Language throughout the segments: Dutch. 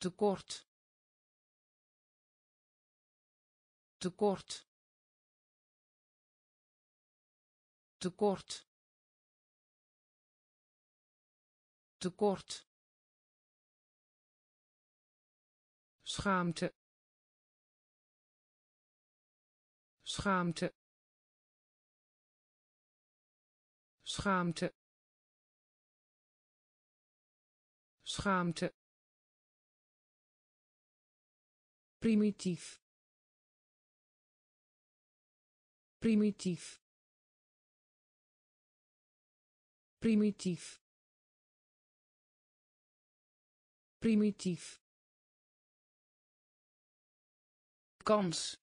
tekort. Tekort. Tekort. Tekort. Schaamte. Schaamte. Schaamte. Schaamte primitief. Primitief. Primitief. Primitief. Kans.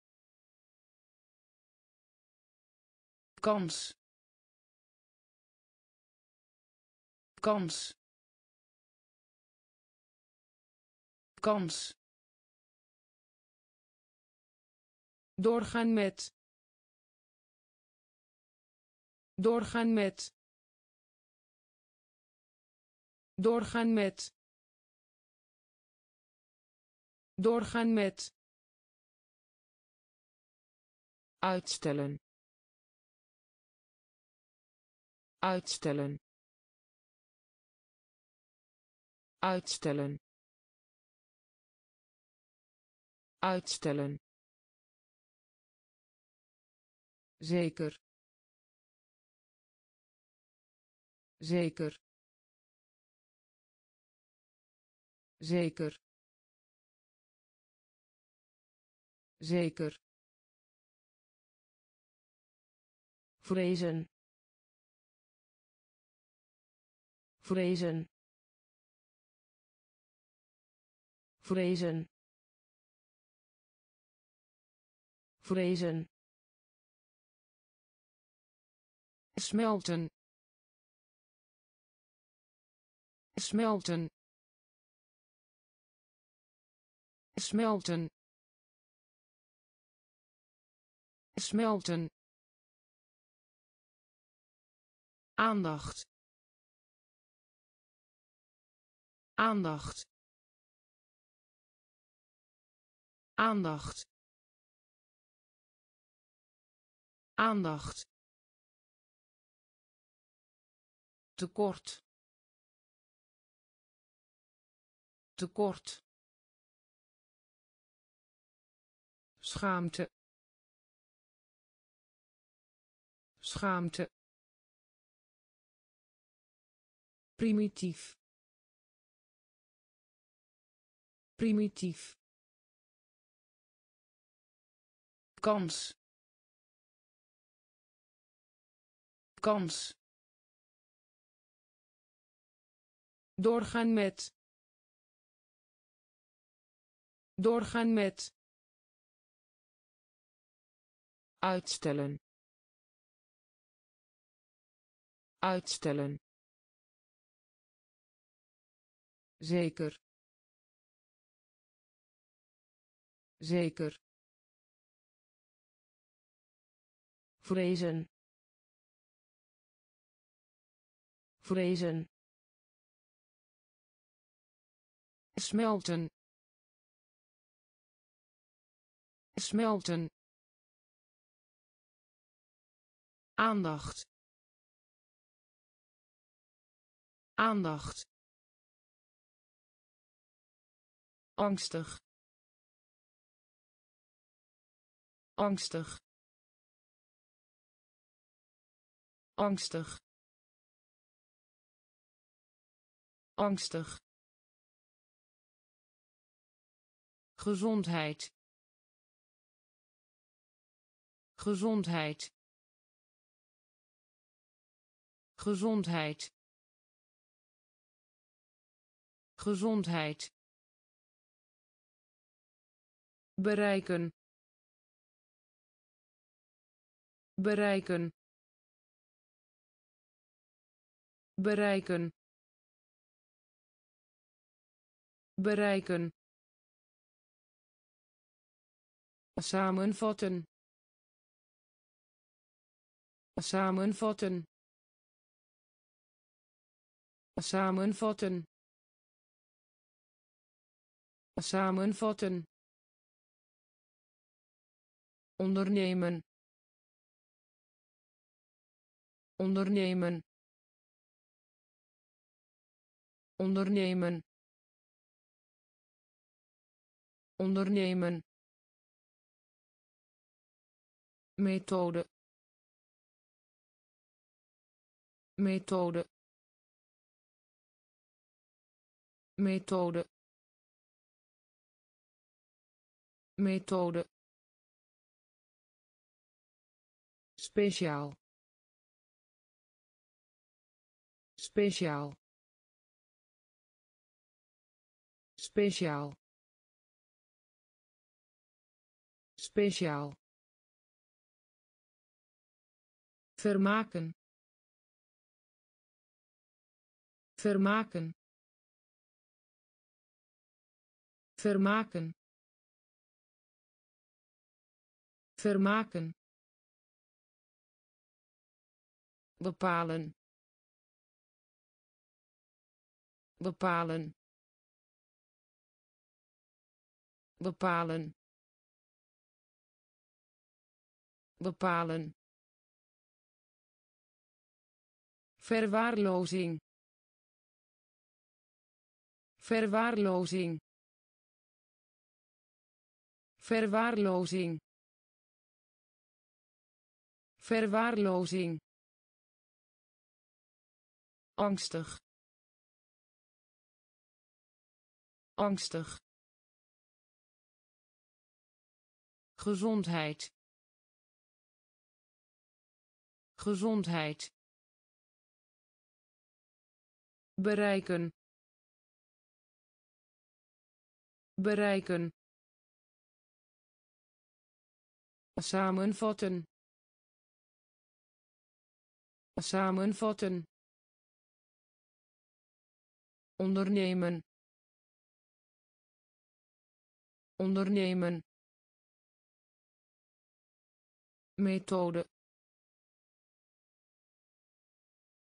Kans. Kans. Kans doorgaan met. Doorgaan met. Doorgaan met. Doorgaan met. Uitstellen. Uitstellen. Uitstellen. Uitstellen zeker. Zeker. Zeker. Zeker. Vrezen. Vrezen. Vrezen. Vrezen smelten. Smelten. Smelten. Smelten. Aandacht. Aandacht. Aandacht. Aandacht tekort. Tekort. Schaamte. Schaamte. Primitief. Primitief. Kans. Kans doorgaan met. Doorgaan met. Uitstellen. Uitstellen. Zeker. Zeker. Vrezen. Vrezen smelten. Smelten. Aandacht. Aandacht. Angstig. Angstig. Angstig. Angstig gezondheid. Gezondheid. Gezondheid. Gezondheid. Bereiken. Bereiken. Bereiken. Bereiken samenvatten. Samenvatten. Samenvatten. Samenvatten. Ondernemen. Ondernemen. Ondernemen. Ondernemen methode. Methode. Methode. Methode. Speciaal. Speciaal. Speciaal. Speciaal vermaken. Vermaken. Vermaken. Vermaken. Bepalen. Bepalen. Bepalen. Bepalen verwaarlozing. Verwaarlozing. Verwaarlozing. Verwaarlozing. Angstig. Angstig. Gezondheid. Gezondheid bereiken. Bereiken. Samenvatten. Samenvatten. Ondernemen. Ondernemen. Methode.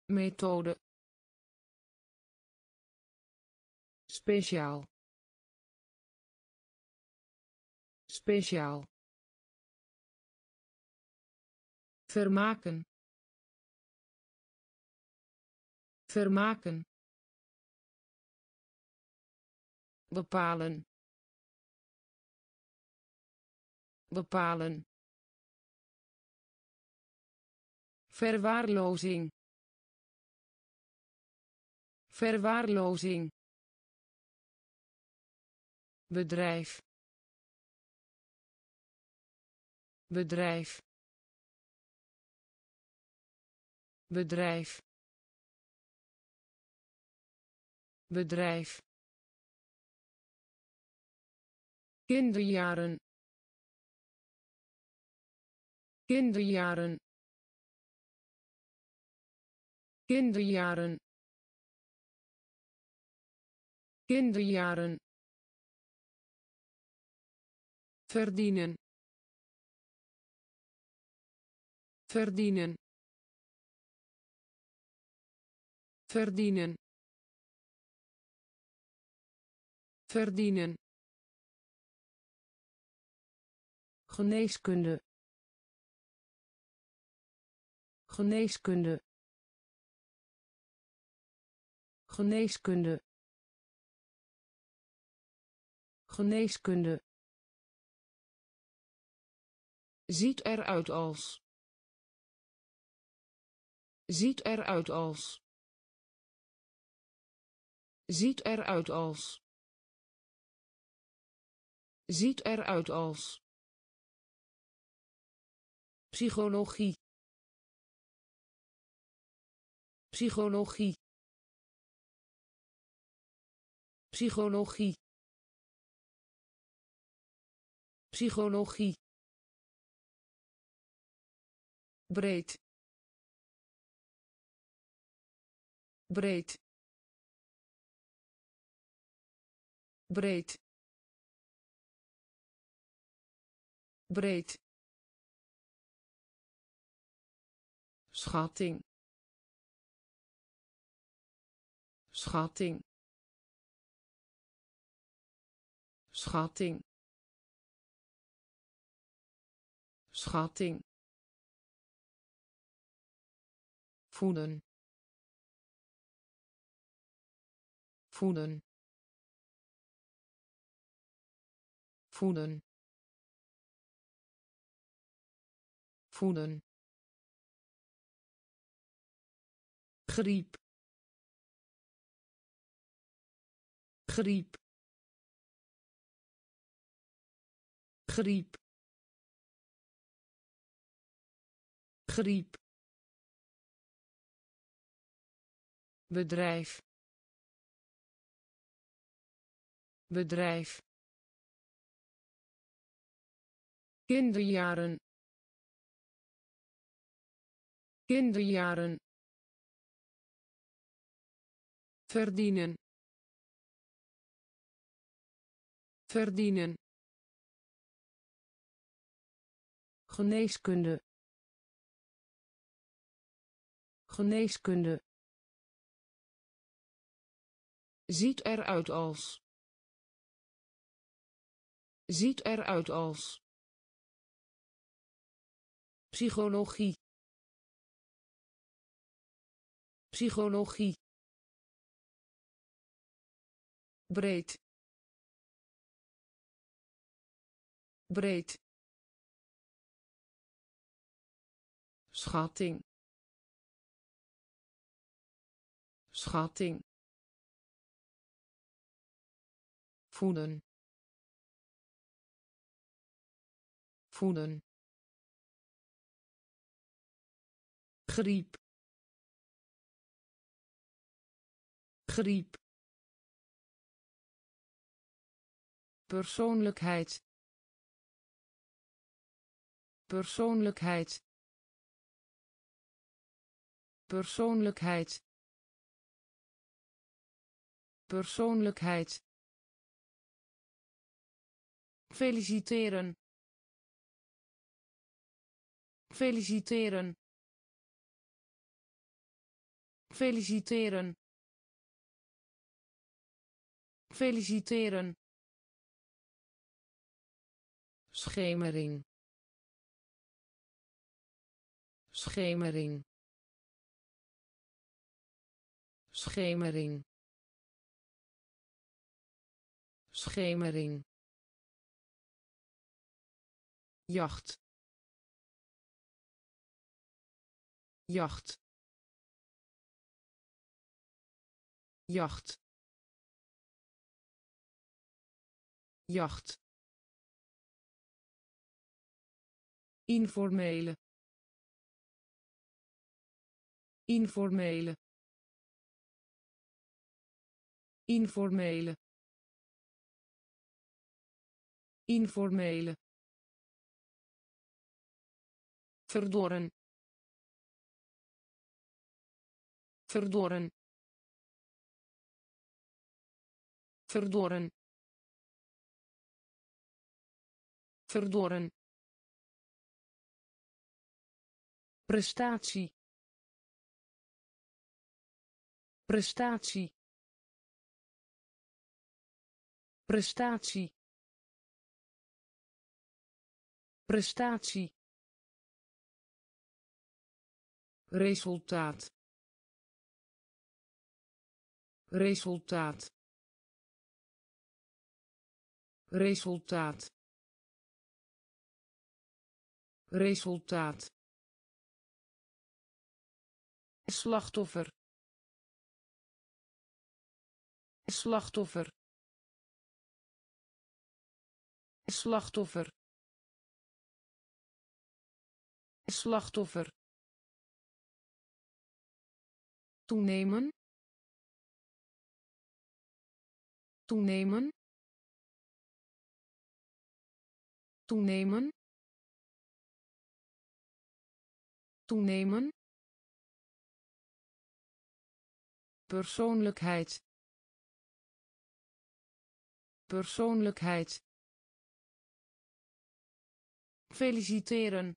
Methode speciaal. Speciaal. Vermaken. Vermaken. Bepalen. Bepalen. Verwaarlozing. Verwaarlozing bedrijf. Bedrijf. Bedrijf. Bedrijf. Kinderjaren. Kinderjaren. Kinderjaren. Kinderjaren verdienen. Verdienen. Verdienen. Verdienen. Geneeskunde. Geneeskunde. Geneeskunde. Geneeskunde ziet eruit als. Ziet eruit als. Ziet eruit als. Ziet eruit als. Psychologie. Psychologie. Psychologie. Psychologie breed breed breed breed. Schatting. Schatting. Schatting. Schatting voeden. Voeden. Voeden. Voeden. Griep. Griep. Griep. Griep bedrijf. Bedrijf. Kinderjaren. Kinderjaren. Verdienen. Verdienen. Geneeskunde. Geneeskunde ziet eruit als. Ziet eruit als. Psychologie. Psychologie. Breed. Breed. Schatting. Schatting voeden. Voeden. Griep. Griep. Persoonlijkheid. Persoonlijkheid. Persoonlijkheid. Persoonlijkheid feliciteren. Feliciteren. Feliciteren. Feliciteren. Schemering. Schemering. Schemering. Schemering jacht. Jacht. Jacht. Jacht. Informele. Informele. Informele. Informele verdorren verdorren verdorren verdorren prestatie. Prestatie. Prestatie. Prestatie resultaat. Resultaat. Resultaat. Resultaat. Slachtoffer. Slachtoffer. Slachtoffer. Slachtoffer toenemen. Toenemen. Toenemen. Toenemen. Persoonlijkheid. Persoonlijkheid. Feliciteren.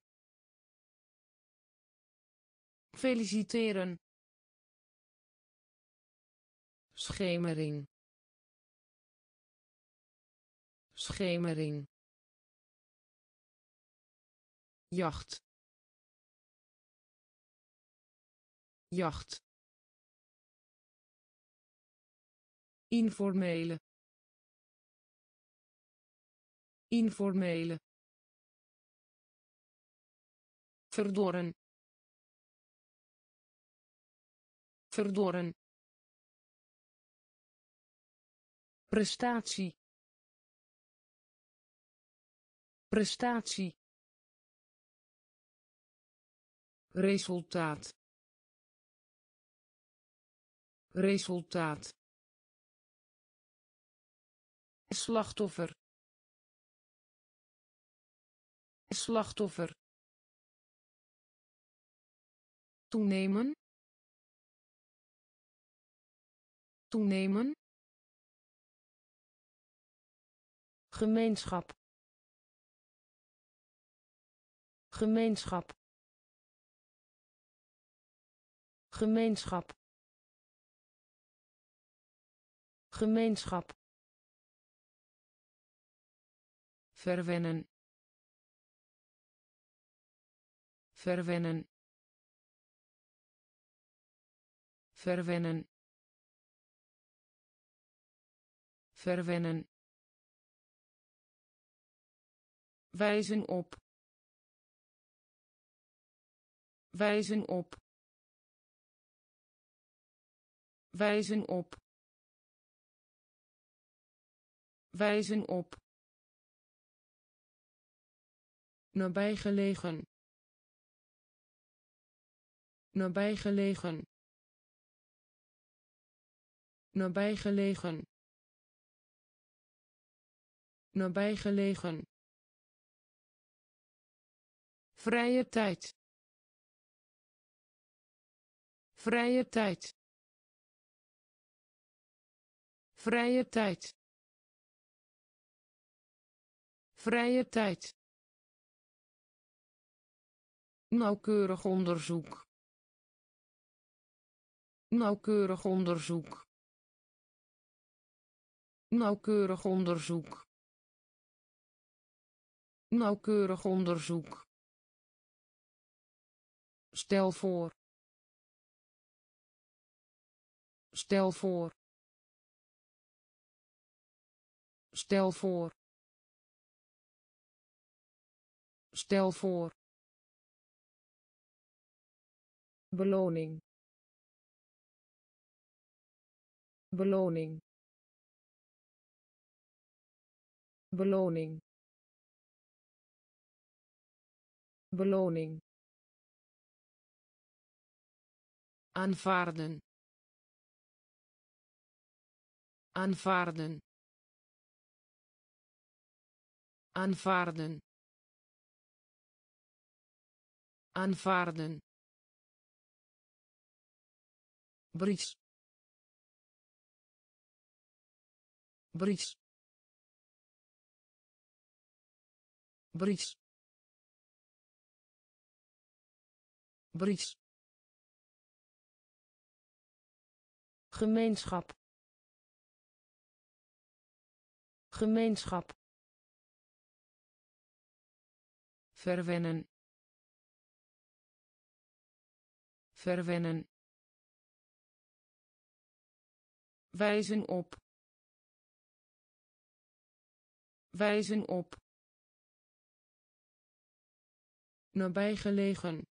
Feliciteren schemering. Schemering. Jacht. Jacht. Informele. Informele. Verdorren. Verdorren prestatie. Prestatie. Resultaat. Resultaat. Slachtoffer. Slachtoffer. Toenemen. Toenemen gemeenschap. Gemeenschap. Gemeenschap. Gemeenschap. Verwennen. Verwennen. Verwennen. Verwennen wijzen op wijzen op wijzen op wijzen op. Nabijgelegen. Nabijgelegen. Nabijgelegen. Nabijgelegen vrije tijd. Vrije tijd. Vrije tijd. Vrije tijd. Nauwkeurig onderzoek. Nauwkeurig onderzoek. Nauwkeurig onderzoek. Nauwkeurig onderzoek stel voor. Stel voor. Stel voor. Stel voor. Beloning. Beloning. Beloning. Beloning aanvaarden. Aanvaarden. Aanvaarden. Aanvaarden. Bries bries bries bries gemeenschap. Gemeenschap. Verwennen. Verwennen. Wijzen op. Wijzen op. Nabijgelegen.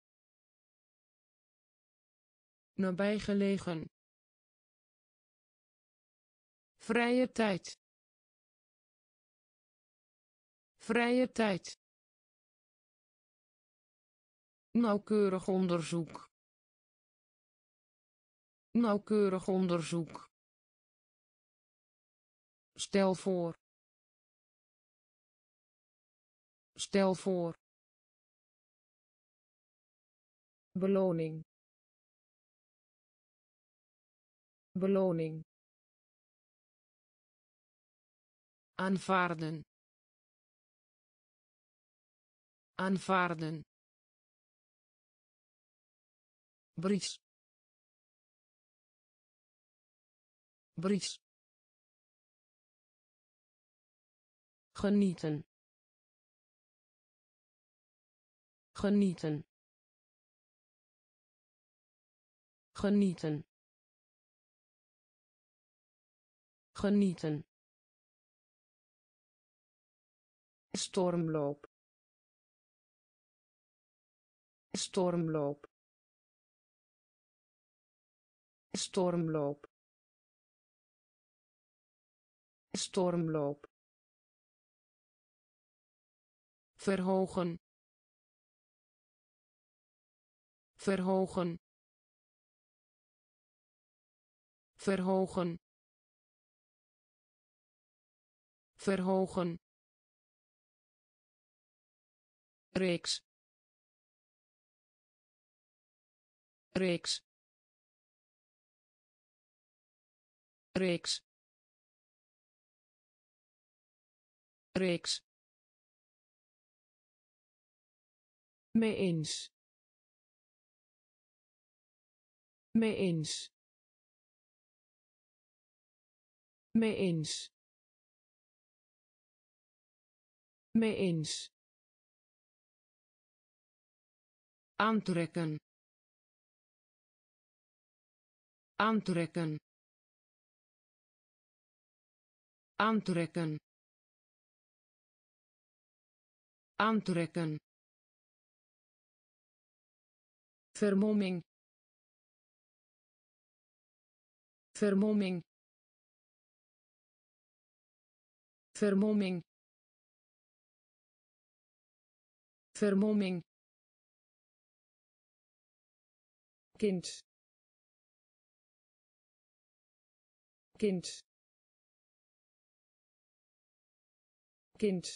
Nabijgelegen vrije tijd. Vrije tijd. Nauwkeurig onderzoek. Nauwkeurig onderzoek. Stel voor. Stel voor. Beloning. Beloning aanvaarden. Aanvaarden. Bries bries genieten. Genieten. Genieten. Genieten stormloop. Stormloop. Stormloop. Stormloop. Verhogen. Verhogen. Verhogen. Verhogen reeks. Reeks. Reeks. Reeks. Mee eens. Mee eens. Mee eens. Mee eens aantrekken. Aantrekken. Aantrekken. Aantrekken. Vermomming. Vermomming. Vermomming. Vermomming kind. Kind. Kind.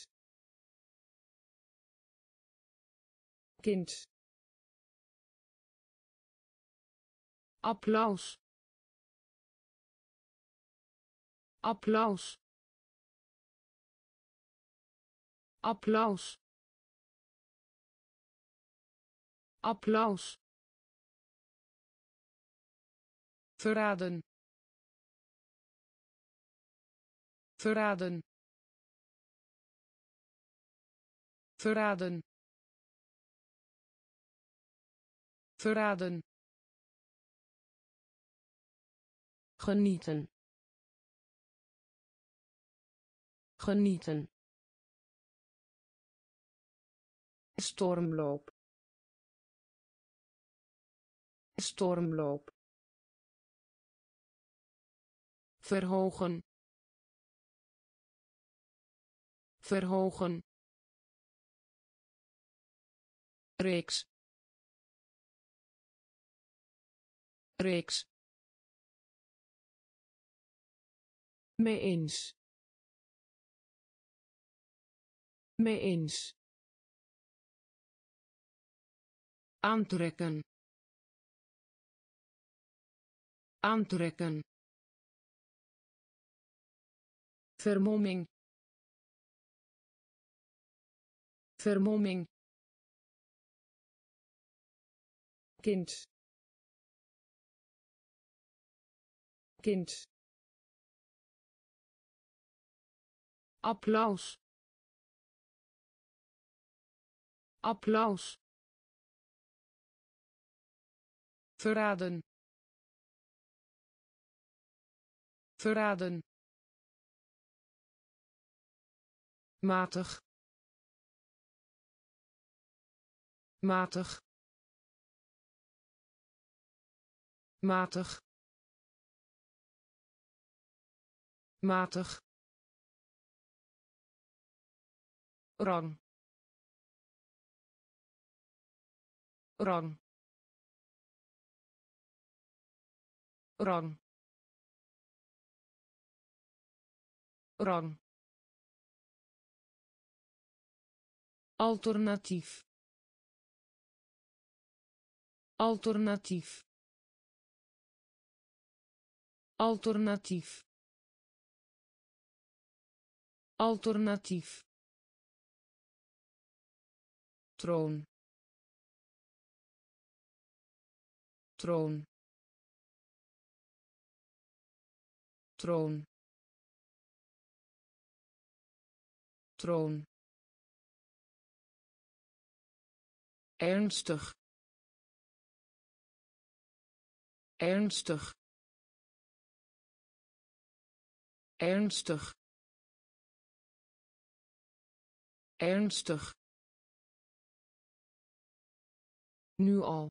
Kind. Applaus. Applaus. Applaus. Applaus verraden verraden verraden verraden genieten. Genieten. Stormloop. Stormloop verhogen. Verhogen. Reeks. Reeks. Mee eens. Mee eens. Aantrekken. Aantrekken vermomming. Vermomming. Kind. Kind. Applaus. Applaus. Verraden. Verraden matig. Matig. Matig. Matig. Rang. Rang. Rang. Rang alternatief. Alternatief. Alternatief. Alternatief. Troon. Troon. Troon. Troon ernstig. Ernstig. Ernstig. Ernstig. Nu al.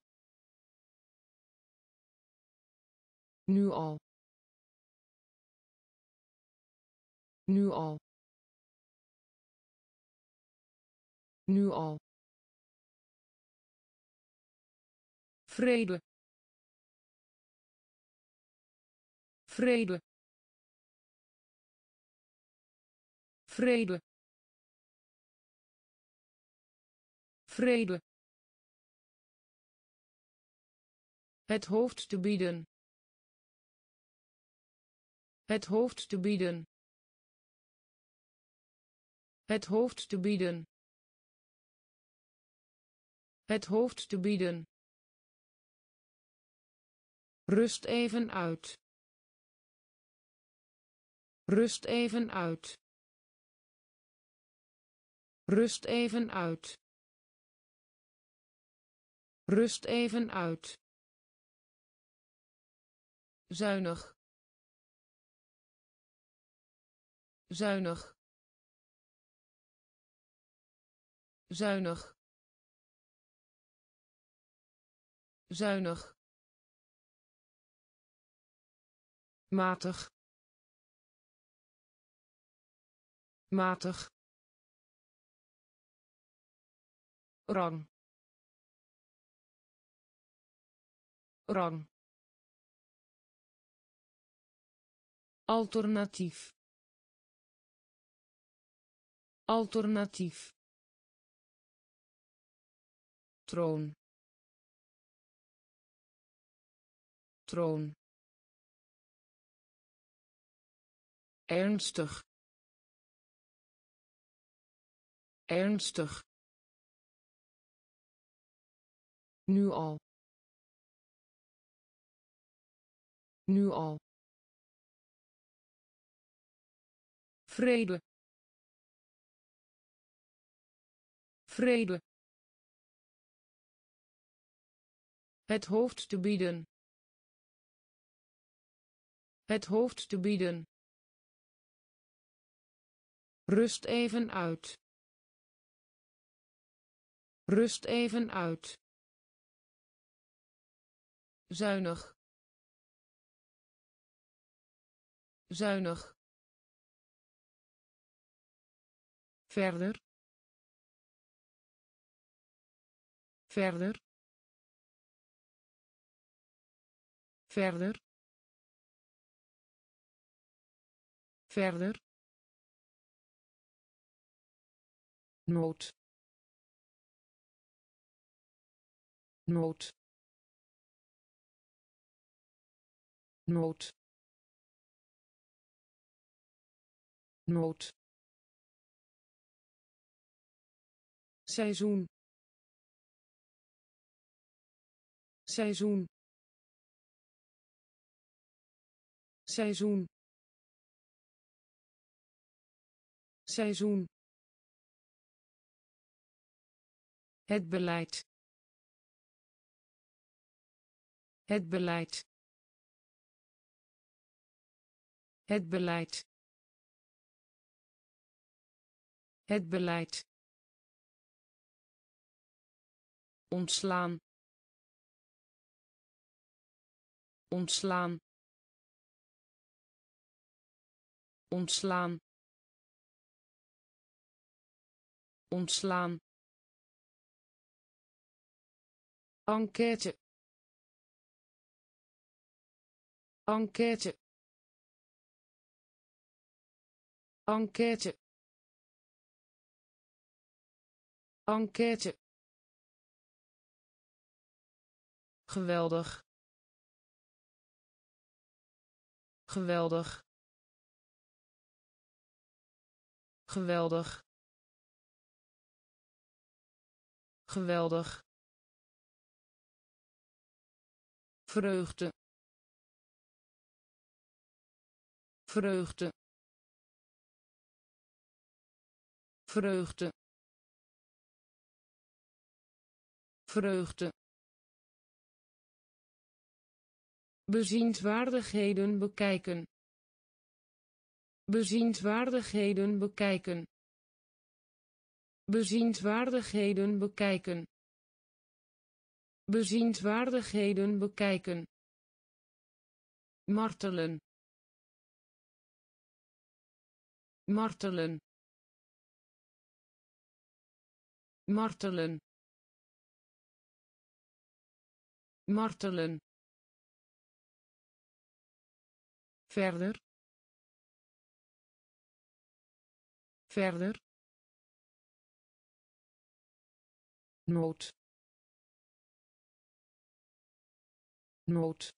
Nu al. Nu al. Nu al vrede. Vrede. Vrede. Vrede. Het hoofd te bieden. Het hoofd te bieden. Het hoofd te bieden. Het hoofd te bieden rust even uit. Rust even uit. Rust even uit. Rust even uit. Zuinig. Zuinig. Zuinig. Zuinig matig. Matig. Rang. Rang. Alternatief. Alternatief. Troon. Troon ernstig. Ernstig. Nu al. Nu al. Vrede. Vrede. Het hoofd te bieden. Het hoofd te bieden rust even uit. Rust even uit. Zuinig. Zuinig. Verder. Verder. Verder. Verder nood. Nood. Nood. Nood. Seizoen. Seizoen. Seizoen. Seizoen het beleid. Het beleid. Het beleid. Het beleid. Ontslaan. Ontslaan. Ontslaan. Ontslaan enquête. Enquête. Enquête. Enquête. Geweldig. Geweldig. Geweldig. Geweldig vreugde. Vreugde. Vreugde. Vreugde. Bezienswaardigheden bekijken. Bezienswaardigheden bekijken. Bezienswaardigheden bekijken bezienswaardigheden bekijken. Martelen. Martelen. Martelen. Martelen. Verder. Verder. Nood nood.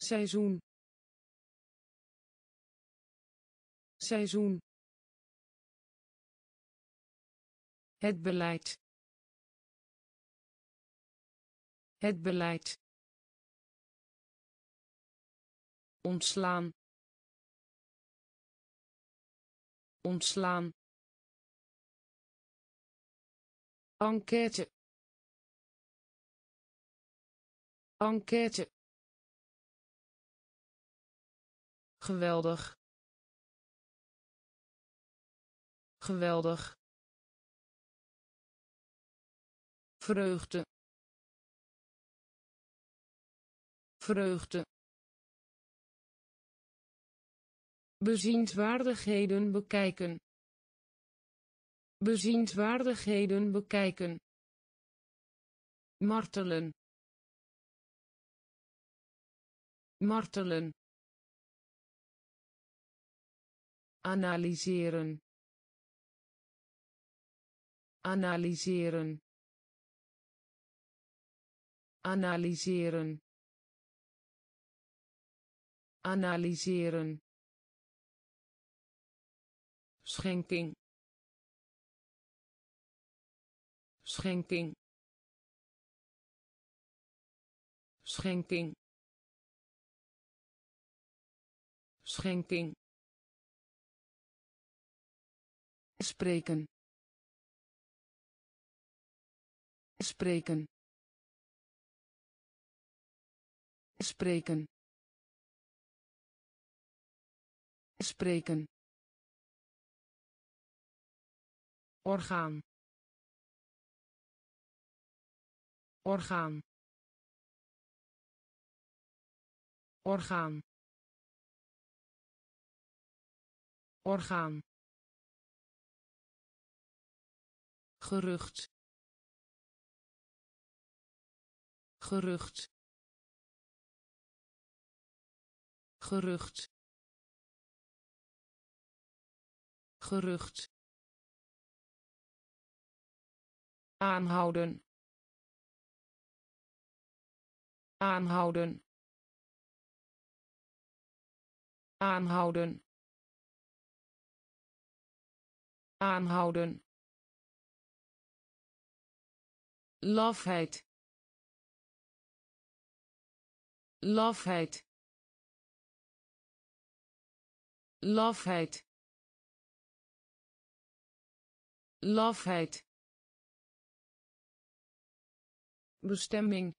Seizoen. Seizoen. Het beleid. Het beleid. Ontslaan. Ontslaan. Enquête enquête. Geweldig. Geweldig. Vreugde. Vreugde. Bezienswaardigheden bekijken. Bezienswaardigheden bekijken. Martelen martelen analyseren analyseren analyseren analyseren. Schenking. Schenking. Schenking schenking. Spreken. Spreken. Spreken. Spreken. Orgaan. Orgaan. Orgaan orgaan. Gerucht. Gerucht. Gerucht. Gerucht. Aanhouden. Aanhouden. Aanhouden aanhouden. Lafheid. Lafheid. Lafheid. Lafheid. Bestemming.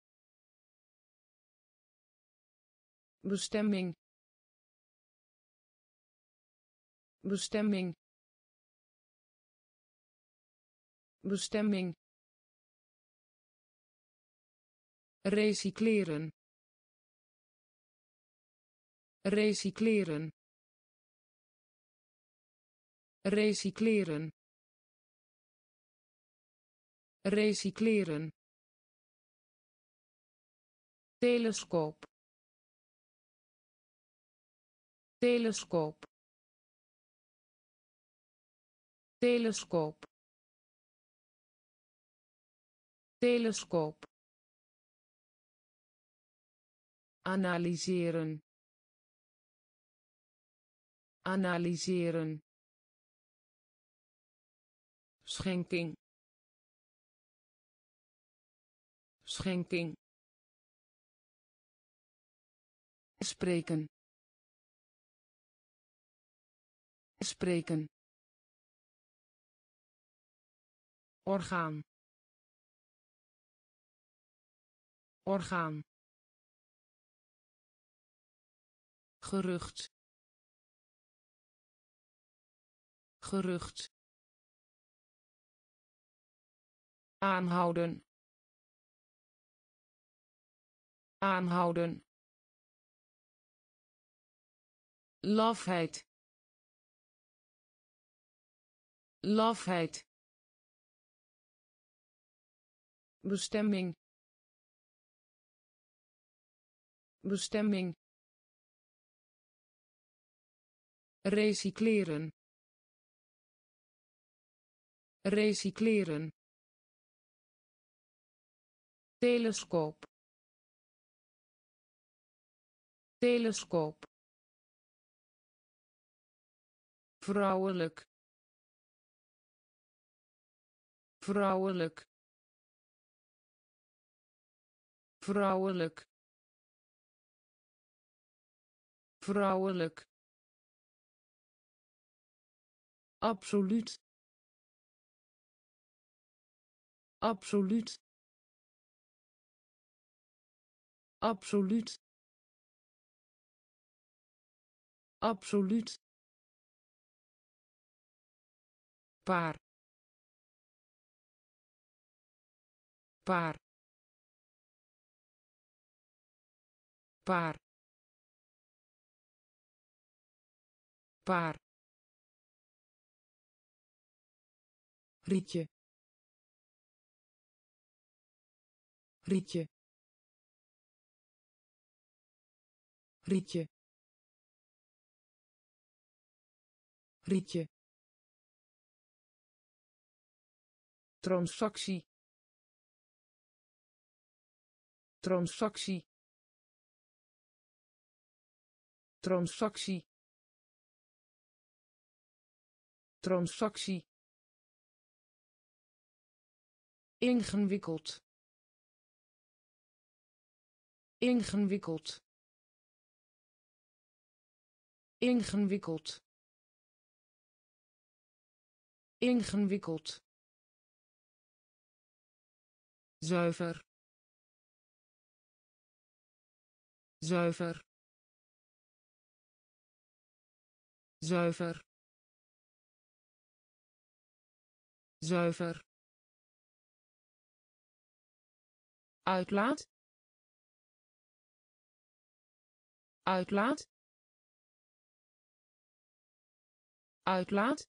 Bestemming. Bestemming bestemming. Recycleren. Recycleren. Recycleren. Recycleren. Telescoop. Telescoop. Telescoop telescoop. Analyseren. Analyseren. Schenking. Schenking. Spreken. Spreken. Orgaan orgaan. Gerucht. Gerucht. Aanhouden. Aanhouden. Lafheid. Lafheid. Bestemming bestemming. Recycleren. Recycleren. Telescoop. Telescoop. Vrouwelijk. Vrouwelijk. Vrouwelijk vrouwelijk. Absoluut. Absoluut. Absoluut. Absoluut. Paar. Paar. Paar paar. Rietje. Rietje. Rietje. Rietje. Transactie. Transactie. Transactie transactie. Ingewikkeld. Ingewikkeld. Ingewikkeld. Ingewikkeld. Zuiver. Zuiver. Zuiver zuiver. Uitlaat. Uitlaat. Uitlaat.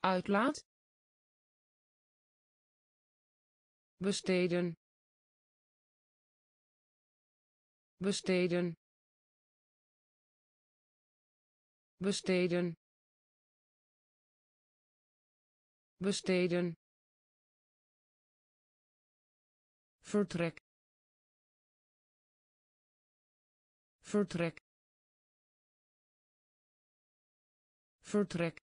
Uitlaat. Besteden. Besteden. Besteden besteden. Vertrek. Vertrek. Vertrek.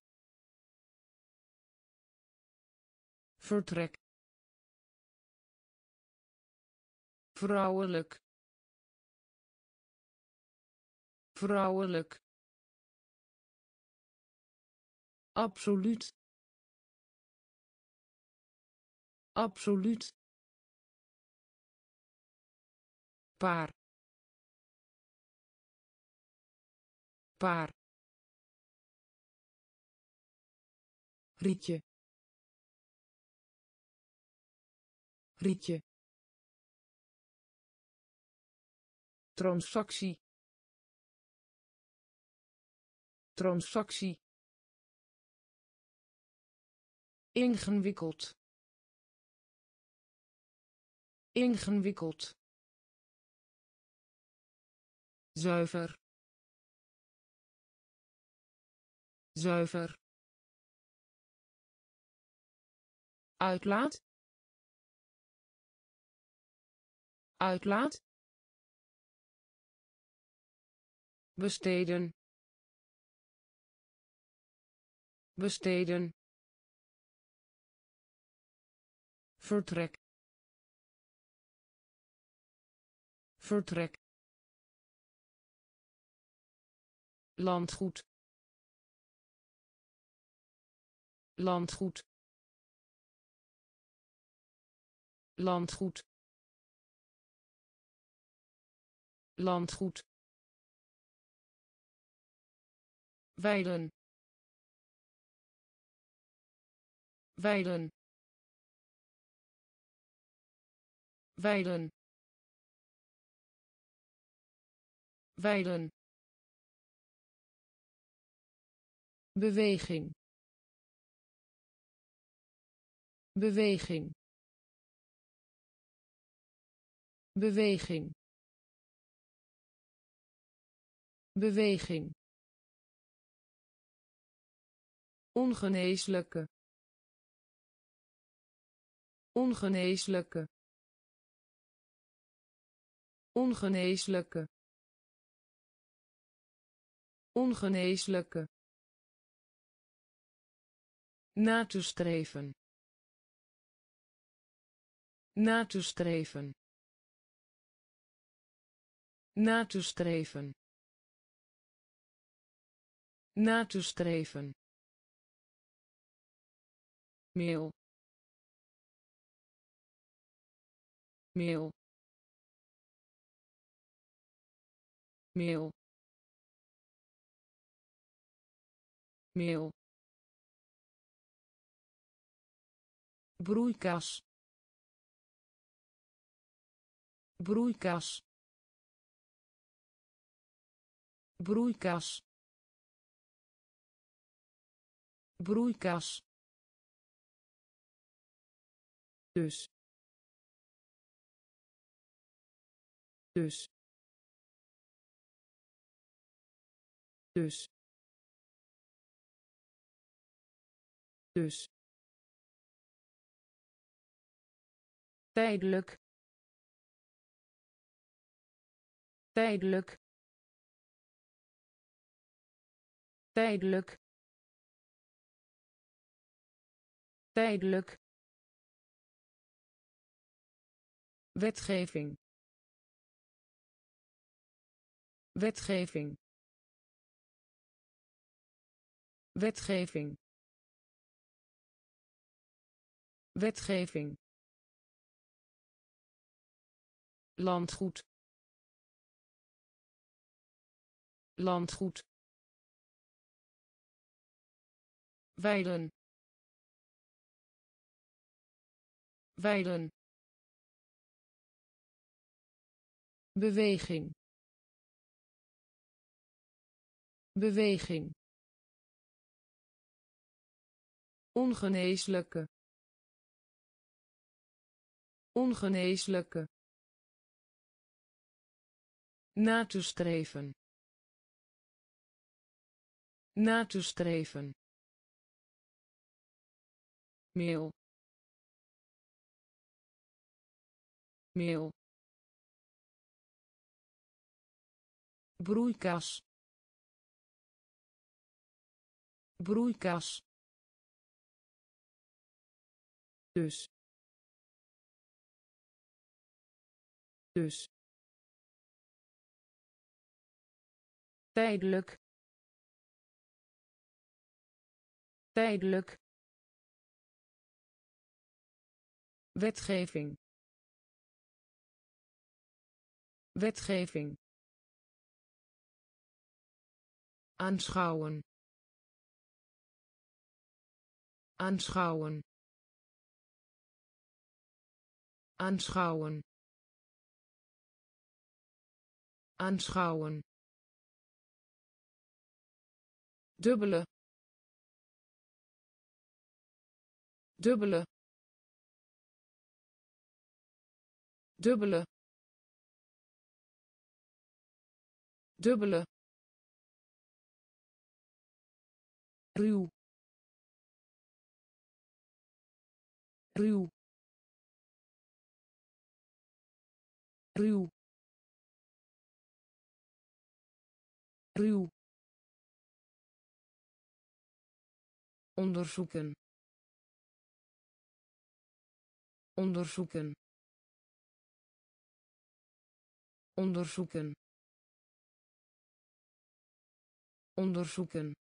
Vertrek. Vrouwelijk. Vrouwelijk. Absoluut absoluut. Paar. Paar. Rietje. Rietje. Transactie. Transactie. Ingewikkeld ingewikkeld. Zuiver. Zuiver. Uitlaat. Uitlaat. Besteden. Besteden. Vertrek vertrek landgoed landgoed landgoed landgoed weiden weiden weiden beweging. Beweging. Beweging. Beweging. Ongeneeslijke. Ongeneeslijke. Ongeneeslijke ongeneeslijke. Na te streven. Na te streven. Na te streven. Na te streven. Meel meel meel meel. Broeikas. Broeikas. Broeikas. Broeikas. Dus. Dus. Dus dus. Tijdelijk. Tijdelijk. Tijdelijk. Tijdelijk. Wetgeving. Wetgeving. Wetgeving wetgeving. Landgoed. Landgoed. Weiden. Weiden. Beweging. Beweging. Ongeneeslijke ongeneeslijke. Na te streven. Na te streven. Meel meel broeikas. Broeikas. Dus dus. Tijdelijk. Tijdelijk. Wetgeving. Wetgeving. Aanschouwen. Aanschouwen. Aanschouwen aanschouwen. Dubbele. Dubbele. Dubbele. Dubbele. Ruw. Ruw. Ruw ruw. Onderzoeken. Onderzoeken. Onderzoeken. Onderzoeken.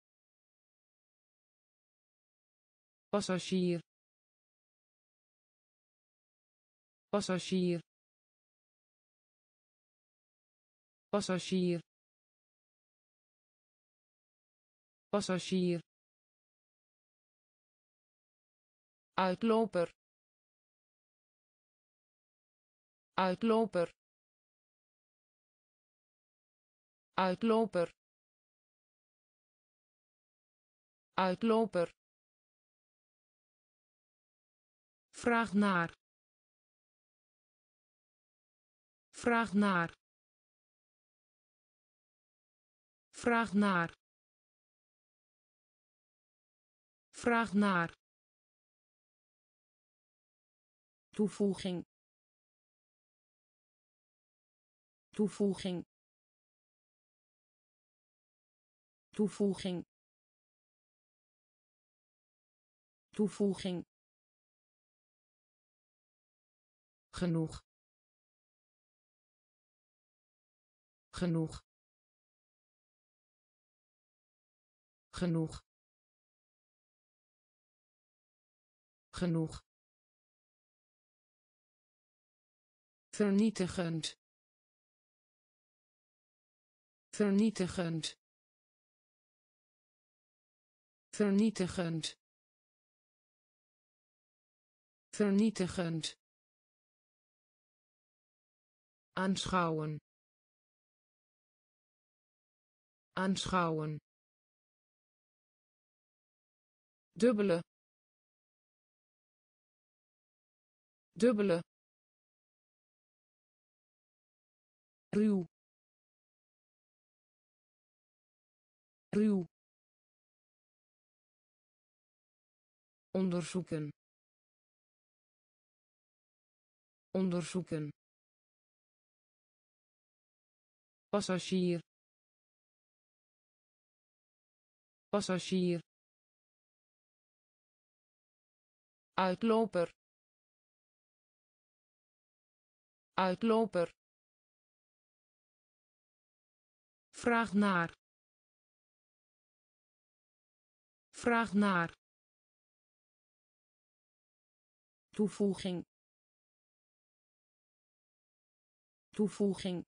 Passagier. Passagier. Passagier passagier uitloper uitloper uitloper uitloper. Vraag naar. Vraag naar. Vraag naar vraag naar. Toevoeging. Toevoeging. Toevoeging. Toevoeging. Genoeg. Genoeg. Genoeg genoeg. Vernietigend. Vernietigend. Vernietigend. Vernietigend. Aanschouwen. Aanschouwen. Dubbele dubbele. Ruw. Ruw. Onderzoeken. Onderzoeken. Passagier. Passagier. Uitloper uitloper. Vraag naar. Vraag naar. Toevoeging. Toevoeging.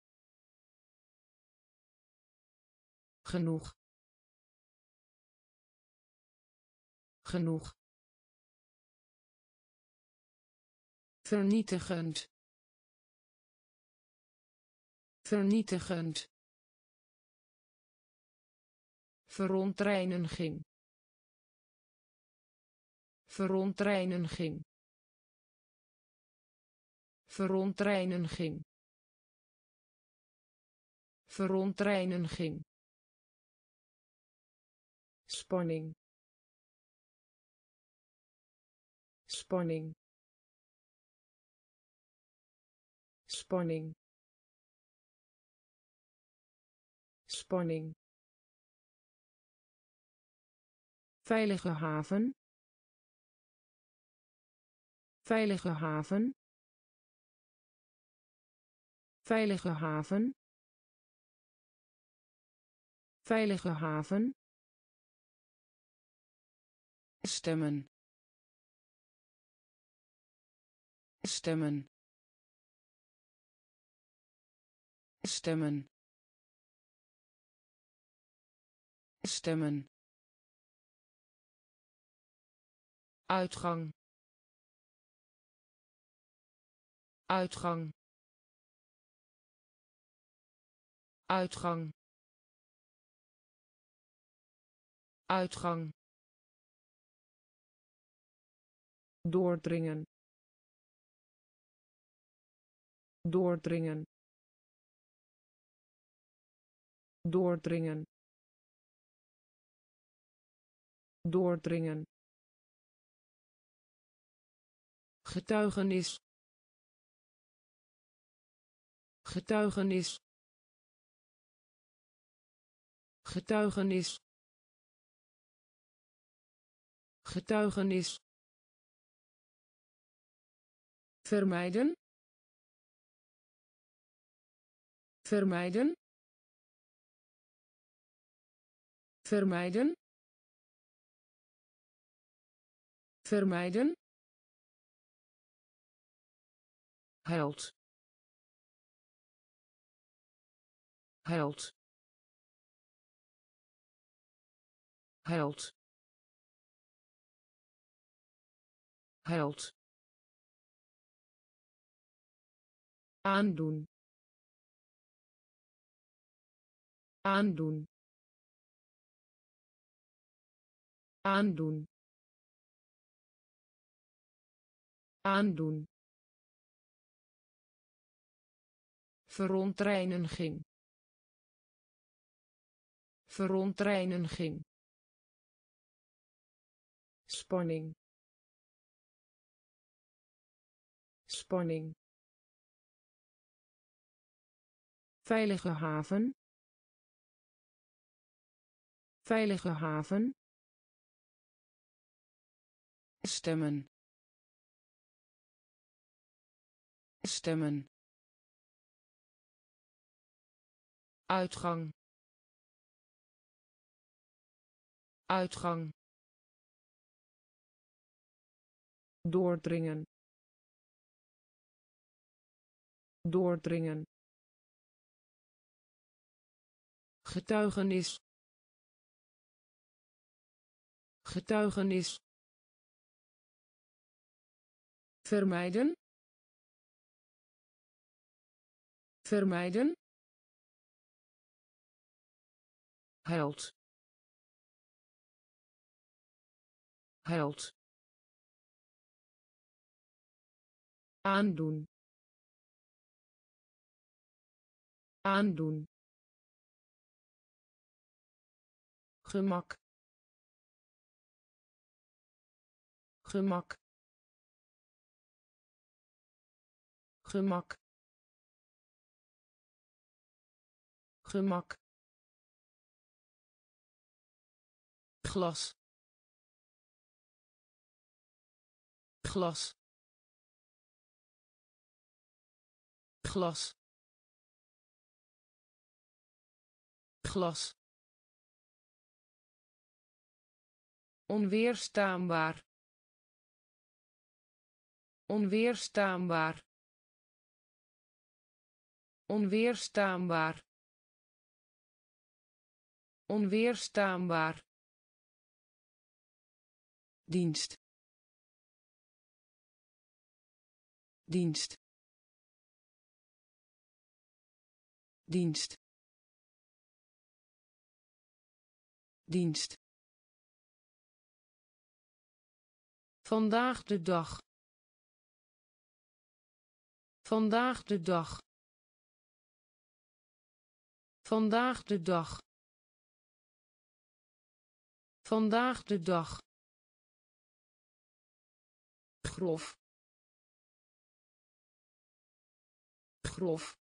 Genoeg. Genoeg. Vernietigend vernietigend. Verontreiniging. Verontreiniging. Verontreiniging. Verontreiniging. Spanning. Spanning. Spanning veilige haven. Veilige haven. Veilige haven. Veilige haven. Stemmen. Stemmen. Stemmen stemmen. Uitgang. Uitgang. Uitgang. Uitgang. Doordringen. Doordringen. Doordringen doordringen. Getuigenis. Getuigenis. Getuigenis. Getuigenis. Vermijden. Vermijden. Vermijden vermijden. Held. Held. Held. Held. Aandoen. Aandoen. Aandoen aandoen. Verontreiniging verontreiniging spanning. Spanning. Veilige haven. Veilige haven. Stemmen stemmen. Uitgang. Uitgang. Doordringen. Doordringen. Getuigenis. Getuigenis. Vermijden vermijden. Held. Held. Aandoen. Aandoen. Gemak. Gemak. Gemak gemak. Glas. Glas. Glas. Glas. Onweerstaanbaar. Onweerstaanbaar. Onweerstaanbaar onweerstaanbaar. Dienst. Dienst. Dienst. Dienst. Vandaag de dag. Vandaag de dag. Vandaag de dag vandaag de dag. Grof. Grof.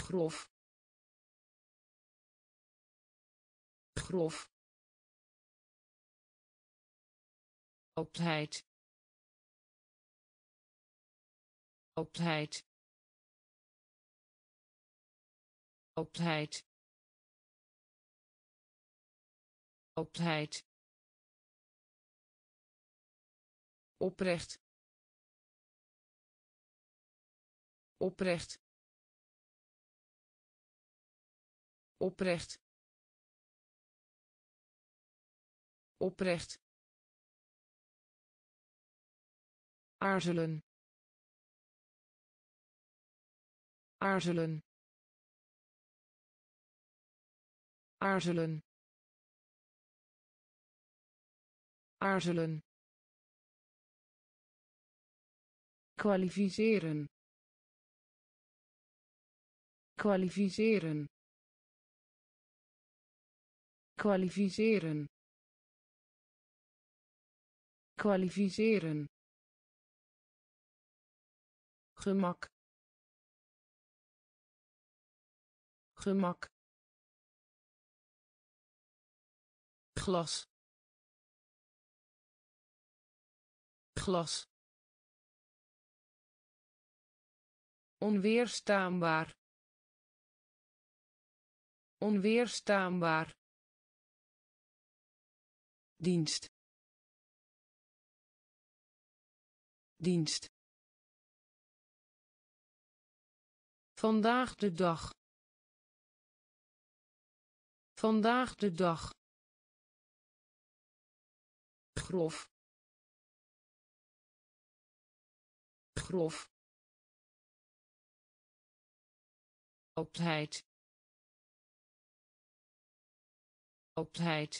Grof. Grof. Oudheid. Oudheid. Oudheid oudheid oprecht. Oprecht. Oprecht. Oprecht. Aarzelen. Aarzelen. Aarzelen aarzelen. Kwalificeren. Kwalificeren. Kwalificeren. Kwalificeren. Gemak. Gemak. Glas glas. Onweerstaanbaar. Onweerstaanbaar. Dienst. Dienst. Vandaag de dag. Vandaag de dag. Grof grof. Oudheid. Oudheid.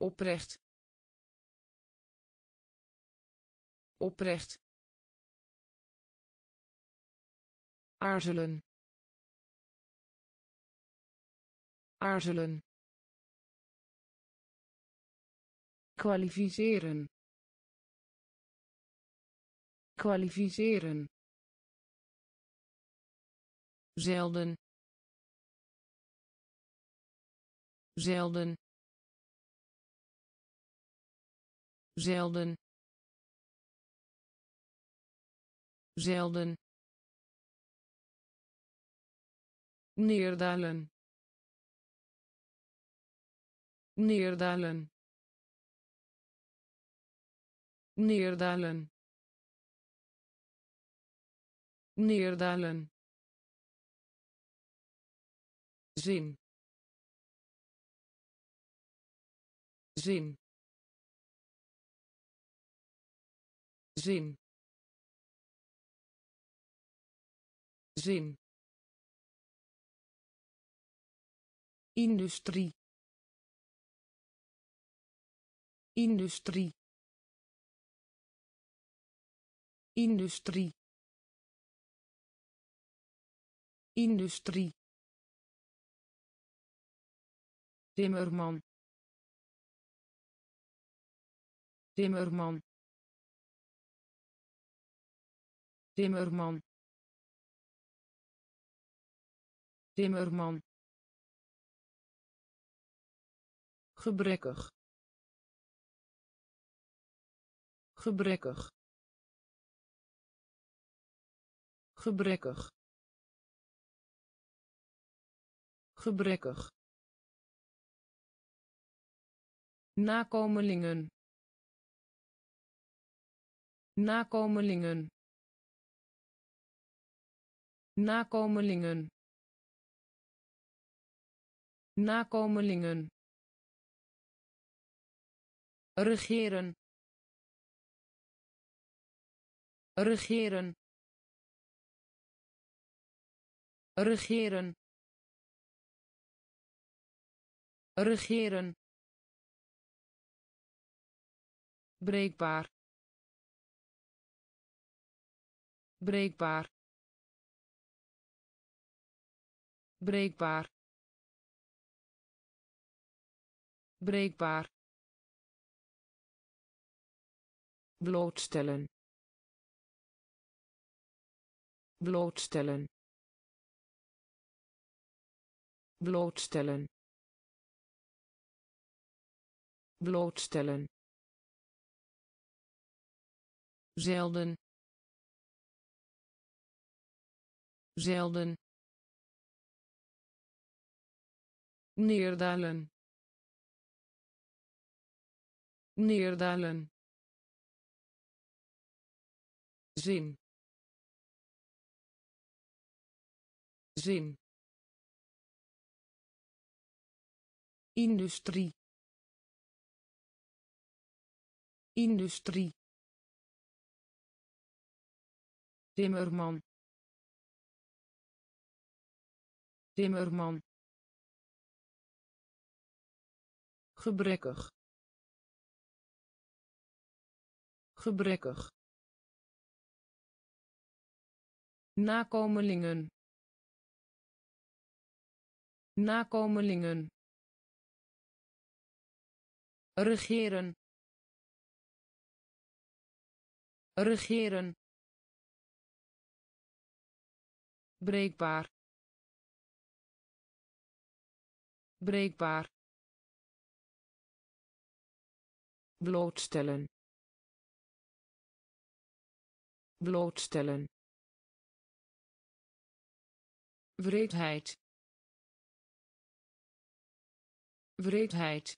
Oprecht. Oprecht. Aarzelen. Aarzelen. Kwalificeren kwalificeren. Zelden. Zelden. Zelden. Zelden. Neerdalen. Neerdalen. Neerdalen neerdalen. Zin. Zin. Zin. Zin. Industrie. Industrie. Industrie industrie. Timmerman. Timmerman. Timmerman. Timmerman. Gebrekkig. Gebrekkig. Gebrekkig gebrekkig. Nakomelingen. Nakomelingen. Nakomelingen. Nakomelingen. Regeren. Regeren. Regeren regeren. Breekbaar. Breekbaar. Breekbaar. Breekbaar. Blootstellen. Blootstellen. Blootstellen blootstellen. Zelden. Zelden. Neerdalen. Neerdalen. Zin. Zin. Industrie industrie. Timmerman. Timmerman. Gebrekkig. Gebrekkig. Nakomelingen. Nakomelingen. Regeren regeren. Breekbaar. Breekbaar. Blootstellen. Blootstellen. Wreedheid. Wreedheid.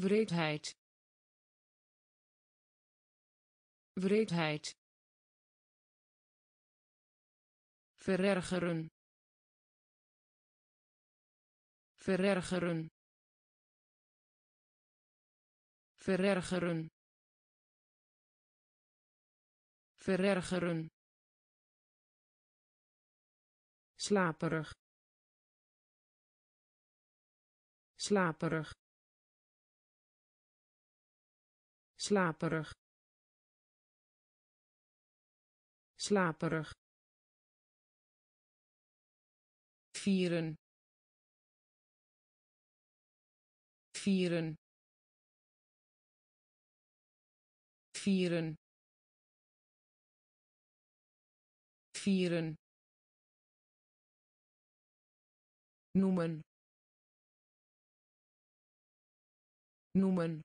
Wreedheid wreedheid. Verergeren. Verergeren. Verergeren. Verergeren. Slaperig. Slaperig. Slaperig slaperig. Vieren. Vieren. Vieren. Vieren. Noemen. Noemen.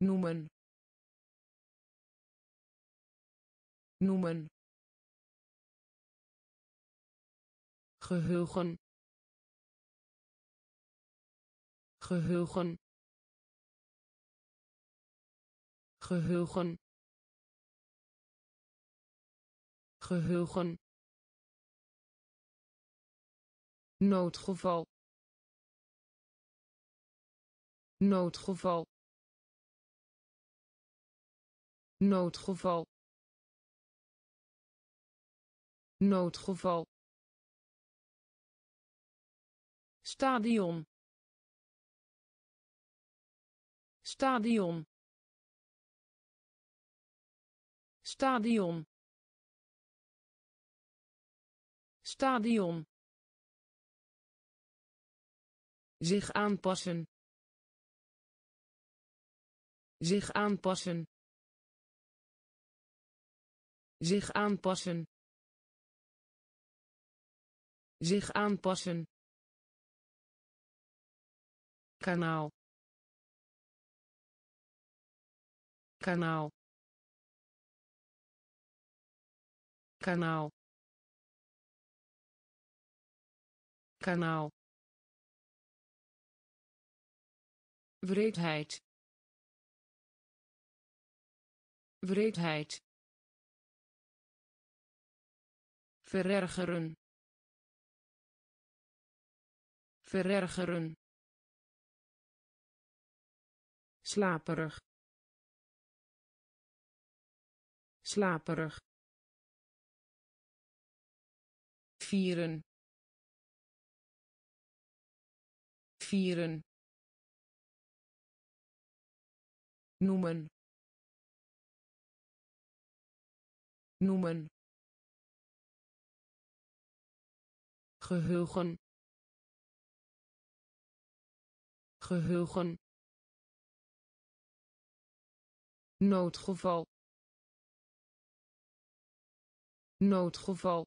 Noemen noemen. Geheugen. Geheugen. Geheugen. Geheugen. Noodgeval. Noodgeval. Noodgeval noodgeval. Stadion. Stadion. Stadion. Stadion. Zich aanpassen. Zich aanpassen. Zich aanpassen zich aanpassen. Kanaal. Kanaal. Kanaal. Kanaal. Wreedheid. Wreedheid. Verergeren verergeren. Slaperig. Slaperig. Vieren. Vieren. Noemen. Noemen. Geheugen geheugen noodgeval. Noodgeval.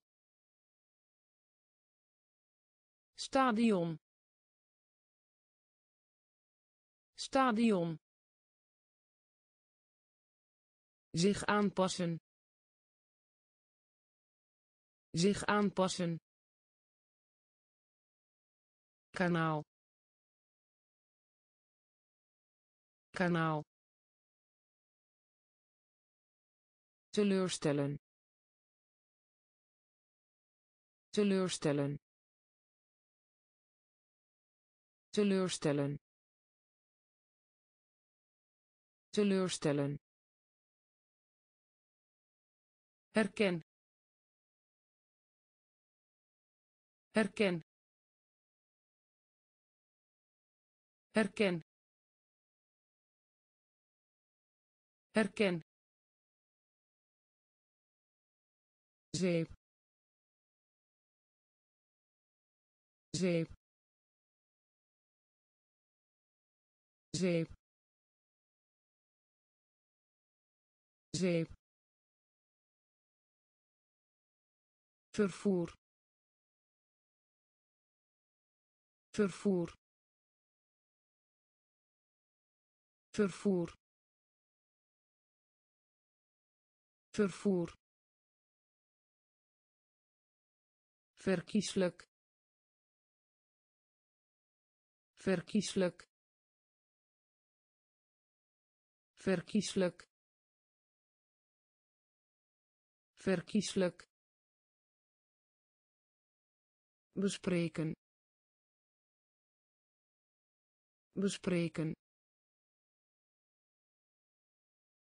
Stadion. Stadion. Zich aanpassen. Zich aanpassen. Kanaal kanaal. Teleurstellen. Teleurstellen. Teleurstellen. Teleurstellen. Herken. Herken. Herken herken. Zeep zeep zeep zeep vervoer. Vervoer. Vervoer vervoer. Verkieslijk verkieslijk verkieslijk verkieslijk bespreken. Bespreken.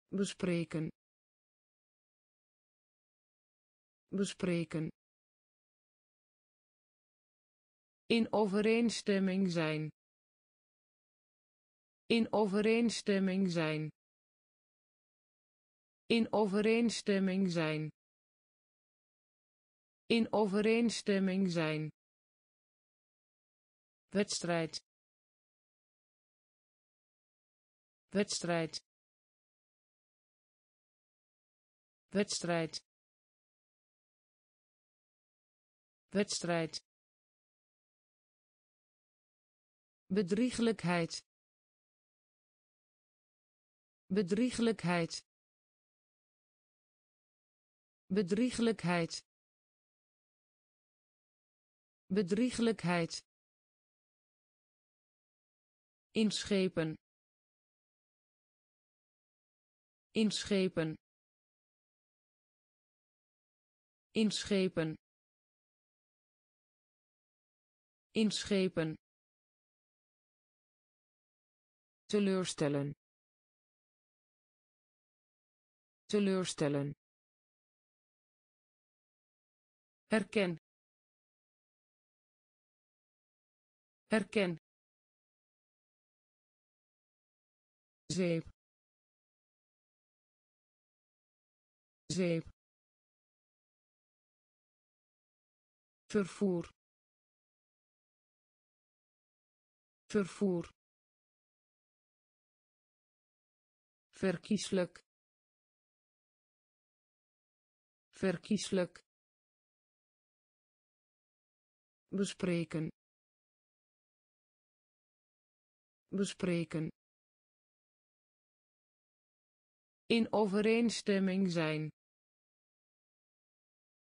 Bespreken bespreken. In overeenstemming zijn. In overeenstemming zijn. In overeenstemming zijn. In overeenstemming zijn. Wedstrijd. Wedstrijd. Wedstrijd wedstrijd. Bedrieglijkheid. Bedrieglijkheid. Bedrieglijkheid. Bedrieglijkheid. Inschepen. Inschepen. Inschepen inschepen teleurstellen teleurstellen herken herken zeep zeep vervoer vervoer. Verkieslijk verkieslijk bespreken. Bespreken. In overeenstemming zijn.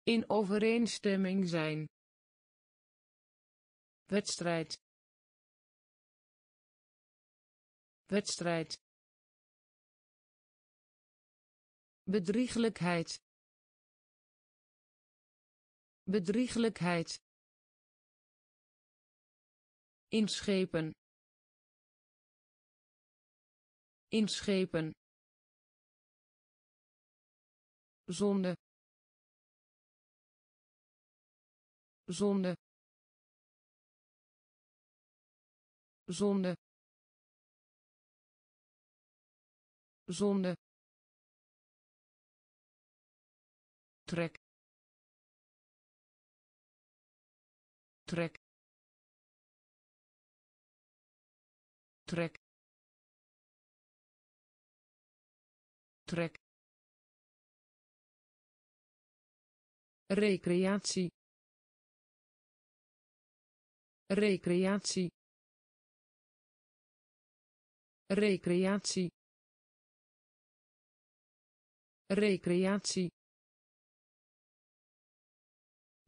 In overeenstemming zijn. Wedstrijd wedstrijd. Bedrieglijkheid. Bedrieglijkheid. Inschepen. Inschepen. Zonde. Zonde. Zonde zonde trek trek trek trek. Recreatie. Recreatie. Recreatie recreatie.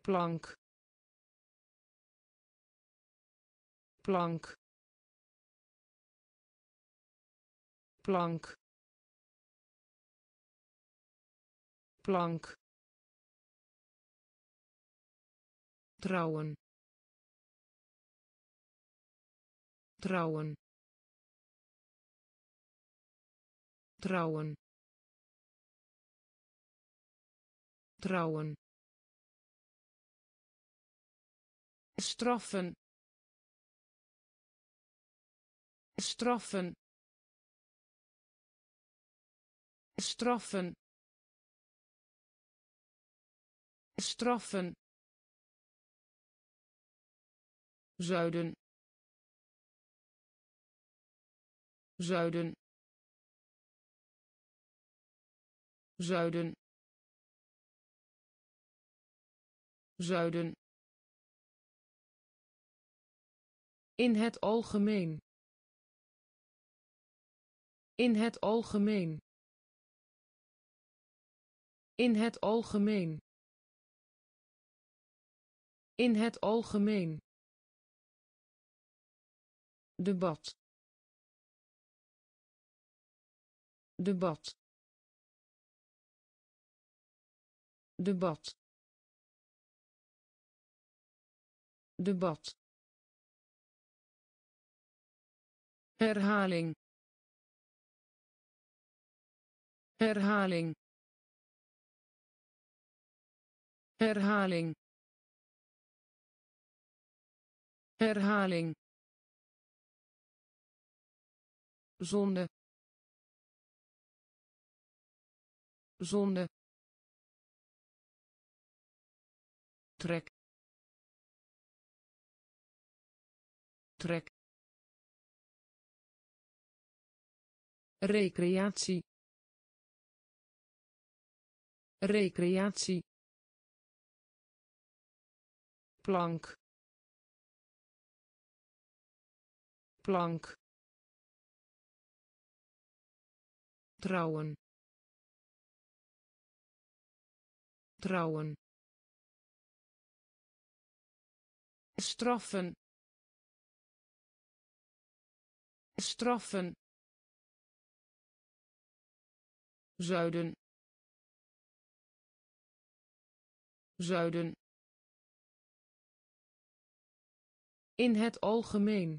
Plank. Plank. Plank. Plank. Trouwen. Trouwen. Trouwen straffen. Straffen. Straffen. Straffen. Zuiden. Zuiden. Zuiden zuiden in het algemeen in het algemeen In het algemeen. In het algemeen. Debat. Debat. Debat. Debat. Herhaling. Herhaling. Herhaling. Herhaling. zonde zonde trek recreatie. Recreatie. Plank. Plank. Trouwen. Trouwen. Straffen straffen. Zuiden. Zuiden. In het algemeen.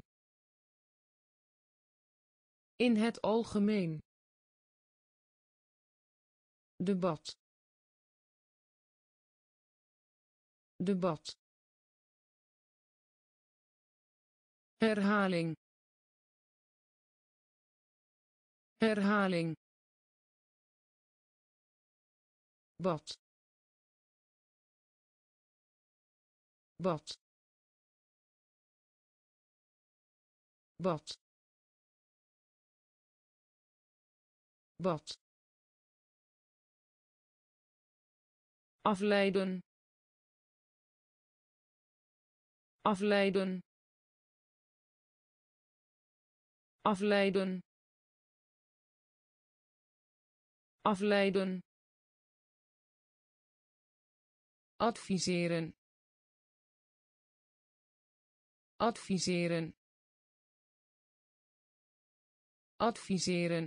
In het algemeen. Debat. Debat. Herhaling herhaling. Bad. Bad. Bad. Bad. Afleiden. Afleiden. Afleiden afleiden. Adviseren. Adviseren. Adviseren.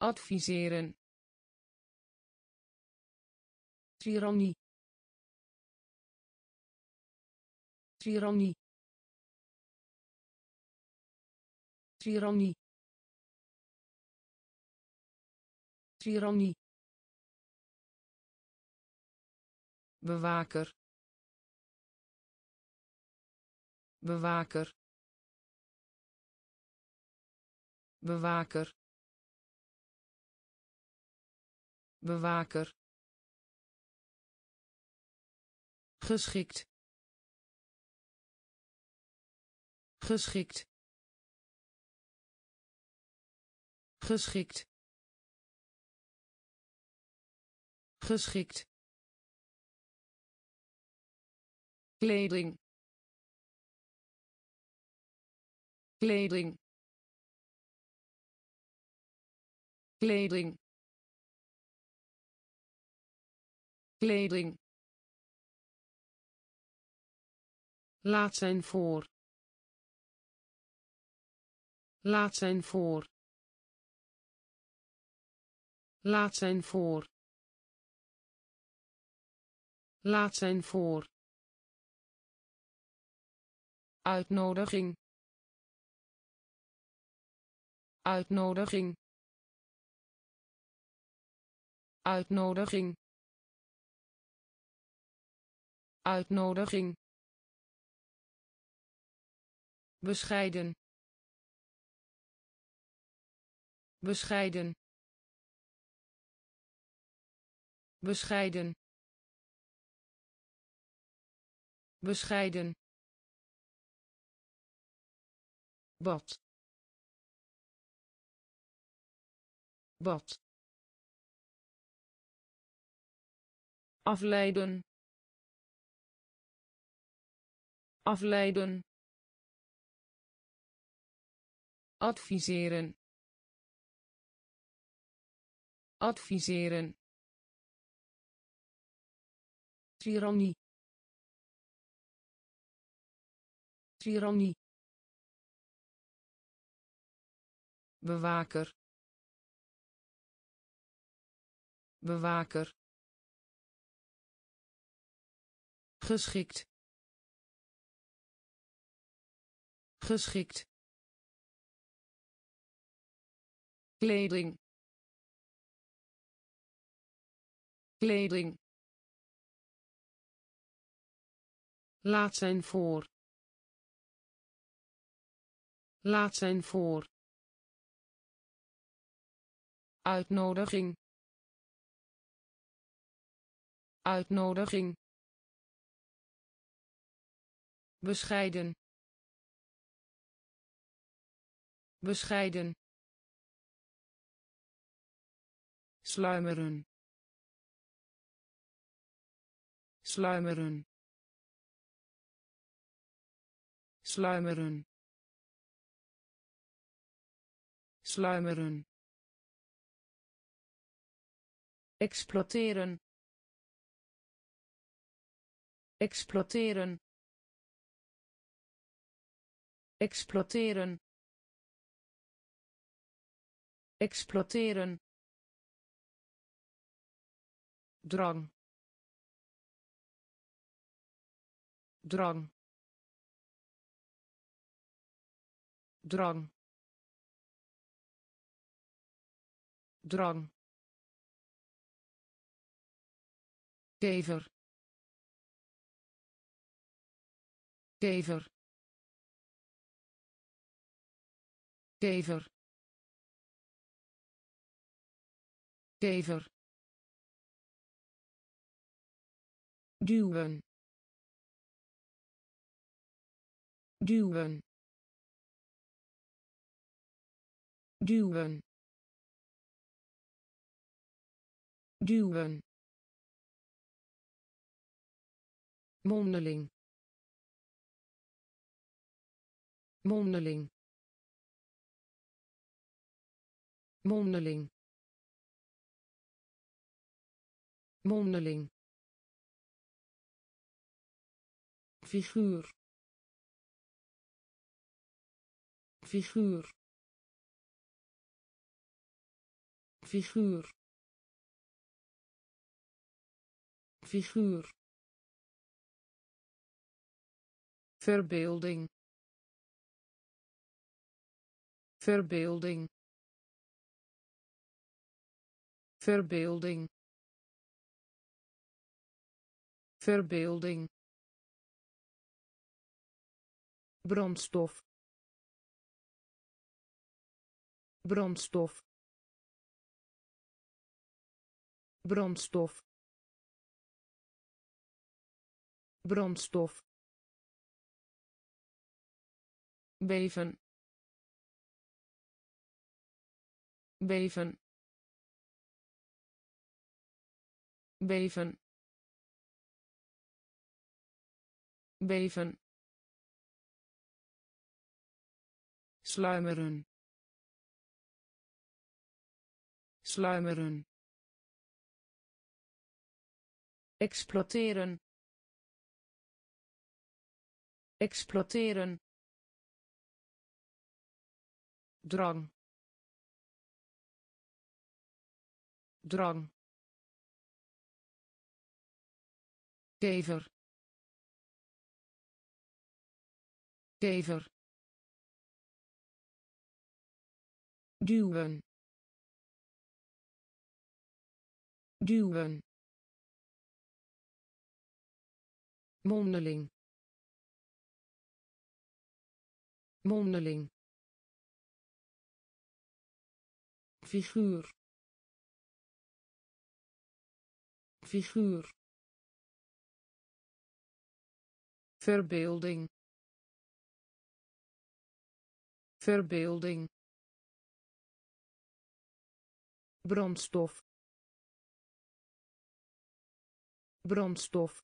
Adviseren. Tirannie tirannie tirannie tirannie. Bewaker. Bewaker. Bewaker. Bewaker. Geschikt. Geschikt. Geschikt geschikt kleding kleding kleding kleding Laat zijn voor. Laat zijn voor. Laat zijn voor. Laat zijn voor. Uitnodiging. Uitnodiging. Uitnodiging. Uitnodiging. bescheiden bescheiden bescheiden bescheiden. Bad. Bad. Afleiden. Afleiden. Adviseren. Adviseren. Tirannie tirannie bewaker. Bewaker. Geschikt. Geschikt. Kleding. Kleding. Laat zijn voor laat zijn voor. Uitnodiging. Uitnodiging. Bescheiden. Bescheiden. Sluimeren. Sluimeren. Sluimeren sluimeren. Exploiteren. Exploiteren. Exploiteren. Exploiteren. Drang. Drang. Drang drang. Kever. Kever. Kever. Kever. Duwen. Duwen. Duwen duwen. Mondeling. Mondeling. Mondeling. Mondeling. Figuur. Figuur. Figuur figuur. Verbeelding. Verbeelding. Verbeelding. Verbeelding. Brandstof. Brandstof. Brandstof brandstof. Beven. Beven. Beven. Beven. Sluimeren. Sluimeren. Exploiteren exploiteren. Drang. Drang. Kever. Kever. Duwen. Duwen. Mondeling mondeling. Figuur. Figuur. Verbeelding. Verbeelding. Brandstof. Brandstof.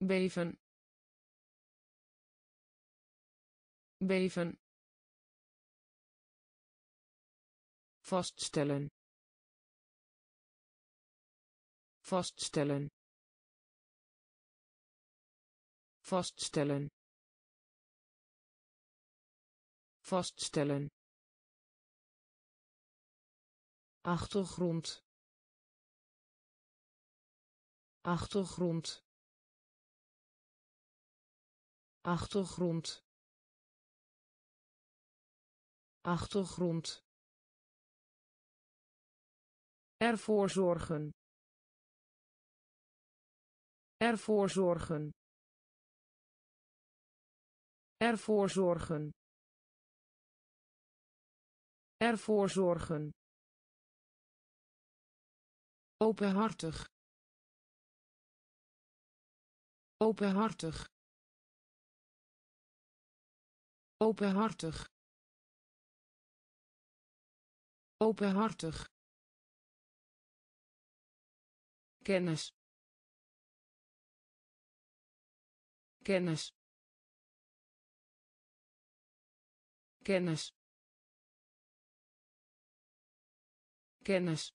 Beven beven. Vaststellen. Vaststellen. Vaststellen. Vaststellen. Achtergrond. Achtergrond. Achtergrond achtergrond. Ervoor zorgen. Ervoor zorgen. Ervoor zorgen. Ervoor zorgen. Openhartig. Openhartig. Openhartig openhartig. Kennis. Kennis. Kennis. Kennis.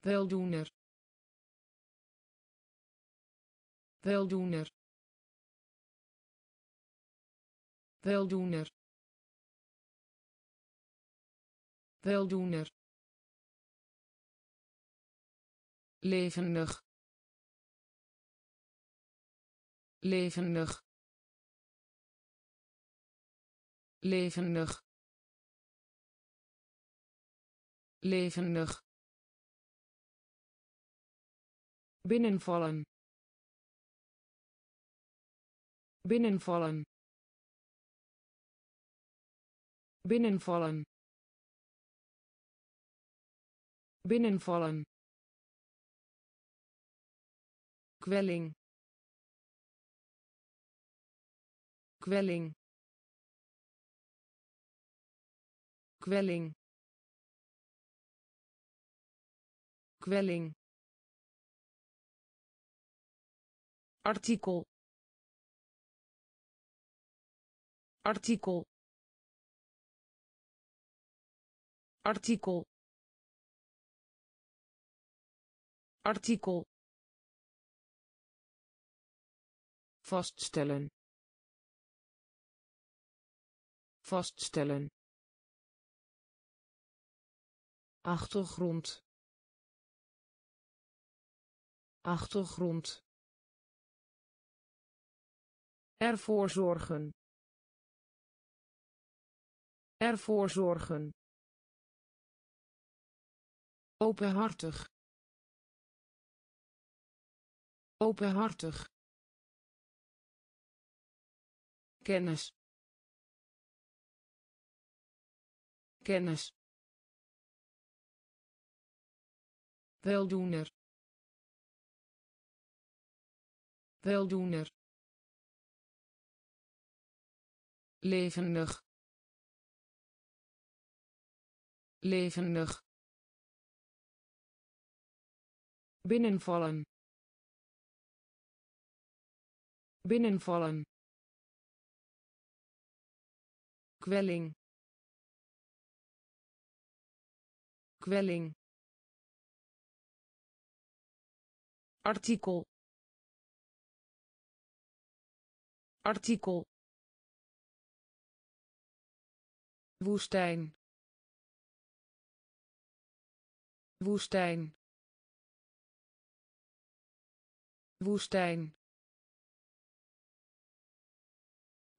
Weldoener. Weldoener. Weldoener weldoener. Levendig. Levendig. Levendig. Levendig. Binnenvallen. Binnenvallen. Binnenvallen binnenvallen. Kwelling. Kwelling. Kwelling. Kwelling. Artikel. Artikel. Artikel artikel. Vaststellen. Vaststellen. Achtergrond. Achtergrond. Ervoor zorgen. Ervoor zorgen. Openhartig openhartig. Kennis. Kennis. Weldoener. Weldoener. Levendig. Levendig. Binnenvallen binnenvallen. Kwelling. Kwelling. Artikel. Artikel. Woestijn. Woestijn. Woestijn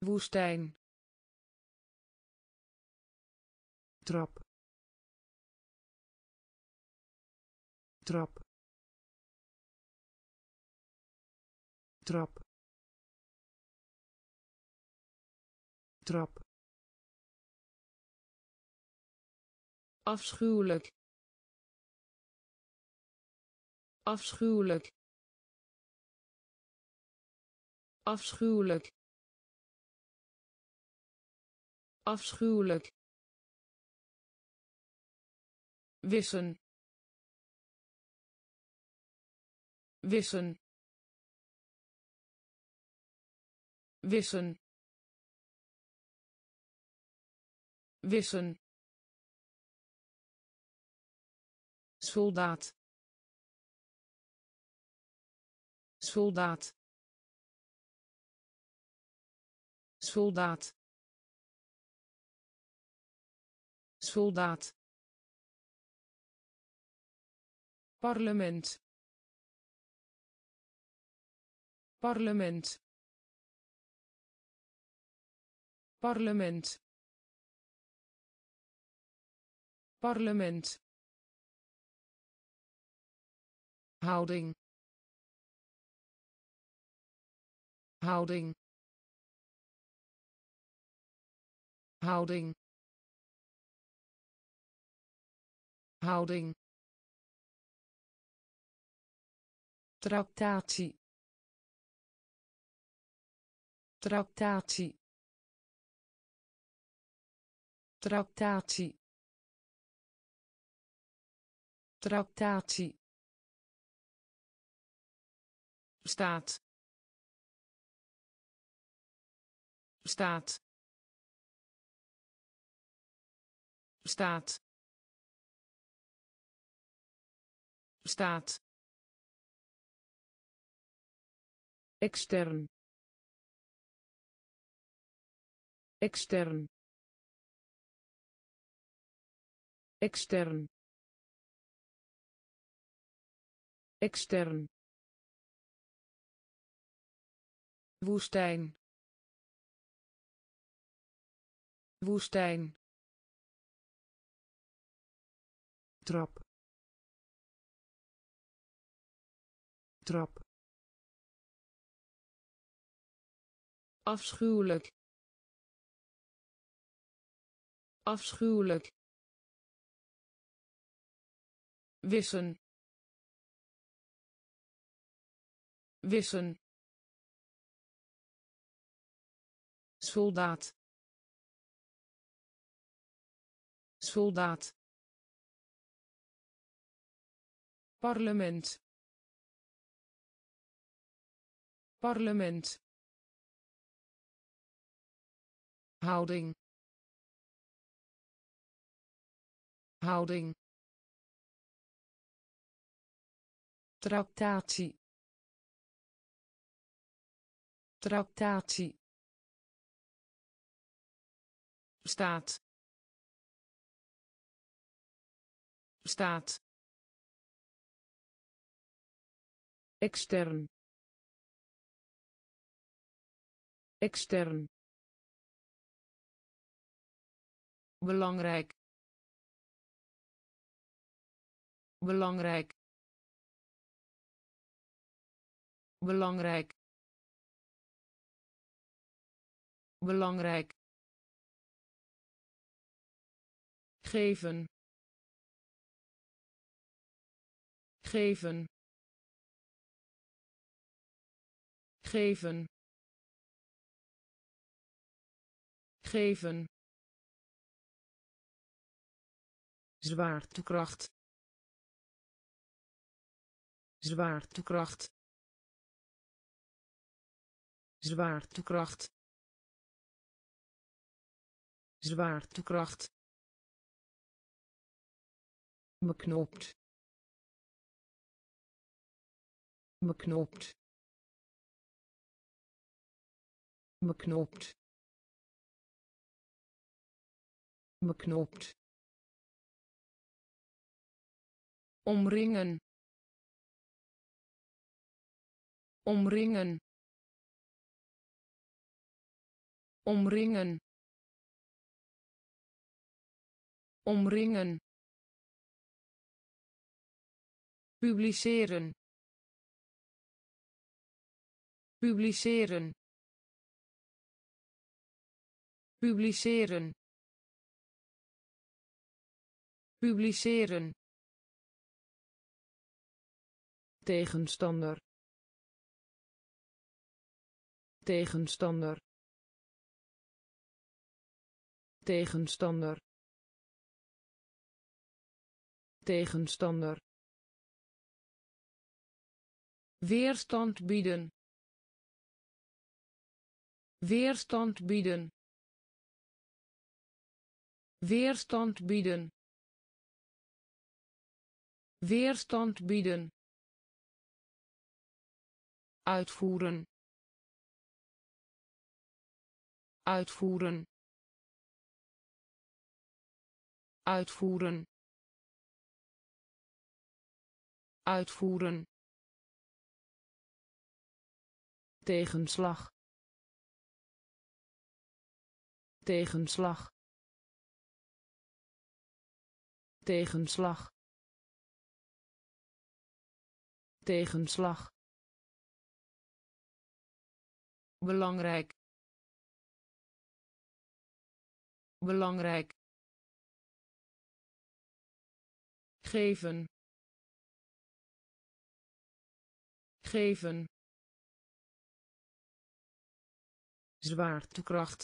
woestijn. Trap. Trap. Trap. Trap. Afschuwelijk. Afschuwelijk. Afschuwelijk afschuwelijk. Wissen. Wissen. Wissen. Wissen. Soldaat. Soldaat. Soldaat soldaat. Parlement. Parlement. Parlement. Parlement. Houding. Houding. Houding houding. Tractatie. Tractatie. Tractatie. Tractatie. Staat. Staat. Staat staat. Extern. Extern. Extern. Extern. Woestijn. Woestijn. Trap trap. Afschuwelijk. Afschuwelijk. Wissen. Wissen. Soldaat. Soldaat. Parlement parlement. Houding. Houding. Tractatie. Tractatie. Staat. Staat. Extern extern. Belangrijk. Belangrijk. Belangrijk. Belangrijk. Geven. Geven. Geven geven zwaartekracht zwaartekracht zwaartekracht zwaartekracht beknopt. Beknopt. Beknopt beknopt. Omringen. Omringen. Omringen. Omringen. Publiceren. Publiceren. Publiceren publiceren. Tegenstander. Tegenstander. Tegenstander. Tegenstander. Weerstand bieden. Weerstand bieden. Weerstand bieden weerstand bieden. Uitvoeren. Uitvoeren. Uitvoeren. Uitvoeren. Tegenslag. Tegenslag. Tegenslag tegenslag. Belangrijk. Belangrijk. Geven. Geven. Zwaartekracht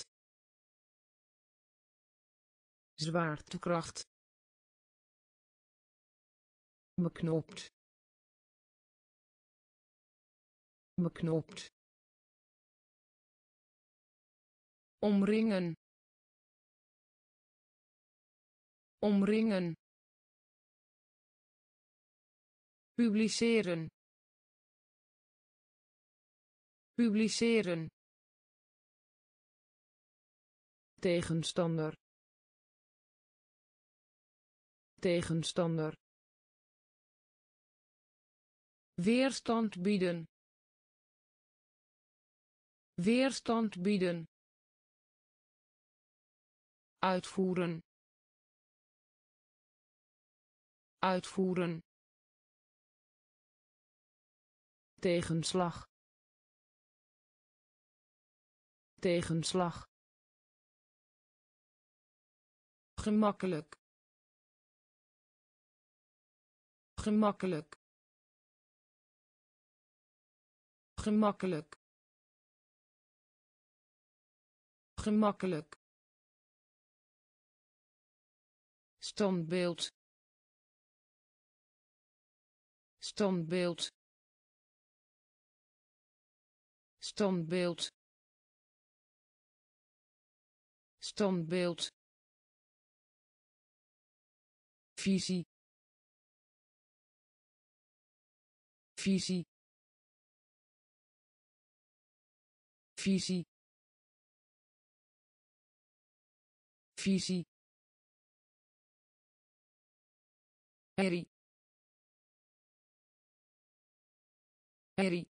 zwaartekracht beknopt beknopt. Omringen. Omringen. Publiceren. Publiceren. Tegenstander. Tegenstander. Weerstand bieden weerstand bieden. Uitvoeren. Uitvoeren. Tegenslag. Tegenslag. Gemakkelijk. Gemakkelijk. Gemakkelijk gemakkelijk. Standbeeld. Standbeeld. Standbeeld. Standbeeld. Visie. Visie. Visie visie herrie herrie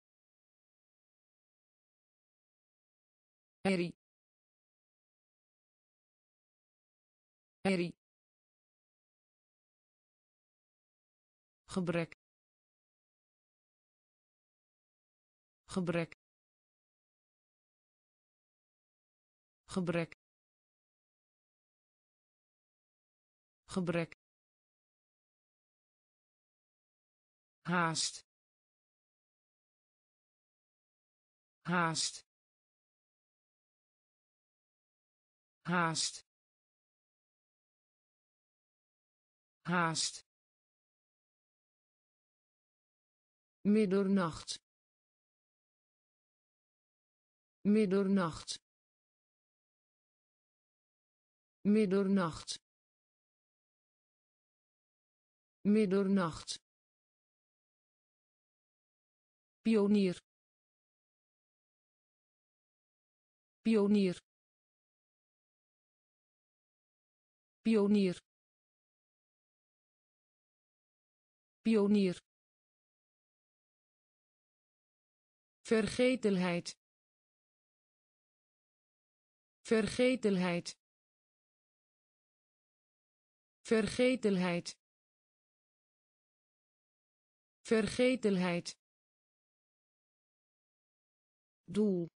herrie herrie gebrek. Gebrek. Gebrek gebrek haast haast haast haast. Middernacht middernacht. Middernacht middernacht. Pionier. Pionier. Pionier. Pionier. Vergetelheid. Vergetelheid. Vergetelheid vergetelheid. Doel.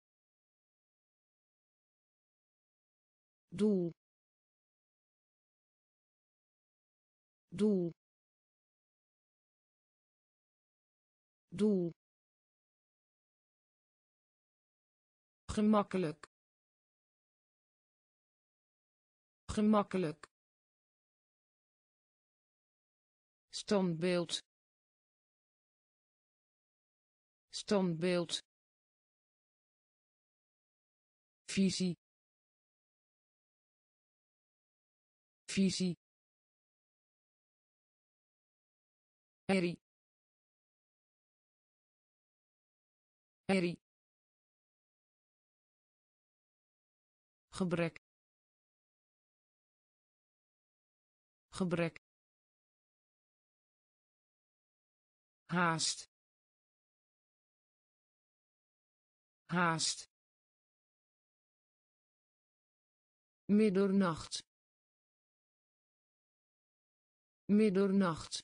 Doel. Doel. Doel. Gemakkelijk. Gemakkelijk. Standbeeld standbeeld. Visie. Visie. Herrie herrie gebrek. Gebrek. Haast haast. Middernacht. Middernacht.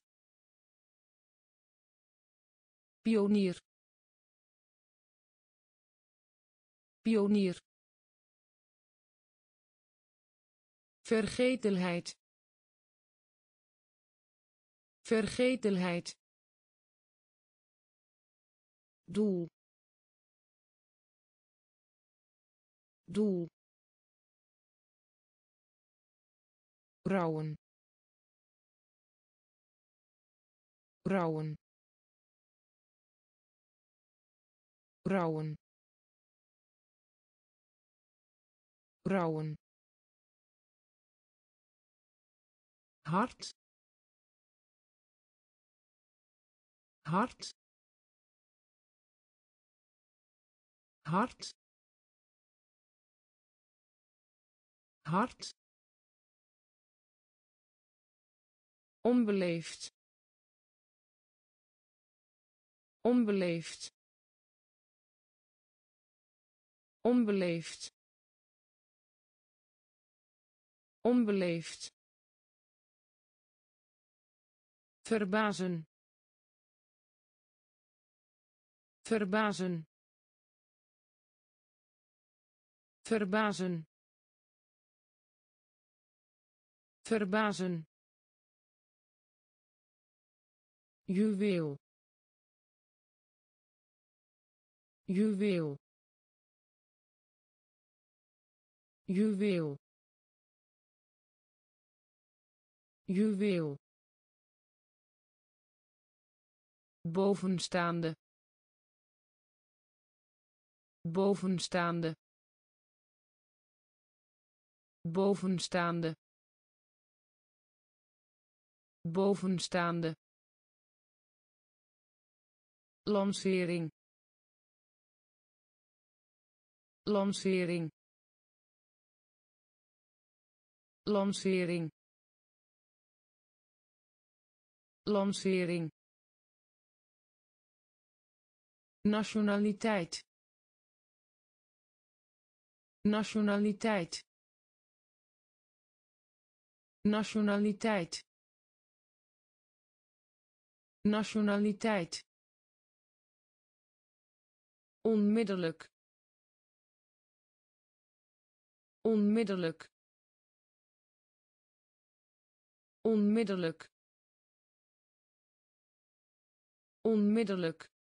Pionier. Pionier. Vergetelheid. Vergetelheid. Doel doel. Rouwen. Rouwen. Rouwen. Rouwen. Hart. Hart. Hart hart onbeleefd onbeleefd onbeleefd onbeleefd. Verbazen. Verbazen. Verbazen verbazen. Juweel. Juweel. Juweel. Juweel. Bovenstaande. Bovenstaande. Bovenstaande bovenstaande. Lancering. Lancering. Lancering. Lancering. Nationaliteit. Nationaliteit. Nationaliteit nationaliteit. Onmiddellijk. Onmiddellijk. Onmiddellijk. Onmiddellijk.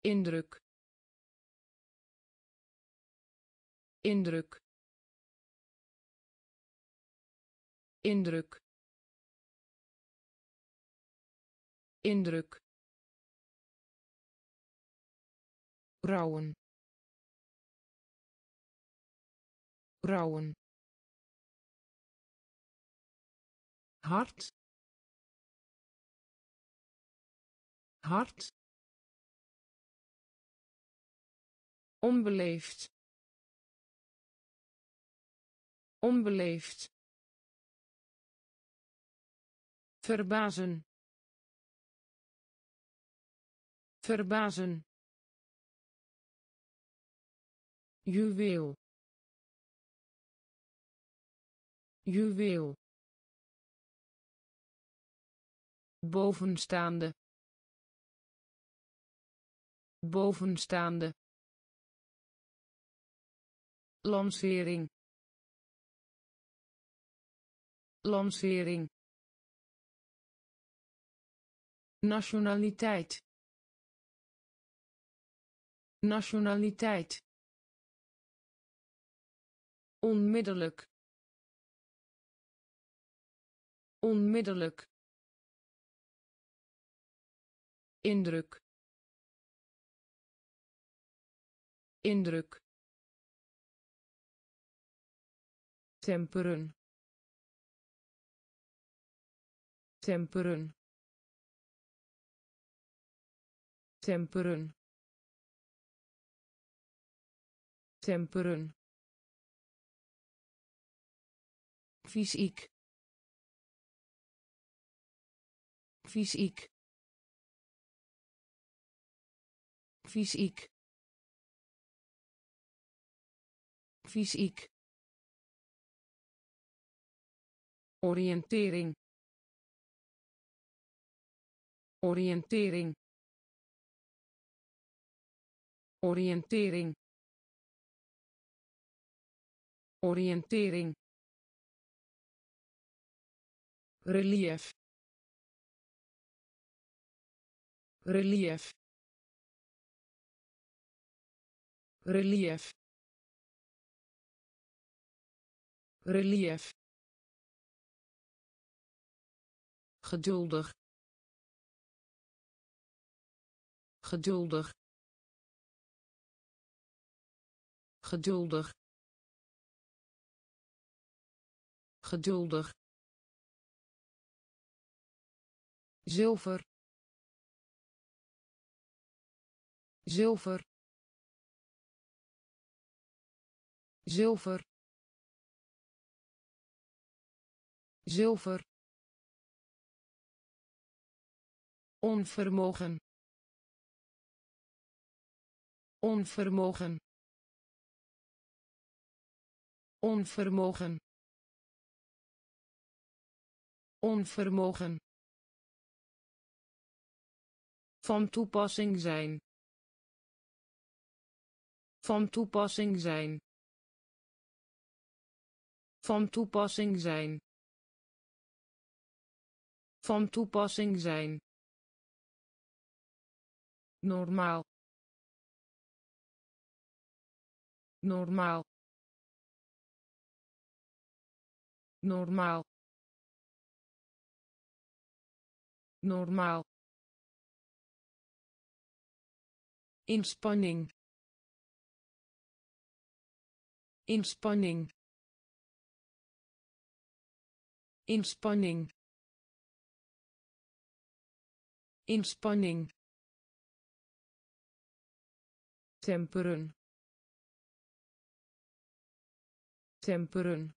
Indruk. Indruk. Indruk indruk. Rouwen. Rouwen. Hart. Hart. Onbeleefd. Onbeleefd. Verbazen verbazen. Juweel. Juweel. Bovenstaande. Bovenstaande. Lancering. Lancering. Nationaliteit nationaliteit. Onmiddellijk. Onmiddellijk. Indruk. Indruk. Temperen. Temperen. Temperen temperen fysiek. Fysiek. Fysiek. Fysiek. Oriëntering. Oriëntering. Oriëntering oriëntering relief relief relief relief. Geduldig geduldig geduldig geduldig. Zilver. Zilver. Zilver. Zilver. Onvermogen. Onvermogen. Onvermogen onvermogen. Van toepassing zijn. Van toepassing zijn. Van toepassing zijn. Van toepassing zijn. Normaal. Normaal. Normaal normaal. Inspanning. Inspanning. Inspanning. Inspanning. Temperen. Temperen.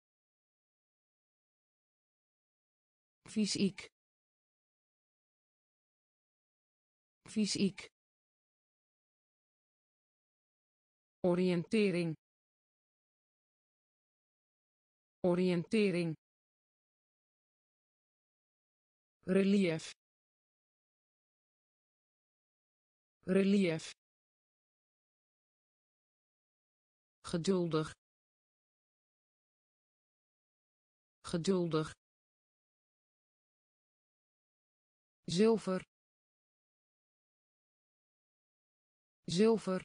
Fysiek fysiek. Oriëntering. Oriëntering. Relief. Relief. Geduldig. Geduldig. Zilver zilver.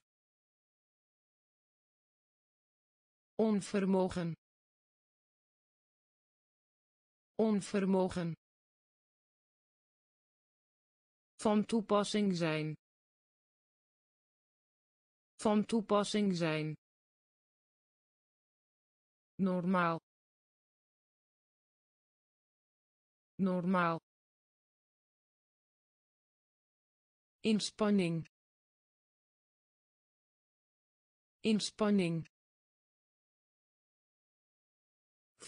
Onvermogen. Onvermogen. Van toepassing zijn. Van toepassing zijn. Normaal. Normaal. Inspanning inspanning.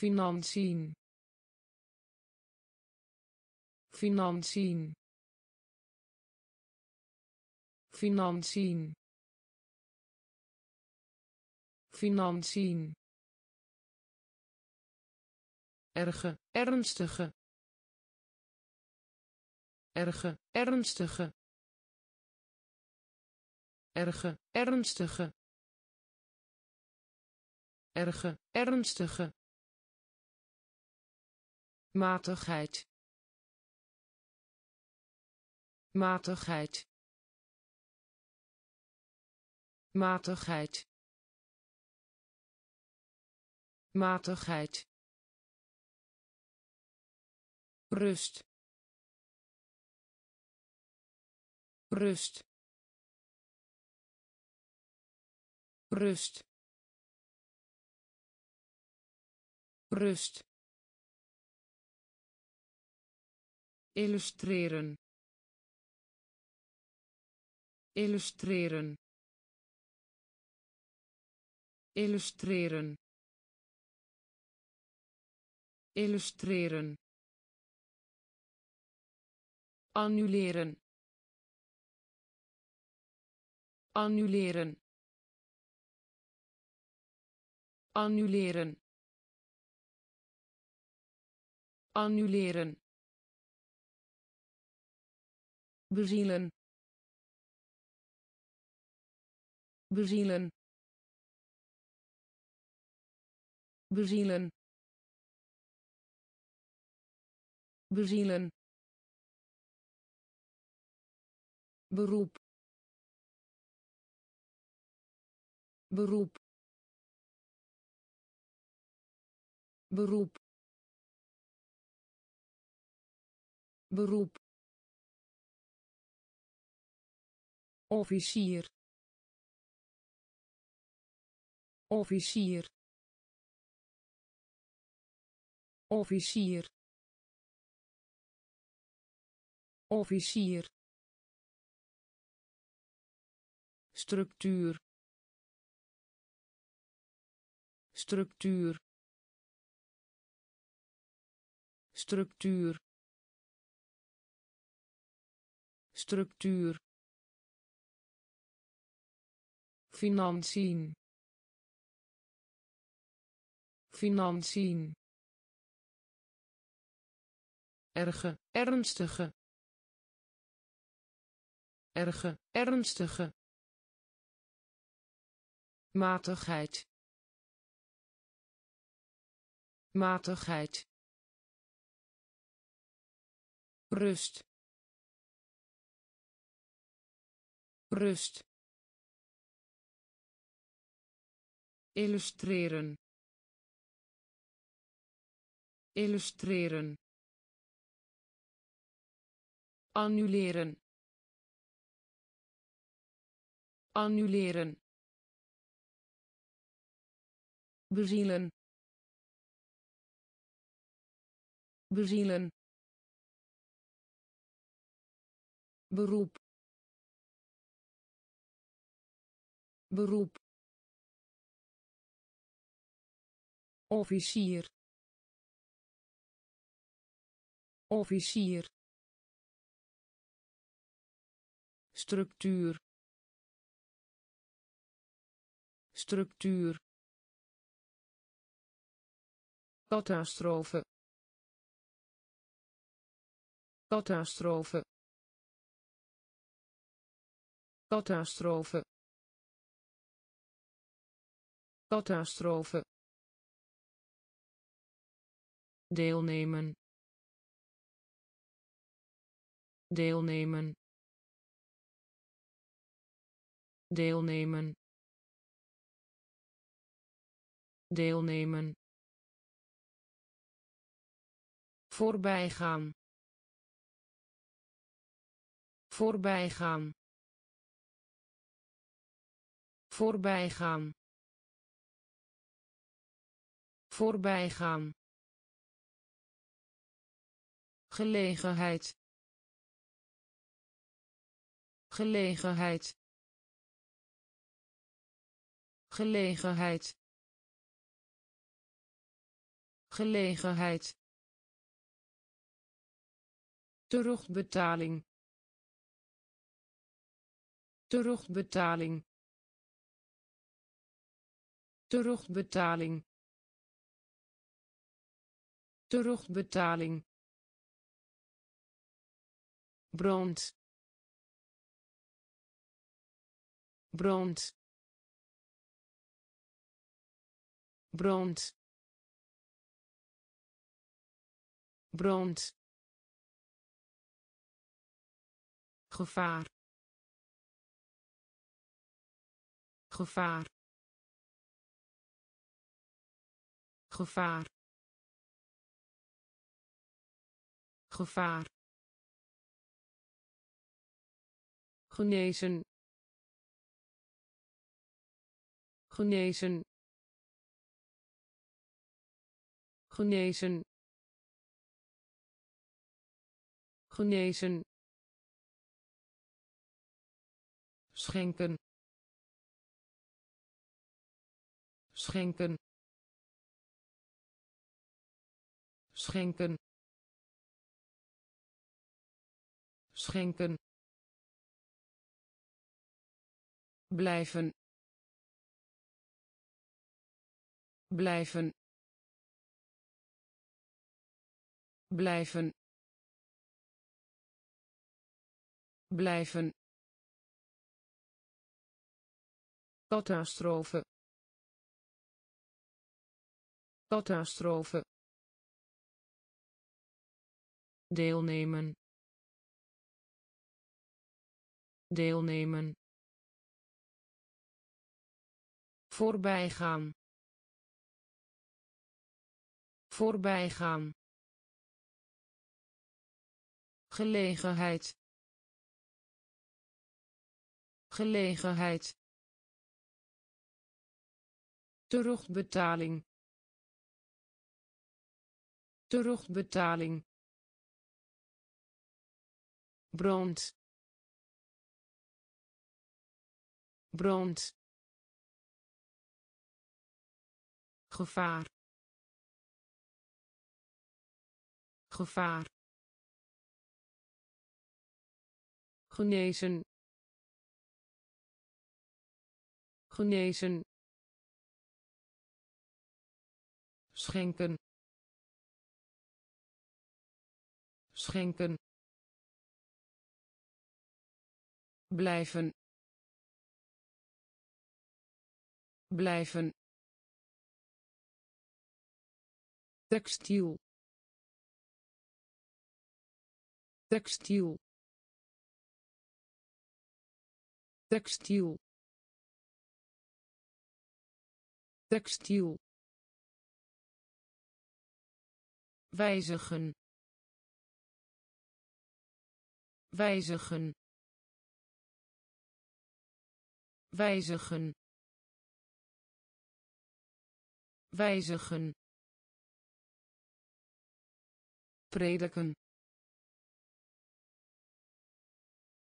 Financiën. Financiën. Financiën. Financiën. Erge ernstige. Erge ernstige. Erge ernstige erge ernstige. Matigheid. Matigheid. Matigheid. Matigheid. Rust. Rust. Rust rust. Illustreren. Illustreren. Illustreren. Illustreren. Annuleren. Annuleren. Annuleren annuleren. Bezielen. Bezielen. Bezielen. Bezielen. Beroep. Beroep. Beroep beroep officier officier officier officier. Structuur. Structuur. Structuur structuur. Financiën. Financiën. Erge ernstige. Erge ernstige. Matigheid. Matigheid. Rust rust. Illustreren. Illustreren. Annuleren. Annuleren. Bezielen. Bezielen. Beroep beroep officier officier structuur structuur catastrofe catastrofe catastrofe catastrofe deelnemen. Deelnemen. Deelnemen. Deelnemen. Voorbijgaan. Voorbijgaan. Voorbijgaan voorbijgaan gelegenheid. Gelegenheid. Gelegenheid. Gelegenheid. Terugbetaling. Terugbetaling. Terugbetaling terugbetaling. Brand. Brand. Brand. Brand. Gevaar. Gevaar. Gevaar gevaar. Genezen. Genezen. Genezen. Genezen. Schenken. Schenken. Schenken schenken. Blijven. Blijven. Blijven. Blijven. Catastrofe. Catastrofe. Deelnemen deelnemen. Voorbijgaan. Voorbijgaan. Gelegenheid. Gelegenheid. Terugbetaling. Terugbetaling. Brand brand. Gevaar. Gevaar. Genezen. Genezen. Schenken. Schenken. Blijven blijven. Textiel. Textiel. Textiel. Textiel. Wijzigen. Wijzigen. Wijzigen wijzigen. Prediken.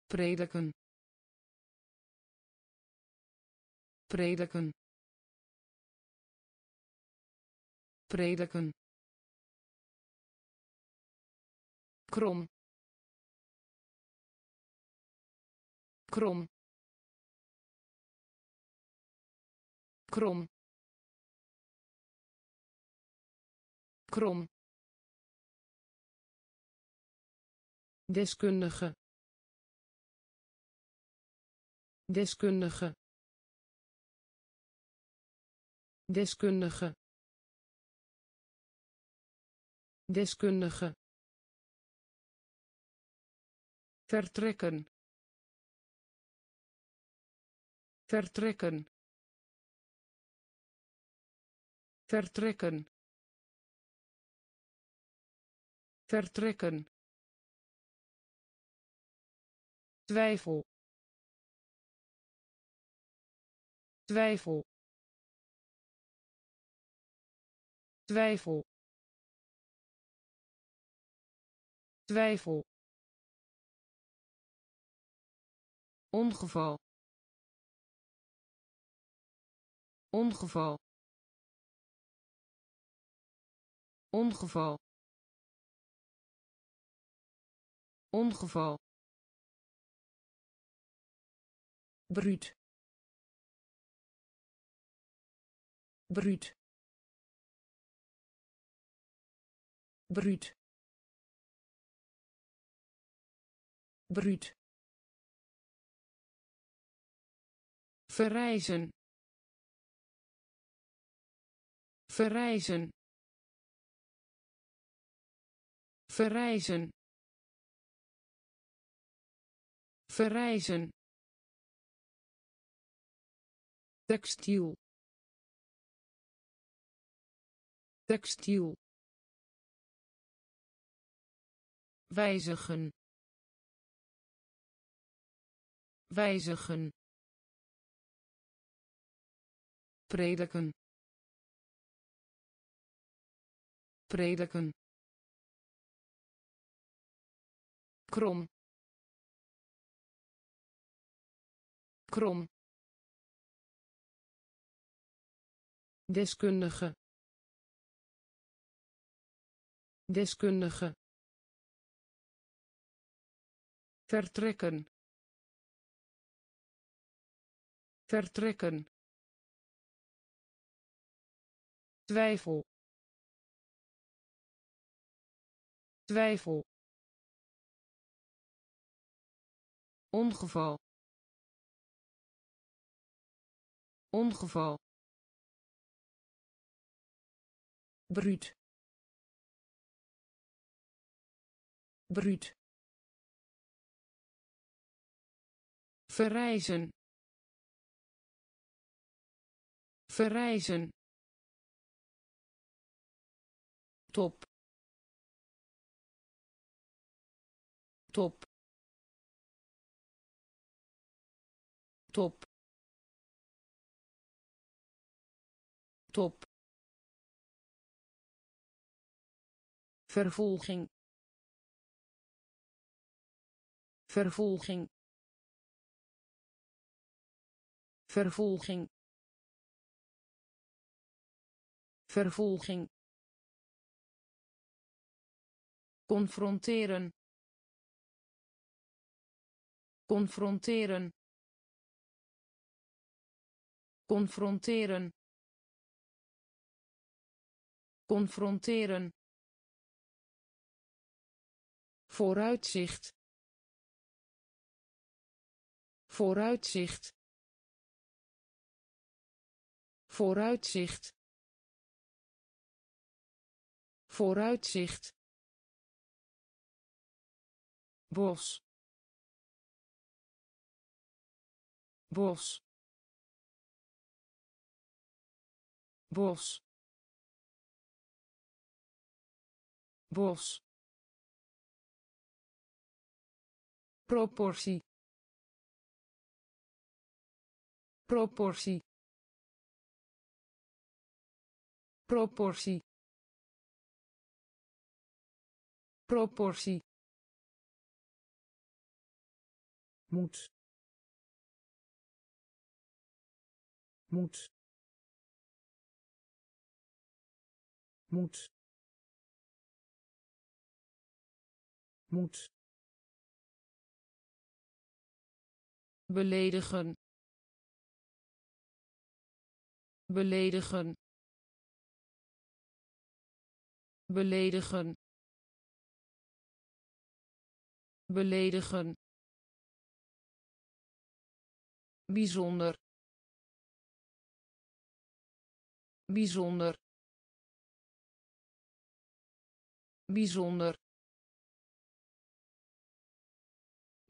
Prediken. Prediken. Prediken. Krom. Krom. Krom deskundige. Deskundige. Deskundige. Deskundige. Vertrekken. Vertrekken. Vertrekken vertrekken. Twijfel. Twijfel. Twijfel. Twijfel. Ongeval. Ongeval. Ongeval ongeval. Bruut. Bruut. Bruut. Bruut. Verrijzen. Verrijzen. Verrijzen verrijzen. Textiel. Textiel. Wijzigen. Wijzigen. Prediken. Prediken. Krom krom. Deskundige. Deskundige. Vertrekken. Vertrekken. Twijfel. Twijfel. Ongeval ongeval. Bruut. Bruut. Verrijzen. Verrijzen. Top. Top. Top top vervolging. Vervolging. Vervolging. Vervolging. Confronteren. Confronteren. Confronteren confronteren. Vooruitzicht. Vooruitzicht. Vooruitzicht. Vooruitzicht. Bos. Bos. Bos bos. Proportie. Proportie. Proportie. Proportie. Moet. Moet. Moet beledigen. Beledigen. Beledigen. Beledigen. Bijzonder. Bijzonder. Bijzonder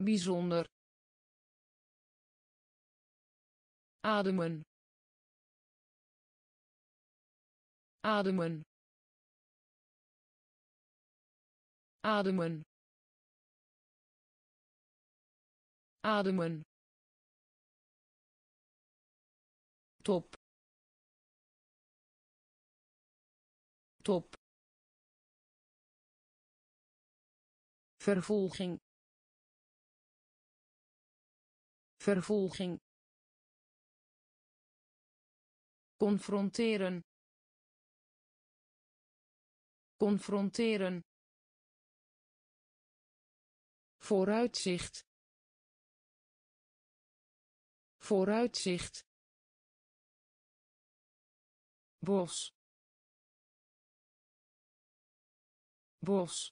bijzonder. Ademen. Ademen. Ademen. Ademen. Top. Top. Vervolging vervolging. Confronteren. Confronteren. Vooruitzicht. Vooruitzicht. Bos. Bos.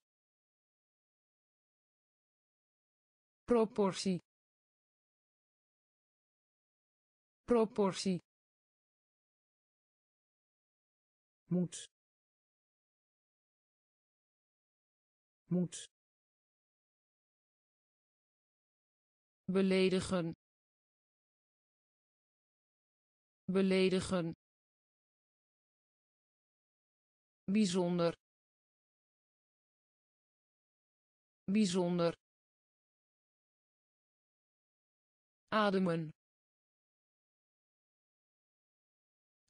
Proportie proportie. Moet. Moet. Beledigen. Beledigen. Bijzonder. Bijzonder. Ademen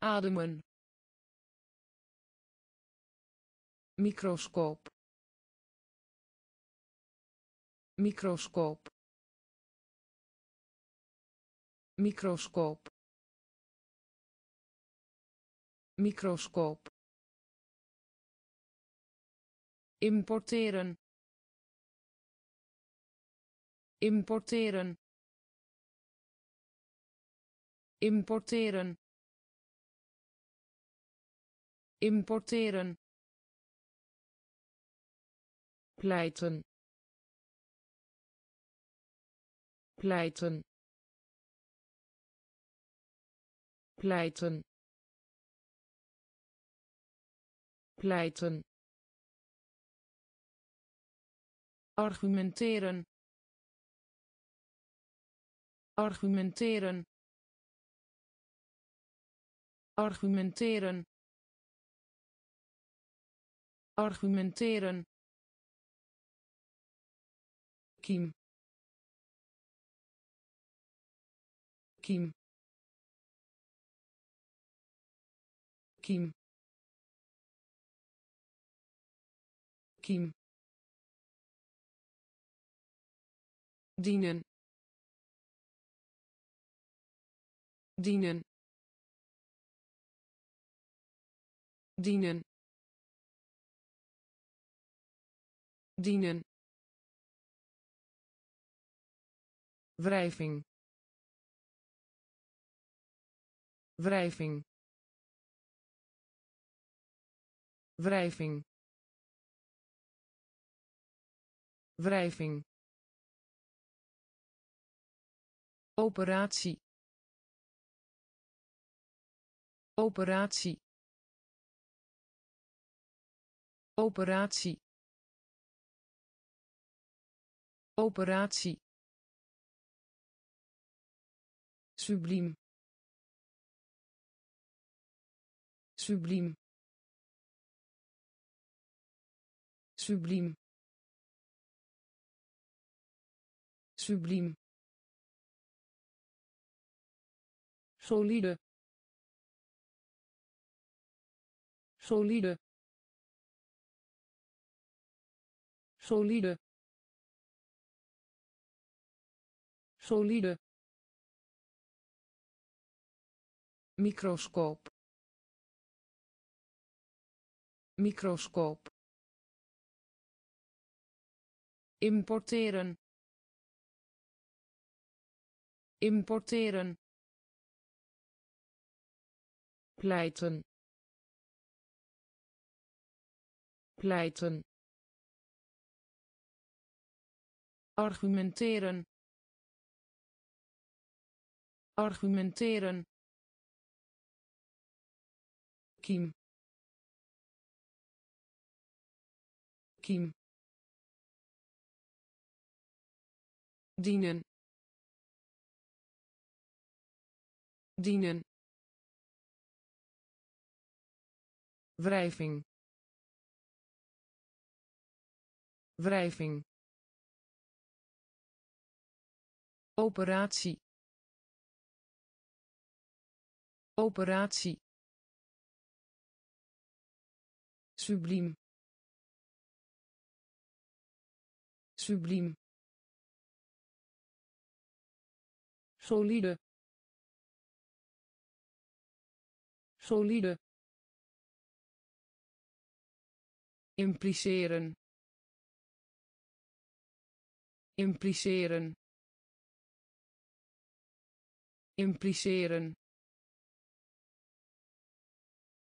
ademen. Microscoop. Microscoop. Microscoop. Microscoop. Importeren. Importeren. Importeren importeren. Pleiten. Pleiten. Pleiten. Pleiten. Argumenteren. Argumenteren. Argumenteren argumenteren. Kiem kiem kiem kiem dienen. Dienen. Dienen dienen. Wrijving. Wrijving. Wrijving. Wrijving. Operatie. Operatie. Operatie operatie. Subliem. Subliem. Subliem. Subliem. Solide. Solide. Solide solide. Microscoop. Microscoop. Importeren. Importeren. Pleiten. Pleiten. Argumenteren argumenteren. Kiem kiem dienen. Dienen. Wrijving. Wrijving. Operatie operatie. Subliem. Subliem. Solide. Solide. Impliceren. Impliceren. Impliceren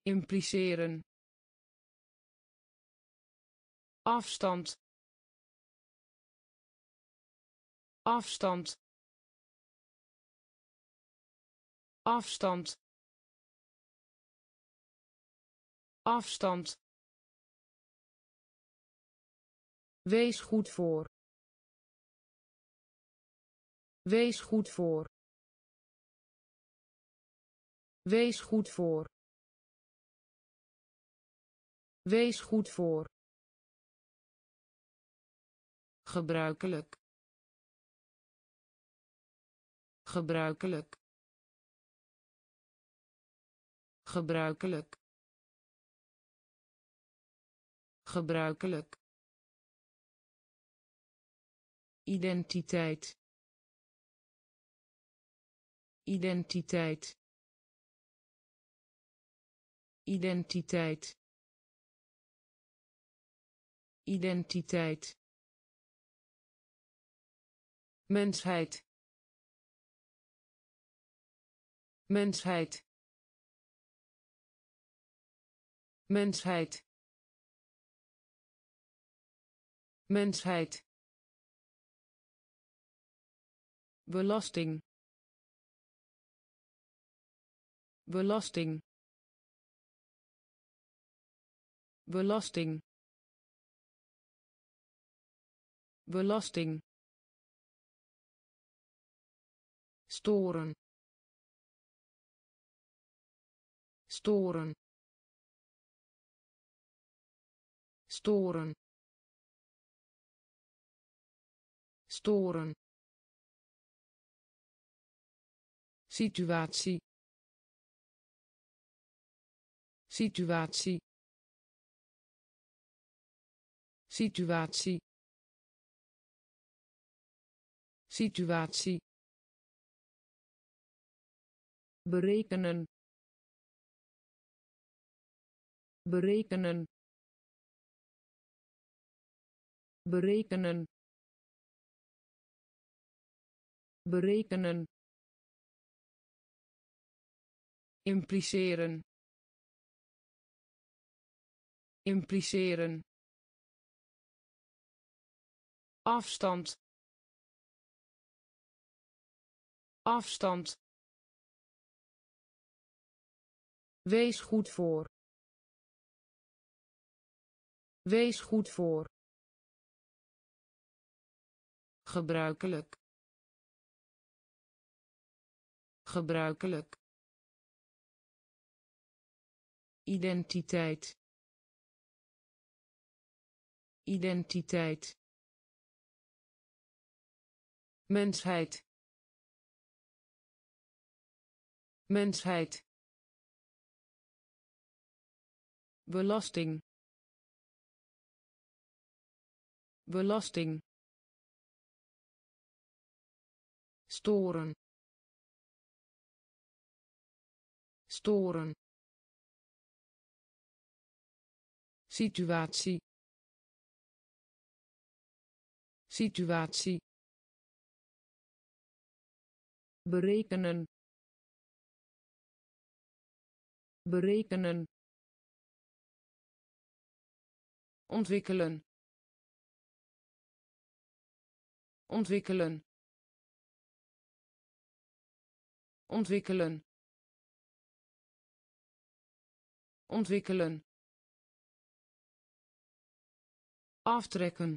impliceren afstand afstand afstand afstand Wees goed voor. Wees goed voor. Wees goed voor. Wees goed voor. Gebruikelijk. Gebruikelijk. Gebruikelijk. gebruikelijk identiteit identiteit identiteit identiteit. Mensheid. Mensheid. Mensheid. Mensheid. Belasting. Belasting. Belasting belasting. Storen. Storen. Storen. Storen. Situatie. Situatie. Situatie situatie. Berekenen. Berekenen. Berekenen. Berekenen. Impliceren. Impliceren. Afstand afstand. Wees goed voor. Wees goed voor. Gebruikelijk. Gebruikelijk. Identiteit. Identiteit. Mensheid mensheid. Belasting. Belasting. Storen. Storen. Situatie. Situatie. Berekenen berekenen ontwikkelen ontwikkelen ontwikkelen ontwikkelen aftrekken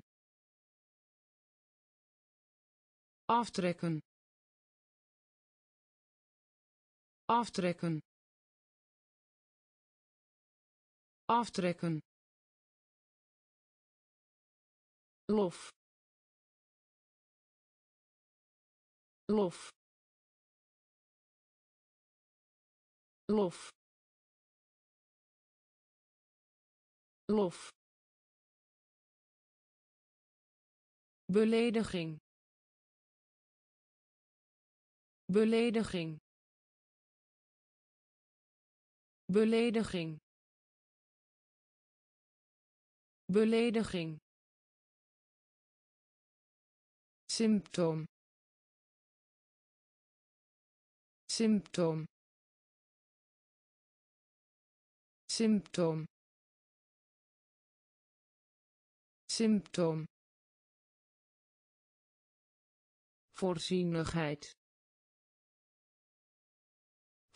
aftrekken aftrekken aftrekken. Lof. Lof. Lof. Lof. Belediging. Belediging. Belediging belediging. Symptoom. Symptoom. Symptoom. Symptoom. Voorzienigheid.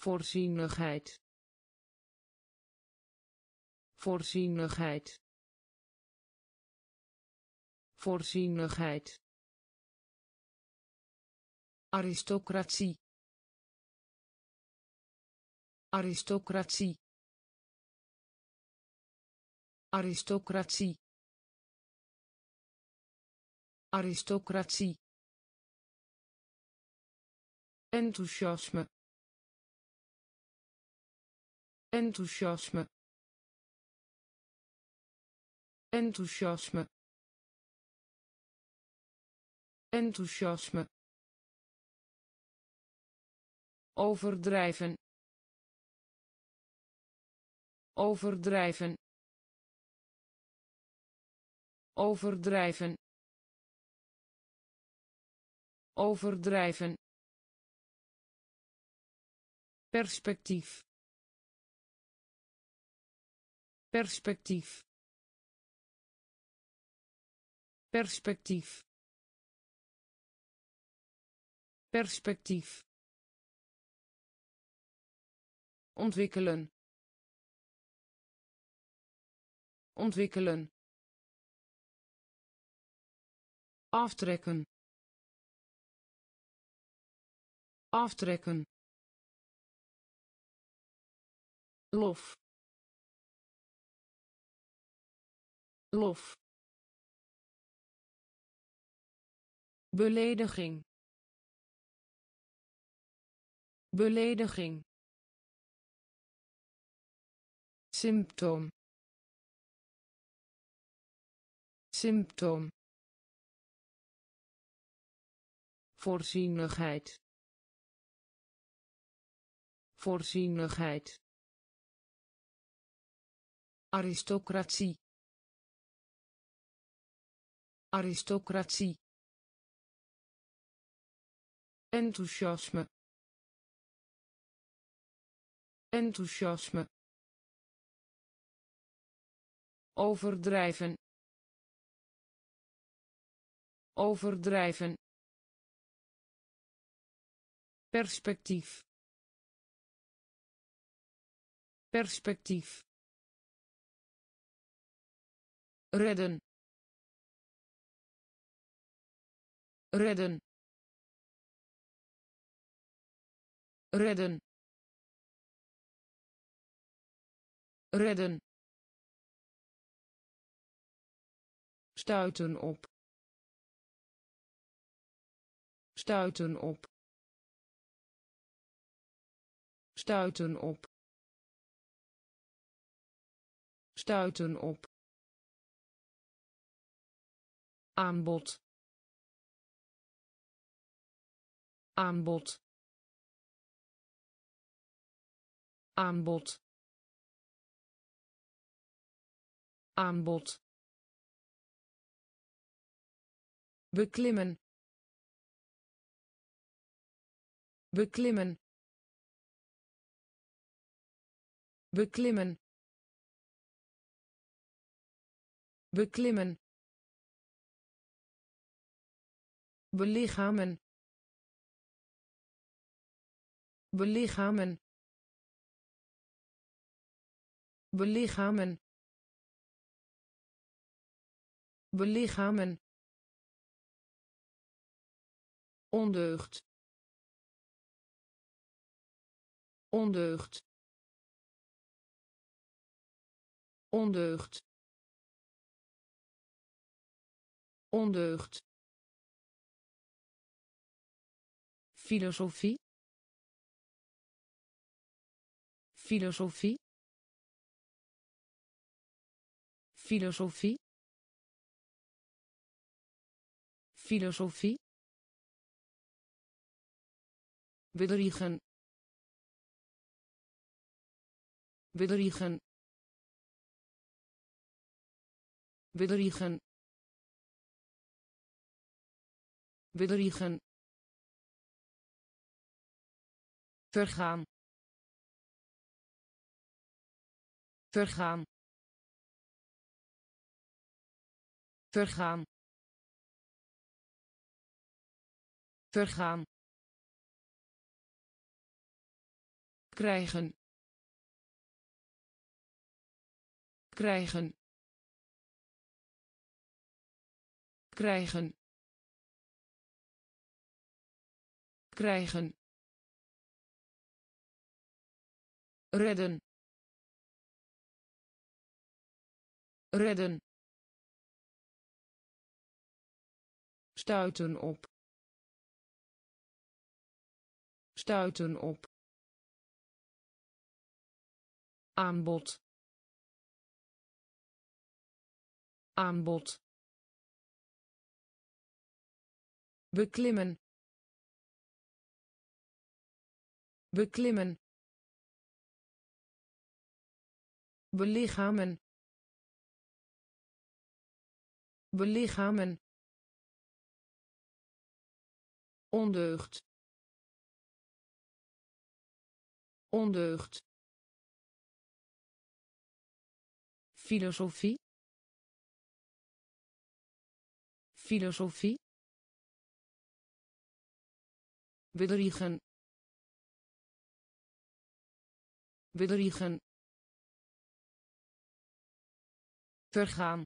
Voorzienigheid. Voorzienigheid voorzienigheid. Aristocratie. Aristocratie. Aristocratie. Aristocratie. Enthousiasme. Enthousiasme. Enthousiasme enthousiasme. Overdrijven. Overdrijven. Overdrijven. Overdrijven. Perspectief. Perspectief. Perspectief perspectief. Ontwikkelen. Ontwikkelen. Aftrekken. Aftrekken. Lof. Lof. Belediging belediging. Symptoom. Symptoom. Voorzienigheid. Voorzienigheid. Aristocratie. Aristocratie. Enthousiasme enthousiasme. Overdrijven. Overdrijven. Perspectief. Perspectief. Redden. Redden. Redden redden. Stuiten op. Stuiten op. Stuiten op. Stuiten op. Aanbod. Aanbod. Aanbod aanbod. Beklimmen. Beklimmen. Beklimmen. Beklimmen. Belichamen. Belichamen. Belichamen belichamen. Ondeugd. Ondeugd. Ondeugd. Ondeugd. Filosofie. Filosofie. Filosofie filosofie. Bedriegen. Bedriegen. Bedriegen. Bedriegen. Vergaan. Vergaan. Vergaan vergaan. Krijgen. Krijgen. Krijgen. Krijgen. Redden. Redden. Stuiten op stuiten op. Aanbod. Aanbod. Beklimmen. Beklimmen. Belichamen. Belichamen. Ondeugd ondeugd. Filosofie. Filosofie. Bedriegen. Bedriegen. Vergaan.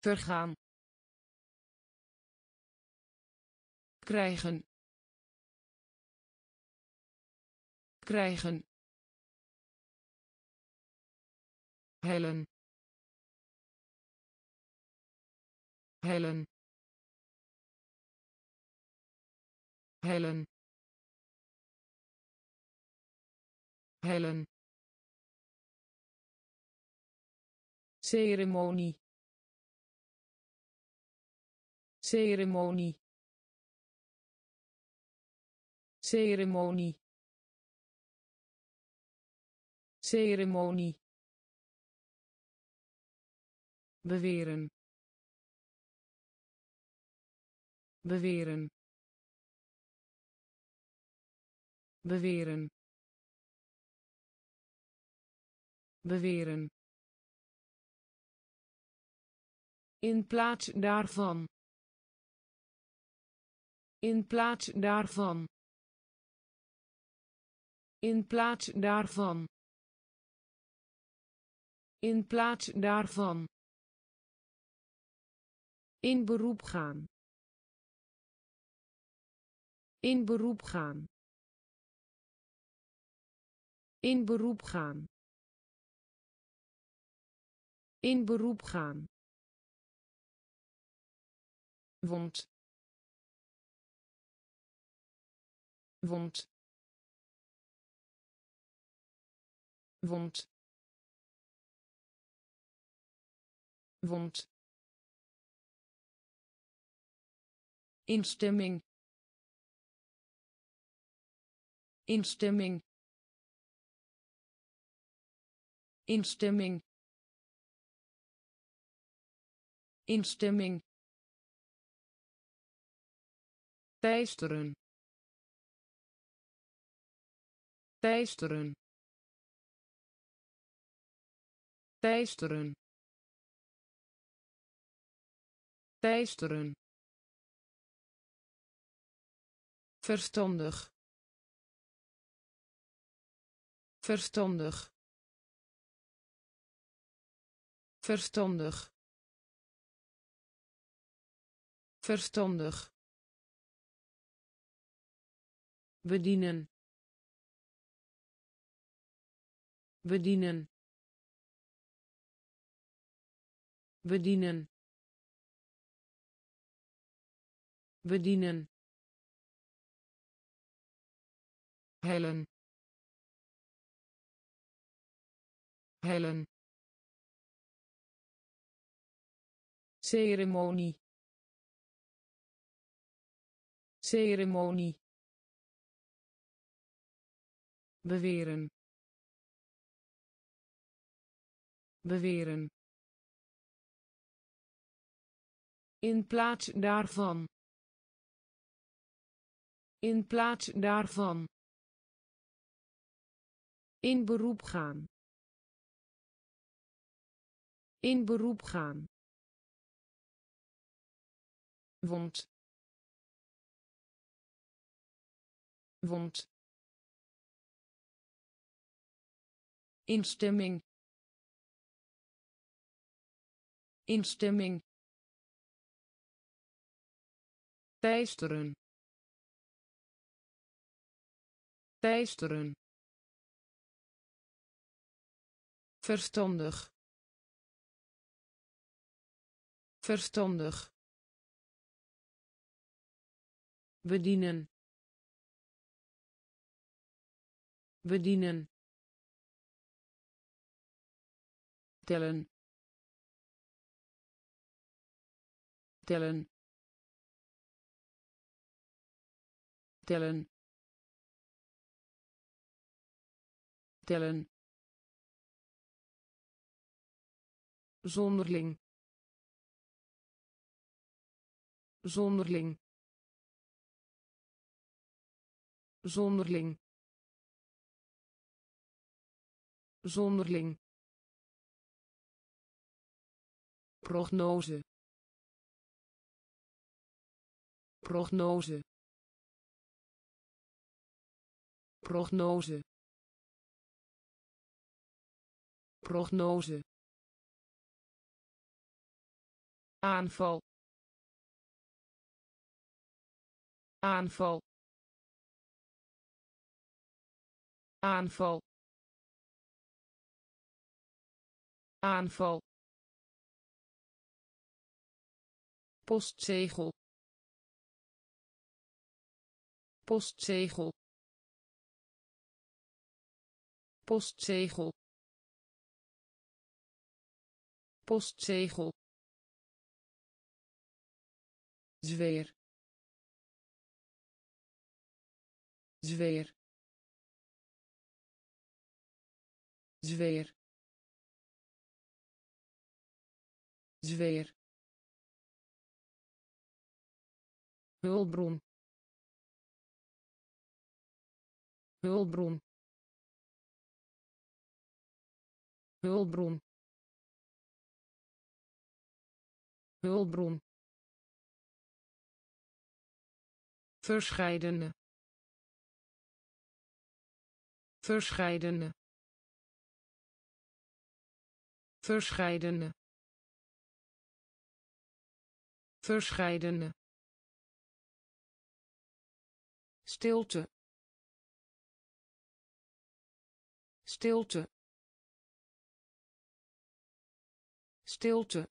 Vergaan. Krijgen krijgen. Hellen. Hellen. Hellen. Hellen. Ceremonie. Ceremonie. Ceremonie ceremonie. Beweren. Beweren. Beweren. Beweren. In plaats daarvan. In plaats daarvan. In plaats daarvan in plaats daarvan. In beroep gaan. In beroep gaan. In beroep gaan. In beroep gaan. Wond. Wond. Wond wond instemming. Instemming. Instemming. Instemming. Teisteren. Teisteren. Teisteren teisteren. Verstandig. Verstandig. Verstandig. Verstandig. Bedienen. Bedienen. Bedienen bedienen. Hellen. Hellen. Ceremonie. Ceremonie. Beweren. Beweren. In plaats daarvan in plaats daarvan. In beroep gaan. In beroep gaan. Wond. Wond. Instemming. Instemming. Teisteren teisteren. Verstandig. Verstandig. Bedienen. Bedienen. Tellen. Tellen. Tellen zonderling. Zonderling. Zonderling. Zonderling. Prognose. Prognose. Prognose prognose. Aanval. Aanval. Aanval. Aanval. Postzegel. Postzegel. Postzegel postzegel. Zweer. Zweer. Zweer. Zweer. Hulpbron. Hulpbron. Hulpbron hulpbron. Verscheidene. Verscheidene. Verscheidene. Verscheidene. Stilte. Stilte. Stilte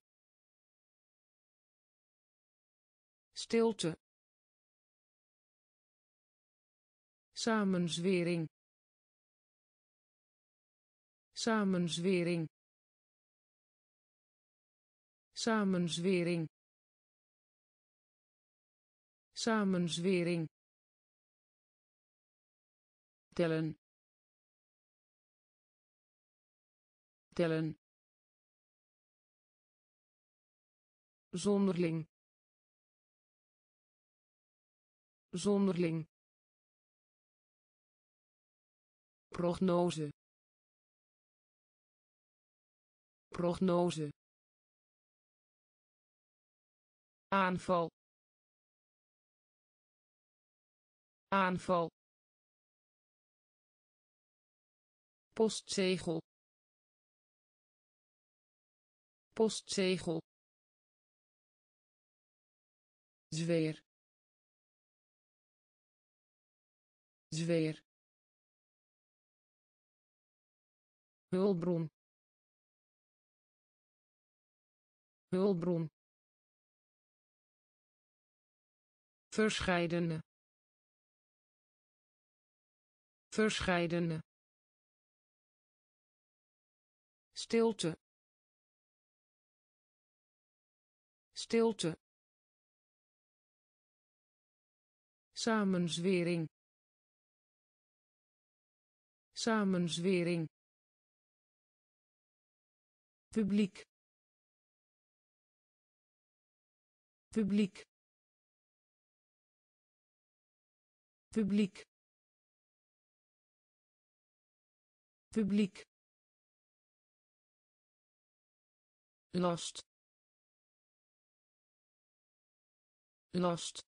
stilte. Samenzwering. Samenzwering. Samenzwering. Samenzwering. Tellen. Tellen. Zonderling zonderling. Prognose. Prognose. Aanval. Aanval. Postzegel. Postzegel. Zweer zweer hulpbron. Hulpbron. Verscheidene. Verscheidene. Stilte. Stilte. Samenzwering samenzwering. Publiek. Publiek. Publiek. Publiek. Last last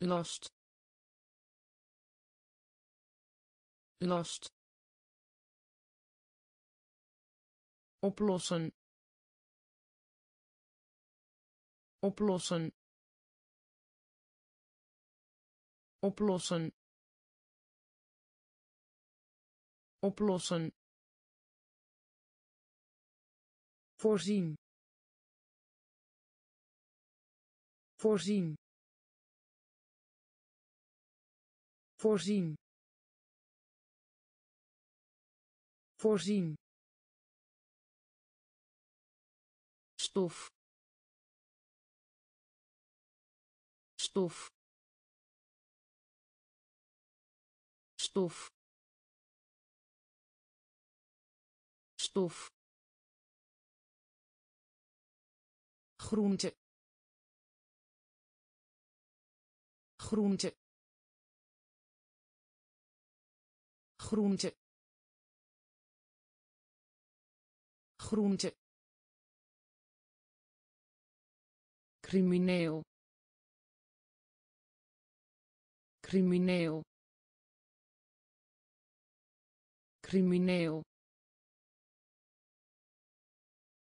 last last oplossen. Oplossen. Oplossen. Oplossen. Voorzien. Voorzien. Voorzien voorzien. Stof. Stof. Stof. Stof. Groente. Groente. Groente groente. Crimineel. Crimineel. Crimineel.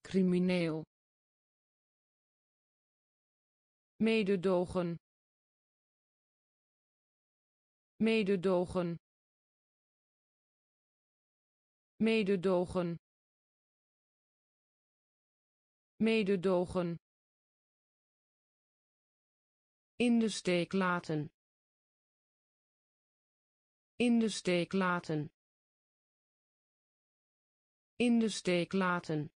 Crimineel. Mededogen. Mededogen. Mededogen mededogen. In de steek laten. In de steek laten. In de steek laten.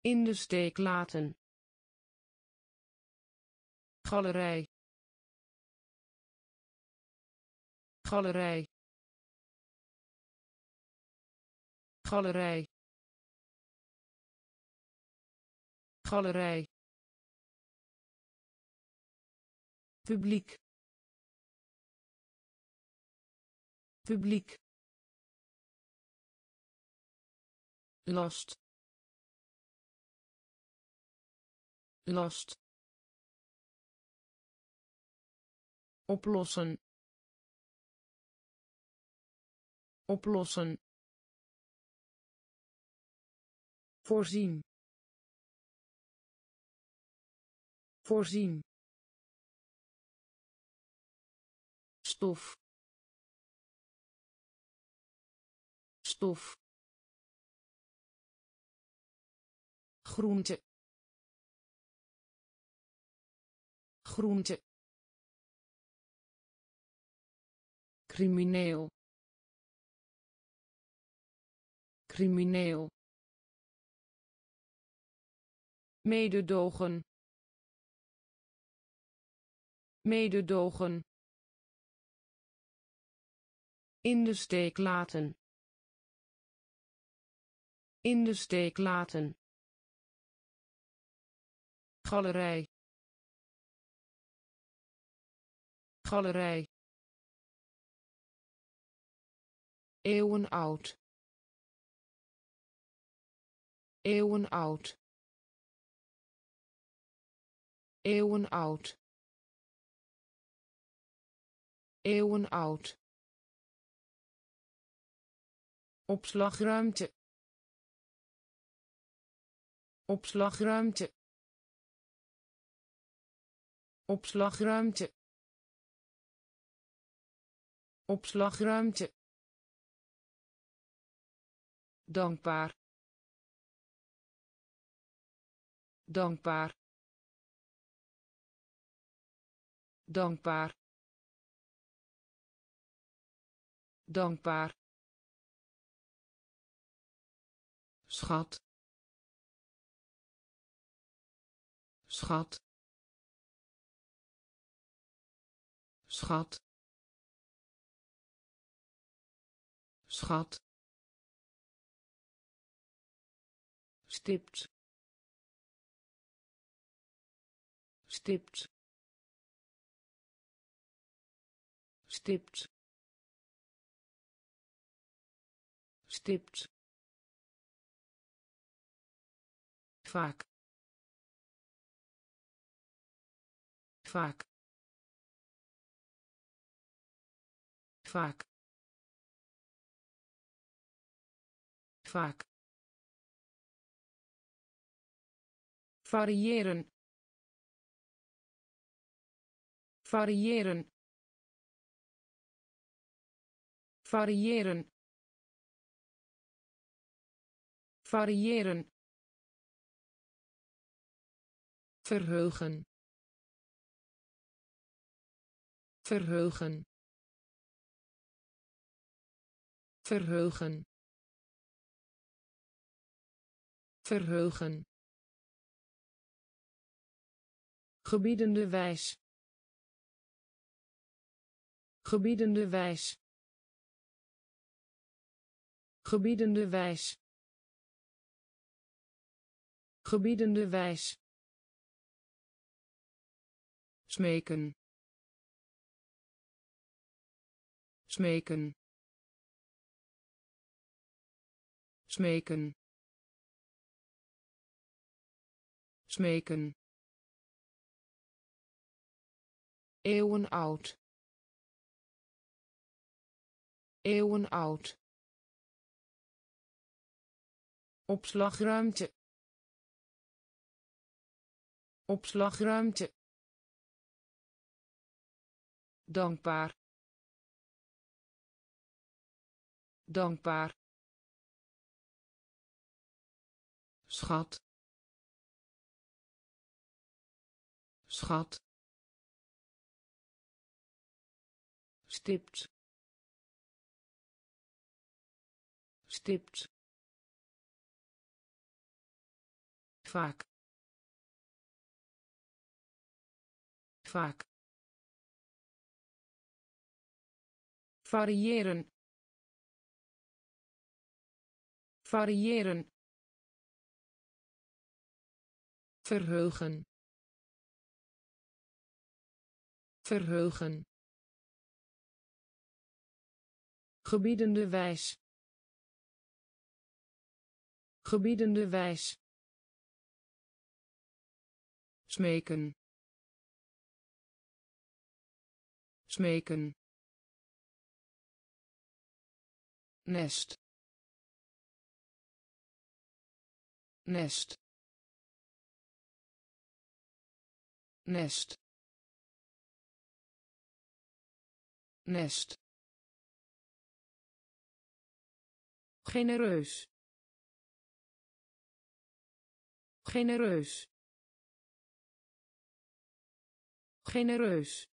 In de steek laten. Galerij. Galerij. Galerij galerij. Publiek. Publiek. Last. Last. Oplossen. Oplossen. Voorzien voorzien. Stof. Stof. Groente. Groente. Crimineel. Crimineel. Mededogen mededogen. In de steek laten. In de steek laten. Galerij. Galerij. Eeuwenoud eeuwenoud eeuwenoud eeuwenoud opslagruimte. Opslagruimte. Opslagruimte. Opslagruimte. Dankbaar. Dankbaar. Dankbaar dankbaar. Schat. Schat. Schat. Schat. Stipt. Stipt. Stipt stipt vaak. Vaak. Vaak. Vaak. Variëren. Variëren. Variëren variëren. Verheugen. Verheugen. Verheugen. Verheugen. Gebiedende wijs. Gebiedende wijs. Gebiedende wijs gebiedende wijs. Smeken. Smeken. Smeken. Smeken. Eeuwenoud eeuwenoud opslagruimte opslagruimte. Dankbaar. Dankbaar. Schat. Schat. Stipt. Stipt. Vaak variëren. Variëren. Verheugen. Verheugen. Gebiedende wijs. Gebiedende wijs. Smeken smeken. Nest. Nest. Nest. Nest. Genereus. Genereus. Genereus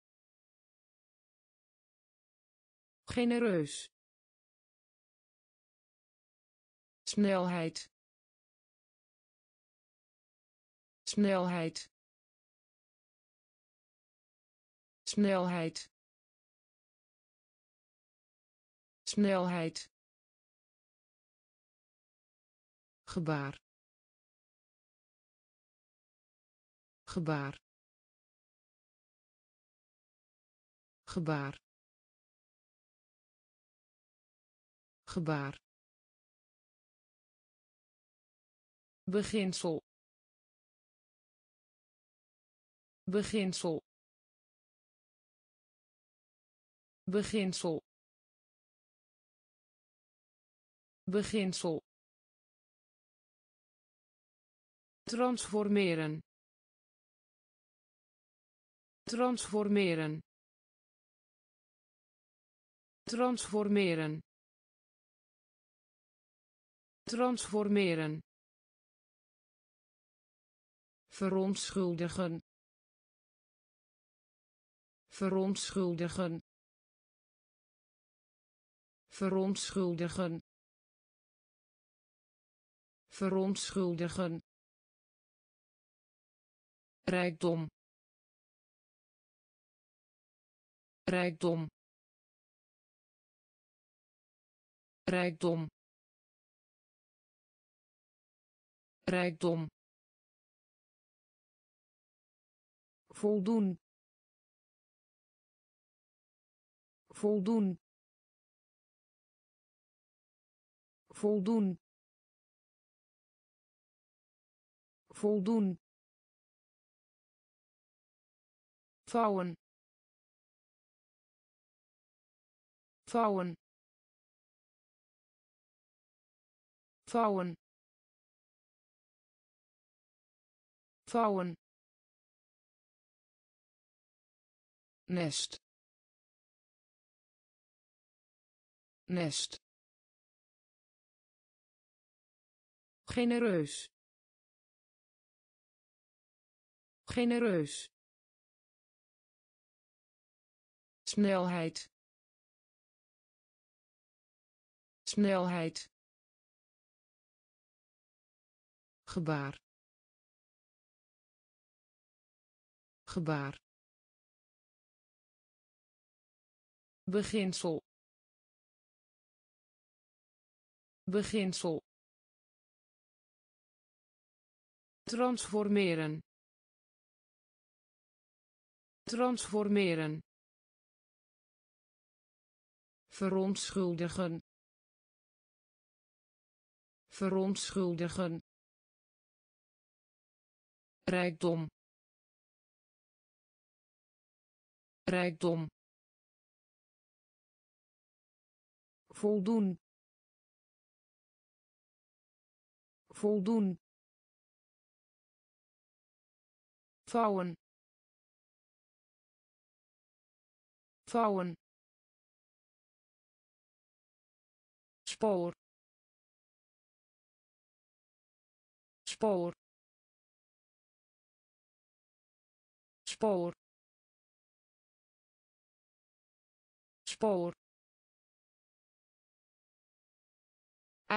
genereus. Snelheid. Snelheid. Snelheid. Snelheid. Gebaar. Gebaar. Gebaar gebaar. Beginsel. Beginsel. Beginsel. Beginsel. Transformeren. Transformeren. Transformeren transformeren. Verontschuldigen. Verontschuldigen. Verontschuldigen. Verontschuldigen. Rijkdom. Rijkdom. Rijkdom rijkdom. Voldoen. Voldoen. Voldoen. Voldoen. Vouwen. Vouwen. Vouwen vouwen nest. Nest. Genereus. Genereus. Snelheid. Snelheid. Gebaar gebaar. Beginsel. Beginsel. Transformeren. Transformeren. Verontschuldigen. Verontschuldigen. Rijkdom rijkdom. Voldoen. Voldoen. Vouwen. Vouwen. Spoor. Spoor. Spoor spoor.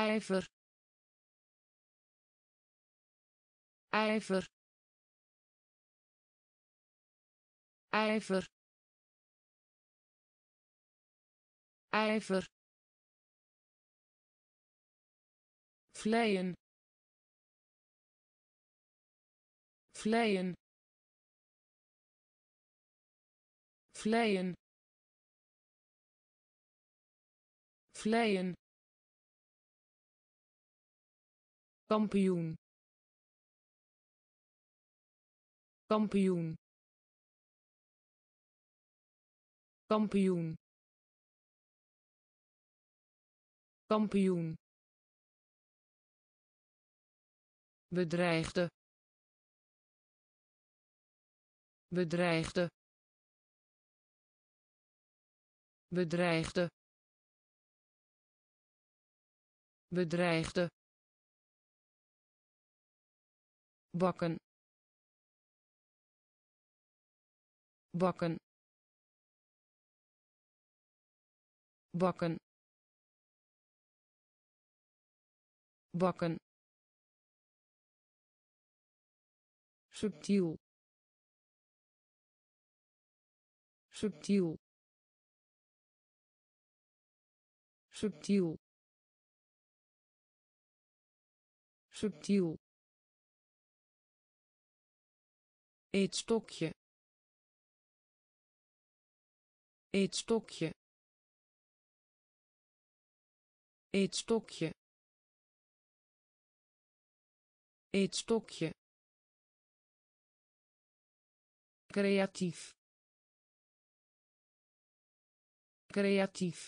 Ijver. Ijver. Ijver. Ijver. Vleien. Vleien. Vleien vleien. Kampioen. Kampioen. Kampioen. Kampioen. Bedreigde. Bedreigde. Bedreigde bedreigde. Bakken. Bakken. Bakken. Bakken. Subtiel. Subtiel. Subtiel subtiel. Eetstokje eetstokje eetstokje eetstokje creatief. Creatief.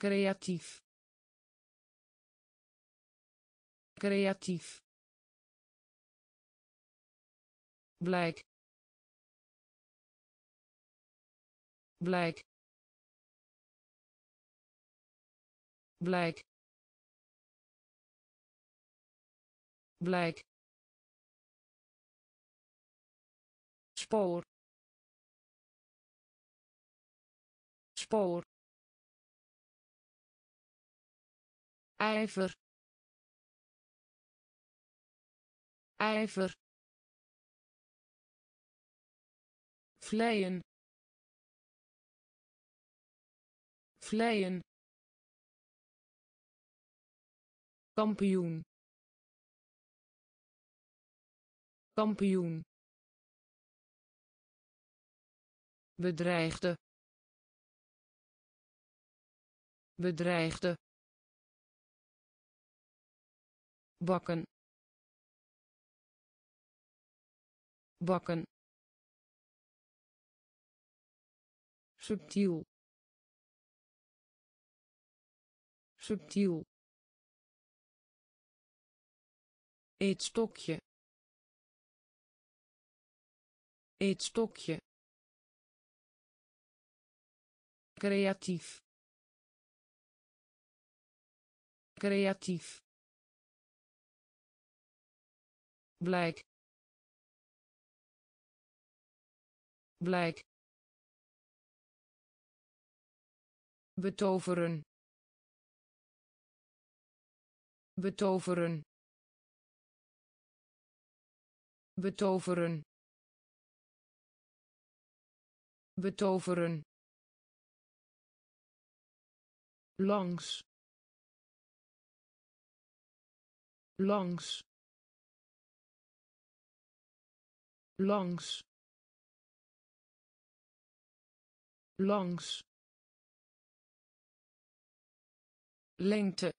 Creatief creatief. Blijk. Blijk. Blijk. Blijk. Spoor. Spoor. Ijver ijver. Vleien. Vleien. Kampioen. Kampioen. Bedreigde. Bedreigde. Bakken bakken. Subtiel. Subtiel. Eetstokje. Eetstokje. Creatief. Creatief. Blijk blijk. Betoveren. Betoveren. Betoveren. Betoveren. Langs. Langs. Langs langs. Lengte.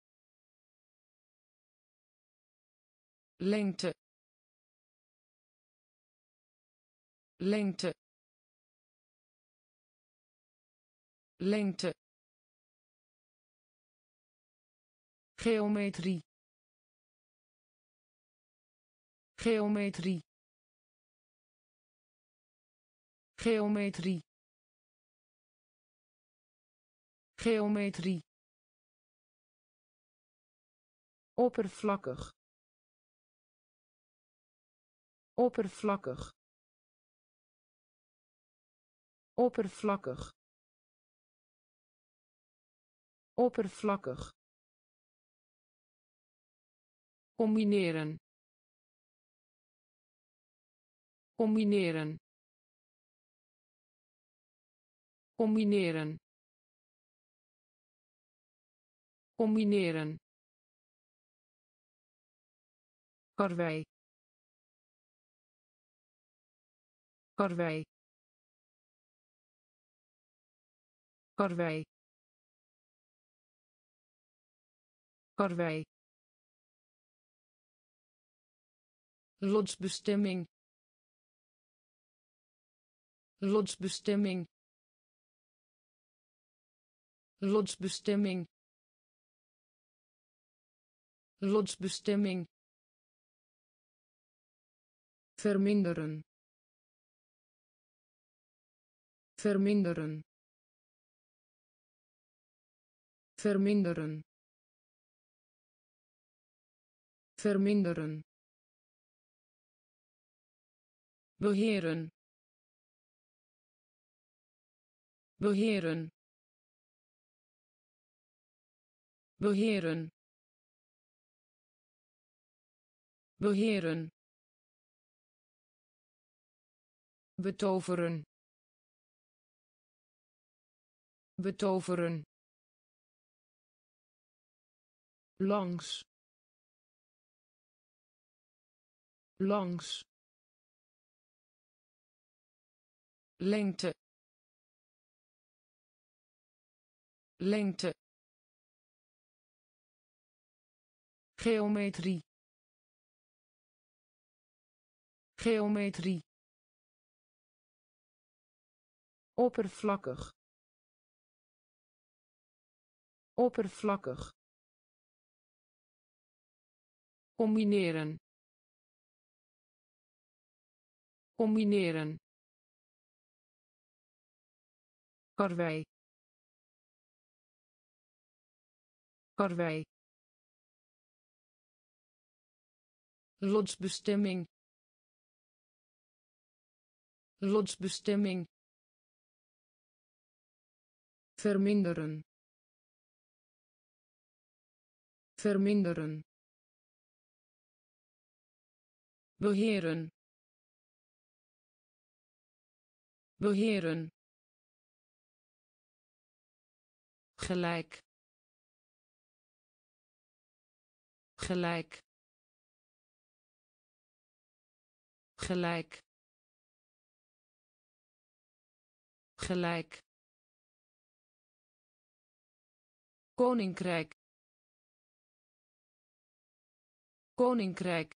Lengte. Lengte. Lengte. Geometrie. Geometrie. Geometrie geometrie. Oppervlakkig. Oppervlakkig. Oppervlakkig. Oppervlakkig. Combineren. Combineren. Combineren combineren. Karwei. Karwei. Karwei. Karwei. Lotsbestemming. Lotsbestemming. Lotsbestemming lotsbestemming. Verminderen. Verminderen. Verminderen. Verminderen. Beheren. Beheren. Beheren beheren betoveren. Betoveren. Langs. Langs. Lengte. Lengte. Geometrie geometrie. Oppervlakkig. Oppervlakkig. Combineren. Combineren. Karwei. Karwei. Lotsbestemming lotsbestemming. Verminderen. Verminderen. Beheren. Beheren. Gelijk. Gelijk. Gelijk gelijk. Koninkrijk. Koninkrijk.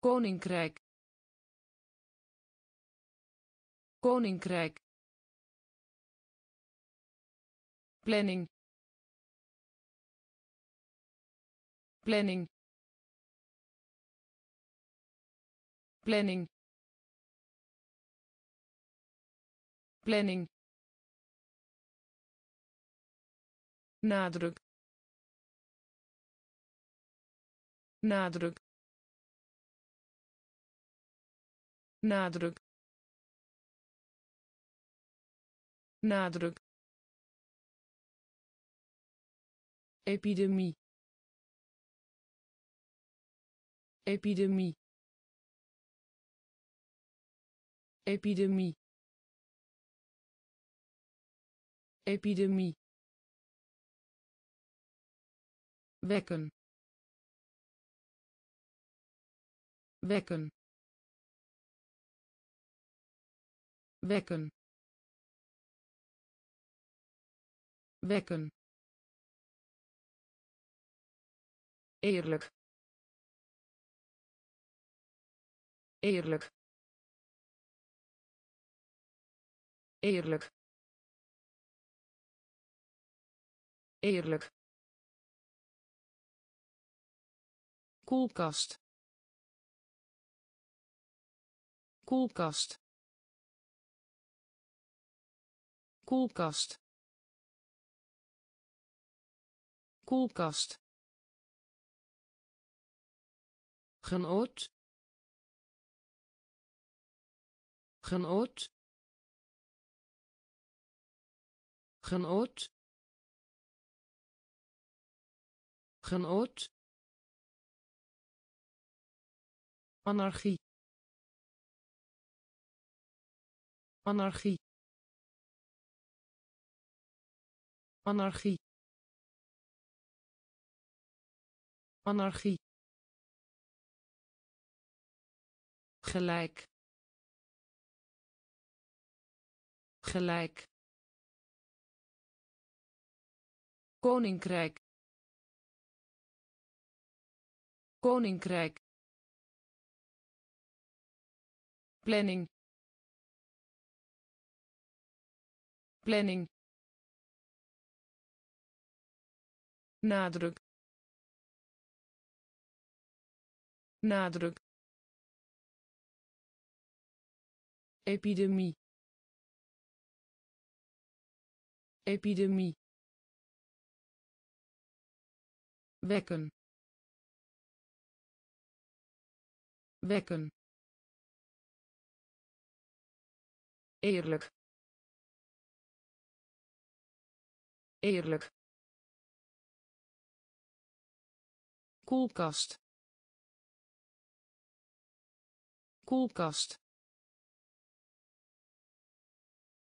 Koninkrijk. Koninkrijk. Planning. Planning. Planning planning. Nadruk. Nadruk. Nadruk. Nadruk. Epidemie. Epidemie. Epidemie epidemie. Wekken. Wekken. Wekken. Wekken. Eerlijk. Eerlijk. Eerlijk eerlijk. Koelkast. Koelkast. Koelkast. Koelkast. Genoot. Genoot. Genoot genoot anarchie. Anarchie. Anarchie. Anarchie. Gelijk. Gelijk. Koninkrijk koninkrijk. Planning. Planning. Nadruk. Nadruk. Epidemie. Epidemie. Wekken wekken. Eerlijk. Eerlijk. Koelkast. Koelkast.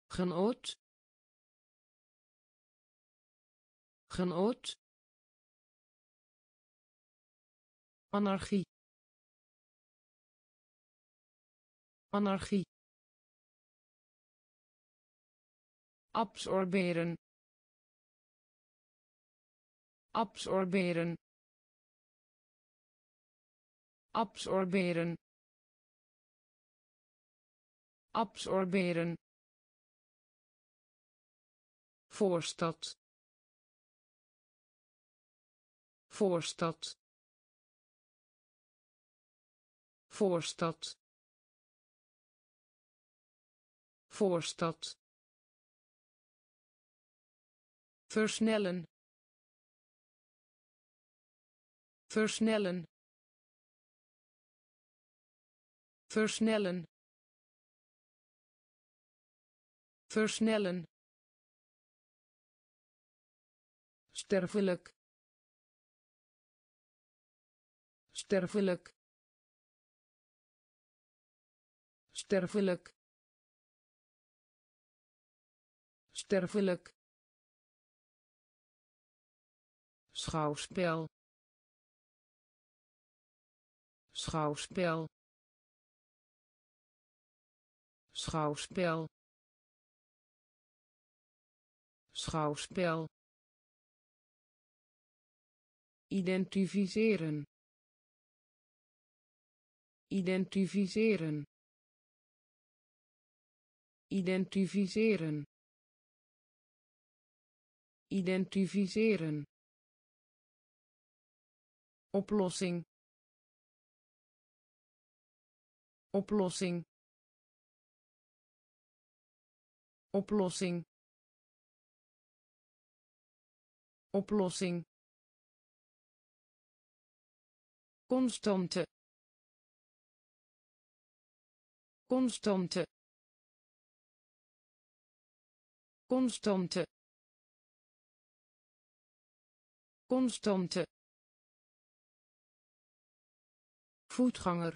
Genoot. Genoot. Anarchie anarchie. Absorberen. Absorberen. Absorberen. Absorberen. Voorstad. Voorstad. Voorstad voorstad. Versnellen. Versnellen. Versnellen. Versnellen. Sterfelijk. Sterfelijk. Sterfelijk sterfelijk schouwspel. Schouwspel. Schouwspel. Schouwspel. Identificeren. Identificeren. Identificeren identificeren. Oplossing. Oplossing. Oplossing. Oplossing. Constante. Constante. Constante constante. Voetganger.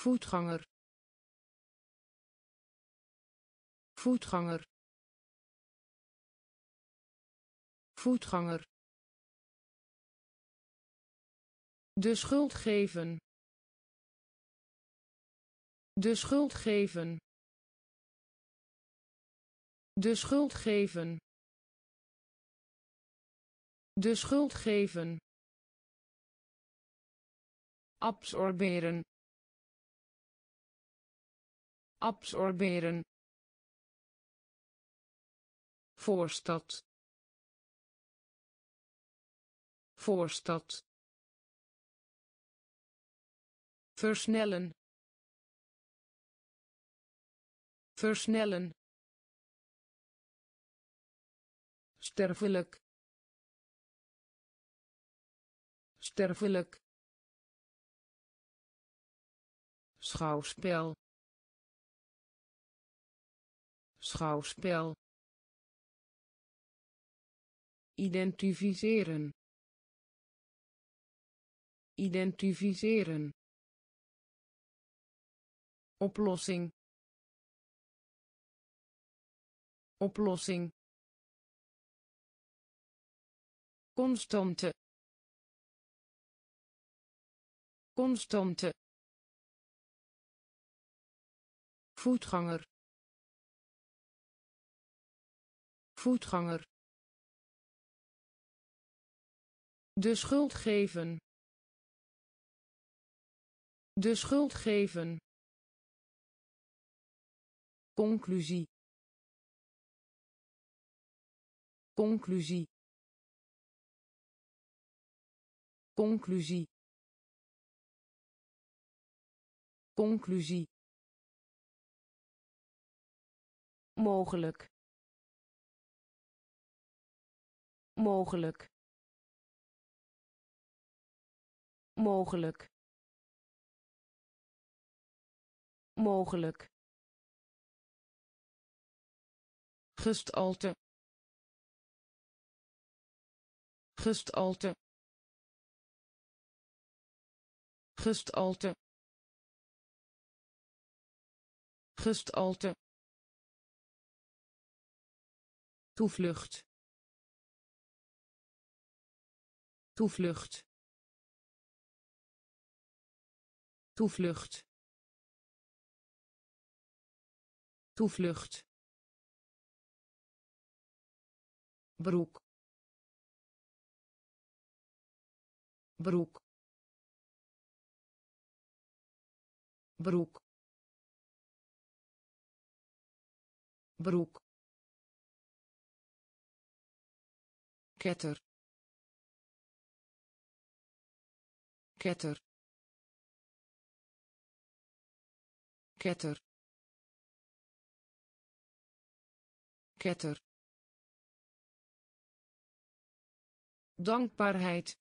Voetganger. Voetganger. Voetganger. De schuld geven. De schuld geven. De schuld geven de schuld geven. Absorberen. Absorberen. Voorstad. Voorstad. Versnellen. Versnellen. Sterfelijk sterfelijk schouwspel. Schouwspel. Identificeren. Identificeren. Oplossing. Oplossing. Constante constante. Voetganger. Voetganger. De schuld geven. De schuld geven. Conclusie. Conclusie. Conclusie conclusie. Mogelijk. Mogelijk. Mogelijk. Mogelijk. Gestalte. Gestalte. Gestalte gestalte. Toevlucht. Toevlucht. Toevlucht. Toevlucht. Broek. Broek. Broek broek. Ketter. Ketter. Ketter. Ketter. Dankbaarheid.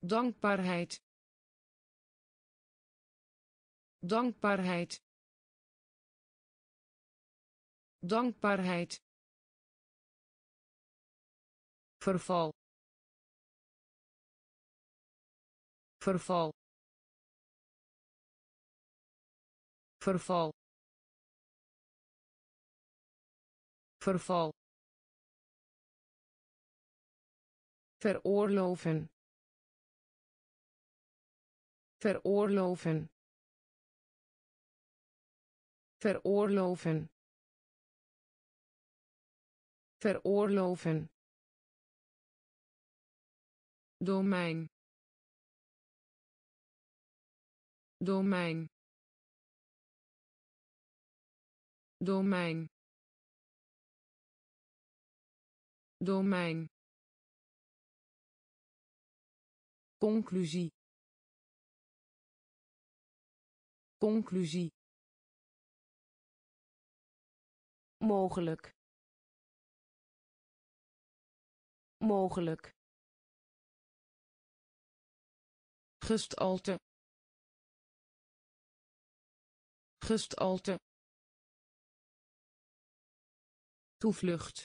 Dankbaarheid. Dankbaarheid dankbaarheid. Verval. Verval. Verval. Verval. Veroorloven. Veroorloven. Veroorloven veroorloven. Domein. Domein. Domein. Domein. Conclusie. Conclusie. Mogelijk mogelijk. Gestalte. Gestalte. Toevlucht.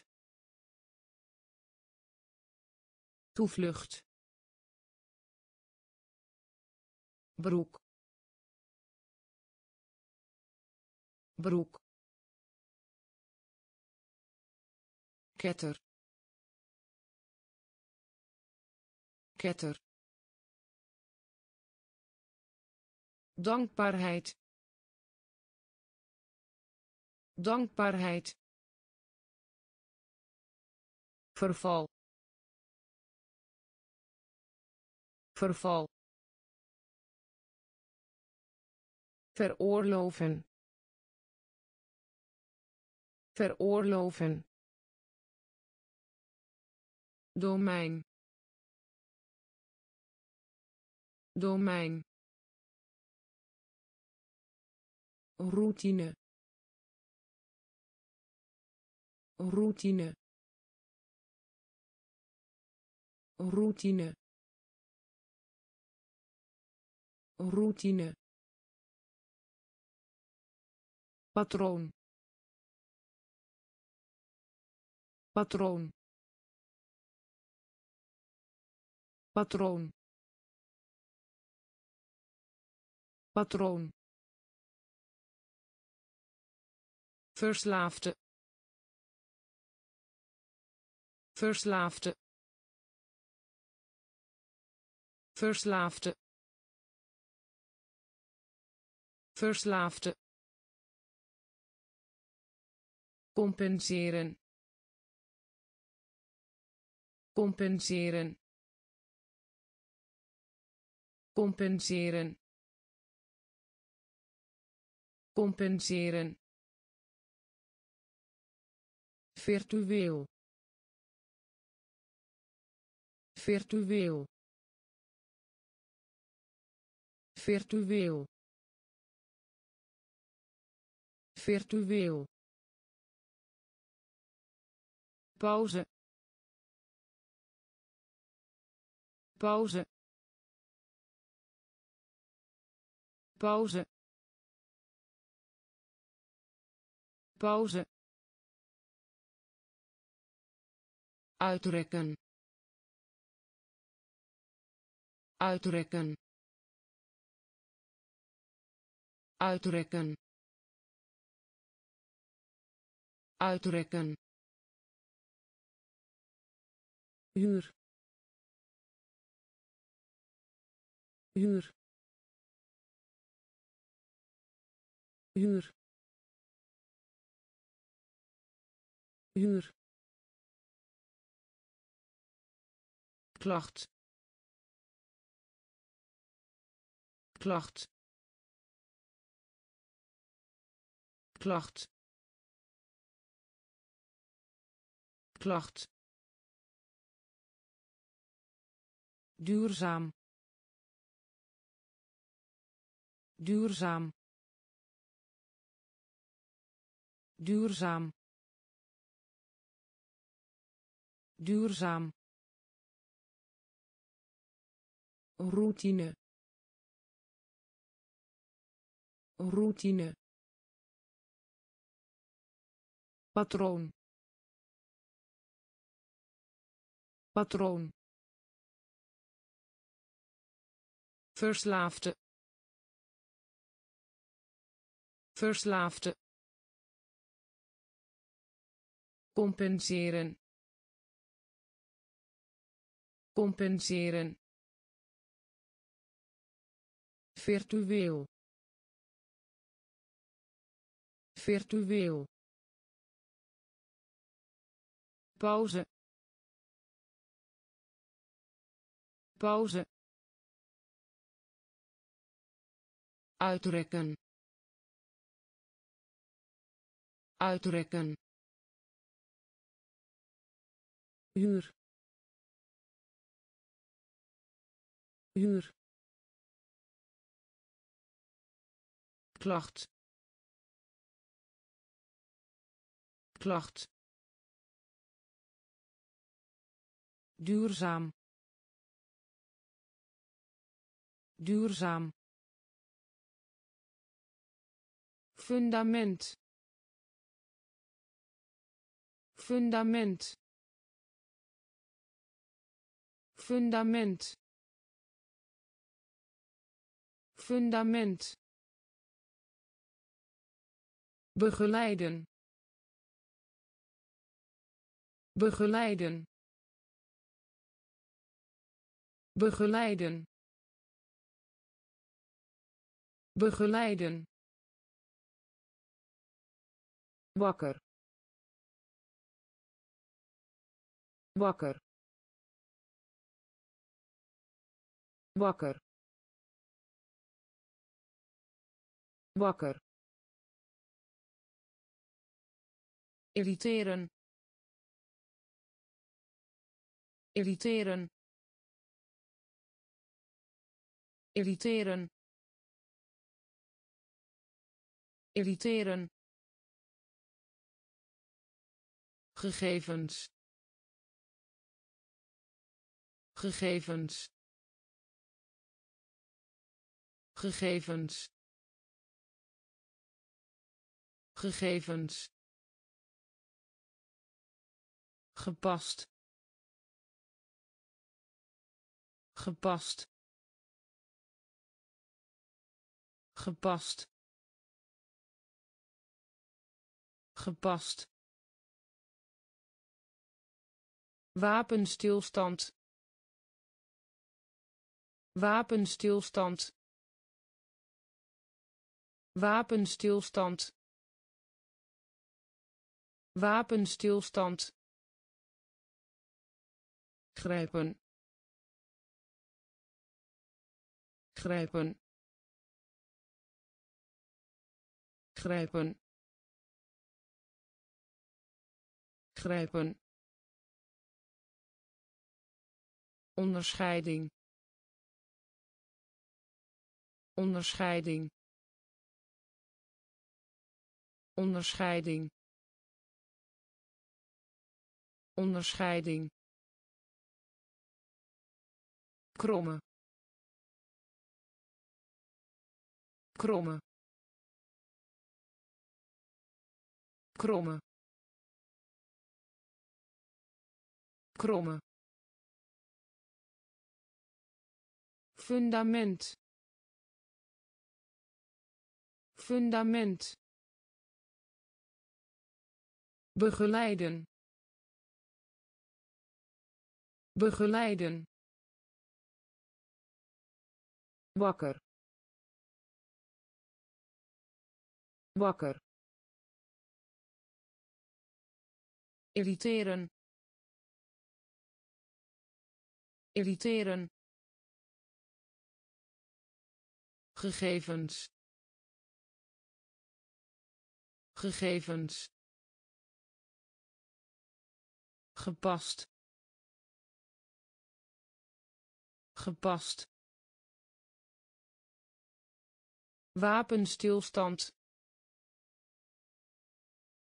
Toevlucht. Broek. Broek. Ketter ketter. Dankbaarheid. Dankbaarheid. Verval. Verval. Veroorloven. Veroorloven. Domein domein. Routine. Routine. Routine. Routine. Patroon. Patroon. Patroon patroon. Verslaafde. Verslaafde. Verslaafde. Verslaafde. Compenseren. Compenseren. Compenseren compenseren. Virtueel. Virtueel. Virtueel. Virtueel. Pauze. Pauze. Pauze pauze. Uitrekken. Uitrekken. Uitrekken. Uitrekken. Huur. Huur. Huur huur klacht klacht klacht klacht. Duurzaam duurzaam duurzaam duurzaam. Routine. Routine. Patroon. Patroon. Verslaafde. Verslaafde. Compenseren compenseren. Virtueel. Virtueel. Pauze. Pauze. Uitrekken. Uitrekken. Huur huur. Klacht. Klacht. Duurzaam. Duurzaam. Fundament. Fundament. Fundament fundament. Begeleiden. Begeleiden. Begeleiden. Begeleiden. Wakker. Wakker. Wakker wakker. Irriteren. Irriteren. Irriteren. Irriteren. Gegevens. Gegevens. Gegevens gegevens gepast. Gepast. Gepast. Gepast. Wapenstilstand. Wapenstilstand. Wapenstilstand wapenstilstand. Grijpen. Grijpen. Grijpen. Grijpen. Onderscheiding. Onderscheiding. Onderscheiding onderscheiding. Kromme. Kromme. Kromme. Kromme. Fundament. Fundament. Begeleiden begeleiden. Wakker. Wakker. Irriteren. Irriteren. Gegevens. Gegevens. Gepast gepast. Wapenstilstand.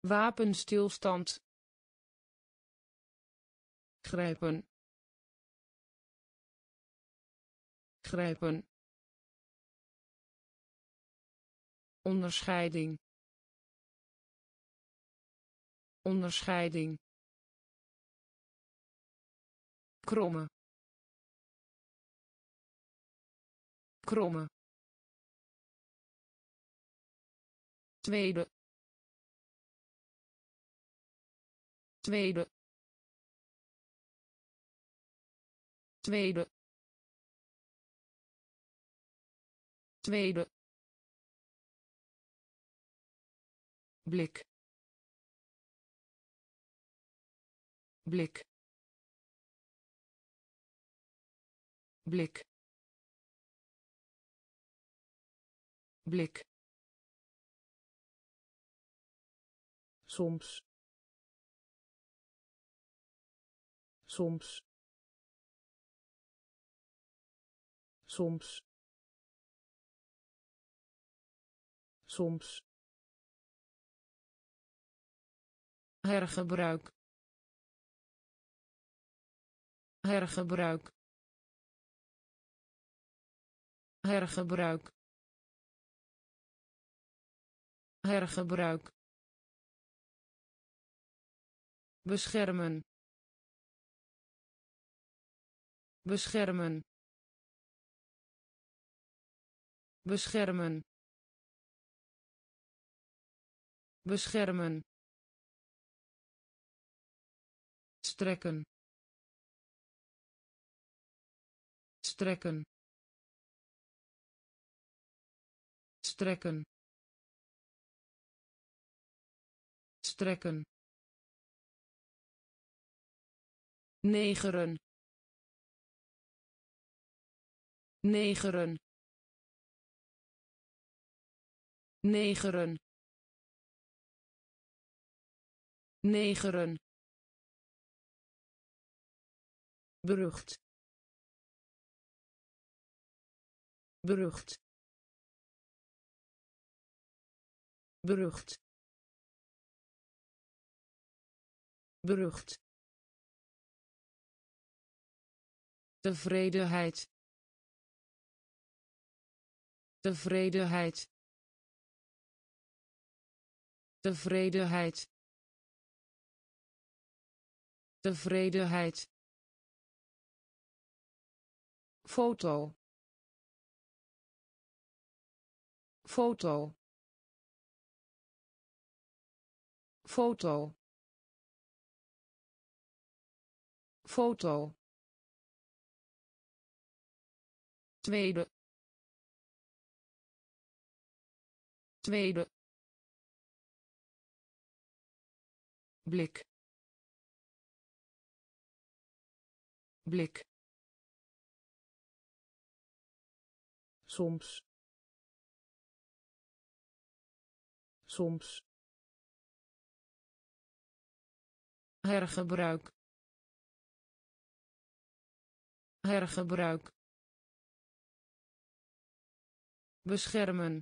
Wapenstilstand. Grijpen. Grijpen. Onderscheiding. Onderscheiding. Kromme kromme. Tweede. Tweede. Tweede. Tweede. Blik. Blik. Blik blik. Soms. Soms. Soms. Soms. Hergebruik. Hergebruik. Hergebruik hergebruik. Beschermen. Beschermen. Beschermen. Beschermen. Strekken. Strekken. Strekken strekken negeren. Negeren. Negeren. Negeren. Berucht. Berucht. Berucht berucht. Tevredenheid. Tevredenheid. Tevredenheid. Tevredenheid. Foto. Foto. Foto foto. Tweede. Tweede. Blik. Blik. Soms. Soms. Hergebruik hergebruik. Beschermen.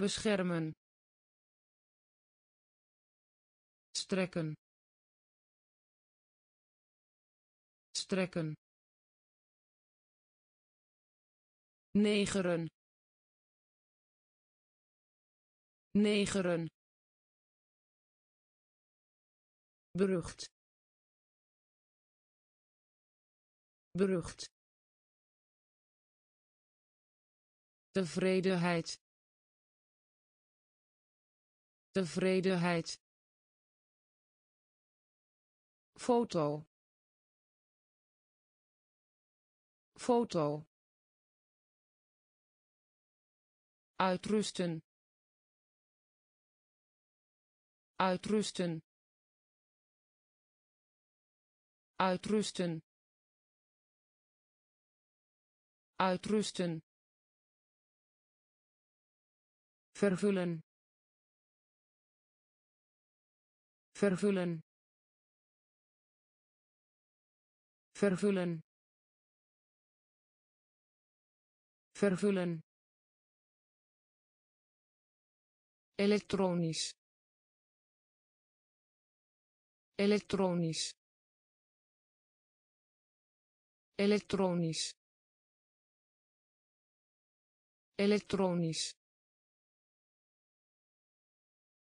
Beschermen. Strekken. Strekken. Negeren. Negeren. Berucht berucht. Tevredenheid. Tevredenheid. Foto. Foto. Uitrusten. Uitrusten. Uitrusten uitrusten. Vervullen. Vervullen. Vervullen. Vervullen. Elektronisch. Elektronisch. Elektronisch elektronisch.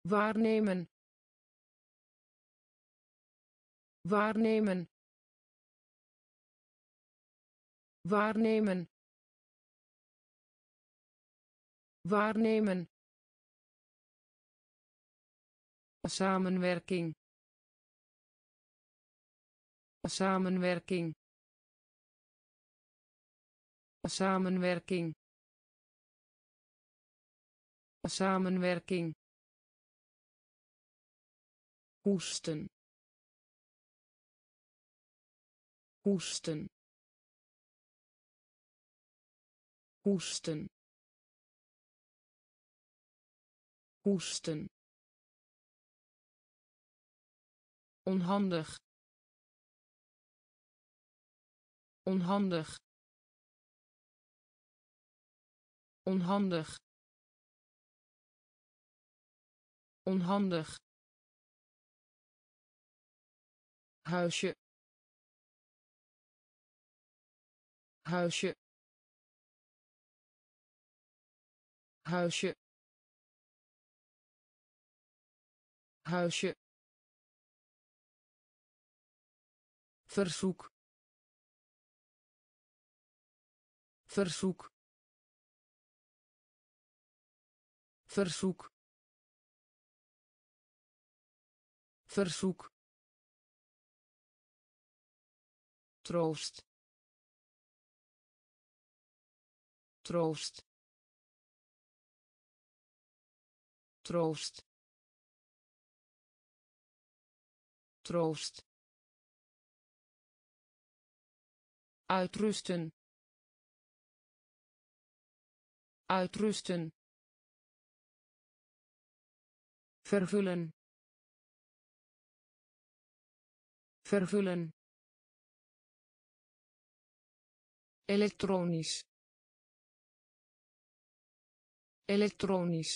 Waarnemen. Waarnemen. Waarnemen. Waarnemen. Samenwerking. Samenwerking. Samenwerking samenwerking. Hoesten. Hoesten. Hoesten. Hoesten. Onhandig. Onhandig. Onhandig onhandig. Huisje. Huisje. Huisje. Huisje. Verzoek. Verzoek. Verzoek verzoek. Troost. Troost. Troost. Troost. Uitrusten. Uitrusten. Vervullen vervullen. Elektronisch. Elektronisch.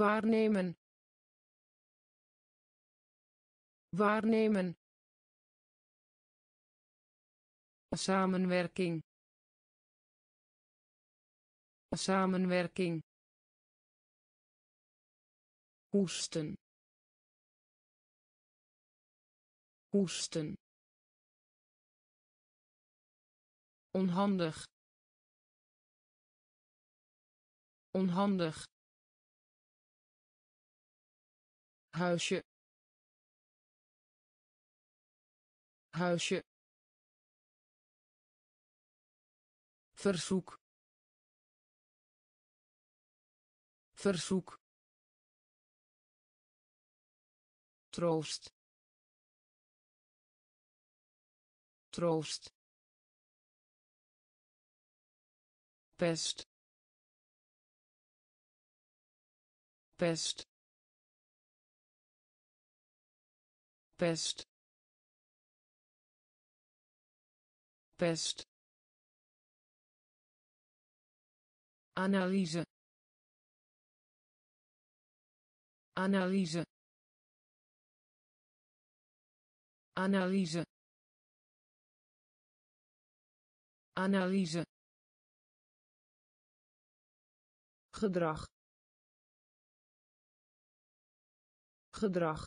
Waarnemen. Waarnemen. Samenwerking. Samenwerking. Hoesten hoesten. Onhandig. Onhandig. Huisje. Huisje. Verzoek. Verzoek. Troost troost. Pest. Pest. Pest. Pest. Analyse. Analyse. Analyse analyse. Gedrag. Gedrag.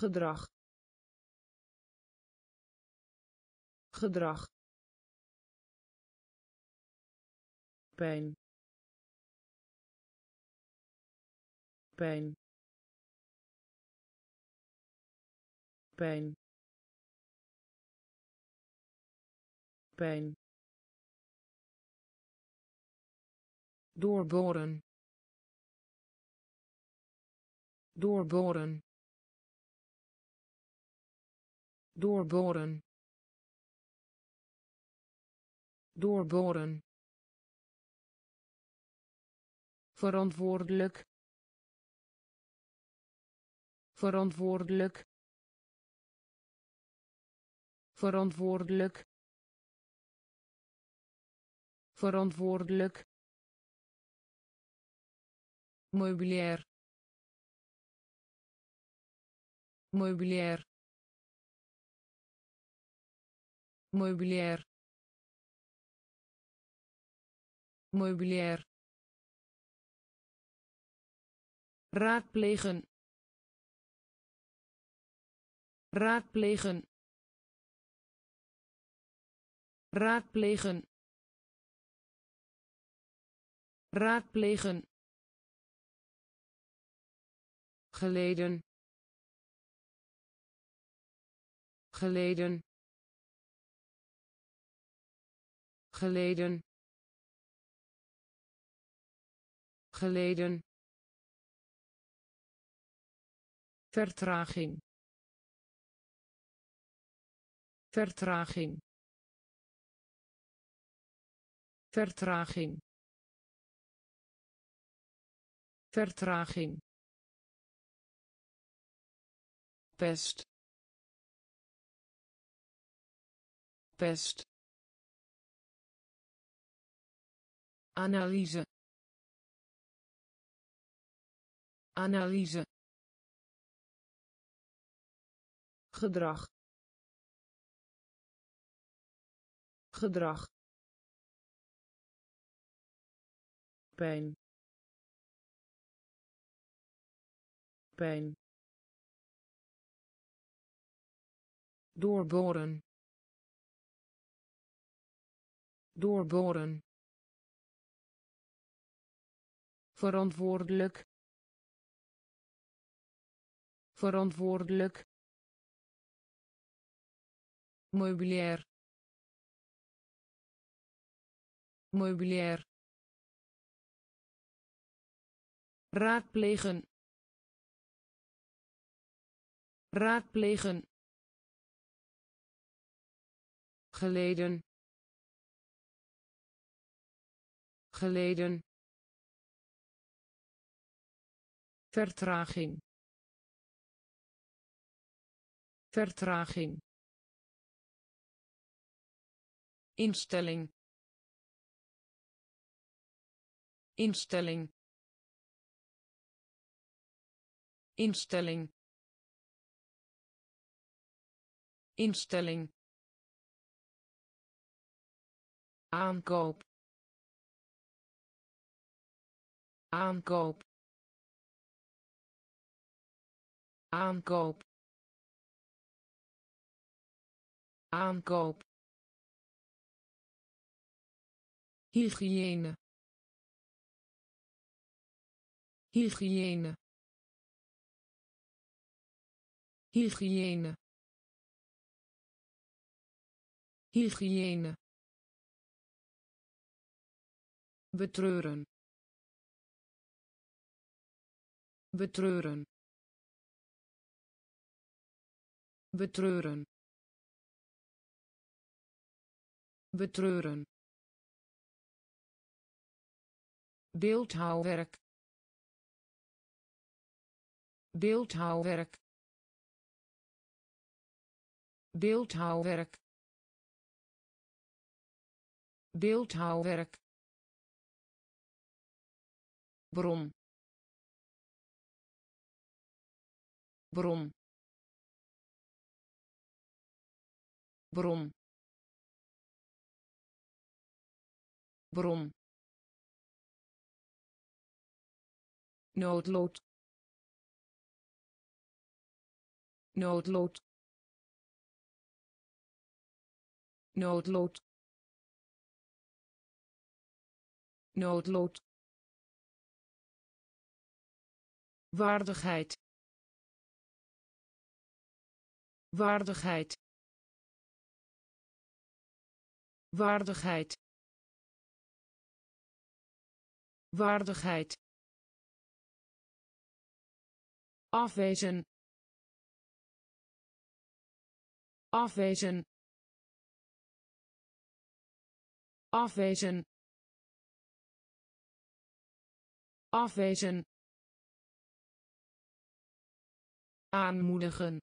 Gedrag. Gedrag. Pijn. Pijn. Pijn pijn. Doorboren. Doorboren. Doorboren. Doorboren. Verantwoordelijk. Verantwoordelijk. Verantwoordelijk verantwoordelijk. Meubilair. Meubilair. Meubilair. Meubilair. Raadplegen. Raadplegen. Raadplegen raadplegen. Geleden. Geleden. Geleden. Geleden. Vertraging. Vertraging. Vertraging vertraging. Pest. Pest. Analyse. Analyse. Gedrag. Gedrag. Pijn pijn. Doorboren. Doorboren. Verantwoordelijk. Verantwoordelijk. Meubilair. Meubilair. Raadplegen raadplegen. Geleden. Geleden. Vertraging. Vertraging. Instelling. Instelling. Instelling instelling. Aankoop. Aankoop. Aankoop. Aankoop. Hygiëne. Hygiëne. Hygiëne hygiëne. Betreuren. Betreuren. Betreuren. Betreuren. Beeldhouwwerk. Beeldhouwwerk. Beeldhouwwerk beeldhouwwerk bron bron bron bron. Noodlot noodlot. Noodlot noodlot. Waardigheid. Waardigheid. Waardigheid. Waardigheid. Afwezen. Afwezen. Afwezen afwezen aanmoedigen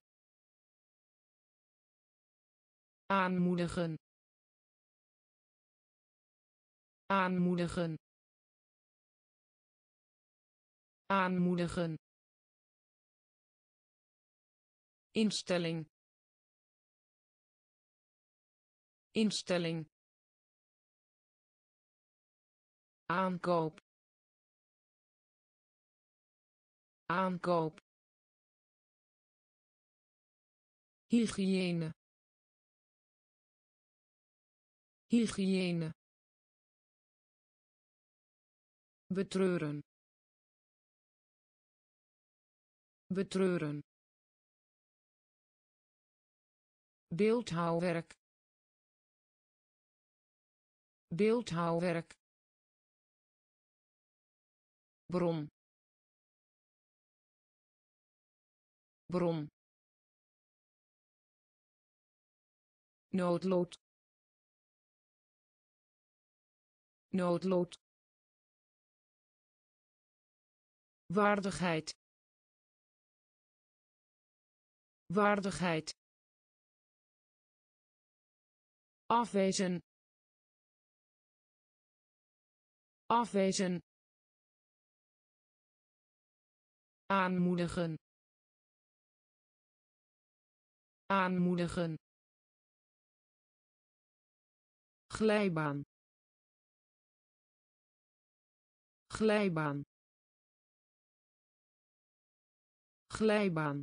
aanmoedigen aanmoedigen aanmoedigen instelling instelling aankoop aankoop. Hygiëne. Hygiëne. Betreuren. Betreuren. Beeldhouwwerk. Beeldhouwwerk. Bron bron. Noodlot. Noodlot. Waardigheid. Waardigheid. Afwezen. Afwezen. Aanmoedigen aanmoedigen. Glijbaan. Glijbaan. Glijbaan.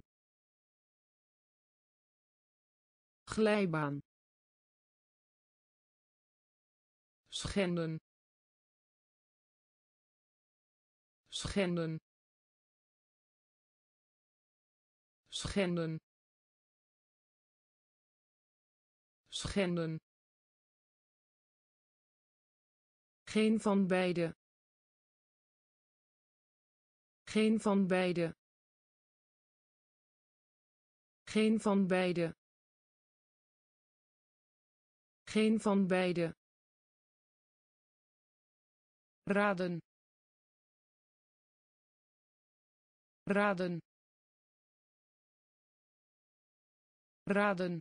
Glijbaan. Schenden. Schenden. Schenden schenden. Geen van beide. Geen van beide. Geen van beide. Geen van beide. Raden. Raden. Raden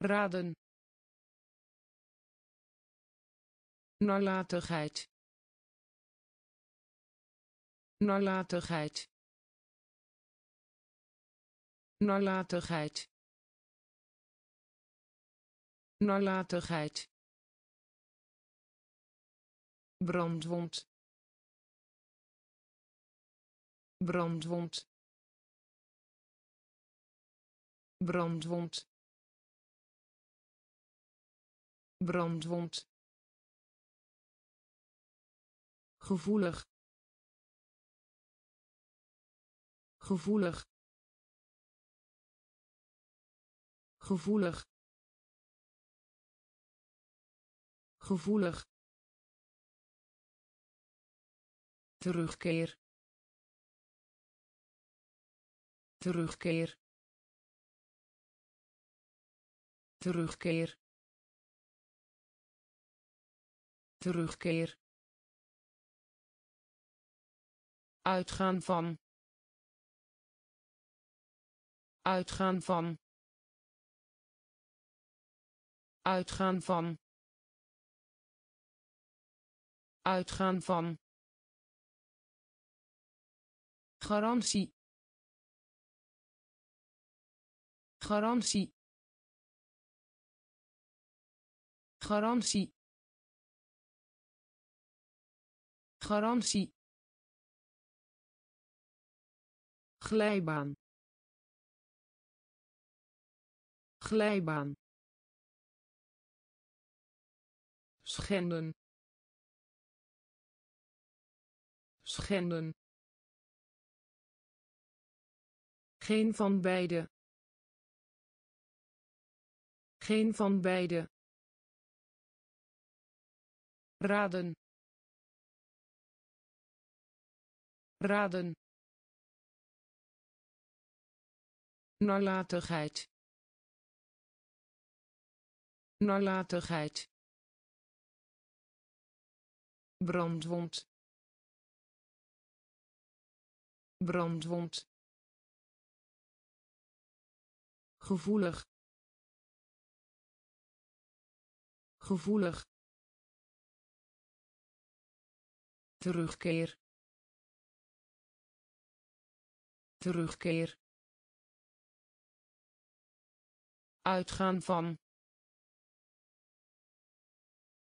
raden. Nalatigheid. Nalatigheid. Nalatigheid. Nalatigheid. Brandwond. Brandwond. Brandwond brandwond. Gevoelig. Gevoelig. Gevoelig. Gevoelig. Terugkeer. Terugkeer. Terugkeer terugkeer. Uitgaan van. Uitgaan van. Uitgaan van. Uitgaan van. Garantie. Garantie. Garantie garantie. Glijbaan. Glijbaan. Schenden. Schenden. Geen van beide. Geen van beide. Raden raden. Nalatigheid. Nalatigheid. Brandwond. Brandwond. Gevoelig. Gevoelig. Terugkeer terugkeer. Uitgaan van.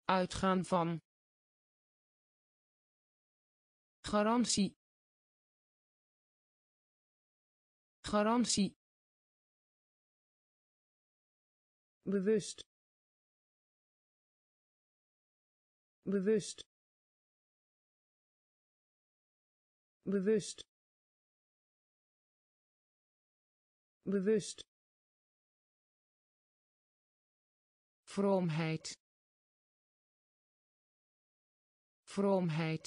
Uitgaan van. Garantie. Garantie. Bewust. Bewust. Bewust bewust. Vroomheid. Vroomheid.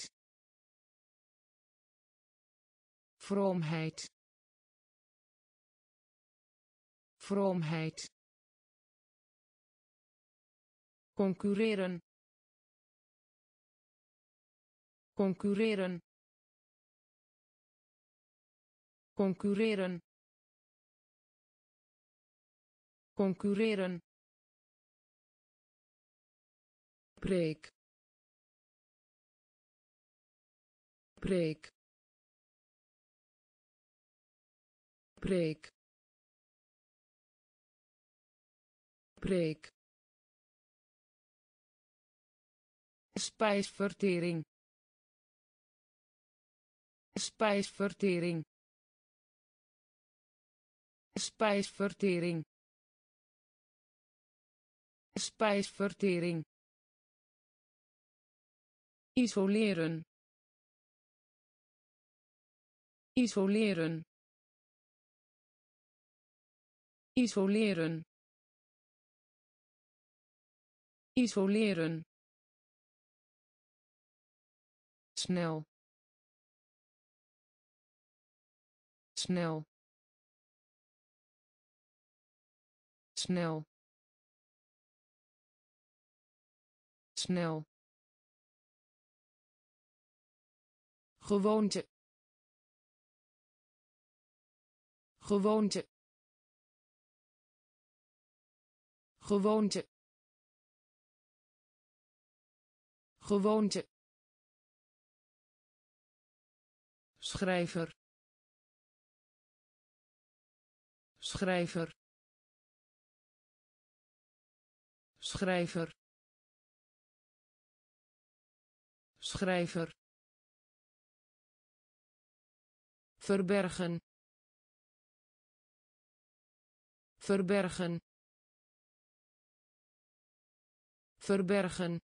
Vroomheid. Vroomheid. Concurreren. Concurreren. Concurreren concurreren. Preek. Preek. Preek. Preek. Spijsvertering. Spijsvertering. Spijsvertering spijsvertering. Isoleren. Isoleren. Isoleren. Isoleren. Snel. Snel. Snel snel. Gewoonte. Gewoonte. Gewoonte. Gewoonte. Schrijver. Schrijver. Schrijver schrijver. Verbergen. Verbergen. Verbergen.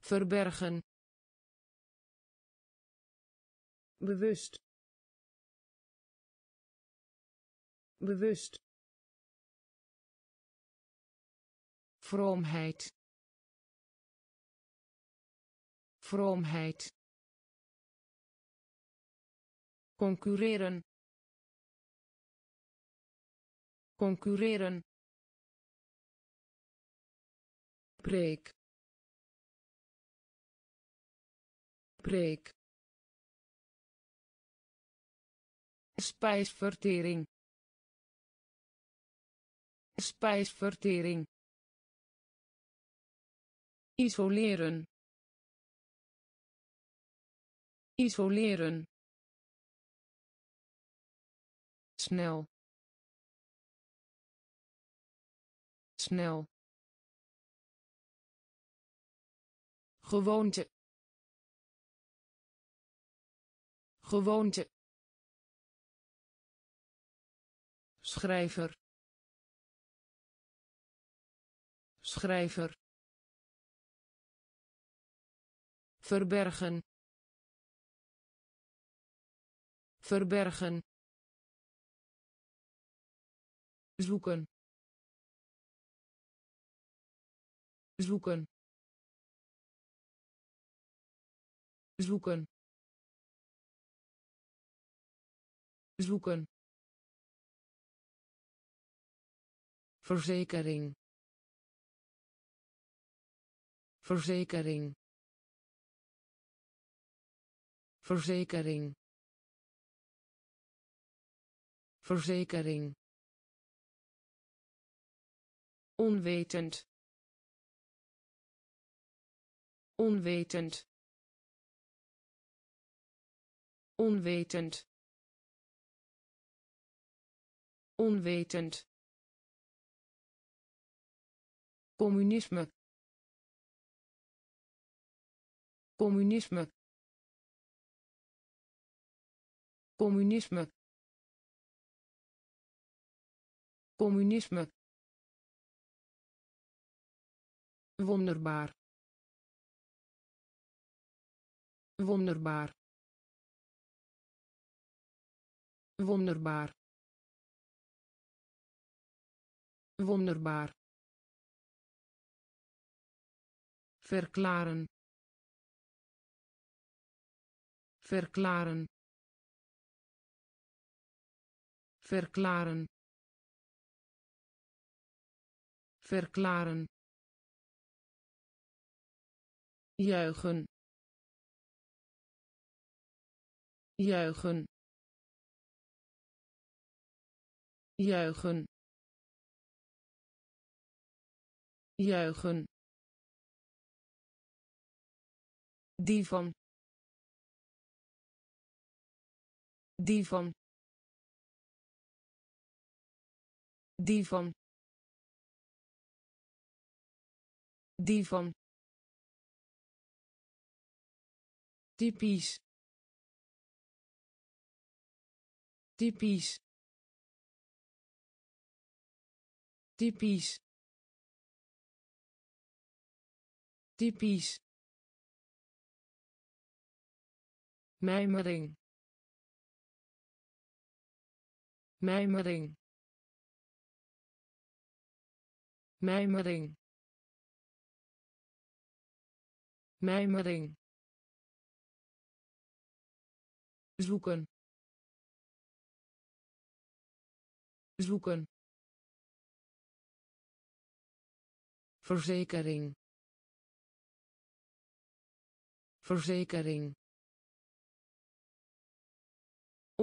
Verbergen. Bewust. Bewust. Vroomheid vroomheid. Concurreren. Concurreren. Preek. Preek. Spijsvertering. Spijsvertering. Isoleren isoleren. Snel. Snel. Gewoonte. Gewoonte. Schrijver. Schrijver. Verbergen verbergen zoeken zoeken zoeken zoeken. Verzekering. Verzekering. Verzekering verzekering. Onwetend. Onwetend. Onwetend. Onwetend. Communisme. Communisme. Communisme communisme. Wonderbaar. Wonderbaar. Wonderbaar. Wonderbaar. Verklaren. Verklaren. Verklaren verklaren. Juichen. Juichen. Juichen. Juichen. Die van. Die van. Die van. Die van. typisch. Typisch. Typisch. Typisch. Mijmering. Mijmering. Mijmering mijmering. Zoeken. Zoeken. Verzekering. Verzekering.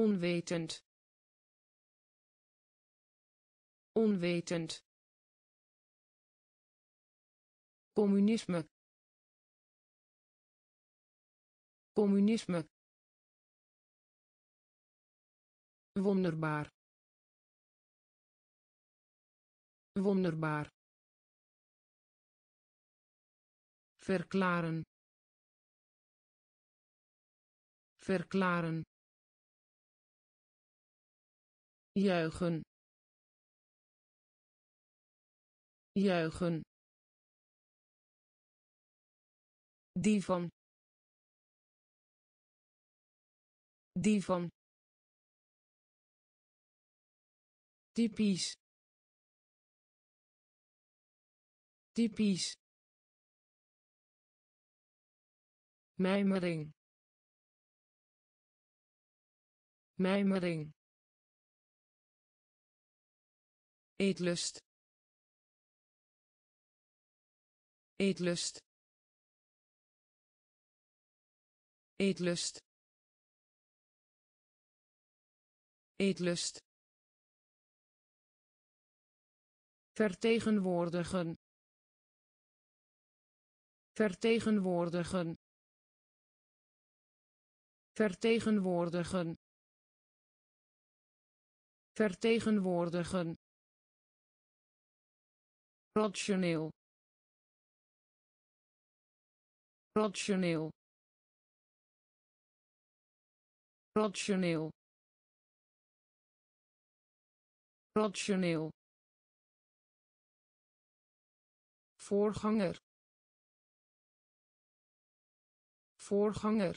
Onwetend. Onwetend. Communisme communisme. Wonderbaar. Wonderbaar. Verklaren. Verklaren. Juichen. Juichen. Die van die van. Typisch. Typisch. Mijmering. Mijmering. Eetlust. Eetlust. Eetlust eetlust. Vertegenwoordigen. Vertegenwoordigen. Vertegenwoordigen. Vertegenwoordigen. Rationeel. Rationeel. Rationeel rationeel. Voorganger. Voorganger.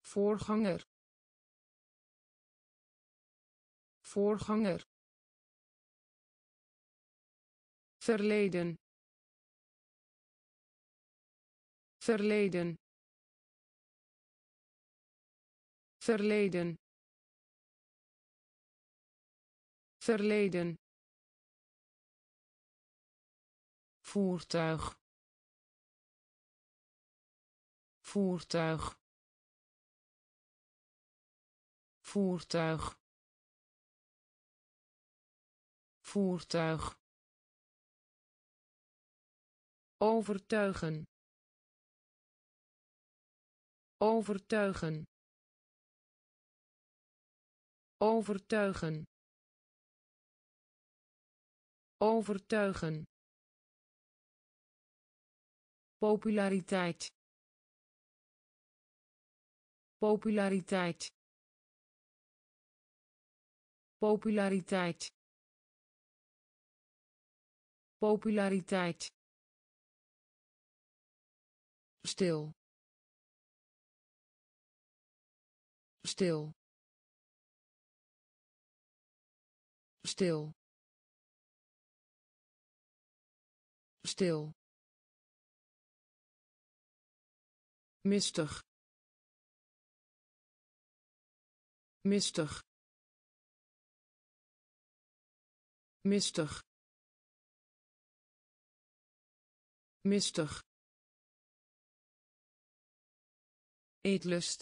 Voorganger. Voorganger. Verleden. Verleden. Verleden verleden. Voertuig. Voertuig. Voertuig. Voertuig. Overtuigen. Overtuigen. Overtuigen overtuigen. Populariteit. Populariteit. Populariteit. Populariteit. Stil. Stil. Stil stil. Mistig. Mistig. Mistig. Mistig. Eetlust.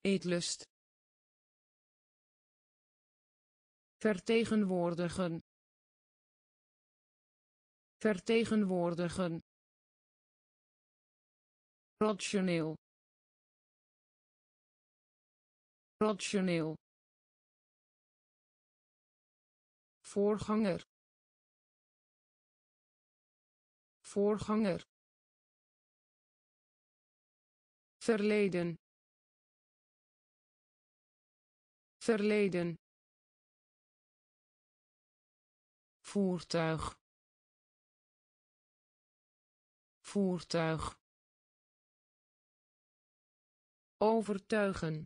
Eetlust. Vertegenwoordigen vertegenwoordigen. Rationeel. Rationeel. Voorganger. Voorganger. Verleden. Verleden. Voertuig voertuig. Overtuigen.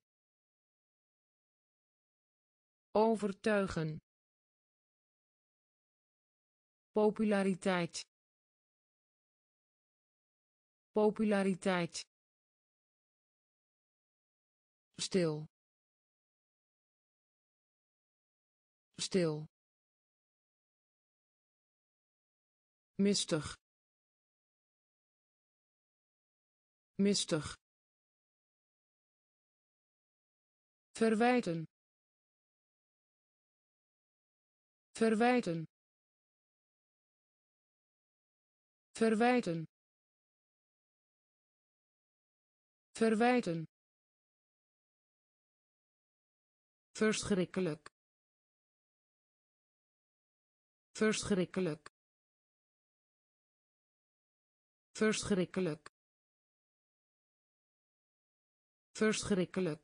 Overtuigen. Populariteit. Populariteit. Stil. Stil. Mistig mistig. Verwijten. Verwijten. Verwijten. Verwijten. Verschrikkelijk. Verschrikkelijk. Verschrikkelijk verschrikkelijk.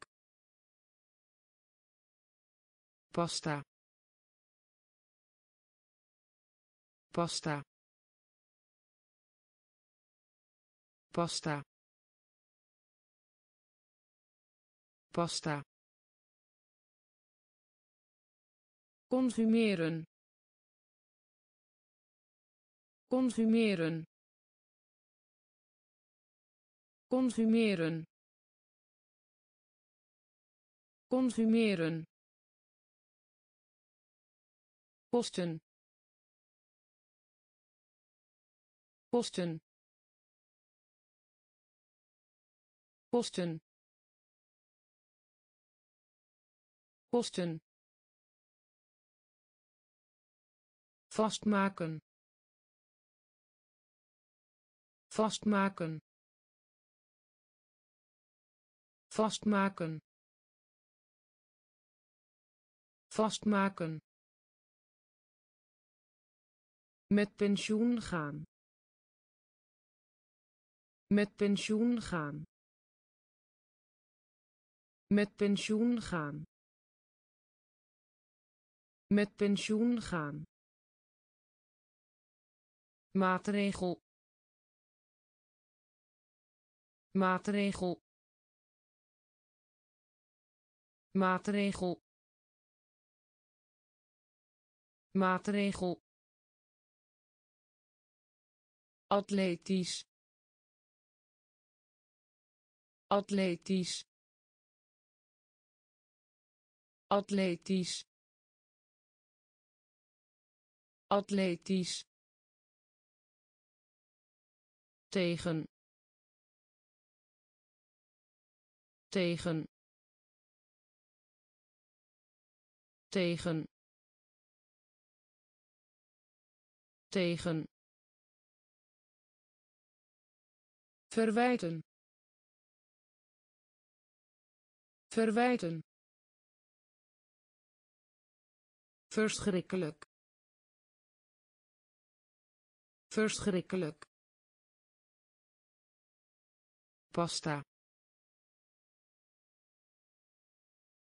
Pasta. Pasta. Pasta. Pasta. Consumeren. Consumeren. Consumeren consumeren. Kosten. Kosten. Kosten. Kosten. Vastmaken. Vastmaken. Vastmaken vastmaken. Met pensioen gaan. Met pensioen gaan. Met pensioen gaan. Met pensioen gaan. Maatregel. Maatregel. Maatregel maatregel. Atletisch. Atletisch. Atletisch. Atletisch. Tegen. Tegen. Tegen tegen. Verwijten. Verwijten. Verschrikkelijk. Verschrikkelijk. Pasta.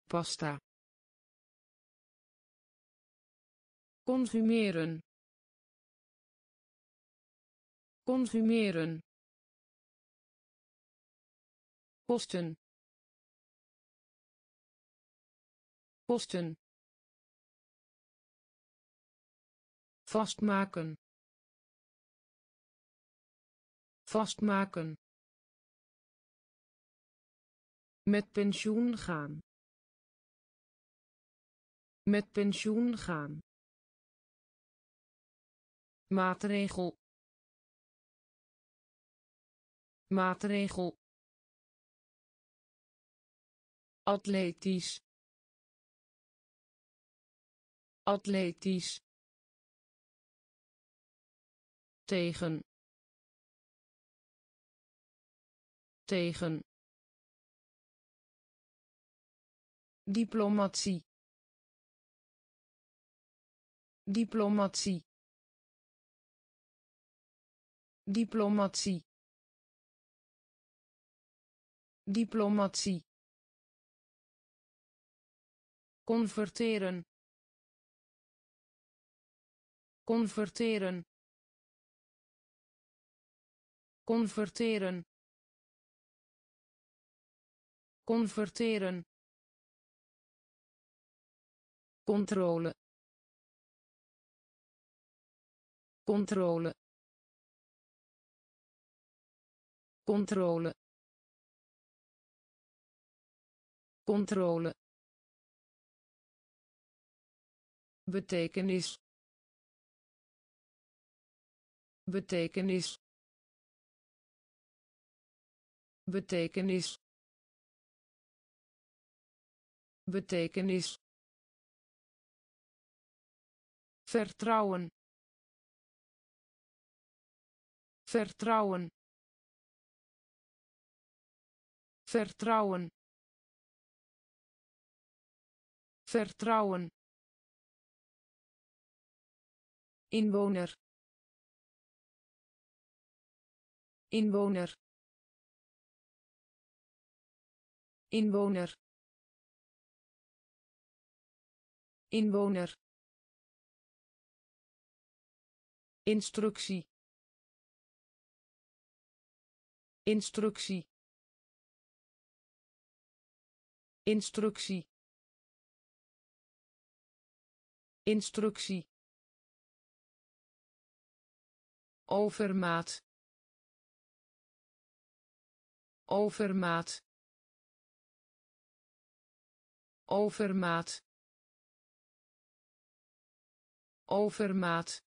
Pasta. Consumeren consumeren. Kosten. Kosten. Vastmaken. Vastmaken. Met pensioen gaan. Met pensioen gaan. Maatregel maatregel. Atletisch. Atletisch. Tegen. Tegen. Diplomatie. Diplomatie. Diplomatie diplomatie. Converteren. Converteren. Converteren. Converteren. Controle. Controle. Controle controle. Betekenis. Betekenis. Betekenis. Betekenis. Vertrouwen. Vertrouwen. Vertrouwen vertrouwen. Inwoner. Inwoner. Inwoner. Inwoner. Instructie. Instructie. Instructie instructie. Overmaat. Overmaat. Overmaat. Overmaat.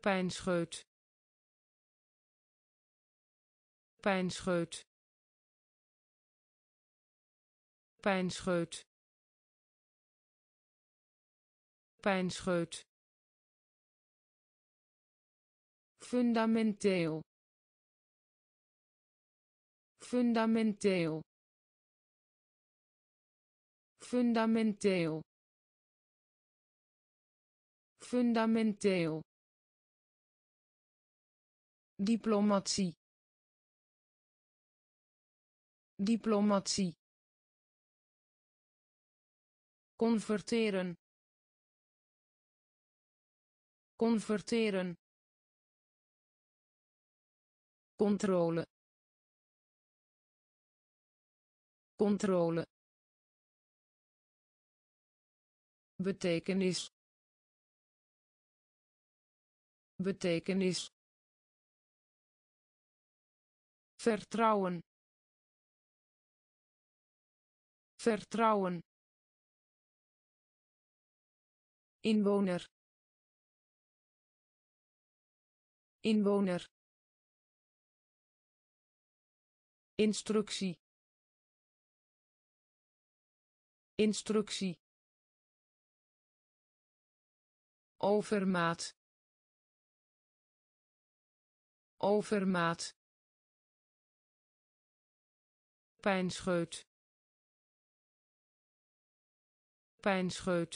Pijnscheut. Pijnscheut. Pijnscheut pijnscheut. Fundamenteel. Fundamenteel. Fundamenteel. Fundamenteel. Diplomatie. Diplomatie. Converteren converteren. Controle. Controle. Betekenis. Betekenis. Vertrouwen. Vertrouwen. Inwoner inwoner. Instructie. Instructie. Overmaat. Overmaat. Pijnscheut. Pijnscheut.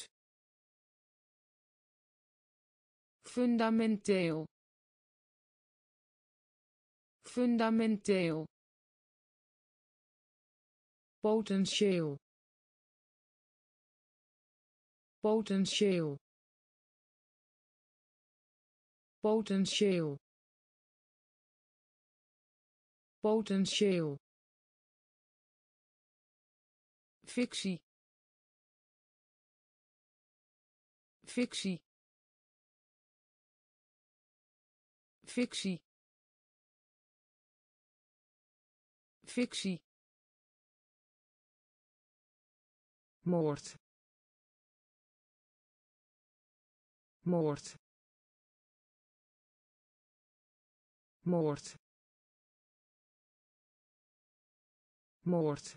Fundamenteel fundamenteel. Potentieel. Potentieel. Potentieel. Potentieel. Fictie. Fictie. Fictie fictie. Moord. Moord. Moord. Moord.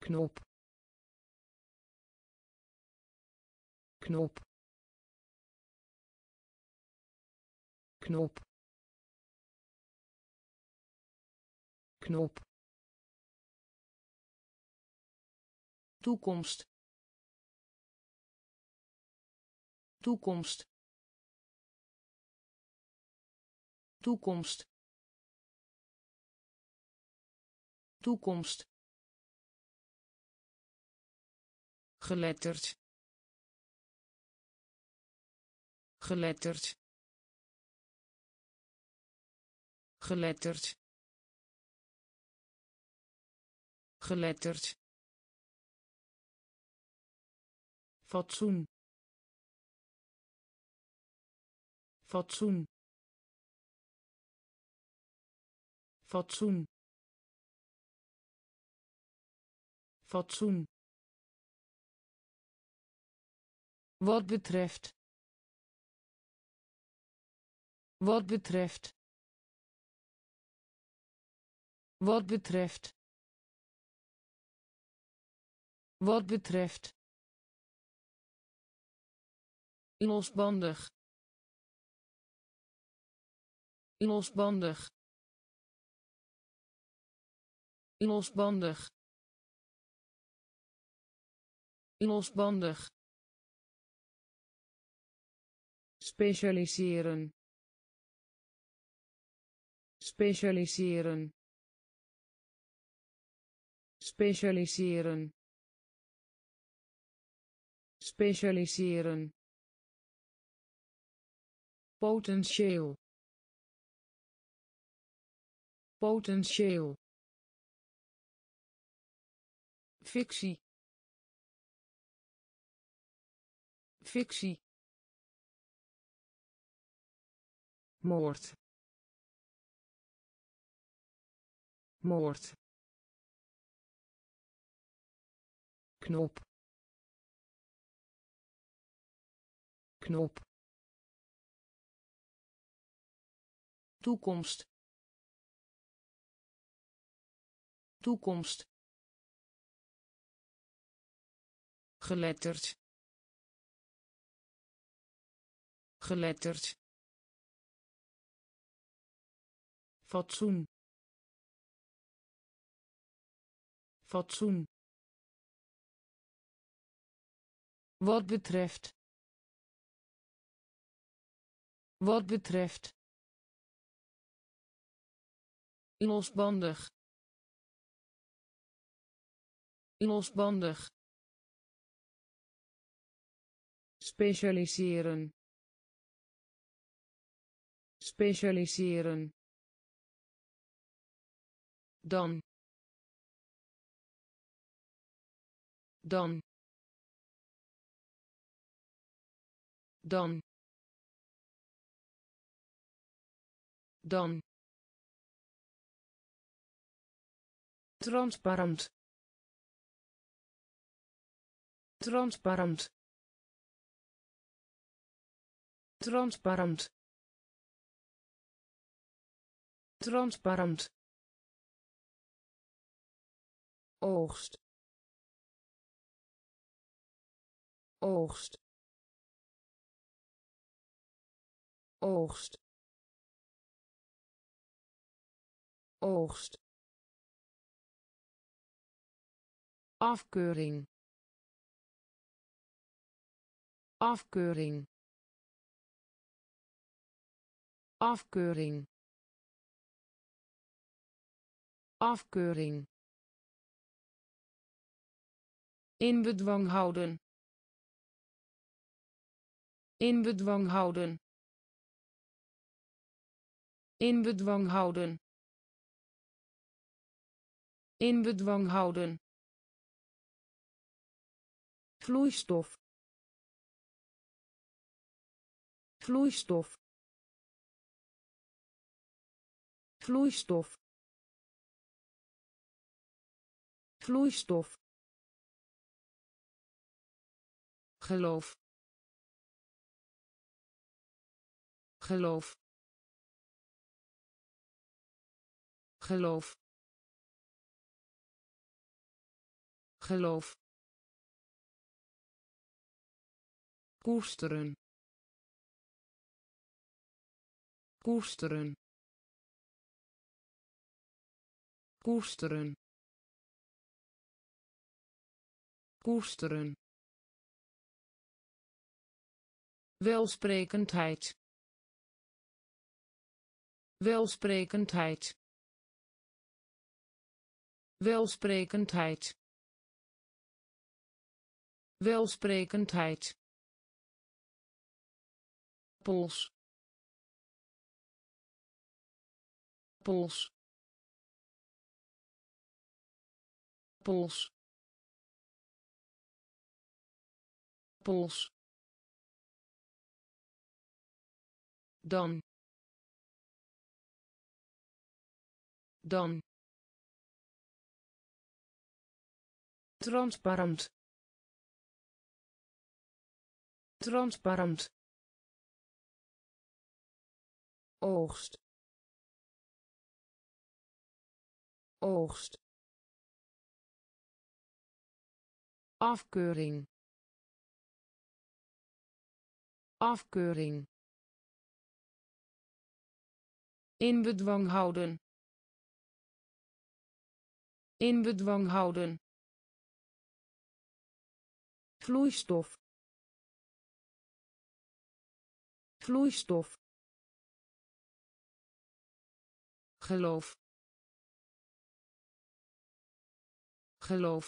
Knop. Knop. Knop knop. Toekomst. Toekomst. Toekomst. Toekomst. Geletterd. Geletterd. Geletterd geletterd fatsoen. Fatsoen. Fatsoen. Fatsoen. Wat betreft. Wat betreft. Wat betreft wat betreft. Losbandig. Losbandig. Losbandig. Losbandig. Specialiseren. Specialiseren. Specialiseren specialiseren. Potentieel. Potentieel. Fictie. Fictie. Moord. Moord. Knop knop. Toekomst. Toekomst. Geletterd. Geletterd. Fatsoen. Fatsoen. Wat betreft wat betreft. Losbandig. Losbandig. Specialiseren. Specialiseren. Dan. Dan. Dan dan. Transparant. Transparant. Transparant. Transparant. Oogst. Oogst. Oogst oogst afkeuring afkeuring afkeuring afkeuring in bedwang houden in bedwang houden in bedwang houden in bedwang houden. Vloeistof. Vloeistof. Vloeistof. Vloeistof. Geloof. Geloof. Geloof geloof. Koesteren. Koesteren. Koesteren. Koesteren. Welsprekendheid. Welsprekendheid. Welsprekendheid welsprekendheid. Pols. Pols. Pols. Pols. Dan. Dan. Transparant transparant. Oogst. Oogst. Afkeuring. Afkeuring. In bedwang houden. In bedwang houden. Vloeistof vloeistof. Geloof. Geloof.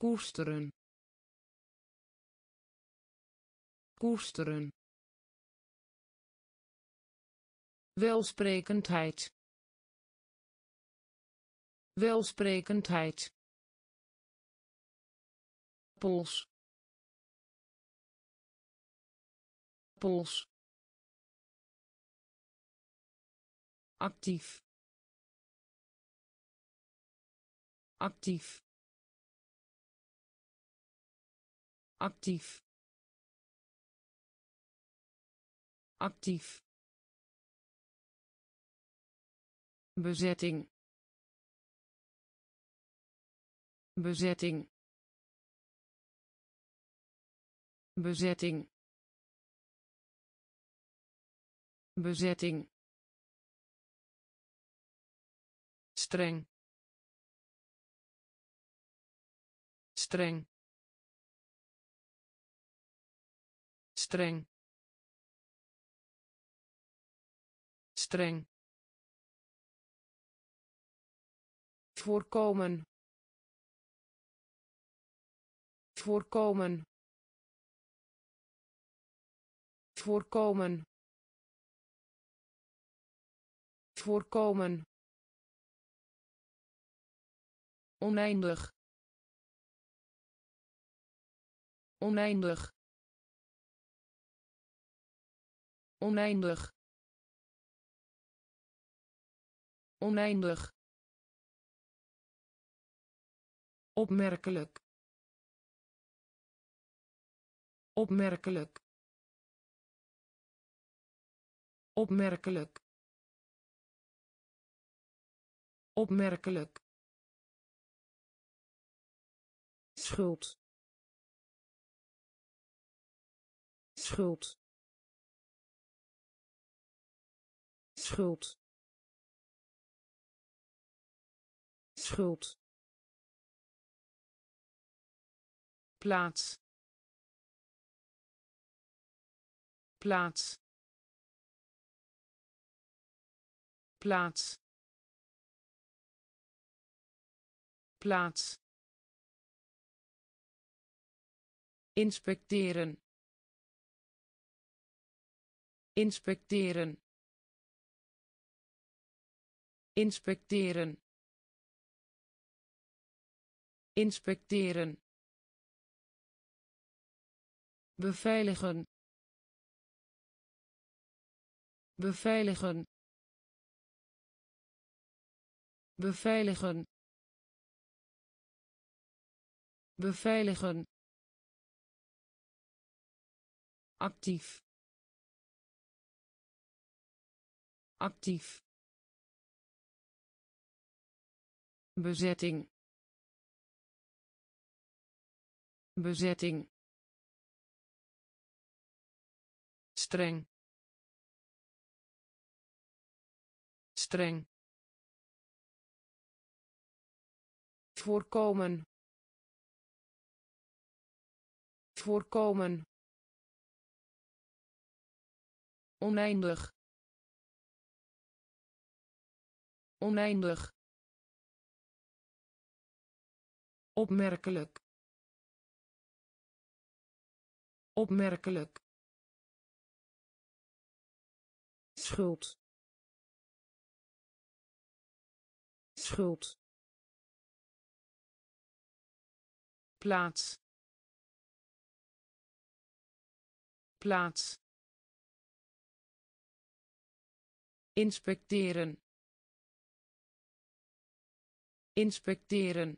Koesteren. Koesteren. Welsprekendheid. Welsprekendheid. Pols pols actief. Actief. Actief. Actief. Bezetting. Bezetting. Bezetting bezetting. Streng. Streng. Streng. Streng. Voorkomen. Voorkomen. Voorkomen voorkomen. Oneindig. Oneindig. Oneindig. Oneindig. Opmerkelijk. Opmerkelijk. Opmerkelijk opmerkelijk. Schuld. Schuld. Schuld. Schuld. Plaats. Plaats. Plaats plaats. Inspecteren. Inspecteren. Inspecteren. Inspecteren. Beveiligen. Beveiligen. Beveiligen beveiligen. Actief. Actief. Bezetting. Bezetting. Streng. Streng. Voorkomen voorkomen. Oneindig. Oneindig. Opmerkelijk. Opmerkelijk. Schuld. Schuld. Plaats plaats. Inspecteren. Inspecteren.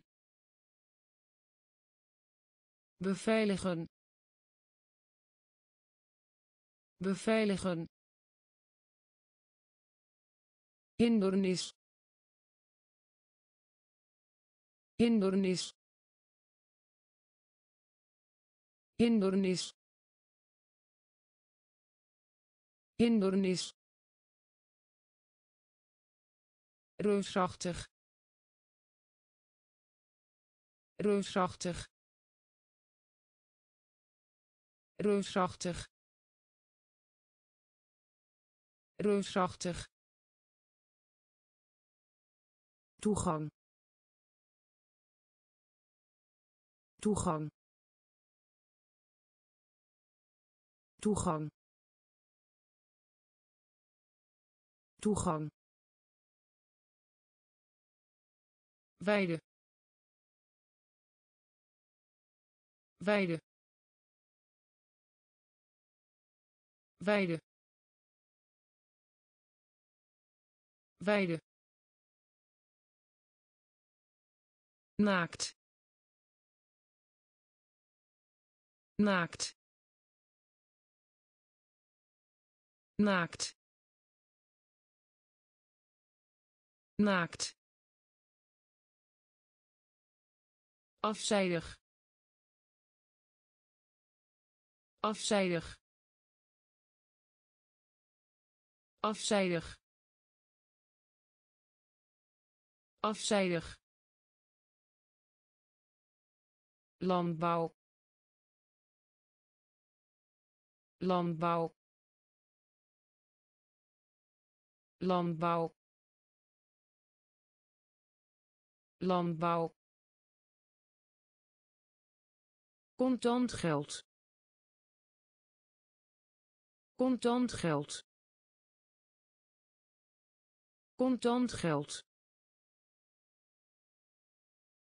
Beveiligen. Beveiligen. Hindernis. Hindernis. Hindernis hindernis reusachtig reusachtig reusachtig reusachtig toegang toegang toegang toegang. Weide. Weide. Weide. Weide. Naakt. Naakt. Naakt naakt. Afzijdig. Afzijdig. Afzijdig. Afzijdig. Landbouw. Landbouw. Landbouw landbouw. Contant geld. Contant geld. Contant geld.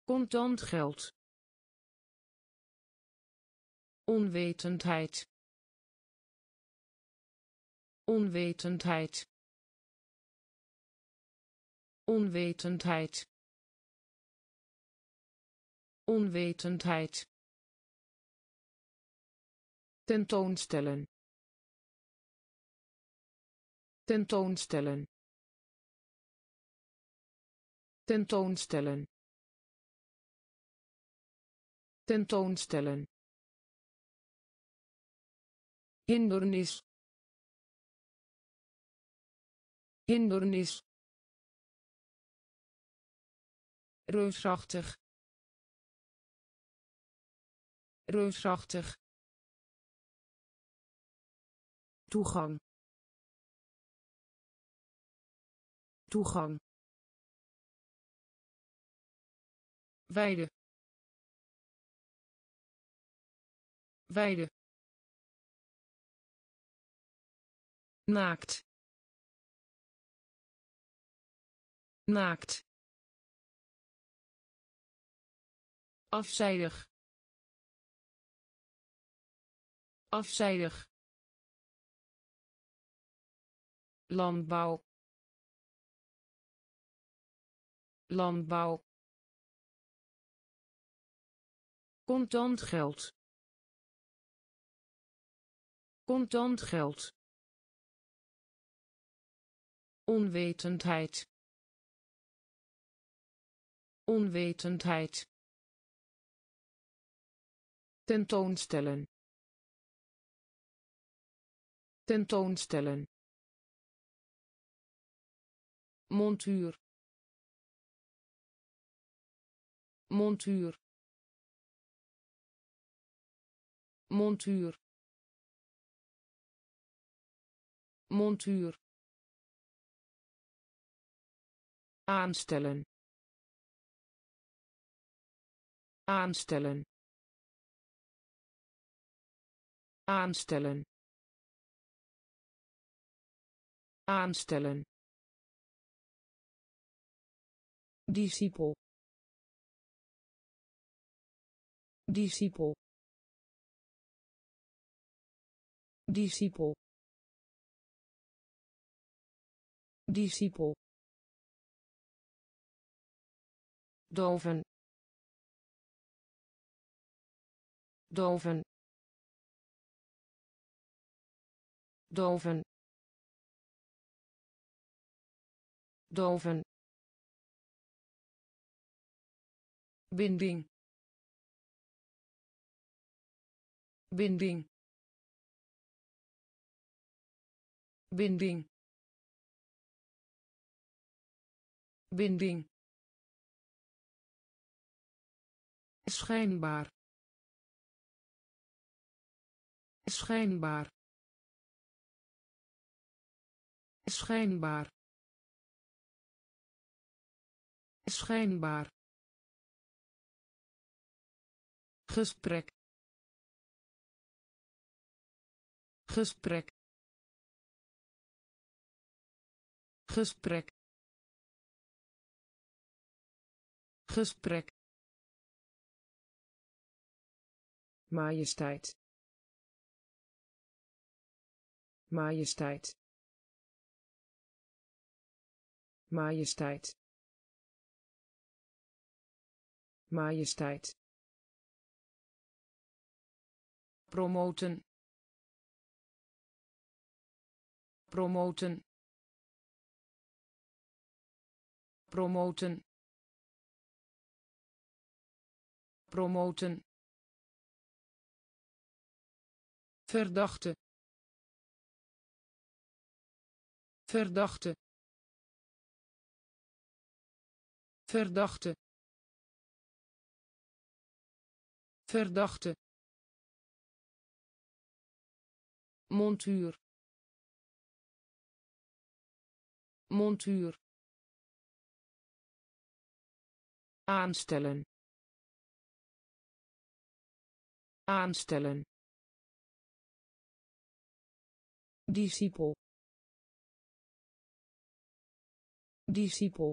Contant geld. Onwetendheid. Onwetendheid. Onwetendheid onwetendheid. Tentoonstellen. Tentoonstellen. Tentoonstellen. Tentoonstellen. Hindernis. Hindernis. Reusachtig reusachtig. Toegang. Toegang. Weide. Weide. Naakt. Naakt. Afzijdig afzijdig. Landbouw. Landbouw. Contant geld. Contant geld. Onwetendheid. Onwetendheid. Tentoonstellen tentoonstellen. Montuur. Montuur. Montuur. Montuur. Aanstellen. Aanstellen. Aanstellen aanstellen. Discipel. Discipel. Discipel. Discipel. Doven. Doven. Doven doven binding. Binding. Binding. Binding. Schijnbaar. Schijnbaar. Schijnbaar schijnbaar. Gesprek. Gesprek. Gesprek. Gesprek. Majesteit. Majesteit. Majesteit majesteit. Promoten. Promoten. Promoten. Promoten. Verdachte. Verdachte. Verdachte verdachte. Montuur. Montuur. Aanstellen. Aanstellen. Discipel. Discipel.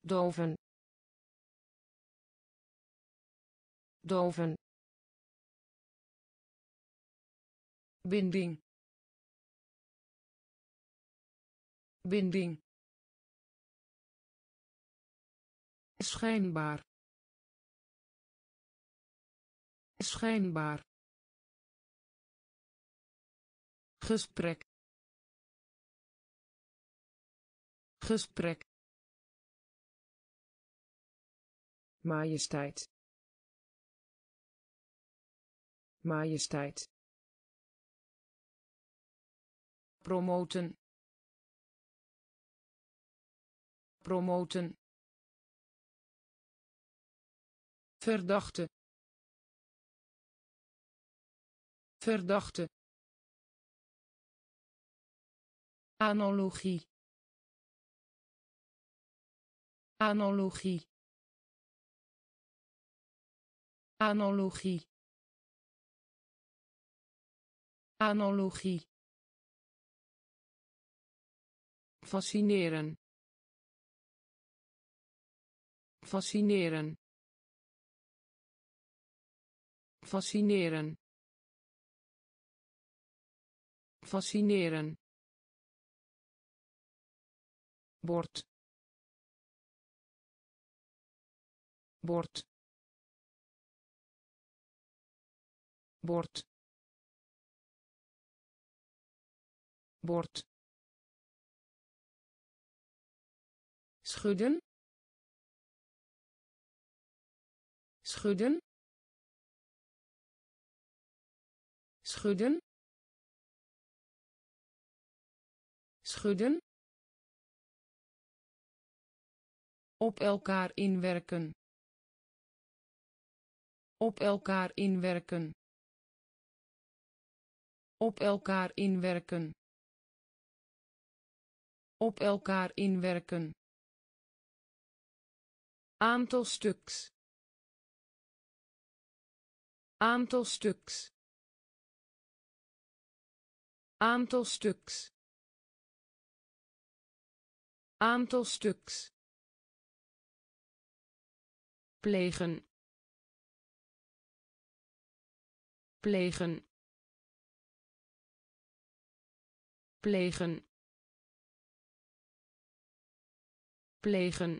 Doven doven. Binding. Binding. Schijnbaar. Schijnbaar. Gesprek. Gesprek. Majesteit majesteit. Promoten. Promoten. Verdachte. Verdachte. Analogie. Analogie. Analogie analogie. Fascineren. Fascineren. Fascineren. Fascineren. Bord. Bord. Bord schudden. Schudden. Schudden. Schudden. Op elkaar inwerken. Op elkaar inwerken. Op elkaar inwerken op elkaar inwerken. Aantal stuks. Aantal stuks. Aantal stuks. Aantal stuks. Plegen. Plegen. Plegen plegen.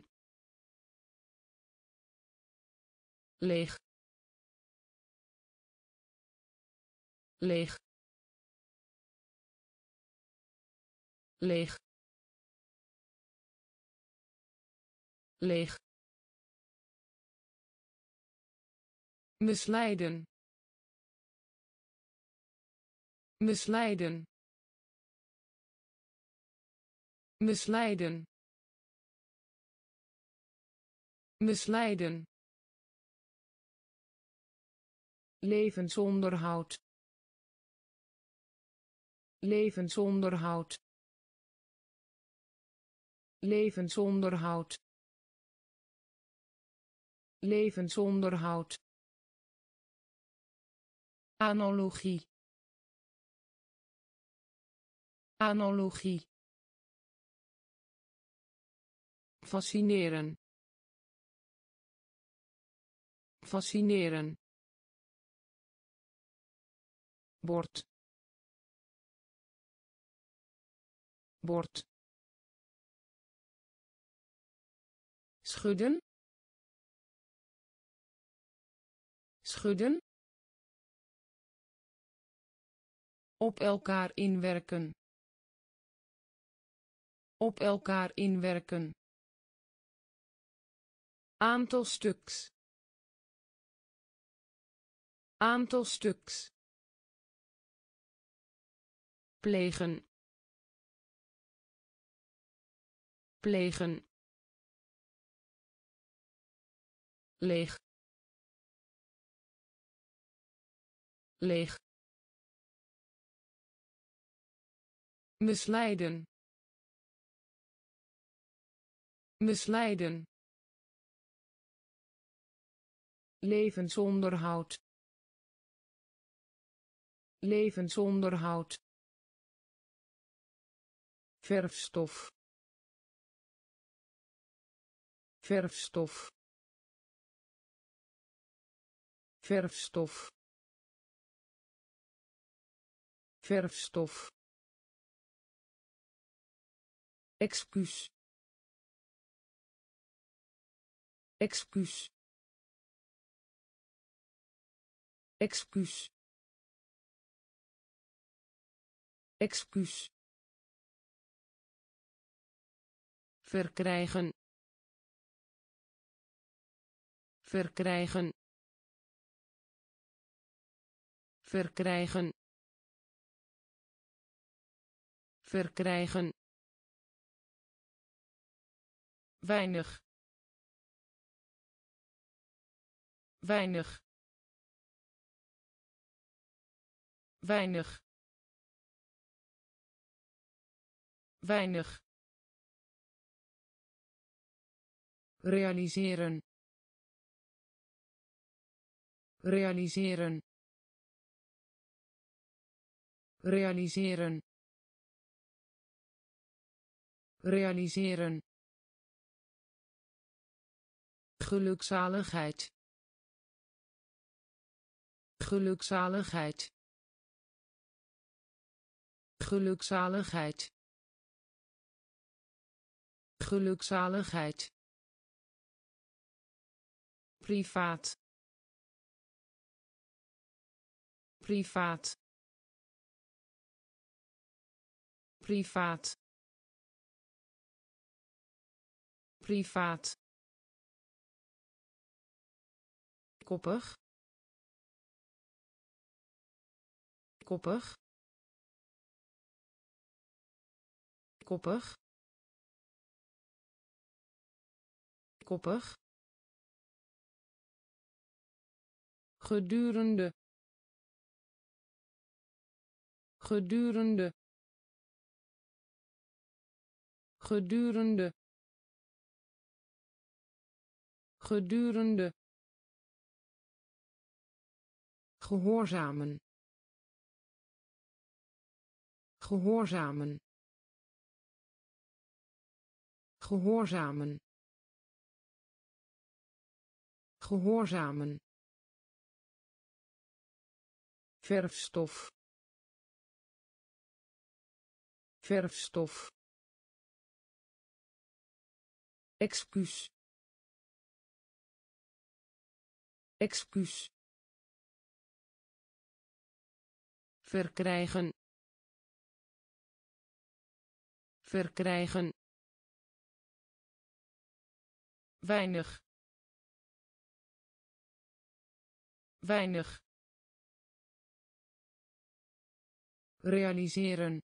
Leeg. Leeg. Leeg. Leeg. Misleiden. Misleiden. Misleiden misleiden. Levensonderhoud. Levensonderhoud. Levensonderhoud. Levensonderhoud. Analogie. Analogie. Fascineren fascineren. Bord. Bord. Schudden. Schudden. Op elkaar inwerken. Op elkaar inwerken. Aantal stuks aantal stuks. Plegen. Plegen. Leeg. Leeg. Misleiden. Misleiden. Levensonderhoud levensonderhoud. Verfstof. Verfstof. Verfstof. Verfstof. Excuus. Excuus. Excuus excuus. Verkrijgen. Verkrijgen. Verkrijgen. Verkrijgen. Weinig. Weinig. Weinig weinig. Realiseren. Realiseren. Realiseren. Realiseren. Gelukzaligheid. Gelukzaligheid. Gelukzaligheid gelukzaligheid. Privaat. Privaat. Privaat. Privaat. Koppig. Koppig. Koppig koppig. Gedurende. Gedurende. Gedurende. Gedurende. Gehoorzamen. Gehoorzamen. Gehoorzamen gehoorzamen. Verfstof. Verfstof. Excuus. Excuus. Verkrijgen. Verkrijgen. Weinig weinig. Realiseren.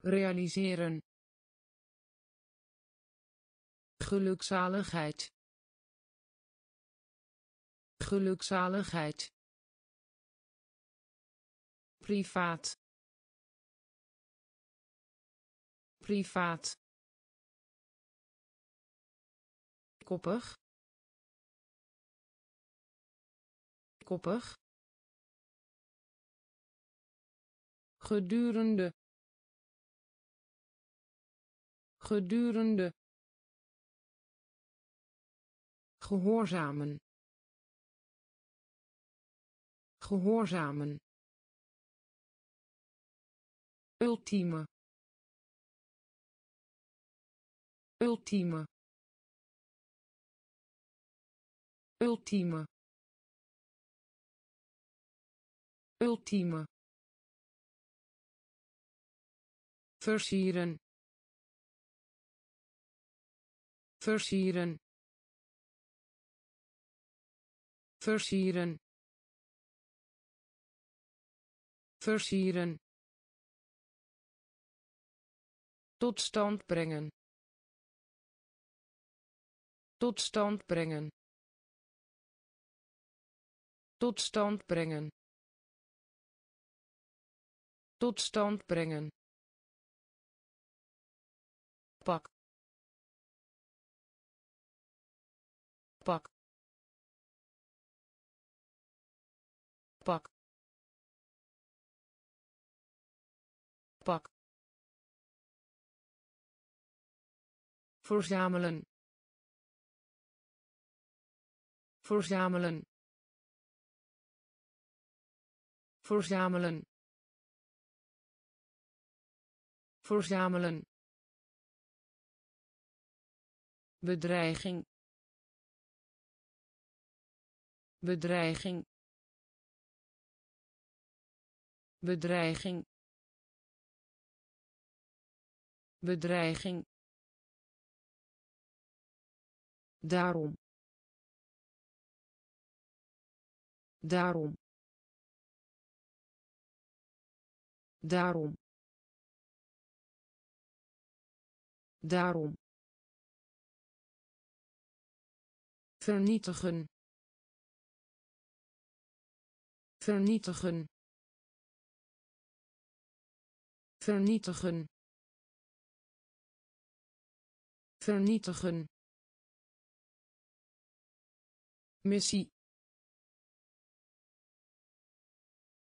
Realiseren. Gelukzaligheid. Gelukzaligheid. Privaat. Privaat. Koppig koppig. Gedurende. Gedurende. Gehoorzamen. Gehoorzamen. Ultieme. Ultieme. Ultieme ultieme. Versieren. Versieren. Versieren. Versieren. Tot stand brengen. Tot stand brengen. Tot stand brengen tot stand brengen. Pak. Pak. Pak. Pak. Verzamelen. Verzamelen. Verzamelen verzamelen. Bedreiging. Bedreiging. Bedreiging. Bedreiging. Daarom. Daarom. Daarom daarom. Vernietigen. Vernietigen. Vernietigen. Vernietigen. Missie.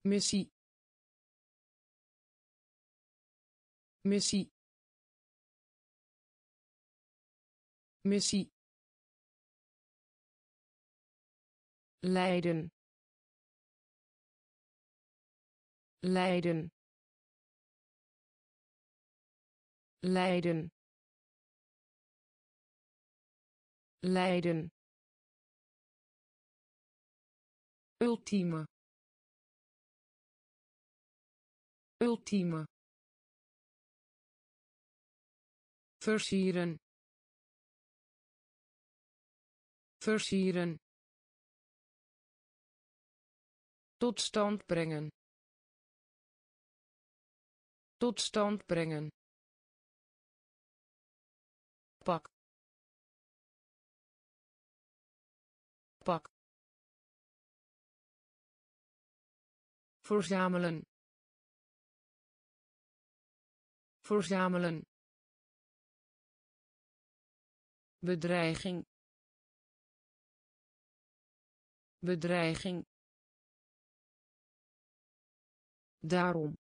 Missie. Missie missie Leiden. Leiden. Leiden. Leiden. Ultieme. Ultieme. versieren versieren tot stand brengen Tot stand brengen. Pak. Pak. Verzamelen. Verzamelen. Bedreiging. Bedreiging. Daarom.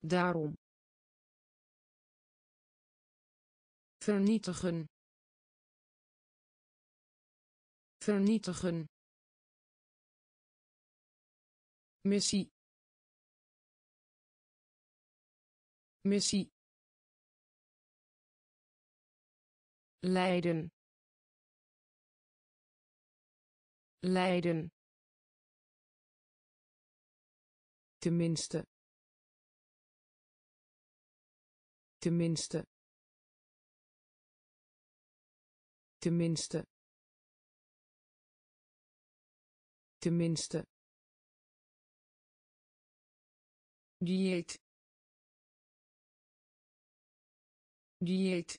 Daarom. Vernietigen. Vernietigen. Missie. Missie. Leiden. Leiden. Tenminste. Tenminste. Tenminste. Tenminste. dieet dieet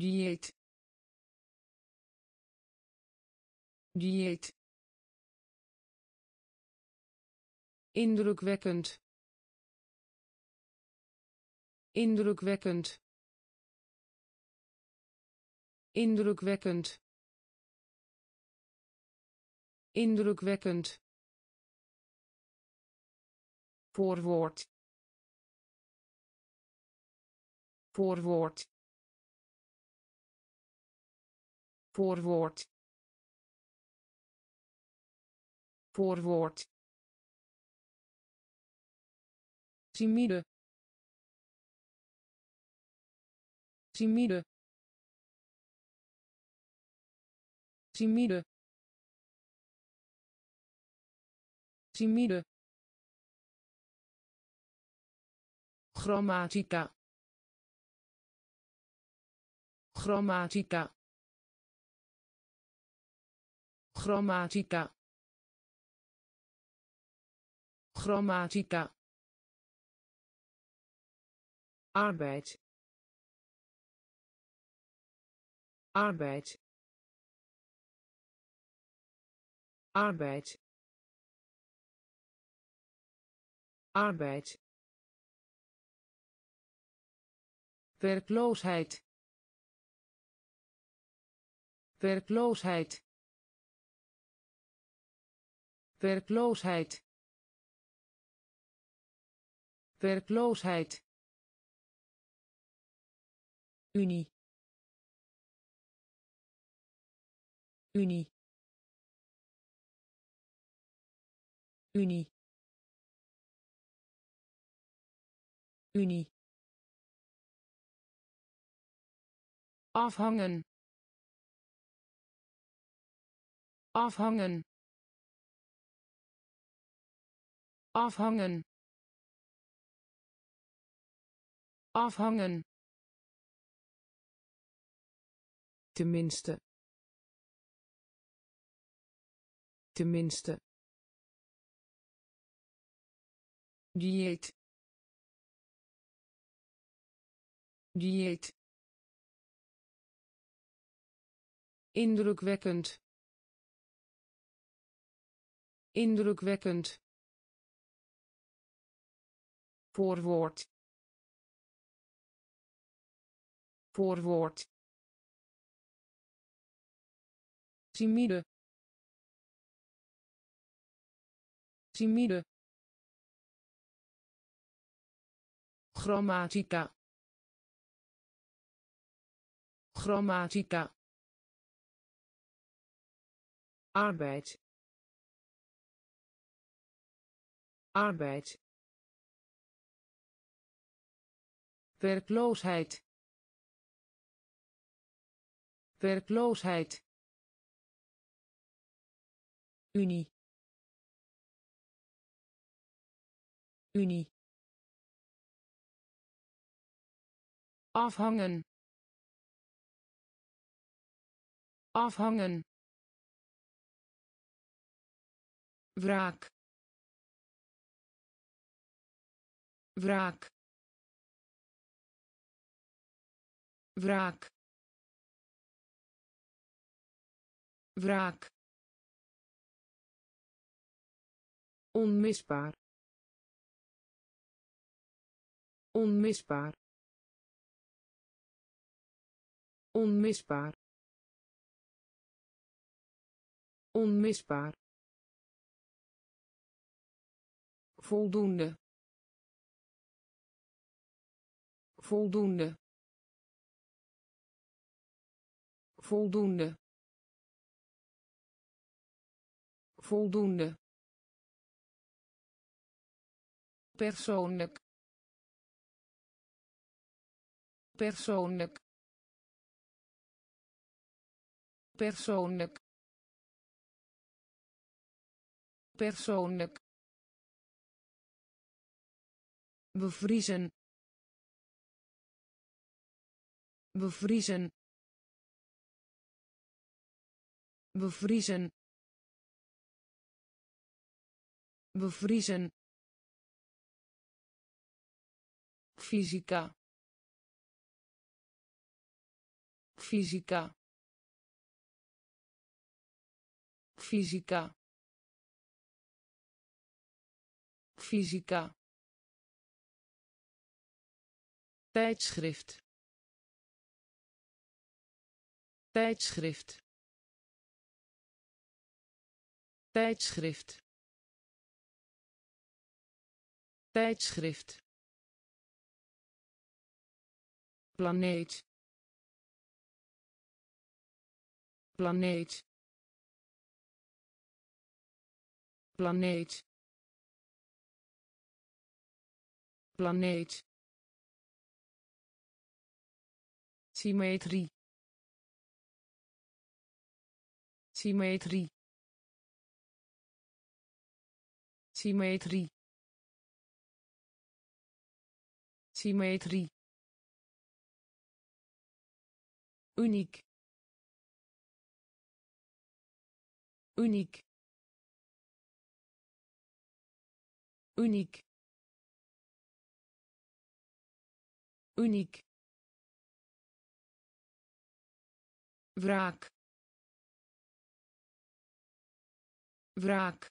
dieet dieet. Indrukwekkend. Indrukwekkend. Indrukwekkend. Indrukwekkend. Voorwoord. Voorwoord. Voorwoord voorwoord. Timide. Timide. Timide. Timide. Grammatica. Grammatica. Grammatica grammatica. Arbeid. Arbeid. Arbeid. Arbeid. Werkloosheid. Werkloosheid. Werkloosheid werkloosheid. Unie. Unie. Unie. Unie. Afhangen. Afhangen. Afhangen afhangen. Tenminste. Tenminste. Dieet. Dieet. Indrukwekkend. Indrukwekkend. Voorwoord voorwoord. Timide. Timide. Grammatica. Grammatica. Arbeid. Arbeid. Werkloosheid werkloosheid. Unie. Unie. Afhangen. Afhangen. Wraak. Wraak. Wraak wraak. Onmisbaar. Onmisbaar. Onmisbaar. Onmisbaar. Voldoende. Voldoende. Voldoende voldoende. Persoonlijk. Persoonlijk. Persoonlijk. Persoonlijk. Bevriezen. Bevriezen. Bevriezen bevriezen. Fysica. Fysica. Fysica. Fysica. Tijdschrift. Tijdschrift. Tijdschrift tijdschrift. Planeet. Planeet. Planeet. Planeet. Symmetrie. Symmetrie. Symmetrie symmetrie. Uniek. Uniek. Uniek. Uniek. Wraak. Wraak.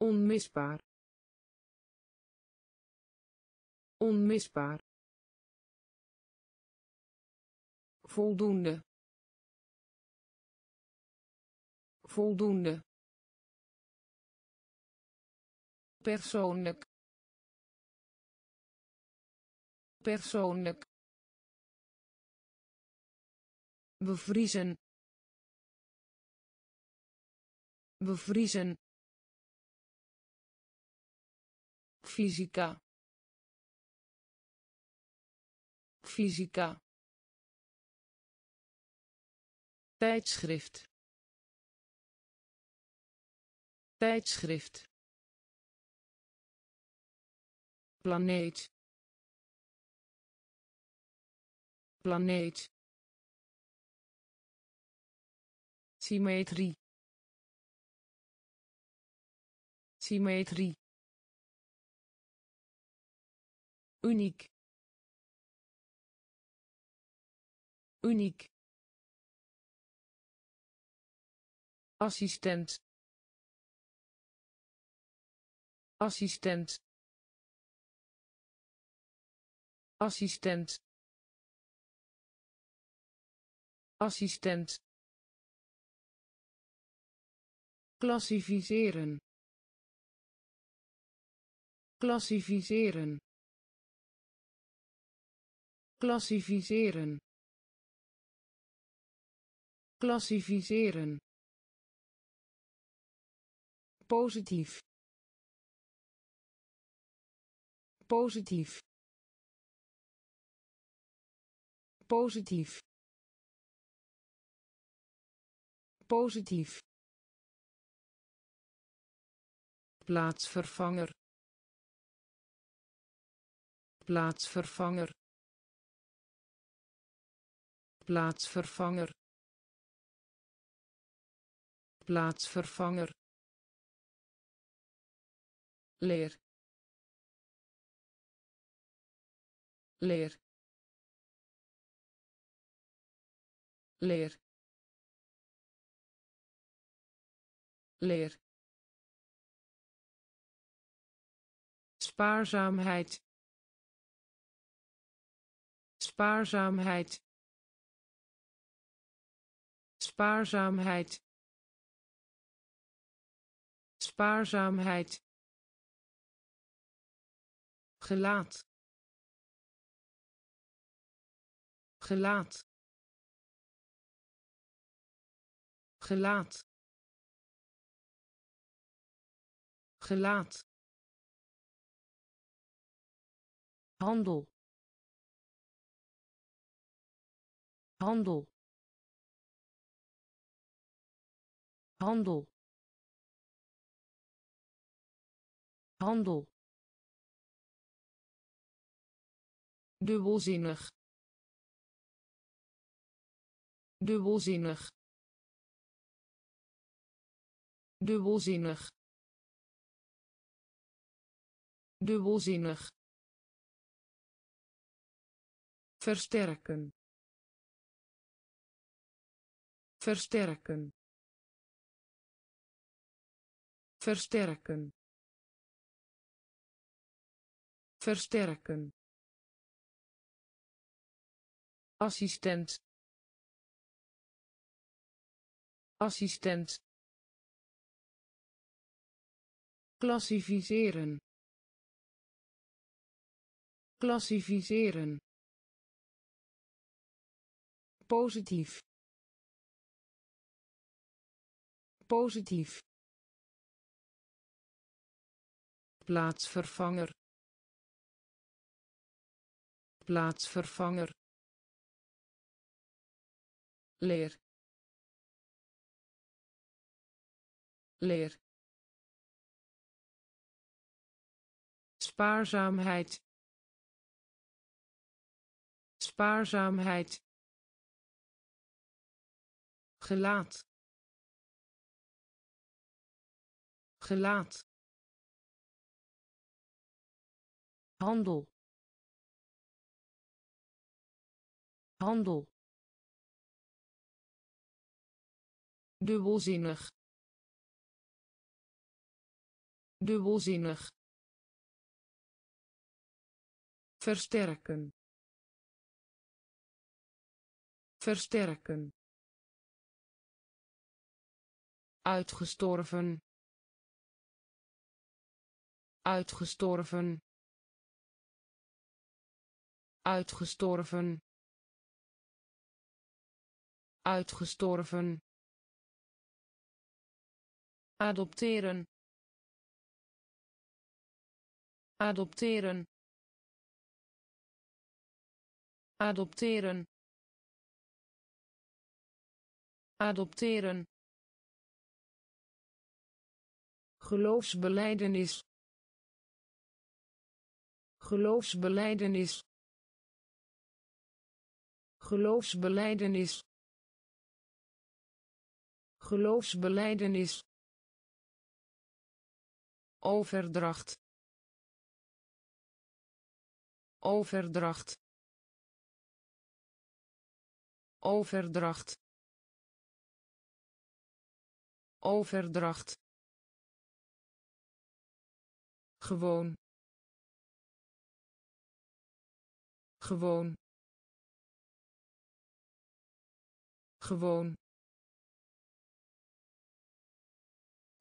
Onmisbaar onmisbaar. Voldoende. Voldoende. Persoonlijk. Persoonlijk. Bevriezen. Bevriezen. Fysica fysica. Tijdschrift. Tijdschrift. Planeet. Planeet. Symmetrie. Symmetrie. Uniek uniek. Assistent. Assistent. Assistent. Assistent. Klassificeren. Klassificeren. Klassificeren klassificeren. Positief. Positief. Positief. Positief. Plaatsvervanger. Plaatsvervanger. Plaatsvervanger plaatsvervanger. Leer. Leer. Leer. Leer. Spaarzaamheid. Spaarzaamheid. Spaarzaamheid spaarzaamheid. Gelaat. Gelaat. Gelaat. Gelaat. Handel. Handel. Handel handel. Dubbelzinnig. Dubbelzinnig. Dubbelzinnig. Dubbelzinnig. Versterken. Versterken. Versterken versterken. Assistent. Assistent. Klassificeren. Klassificeren. Positief. Positief. Plaatsvervanger plaatsvervanger. Leer. Leer. Spaarzaamheid. Spaarzaamheid. Gelaat. Gelaat. Handel handel. Dubbelzinnig. Dubbelzinnig. Versterken. Versterken. Uitgestorven. Uitgestorven. Uitgestorven uitgestorven. Adopteren. Adopteren. Adopteren. Adopteren. Geloofsbelijdenis geloofsbelijdenis geloofsbelijdenis geloofsbelijdenis overdracht. Overdracht. Overdracht. Overdracht. Gewoon. Gewoon. Gewoon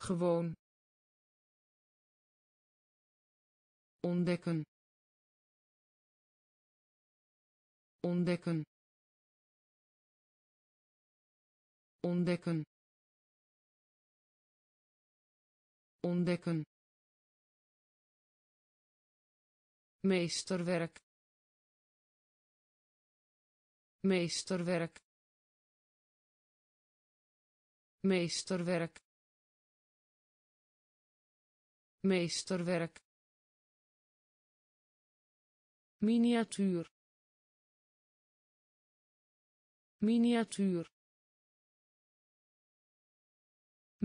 gewoon. Ontdekken. Ontdekken. Ontdekken. Ontdekken. Meesterwerk. Meesterwerk. Meesterwerk meesterwerk. Miniatuur. Miniatuur.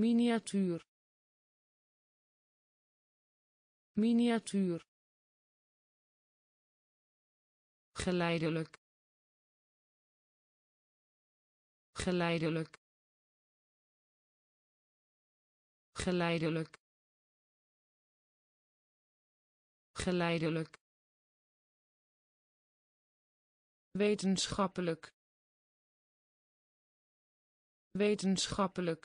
Miniatuur. Miniatuur. Geleidelijk. Geleidelijk. Geleidelijk geleidelijk wetenschappelijk wetenschappelijk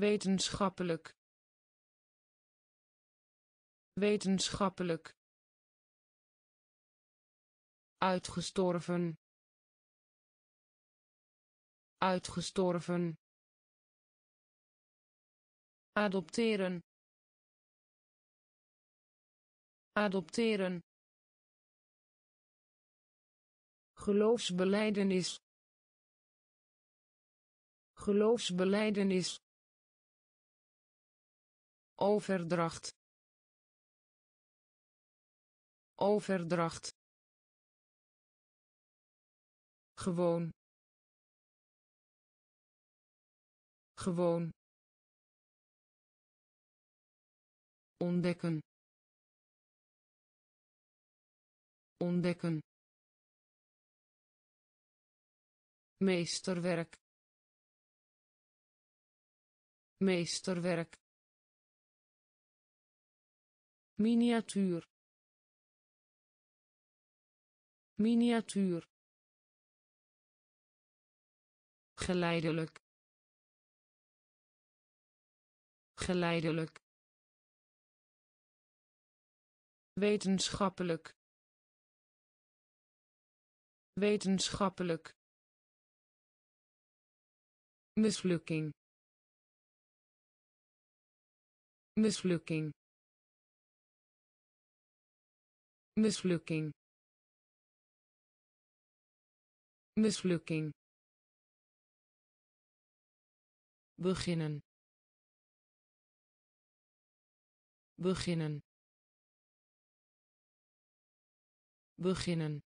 wetenschappelijk wetenschappelijk. Uitgestorven. Uitgestorven. Adopteren adopteren. Geloofsbelijdenis geloofsbelijdenis overdracht. Overdracht. Gewoon. Gewoon. Ontdekken ontdekken. Meesterwerk. Meesterwerk. Miniatuur. Miniatuur. Geleidelijk. Geleidelijk. Wetenschappelijk wetenschappelijk. Mislukking. Mislukking. Mislukking. Mislukking. Beginnen. Beginnen. Beginnen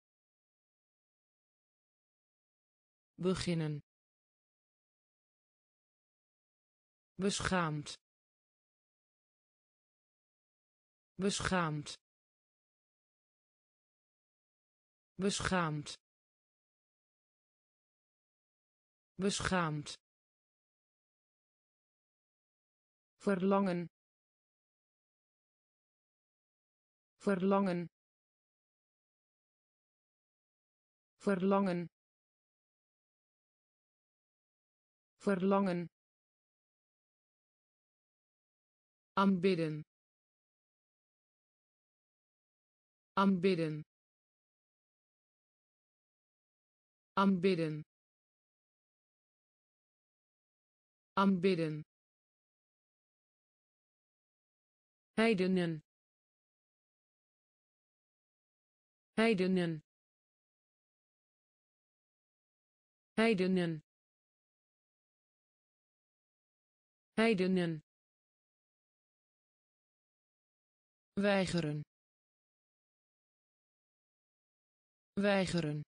beginnen. Beschaamd. Beschaamd. Beschaamd. Beschaamd. Verlangen. Verlangen. Verlangen verlangen. Aanbidden. Aanbidden. Aanbidden. Aanbidden. Heidenen. Heidenen. Heidenen heidenen. Weigeren. Weigeren.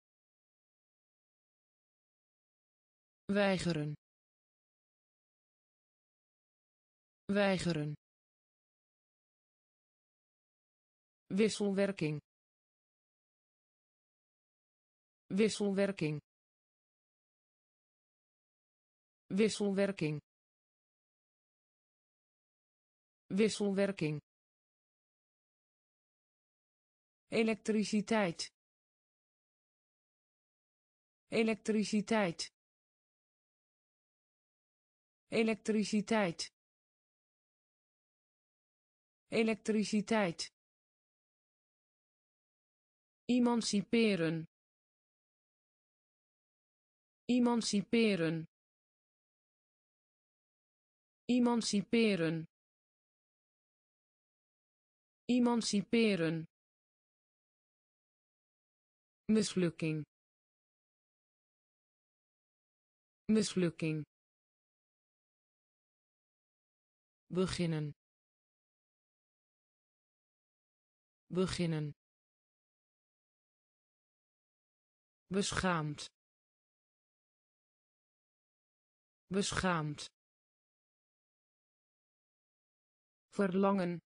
Weigeren. Weigeren. Wisselwerking. Wisselwerking. Wisselwerking wisselwerking elektriciteit elektriciteit elektriciteit elektriciteit emanciperen emanciperen emanciperen emanciperen. Mislukking. Mislukking. Beginnen. Beginnen. Beschaamd. Beschaamd. Verlangen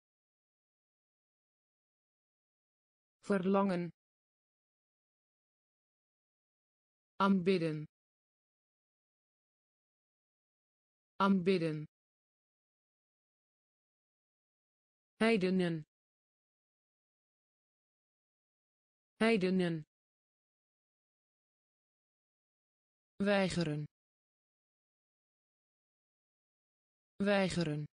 verlangen. Aanbidden. Aanbidden. Heidenen. Heidenen. Weigeren. Weigeren.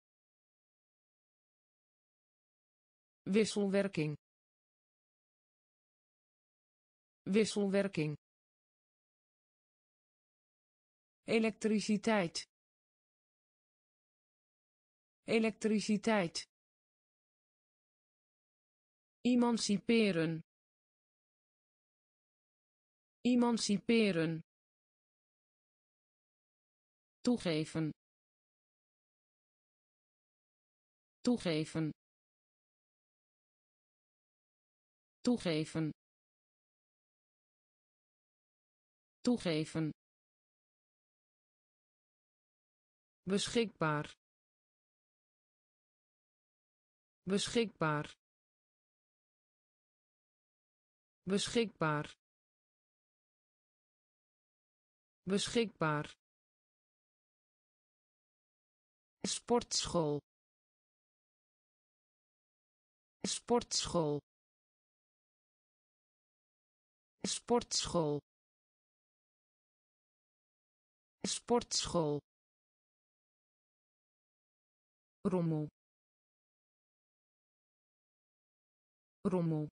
Wisselwerking wisselwerking. Elektriciteit. Elektriciteit. Emanciperen. Emanciperen. Toegeven. Toegeven. Toegeven toegeven. Beschikbaar. Beschikbaar. Beschikbaar. Beschikbaar. Sportschool. Sportschool. Sportschool sportschool. Rommel. Rommel.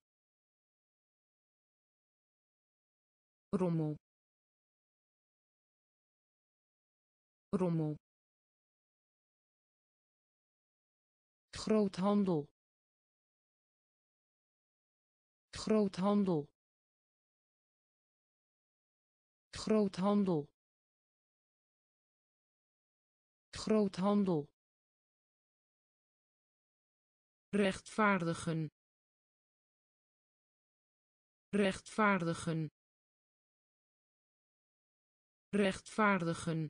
Rommel. Rommel. Groothandel. Groothandel. Groothandel groothandel. Rechtvaardigen. Rechtvaardigen. Rechtvaardigen.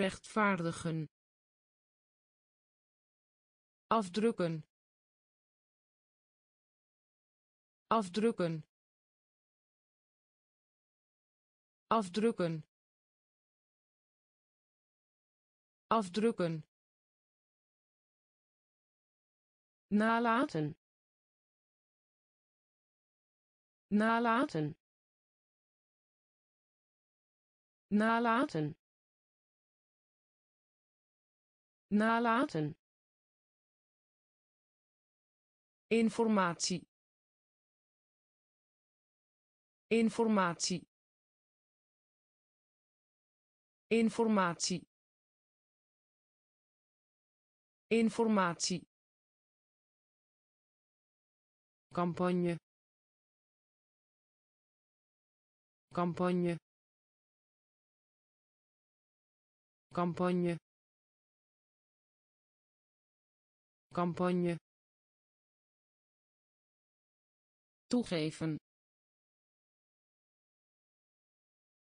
Rechtvaardigen. Afdrukken. Afdrukken. Afdrukken afdrukken. Nalaten. Nalaten. Nalaten. Nalaten. Informatie. Informatie. Informatie informatie. Campagne. Campagne. Campagne. Campagne. Toegeven.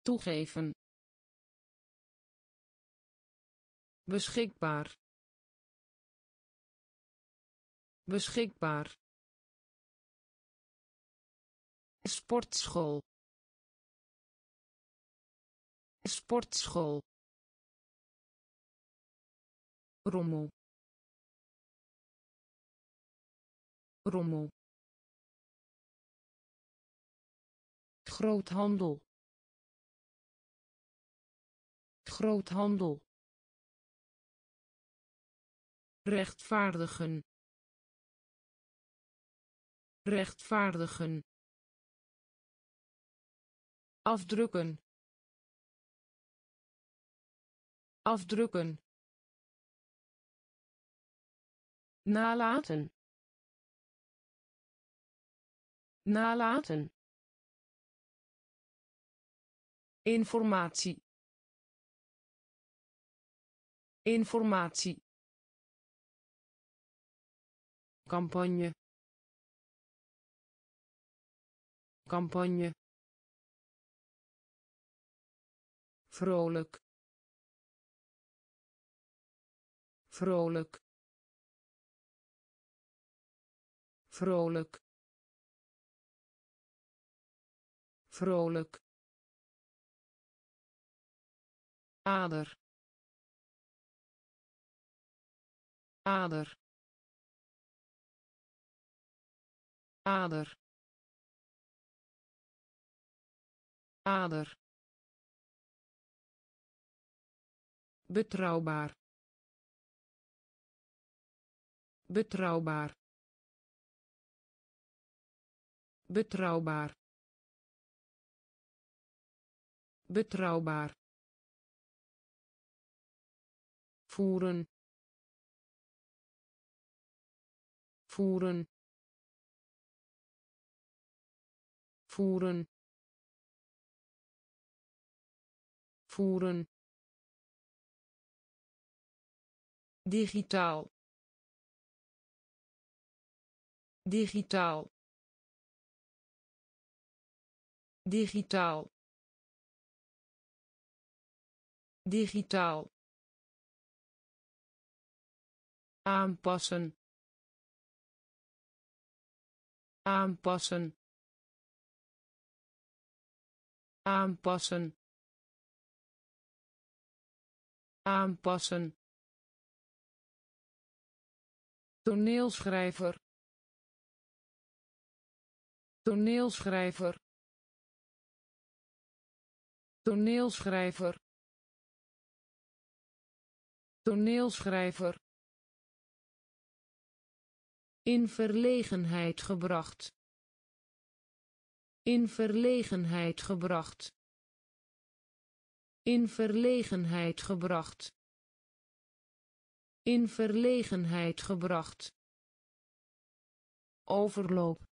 Toegeven. Beschikbaar beschikbaar. Sportschool. Sportschool. Rommel. Rommel. Groothandel. Groothandel. Rechtvaardigen rechtvaardigen afdrukken afdrukken nalaten nalaten informatie informatie campagne campagne vrolijk. Vrolijk. Vrolijk. Vrolijk. Ader. Ader. Ader ader. Betrouwbaar. Betrouwbaar. Betrouwbaar. Betrouwbaar. Voeren. Voeren. Voeren voeren digitaal. Digitaal. Digitaal. Digitaal. Aanpassen. Aanpassen. Aanpassen aanpassen. Toneelschrijver. Toneelschrijver. Toneelschrijver. Toneelschrijver. In verlegenheid gebracht. In verlegenheid gebracht in verlegenheid gebracht. In verlegenheid gebracht. Overloop.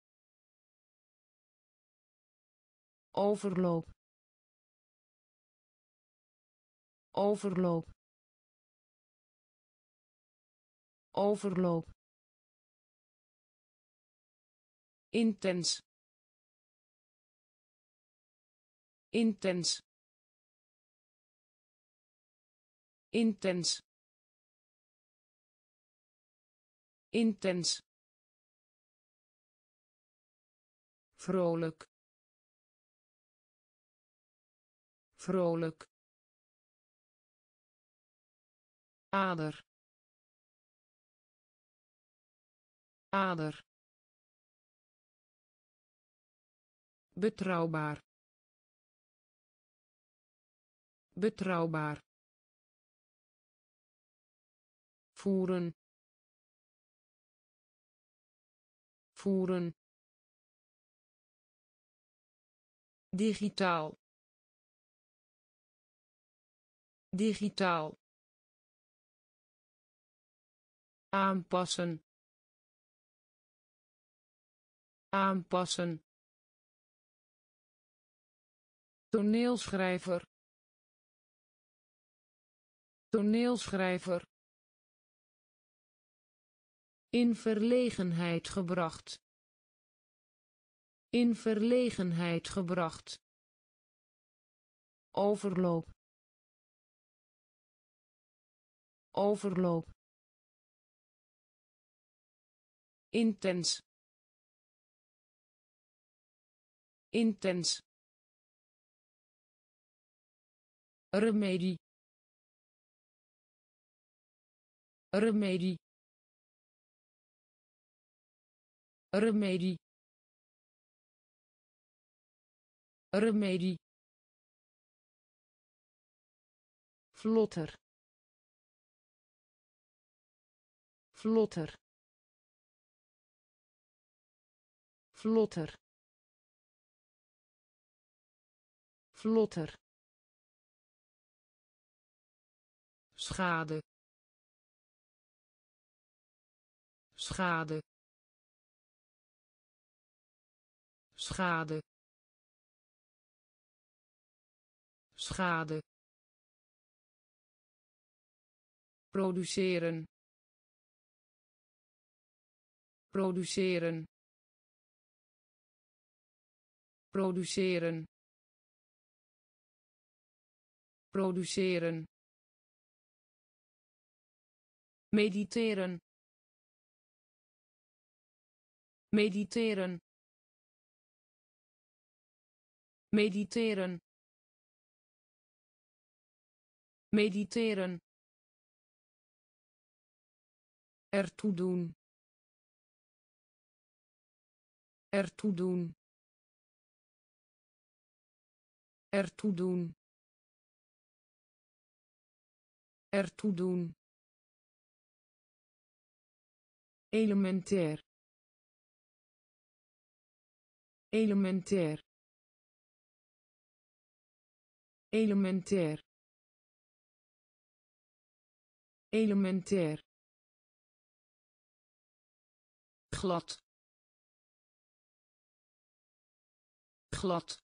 Overloop. Overloop. Overloop. Intens. Intens intens. Intens. Vrolijk. Vrolijk. Ader. Ader. Betrouwbaar. Betrouwbaar voeren. Voeren. Digitaal. Digitaal. Aanpassen. Aanpassen. Toneelschrijver. Toneelschrijver in verlegenheid gebracht. In verlegenheid gebracht. Overloop. Overloop. Intens. Intens. Remedie. Remedie remedie remedie vlotter vlotter vlotter vlotter. Schade. Schade schade. Schade. Produceren. Produceren. Produceren. Produceren. Mediteren. Mediteren mediteren. Mediteren. Ertoe doen. Ertoe doen. Ertoe doen. Ertoe doen. Elementair. Elementair elementair elementair glad. Glad.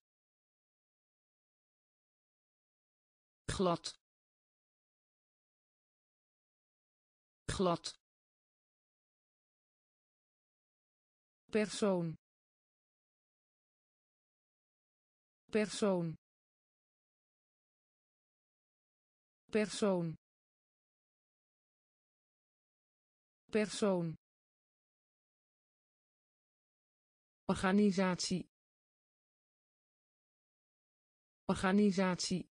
Glad. Glad. Persoon. Persoon persoon. Persoon. Organisatie. Organisatie.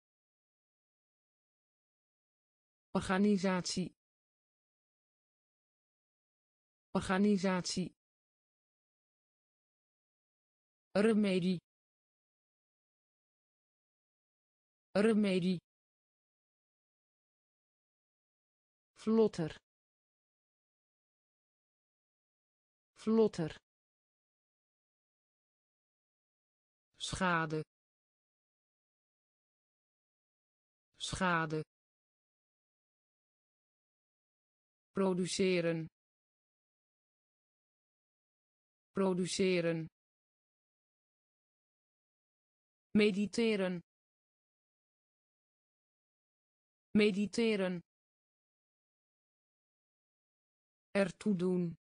Organisatie. Organisatie. Remedie. Remedie vlotter. Vlotter. Schade. Schade. Produceren. Produceren. Mediteren. Mediteren ertoe doen.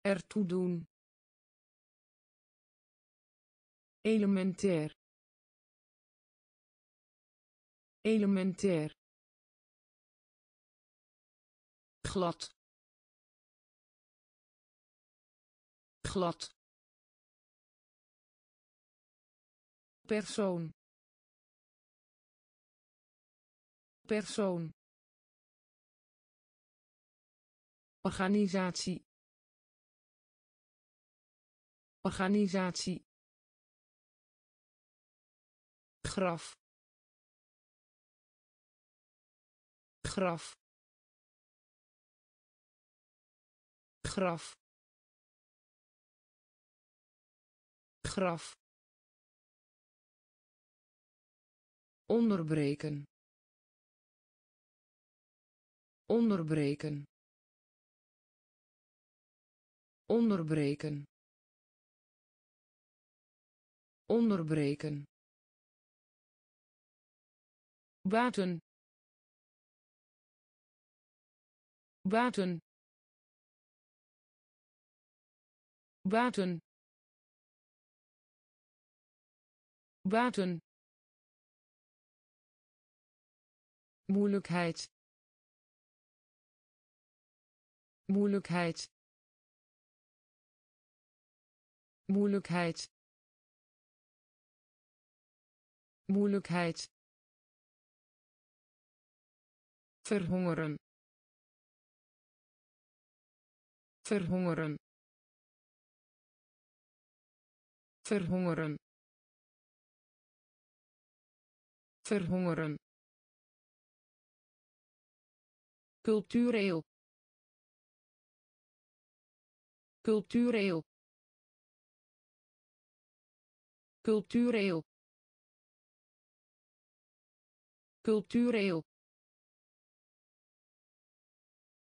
Ertoe doen. Elementair. Elementair. Glad. Glad. Persoon. Persoon organisatie. Organisatie. Graf. Graf. Graf. Graf. Onderbreken. Onderbreken onderbreken. Onderbreken. Buiten buiten buiten buiten moeilijkheid. Moeilijkheid moeilijkheid. Moeilijkheid. Verhongeren. Verhongeren. Verhongeren. Verhongeren. Cultureel. Cultureel cultureel. Cultureel.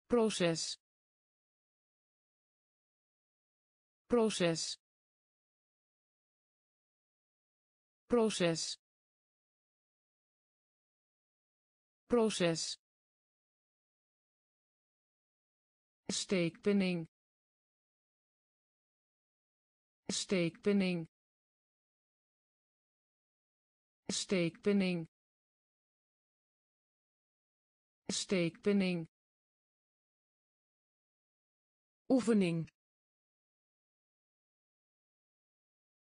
Proces. Proces. Proces. Proces. Steekpenning. Steekpenning steekpenning. Steekpenning. Oefening.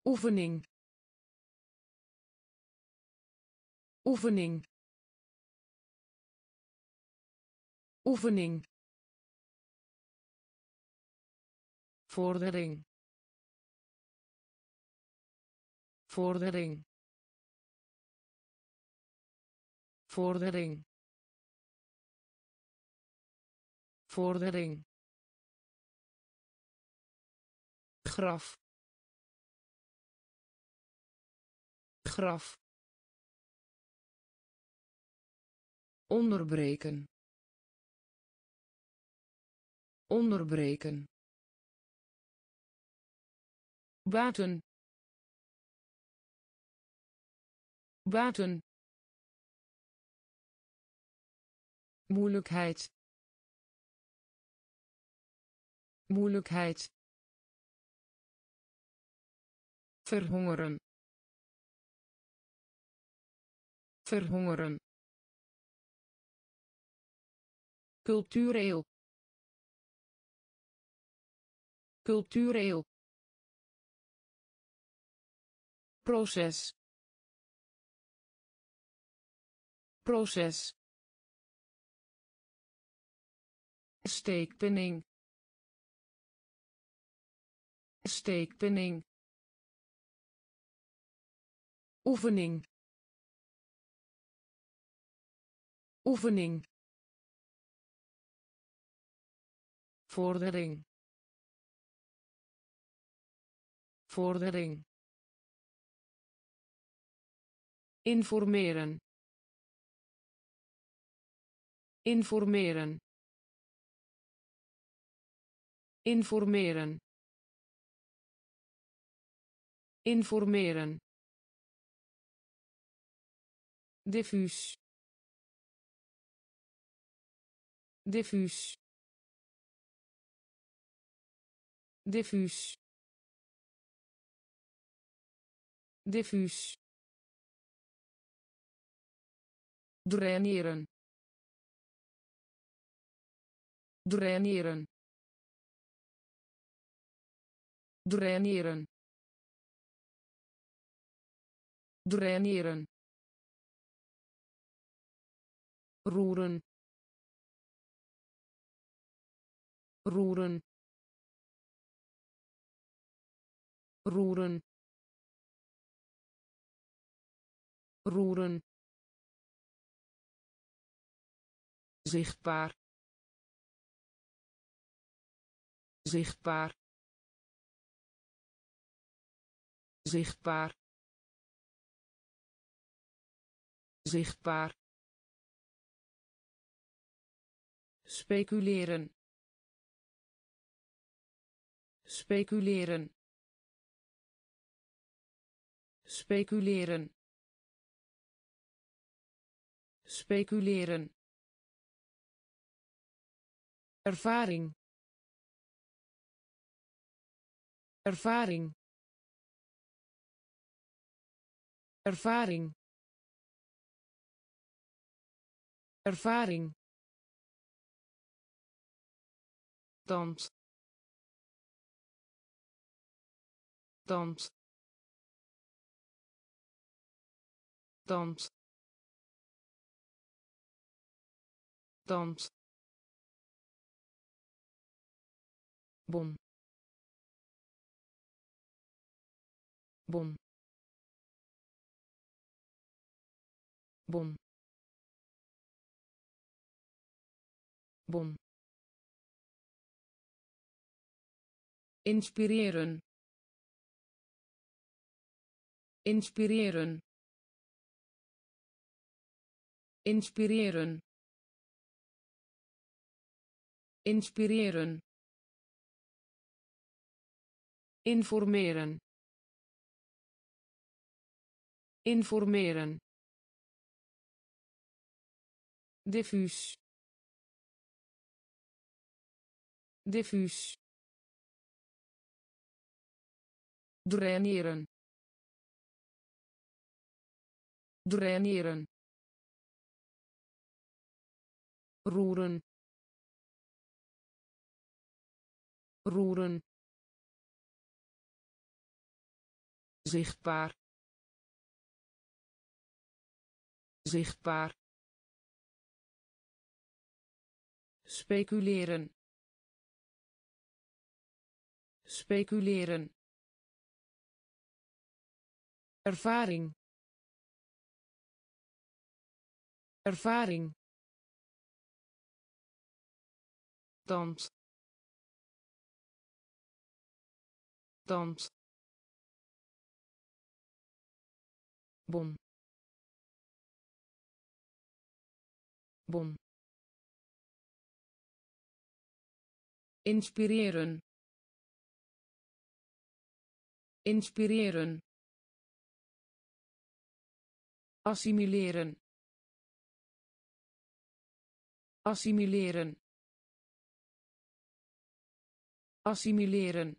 Oefening. Oefening. Oefening. Vordering. Vordering vordering. Vordering. Graf. Graf. Onderbreken. Onderbreken. Buiten buiten moeilijkheid. Moeilijkheid. Verhongeren. Verhongeren. Cultureel. Cultureel. Proces. Proces steekpenning. Steekpenning. Oefening. Oefening. Vordering. Vordering. Informeren. Informeren informeren. Informeren. Diffuus. Diffuus. Diffuus. Diffuus. Draineren. Draineren draineren. Draineren. Roeren. Roeren. Roeren. Roeren. Zichtbaar. Zichtbaar zichtbaar zichtbaar speculeren. Speculeren. Speculeren. Speculeren. Ervaring. Ervaring ervaring. Ervaring. Tand tand tand tand bom. Bom bom bom inspireren. Inspireren. Inspireren. Inspireren. Informeren. Informeren diffuus diffuus draineren draineren roeren roeren zichtbaar zichtbaar speculeren. Speculeren. Ervaring. Ervaring. Tand tand bom bom inspireren. Inspireren. Assimileren. Assimileren. Assimileren.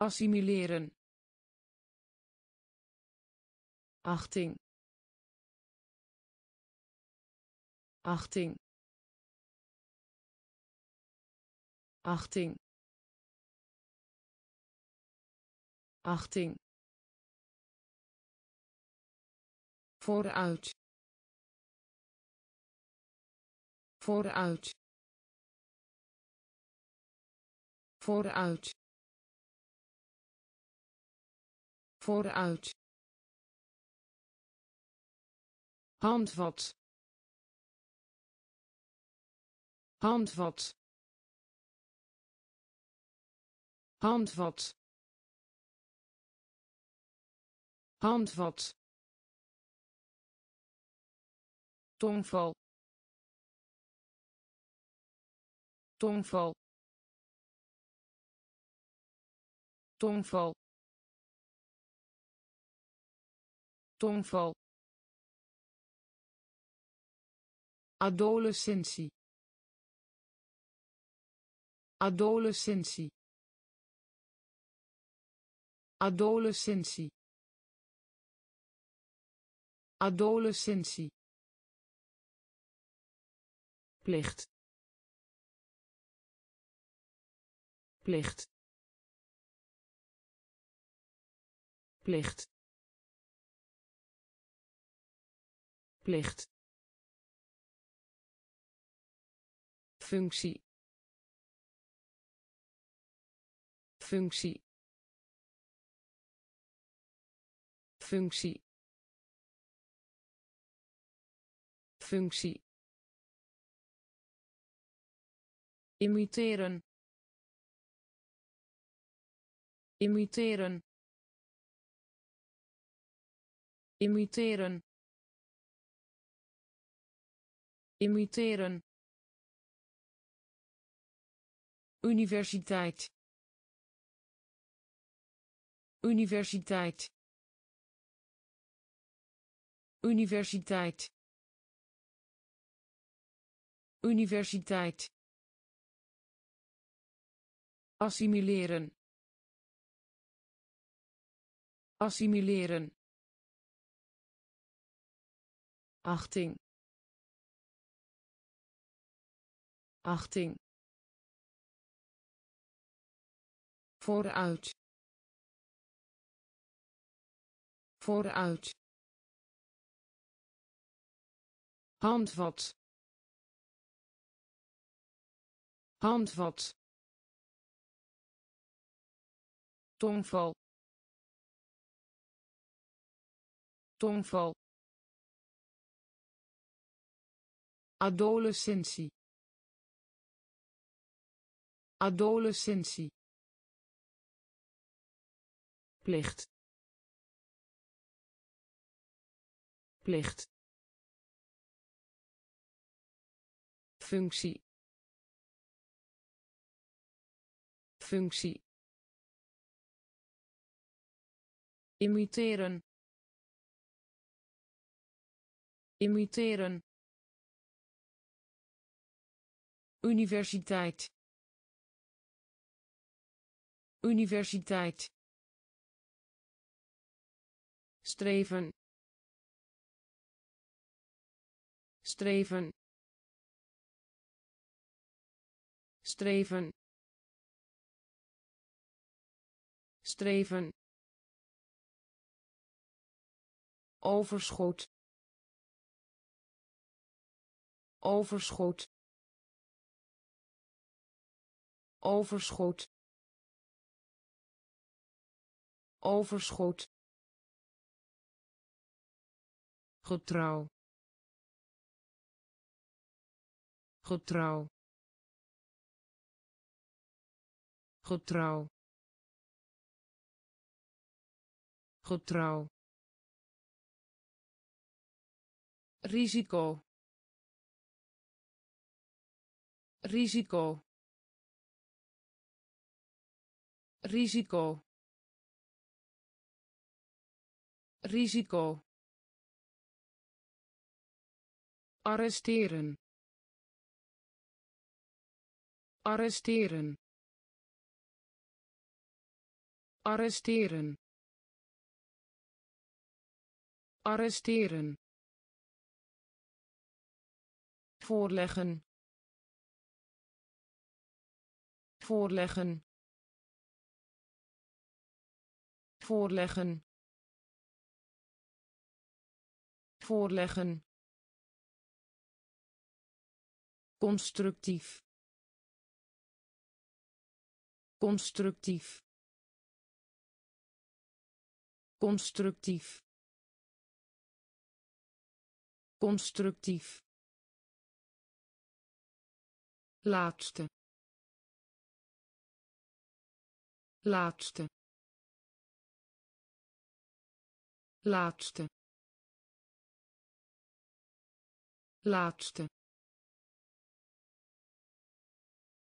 Assimileren. Achting. Achting achting achting vooruit. Vooruit. Vooruit. Vooruit. Handvat. Handvat handvat. Handvat. Tongval. Tongval. Tongval. Tongval. Adolescentie. Adolescentie adolescentie. Adolescentie. Plicht. Plicht. Plicht. Plicht. Functie. Functie functie. Functie. Imiteren. Imiteren. Imiteren. Imiteren. Universiteit. Universiteit universiteit. Universiteit. Assimileren. Assimileren. Achting. Achting. Vooruit. Vooruit handvat. Handvat. Tongval. Tongval. Adolescentie. Adolescentie. Plicht. Plicht functie. Functie. Imiteren. Imiteren. Universiteit. Universiteit. Streven. Streven streven. Streven. Overschot. Overschot. Overschot. Overschot. Getrouw. Getrouw getrouw. Getrouw. Risico. Risico. Risico. Risico. Arresteren. Arresteren arresteren. Arresteren. Voorleggen. Voorleggen. Voorleggen. Voorleggen. Constructief. Constructief constructief. Constructief. Laatste. Laatste. Laatste. Laatste.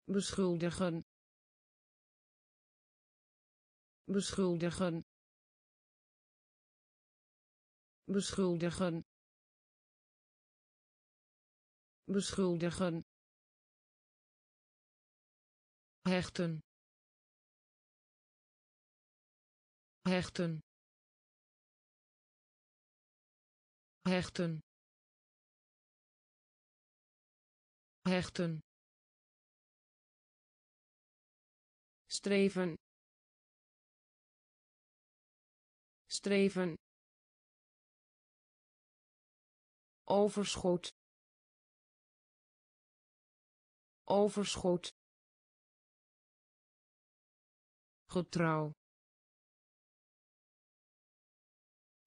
Beschuldigen. Beschuldigen beschuldigen. Beschuldigen. Hechten. Hechten. Hechten. Hechten. Streven. Streven overschot. Overschot. Getrouw.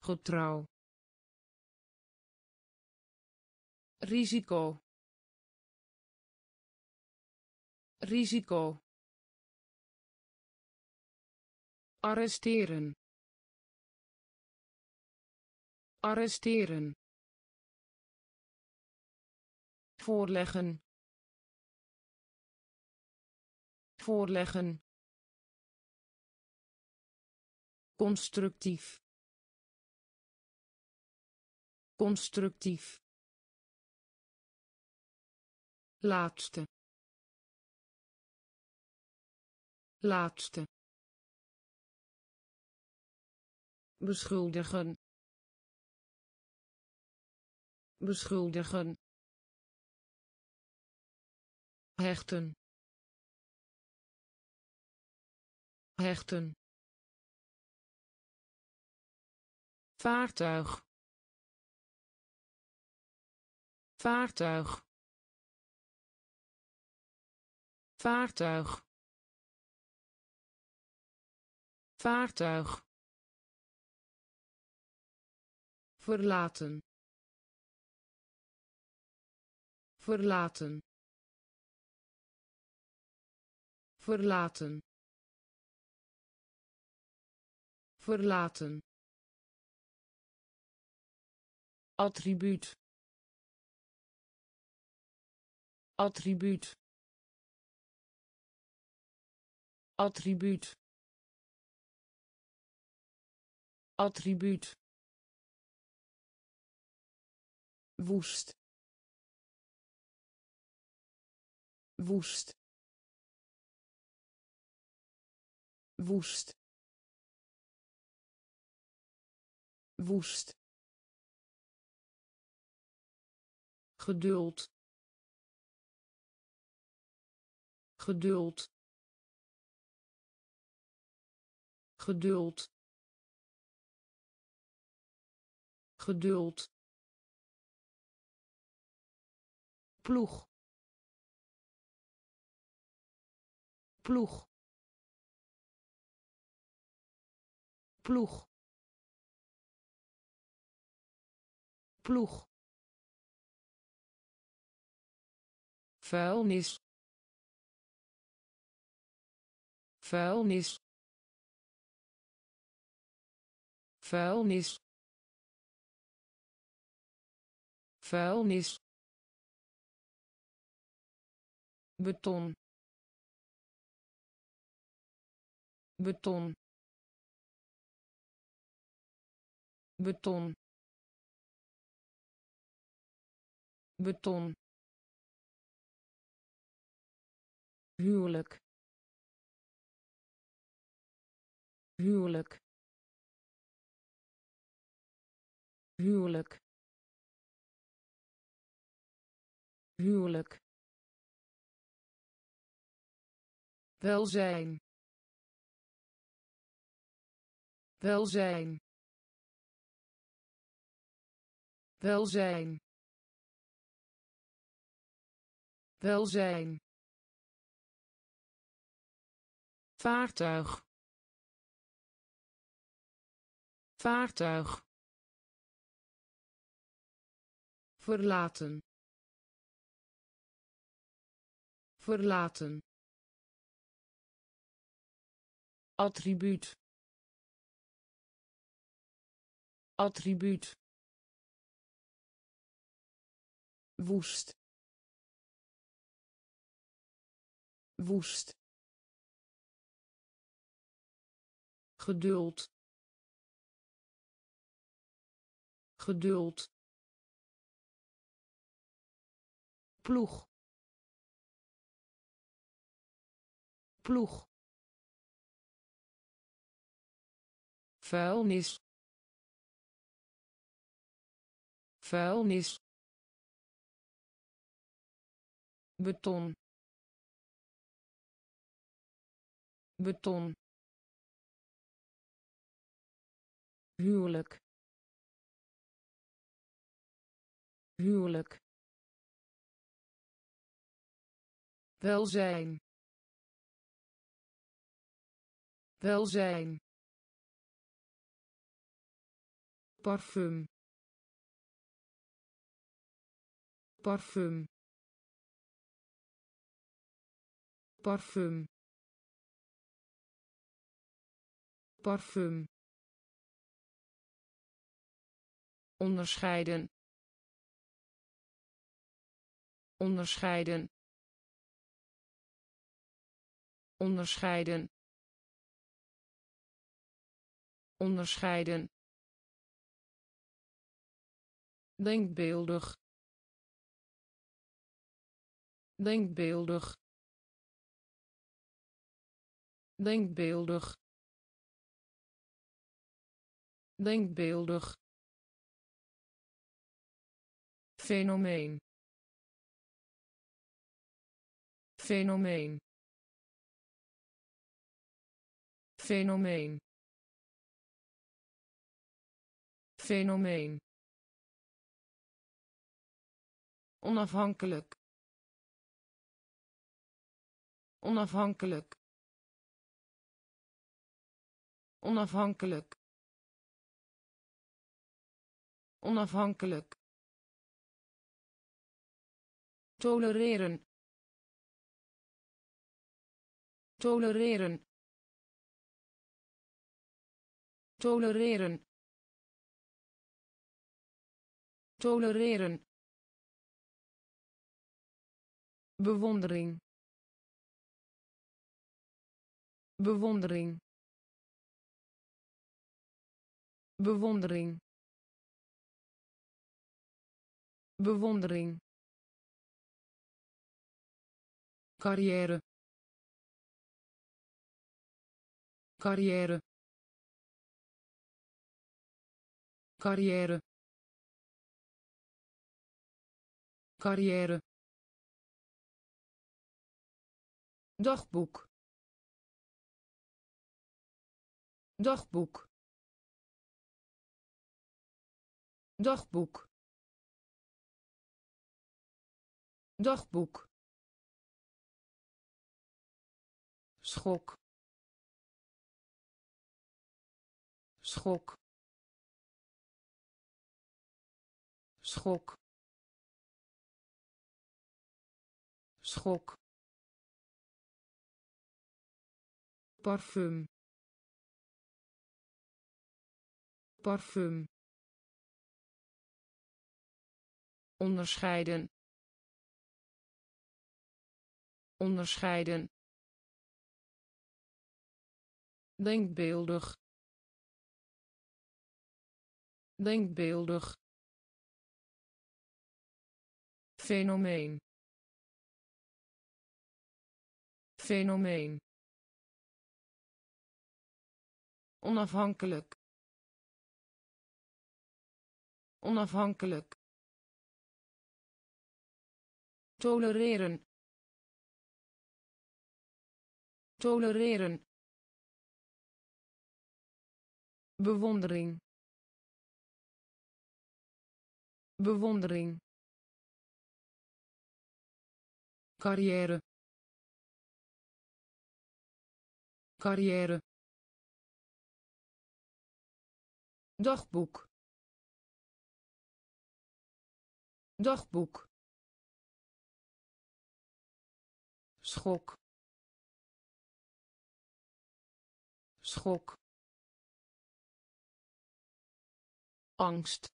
Getrouw. Risico. Risico. Arresteren. Arresteren voorleggen. Voorleggen. Constructief. Constructief. Laatste. Laatste. Beschuldigen. Beschuldigen hechten. Hechten. Vaartuig. Vaartuig. Vaartuig. Vaartuig. Verlaten. Verlaten verlaten. Verlaten. Attribuut. Attribuut. Attribuut. Attribuut. Woest. Woest woest. Woest. Geduld. Geduld. Geduld. Geduld. Ploeg. Ploeg ploeg. Ploeg. Vuilnis. Vuilnis. Vuilnis. Vuilnis. Beton. Beton beton. Beton. Huwelijk. Huwelijk. Huwelijk. Huwelijk. Welzijn. Welzijn welzijn. Welzijn. Vaartuig. Vaartuig. Verlaten. Verlaten. Attribuut. Attribuut woest. Woest. Geduld. Geduld. Ploeg. Ploeg. Vuilnis. Vuilnis beton. Beton. Huwelijk. Huwelijk. Welzijn. Welzijn. Parfum. Parfum parfum. Parfum. Onderscheiden. Onderscheiden. Onderscheiden. Onderscheiden. Denkbeeldig. Denkbeeldig denkbeeldig. Denkbeeldig. Fenomeen. Fenomeen. Fenomeen. Fenomeen. Onafhankelijk. Onafhankelijk onafhankelijk. Onafhankelijk. Tolereren. Tolereren. Tolereren. Tolereren. Bewondering. Bewondering bewondering. Bewondering. Carrière. Carrière. Carrière. Carrière. Dagboek. Dagboek dagboek. Dagboek. Schok. Schok. Schok. Schok. Parfum. Parfum onderscheiden. Onderscheiden. Denkbeeldig. Denkbeeldig. Fenomeen. Fenomeen. Onafhankelijk. Onafhankelijk tolereren. Tolereren. Bewondering. Bewondering. Carrière. Carrière. Dagboek. Dagboek schok. Schok. Angst.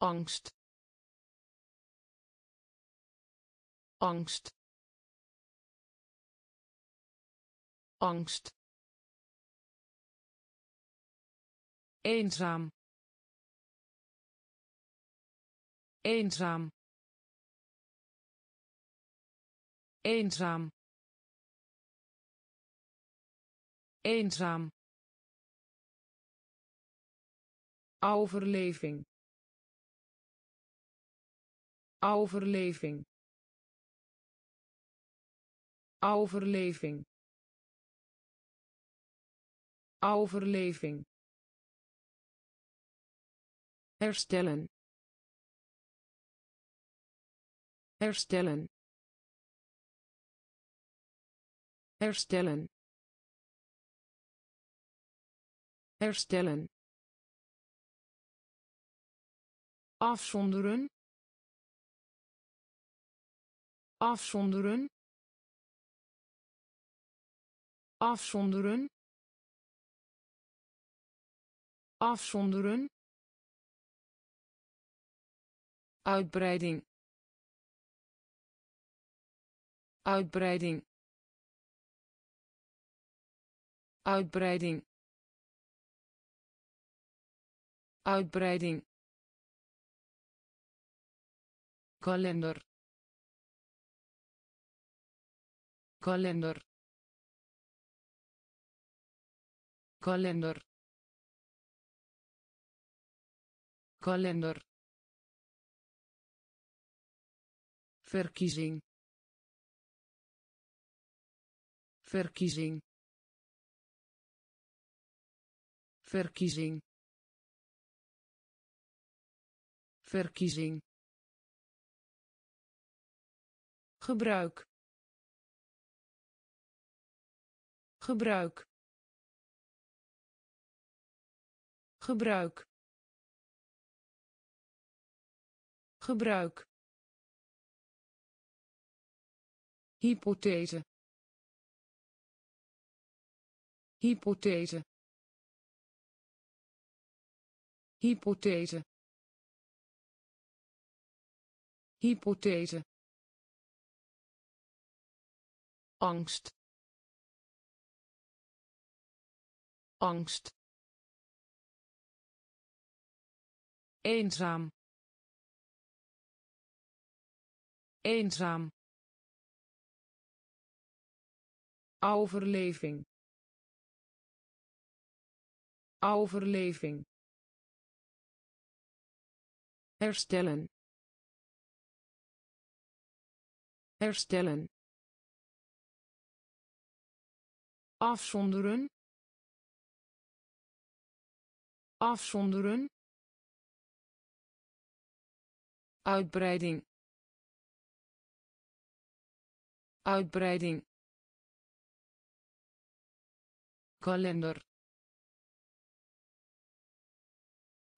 Angst. Angst. Angst. Eenzaam. Eenzaam eenzaam. Eenzaam. Overleving. Overleving. Overleving. Overleving. Herstellen. Herstellen herstellen. Herstellen. Afzonderen. Afzonderen. Afzonderen. Afzonderen. Uitbreiding. Uitbreiding uitbreiding. Uitbreiding. Kalender. Kalender. Kalender. Kalender. Verkiezing. Verkiezing verkiezing. Verkiezing. Gebruik. Gebruik. Gebruik. Gebruik. Hypothese. Hypothese hypothese. Hypothese. Angst. Angst. Eenzaam. Eenzaam. Overleving. Overleving herstellen. Herstellen. Afzonderen. Afzonderen. Uitbreiding. Uitbreiding. Kalender.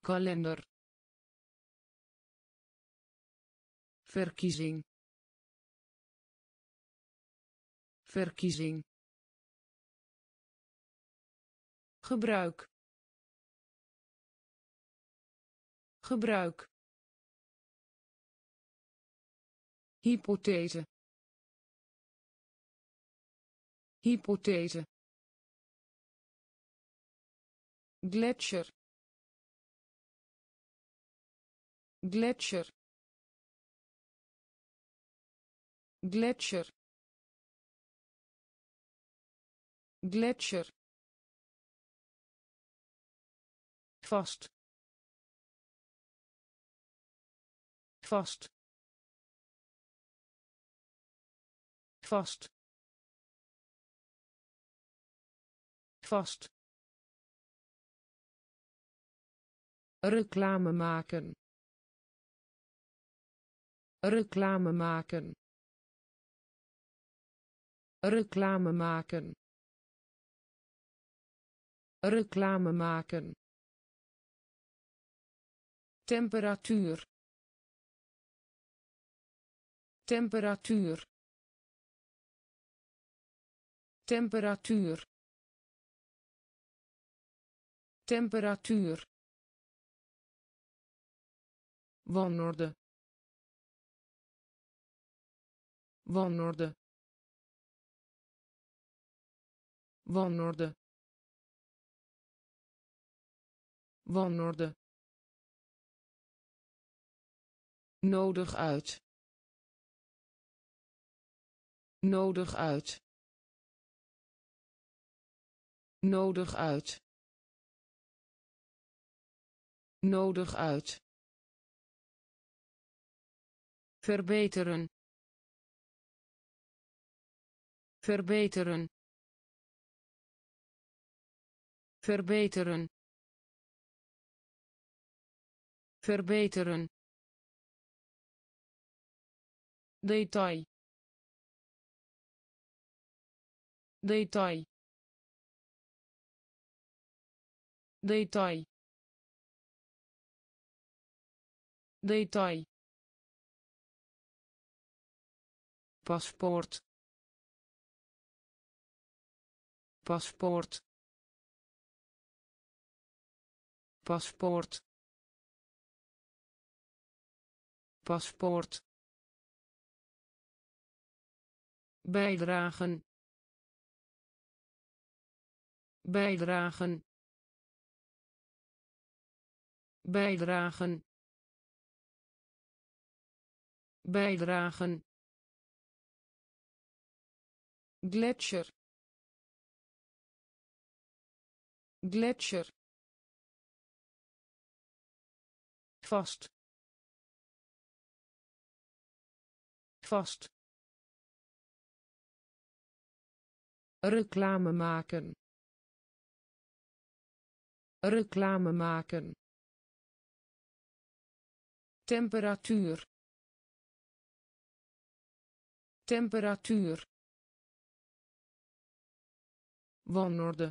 Kalender verkiezing. Verkiezing. Gebruik. Gebruik. Hypothese. Hypothese. Gletsjer gletsjer gletsjer gletsjer vast. Vast. Vast. Vast. Reclame maken. Reclame maken reclame maken. Reclame maken. Temperatuur. Temperatuur. Temperatuur. Temperatuur. Wanorde. Wanorde wanorde wanorde nodig uit. Nodig uit. Nodig uit. Nodig uit. Verbeteren. Verbeteren verbeteren. Verbeteren. Detail. Detail. Detail. Detail. Paspoort. Paspoort paspoort. Paspoort. Bijdragen. Bijdragen. Bijdragen. Bijdragen. Gletsjer gletsjer vast. Vast. Reclame maken. Reclame maken. Temperatuur. Temperatuur. Wanorde.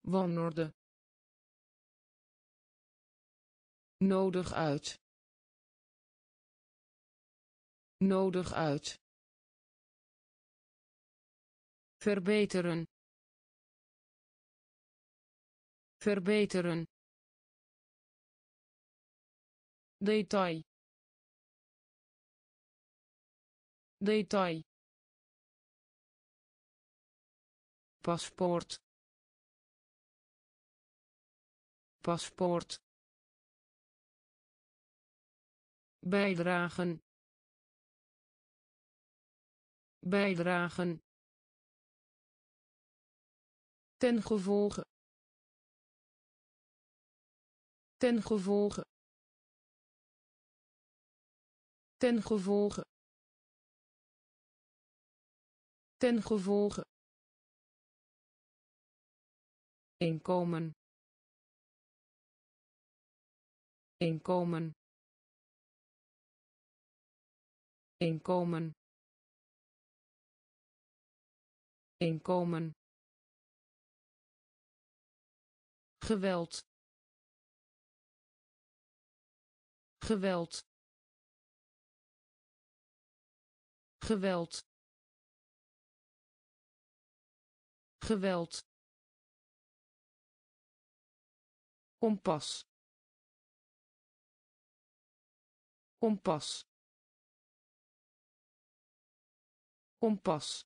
Wanorde nodig uit. Nodig uit. Verbeteren. Verbeteren. Detail. Detail. Paspoort. Paspoort bijdragen bijdragen ten gevolge ten gevolge ten gevolge ten gevolge. Inkomen. Inkomen inkomen. Inkomen. Geweld. Geweld. Geweld. Geweld. Kompas. Kompas kompas.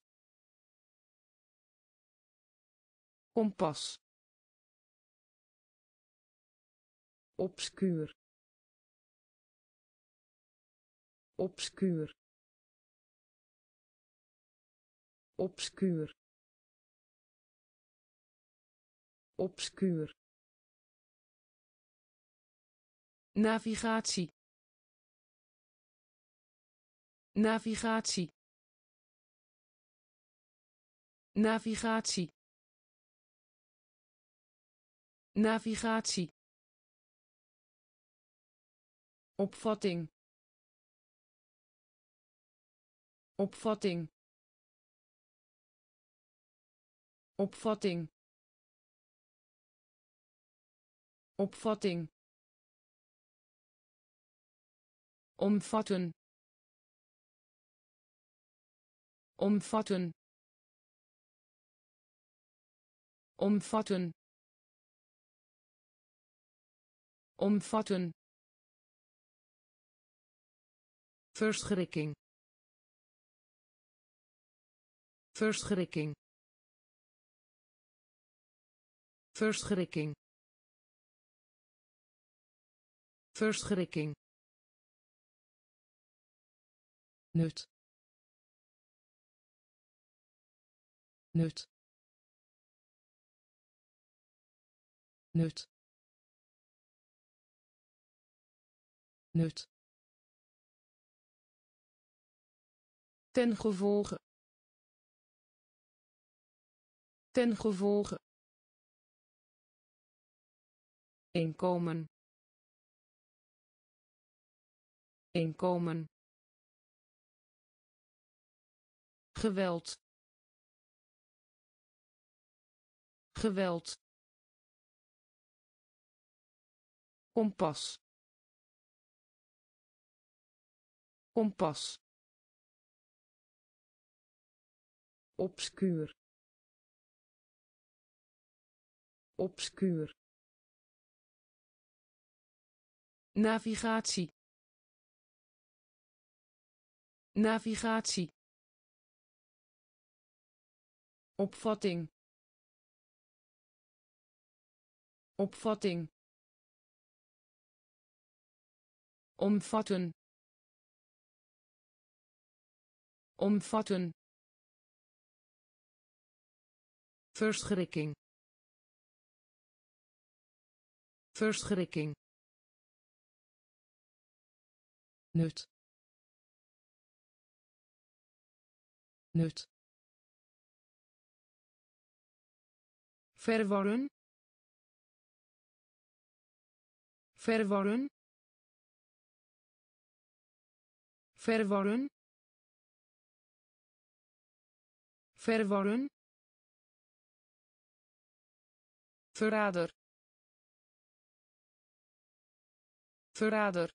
Kompas. Obscuur. Obscuur. Obscuur. Obscuur. Navigatie. Navigatie navigatie. Navigatie. Opvatting. Opvatting. Opvatting. Opvatting. Omvatten. Omvatten omvatten. Omvatten. Verschrikking. Verschrikking. Verschrikking. Verschrikking. Nut. Nut nut. Nut. Ten gevolge. Ten gevolge. Inkomen. Inkomen. Geweld. Geweld kompas. Kompas. Obscuur. Obscuur. Navigatie. Navigatie. Opvatting. Opvatting omvatten. Omvatten. Verschrikking. Verschrikking. Nut. Nut. Verwarren. Verwarren verwarren. Verwarren. Verrader. Verrader.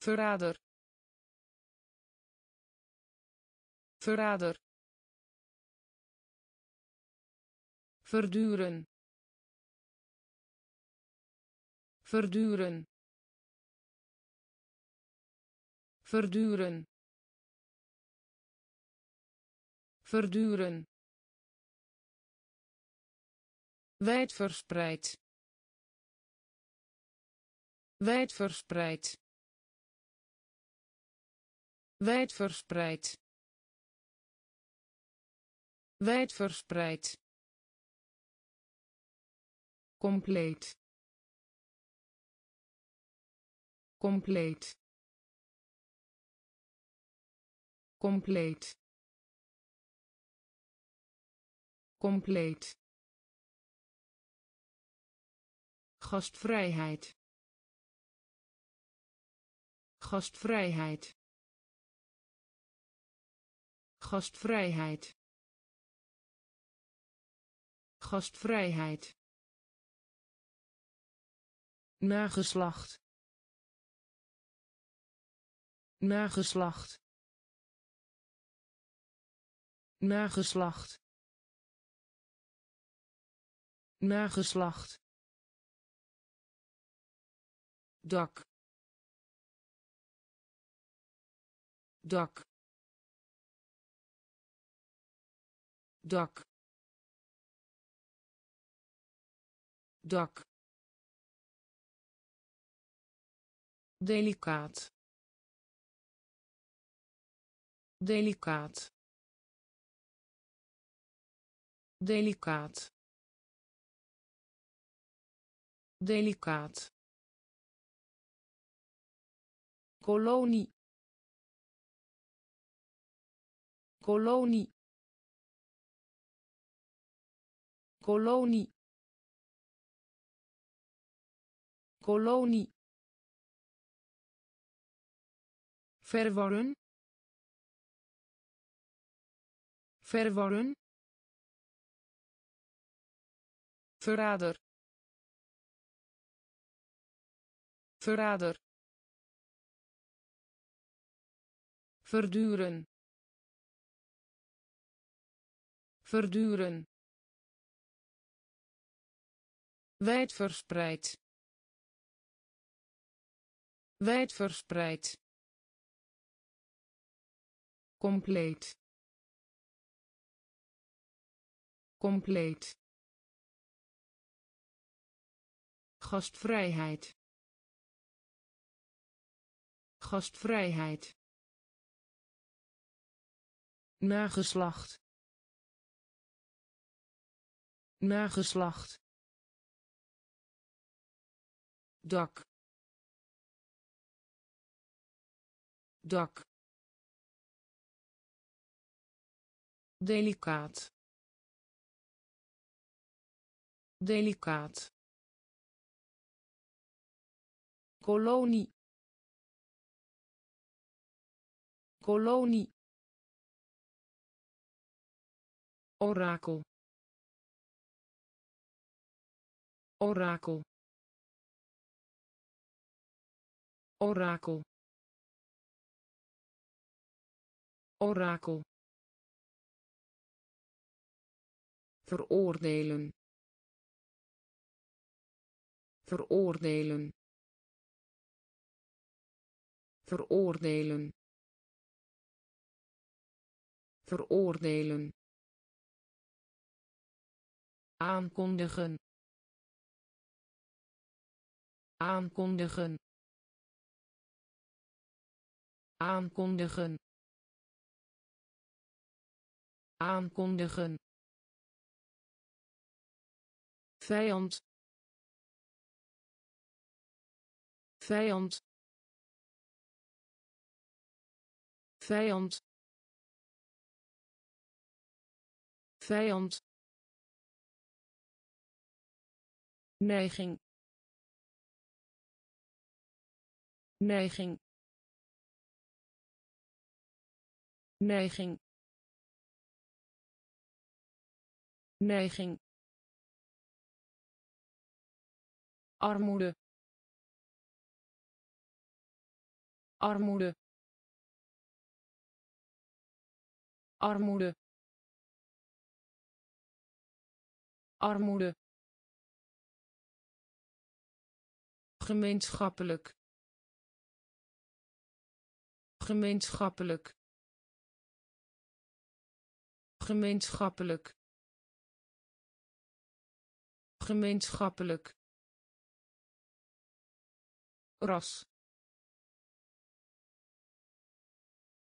Verrader. Verrader. Verduren. Verduren verduren. Verduren. Wijdverspreid. Wijdverspreid. Wijdverspreid. Wijdverspreid. Compleet. Compleet compleet. Compleet. Gastvrijheid. Gastvrijheid. Gastvrijheid. Gastvrijheid. Nageslacht. Nageslacht nageslacht. Nageslacht. Dak. Dak. Dak. Dak. Delicaat. Delicaat delicaat. Delicaat. Kolonie. Kolonie. Kolonie. Kolonie. Verworren verworren verrader. Verrader. Verduren. Verduren. Wijdverspreid. Wijdverspreid. Compleet. Compleet gastvrijheid. Gastvrijheid. Nageslacht. Nageslacht. Dak. Dak. Delicaat. Delicaat kolonie. Kolonie. Orakel. Orakel. Orakel. Orakel. Veroordelen. Veroordelen veroordelen. Veroordelen. Aankondigen. Aankondigen. Aankondigen. Aankondigen. Vijand. Vijand vijand. Vijand. Neiging. Neiging. Neiging. Neiging. Armoede. Armoede armoede. Armoede. Gemeenschappelijk. Gemeenschappelijk. Gemeenschappelijk. Gemeenschappelijk. Ras.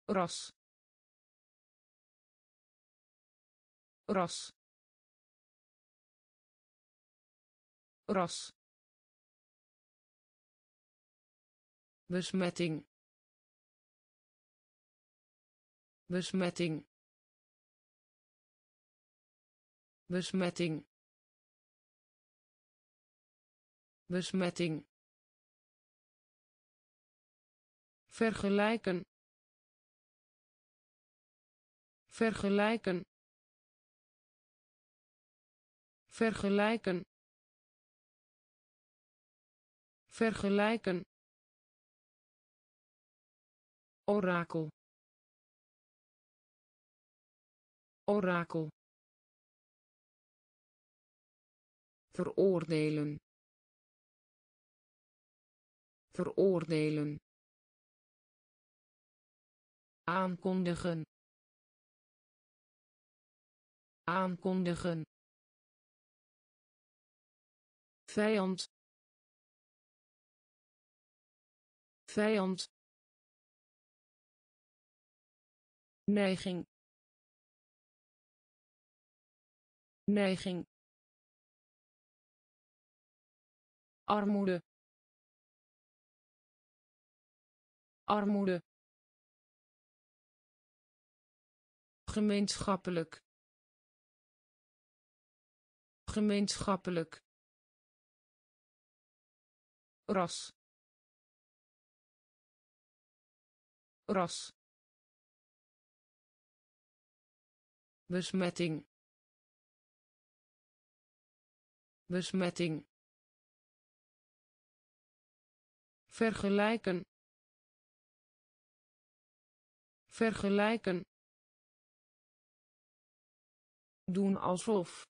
Ras ras. Ras. Besmetting. Besmetting. Besmetting. Besmetting. Vergelijken. Vergelijken vergelijken. Vergelijken. Orakel. Orakel. Veroordelen. Veroordelen. Aankondigen. Aankondigen vijand. Vijand. Neiging. Neiging. Armoede. Armoede. Gemeenschappelijk. Gemeenschappelijk ras. Ras. Besmetting. Besmetting. Vergelijken. Vergelijken. Doen alsof.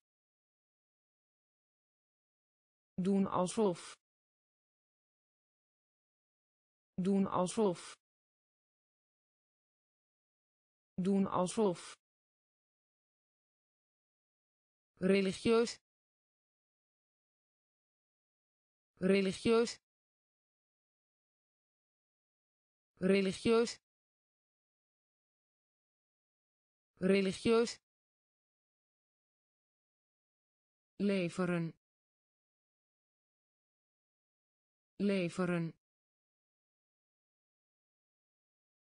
Doen alsof doen alsof. Doen alsof. Religieus. Religieus. Religieus. Religieus. Leveren. Leveren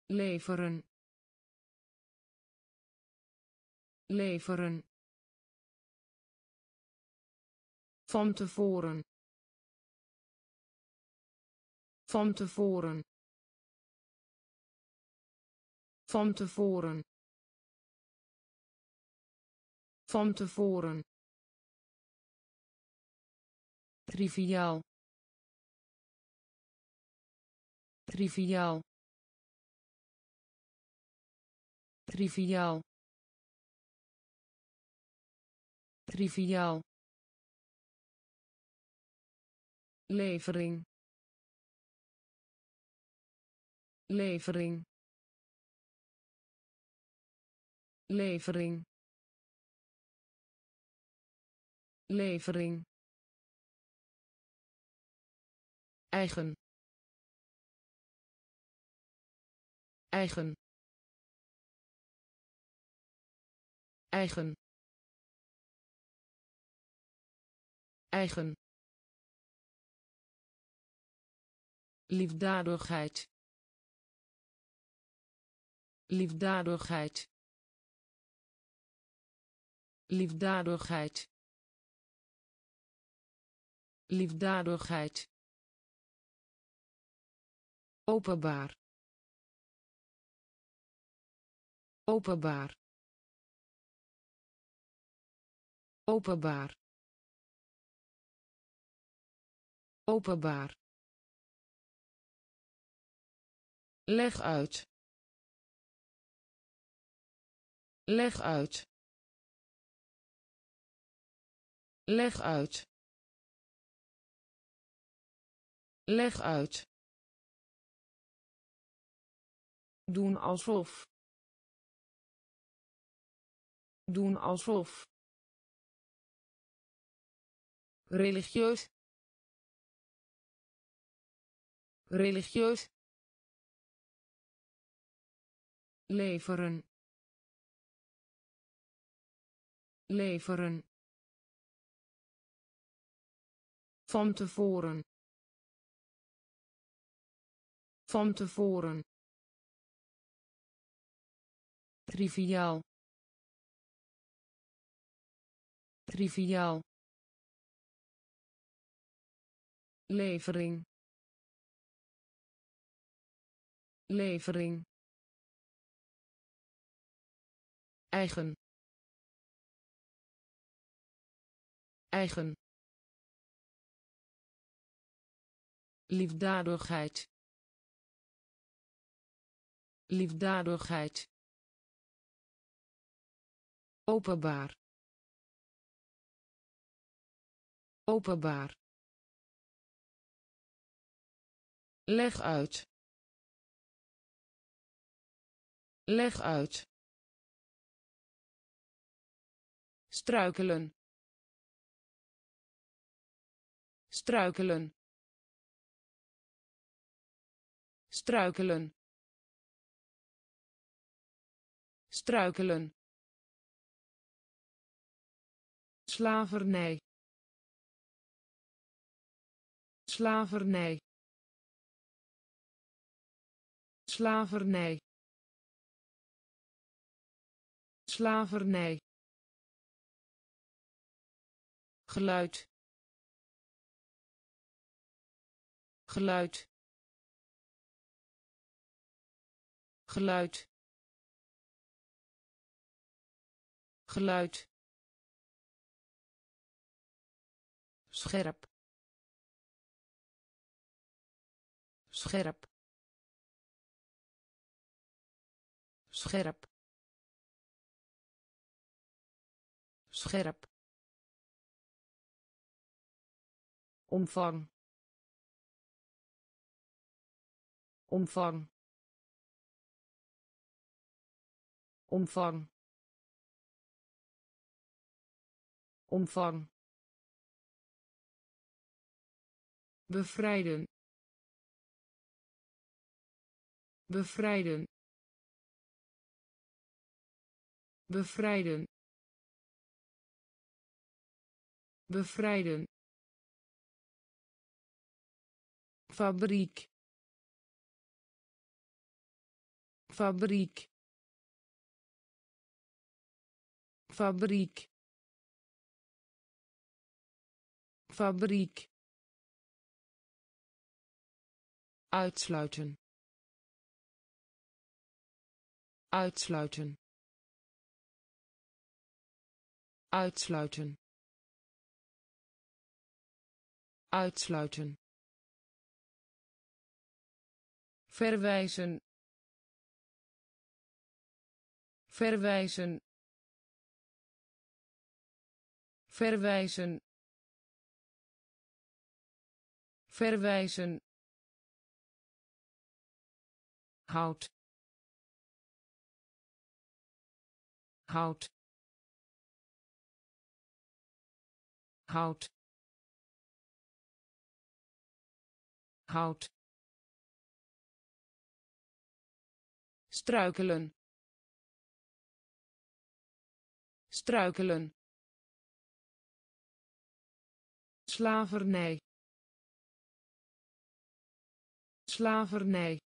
leveren. Leveren. Van tevoren. Van tevoren. Van tevoren. Van tevoren. Triviaal. Triviaal triviaal triviaal levering levering levering levering. Eigen. Eigen eigen. Eigen. Liefdadigheid. Liefdadigheid. Liefdadigheid. Liefdadigheid. Openbaar. Openbaar openbaar. Openbaar. Leg uit. Leg uit. Leg uit. Leg uit. Doen alsof. Doen alsof religieus. Religieus. Leveren. Leveren. Van tevoren. Van tevoren. Triviaal. Triviaal levering. Levering. Eigen. Eigen. Liefdadigheid. Liefdadigheid. Openbaar. Openbaar leg uit. Leg uit. Struikelen. Struikelen. Struikelen. Struikelen. Slavernij. Slavernij slavernij. Slavernij. Geluid. Geluid. Geluid. Geluid. Scherp. Scherp scherp. Scherp. Omvang. Omvang. Omvang. Omvang. Bevrijden. Bevrijden bevrijden. Bevrijden. Fabriek. Fabriek. Fabriek. Fabriek. Uitsluiten. Uitsluiten uitsluiten. Uitsluiten. Verwijzen. Verwijzen. Verwijzen. Verwijzen. Hout. Hout hout hout struikelen. Struikelen. Slavernij. Slavernij.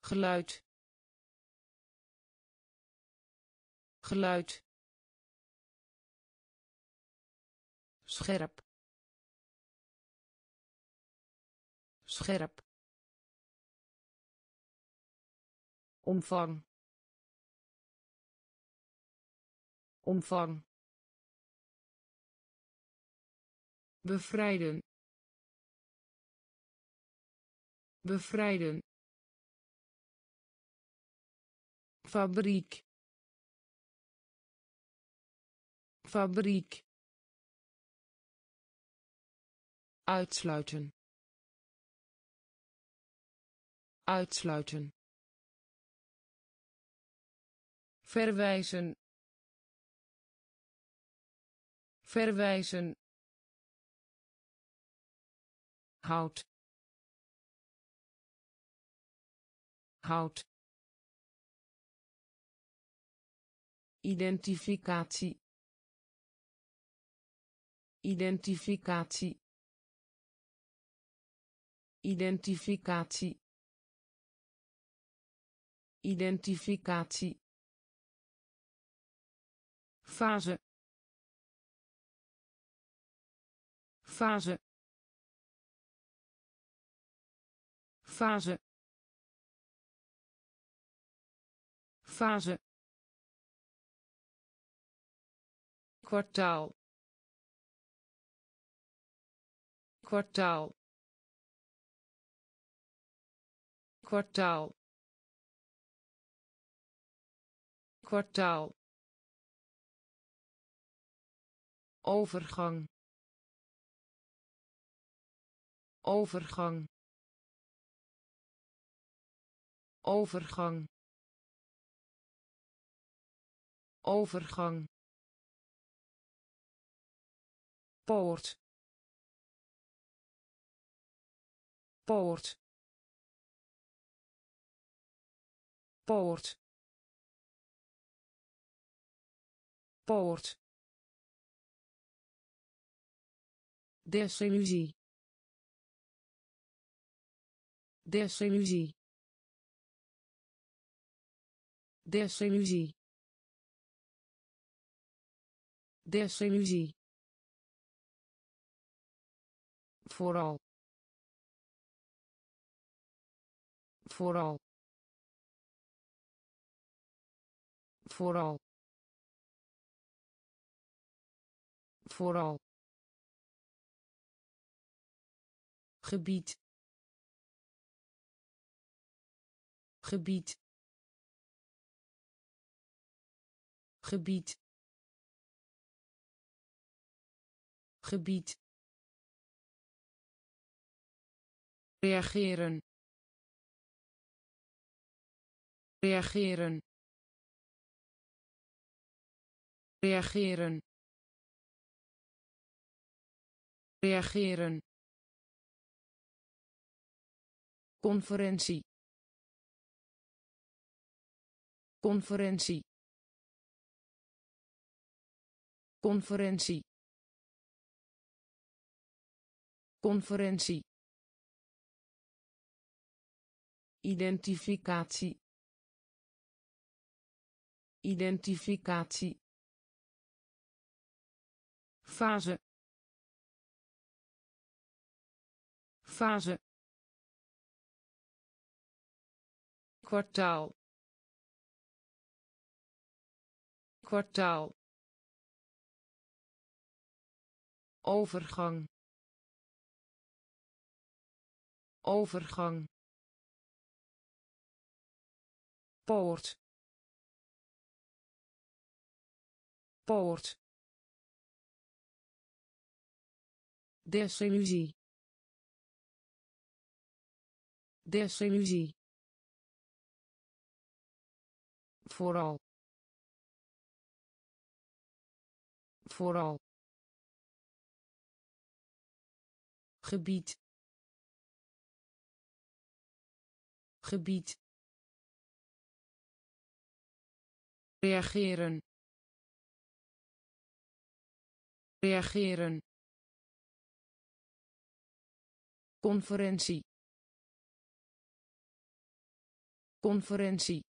Geluid. Geluid scherp. Scherp. Omvang. Omvang. Bevrijden. Bevrijden. Fabriek. Fabriek uitsluiten. Uitsluiten. Verwijzen. Verwijzen. Hout. Hout. Identificatie. Identificatie identificatie identificatie fase fase fase fase. Kwartaal. Kwartaal kwartaal. Kwartaal. Overgang. Overgang. Overgang. Overgang. Poort. Poort poort. Poort. Desillusie. Desillusie. Desillusie. Desillusie. Vooral. Vooral vooral vooral gebied gebied gebied gebied. Reageren. Reageren reageren. Reageren. Conferentie. Conferentie. Conferentie. Conferentie. Identificatie. Identificatie fase. Fase. Kwartaal. Kwartaal. Overgang. Overgang. Poort. Poort desillusie. Desillusie. Vooral. Vooral. Gebied. Gebied. Reageren. Reageren conferentie. Conferentie.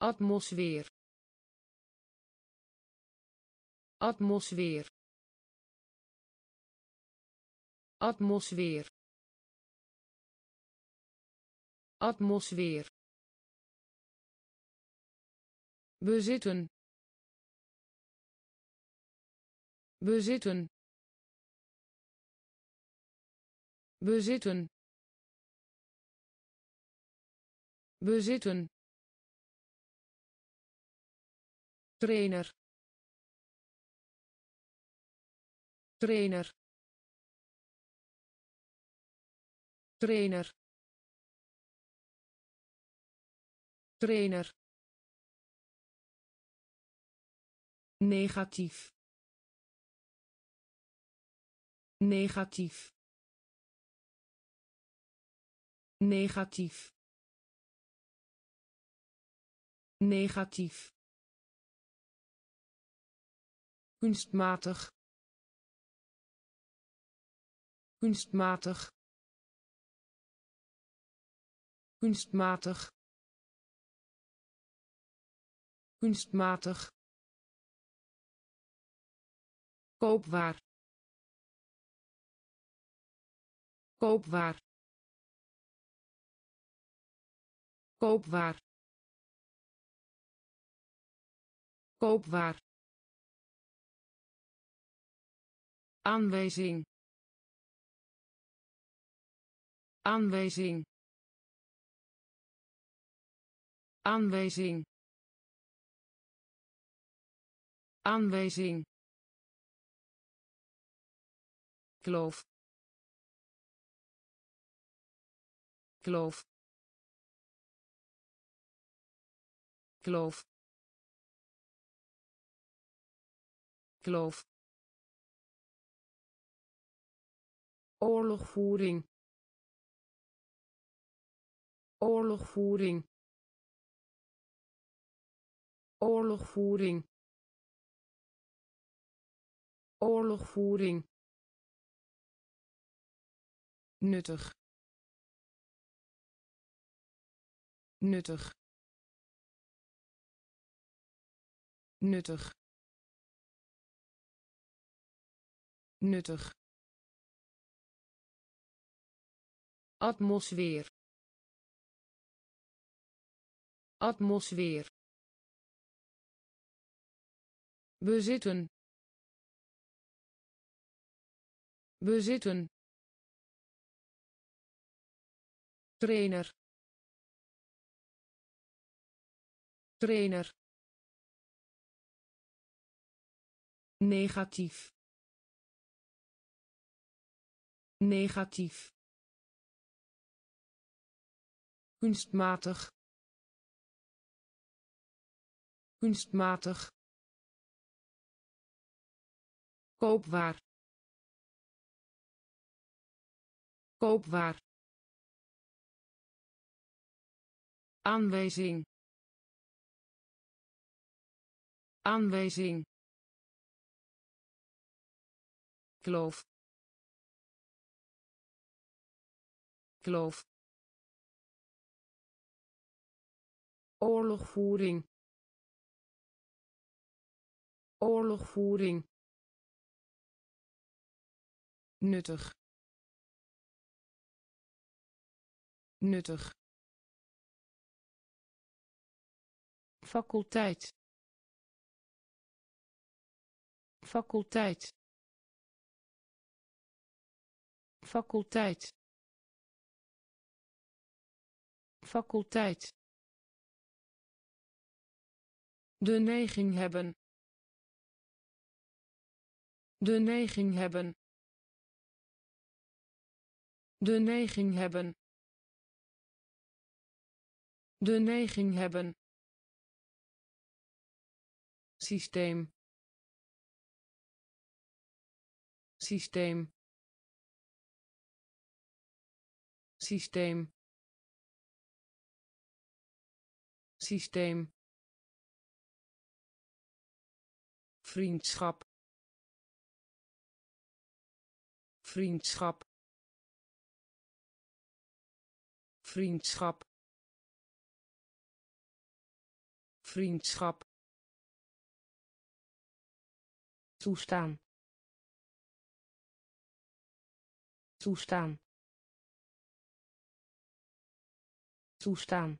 Atmosfeer. Atmosfeer. Atmosfeer. Atmosfeer. Bezitten. Bezitten bezitten bezitten trainer. Trainer. Trainer. Trainer. Negatief. Negatief negatief. Negatief. Kunstmatig. Kunstmatig. Kunstmatig. Kunstmatig. Koopwaar. Koopwaar koopwaar. Koopwaar. Aanwijzing. Aanwijzing. Aanwijzing. Aanwijzing. Kloof. Kloof kloof kloof oorlogvoering. Oorlogvoering. Oorlogvoering. Oorlogvoering. Nuttig. Nuttig nuttig. Nuttig. Atmosfeer. Atmosfeer. Bezitten. Bezitten. Trainer. Trainer negatief. Negatief. Kunstmatig. Kunstmatig. Koopwaar. Koopwaar. Aanwijzing. Aanwijzing kloof kloof oorlogvoering. Oorlogvoering. Nuttig. Nuttig. Faculteit. Faculteit faculteit. Faculteit. De neiging hebben. De neiging hebben. De neiging hebben. De neiging hebben. Systeem. Systeem systeem. Systeem. Vriendschap. Vriendschap. Vriendschap. Vriendschap. Toestaan. Toestaan toestaan.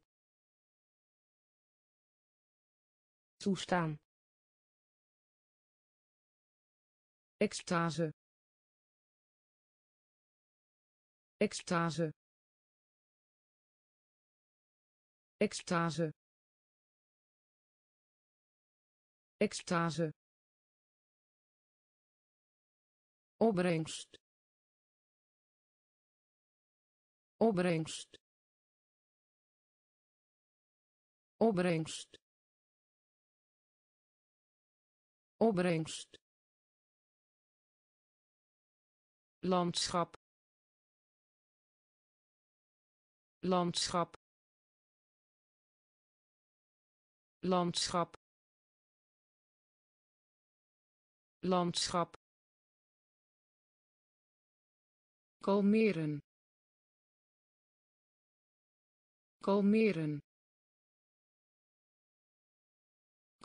Toestaan. Extase. Extase. Extase. Extase. Opbrengst. Opbrengst opbrengst. Opbrengst. Landschap. Landschap. Landschap. Landschap. Kalmeren. Kalmeren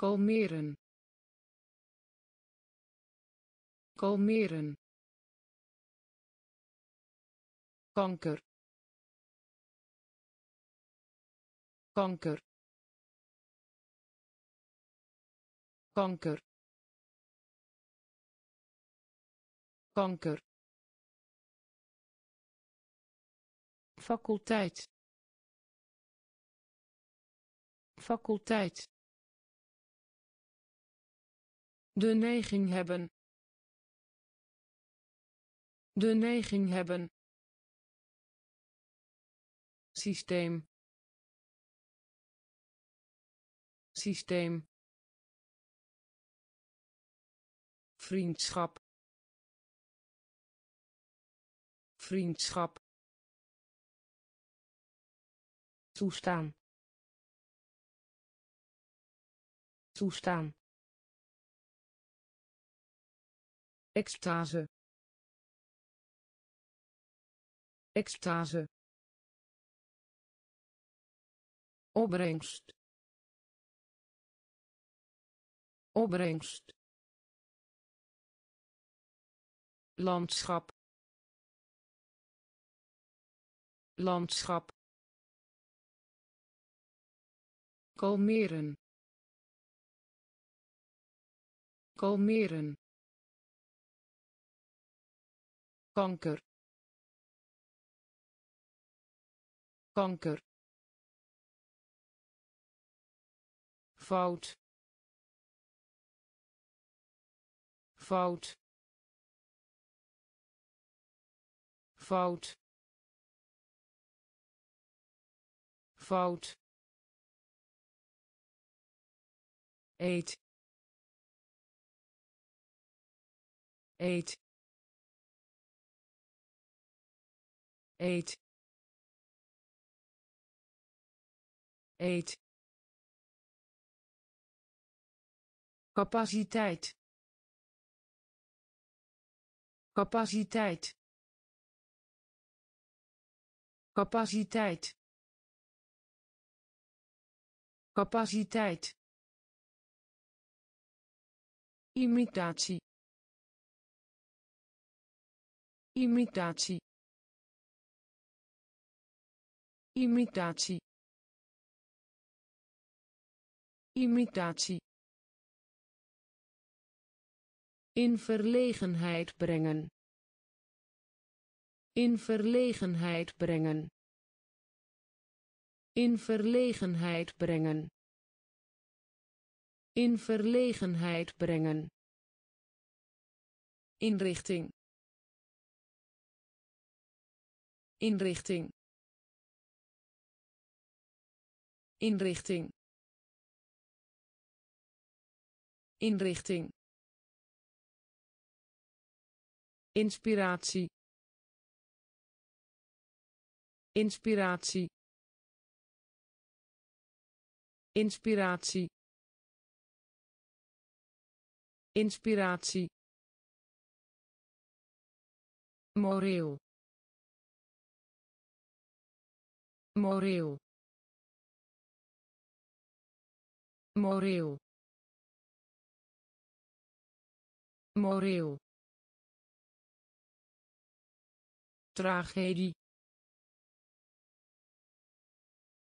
kalmeren. Kalmeren. Kanker. Kanker. Kanker. Kanker. Faculteit. Faculteit de neiging hebben. De neiging hebben. Systeem. Systeem. Vriendschap. Vriendschap. Toestaan. Toestaan extase. Extase. Opbrengst. Opbrengst. Landschap. Landschap. Kalmeren. Kalmeren kanker. Kanker. Fout. Fout. Fout. Fout. Eet. Eet eet. Eet. Capaciteit. Capaciteit. Capaciteit. Capaciteit. Imitatie. Imitatie imitatie. Imitatie. In verlegenheid brengen. In verlegenheid brengen. In verlegenheid brengen. In verlegenheid brengen. Inrichting. Inrichting inrichting. Inrichting. Inspiratie. Inspiratie. Inspiratie. Inspiratie. Moreel. Moreel moreel. Moreel. Tragedie.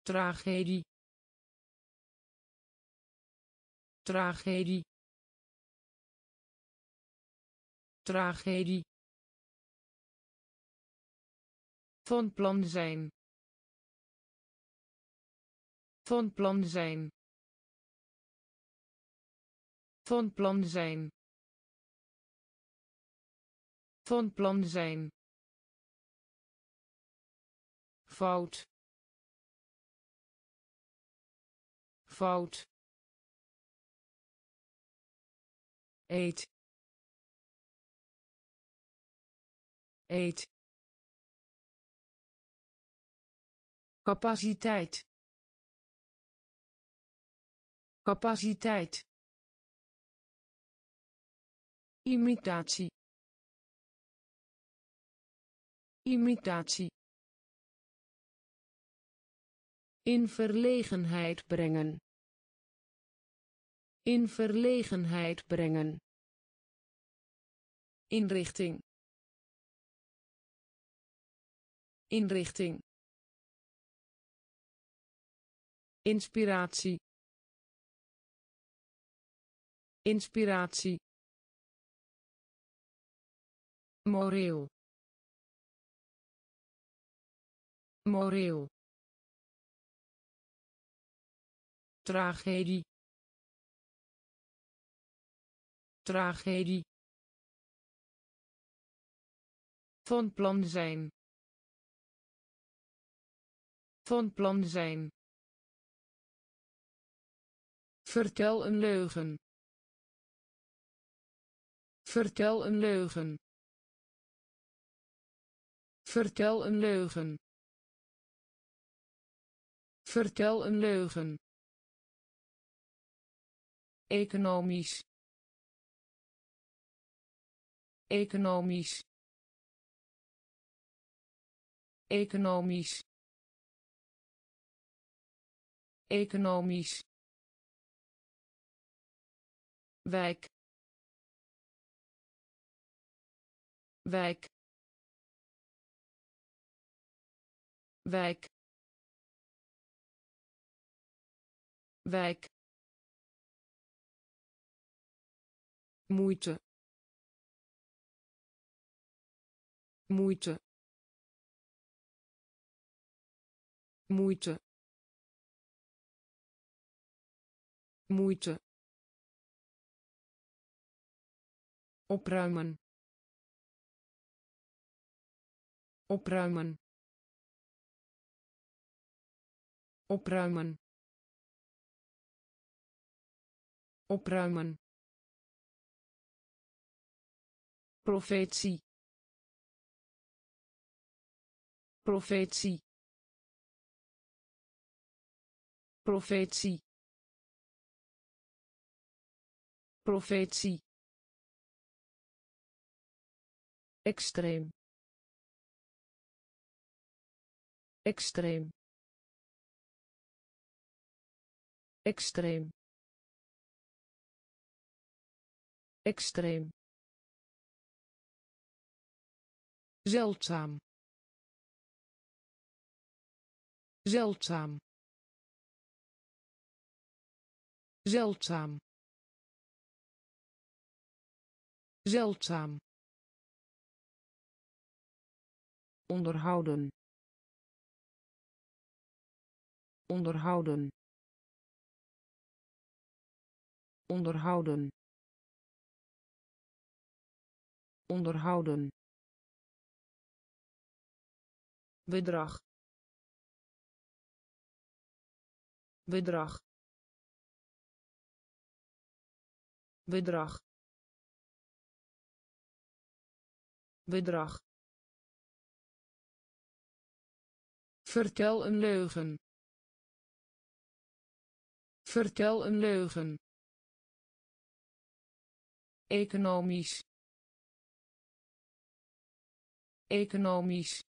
Tragedie. Tragedie. Tragedie. Van plan zijn. Van plan zijn van plan zijn. Van plan zijn. Fout. Fout. Eet. Eet. Capaciteit. Capaciteit imitatie. Imitatie. In verlegenheid brengen. In verlegenheid brengen. Inrichting. Inrichting. Inspiratie. Inspiratie moreel. Moreel. Tragedie. Tragedie. Van plan zijn. Van plan zijn. Vertel een leugen. Vertel een leugen vertel een leugen. Vertel een leugen. Economisch. Economisch. Economisch. Economisch. Wijk. Wijk wijk. Wijk. Moeite. Moeite. Moeite. Moeite. Opruimen. Opruimen opruimen. Opruimen. Profetie. Profetie. Profetie. Profetie. Extreem. Extreem extreem. Extreem. Zeldzaam. Zeldzaam. Zeldzaam. Zeldzaam. Onderhouden. Onderhouden onderhouden. Onderhouden. Bedrag. Bedrag. Bedrag. Bedrag. Vertel een leugen. Vertel een leugen economisch. Economisch.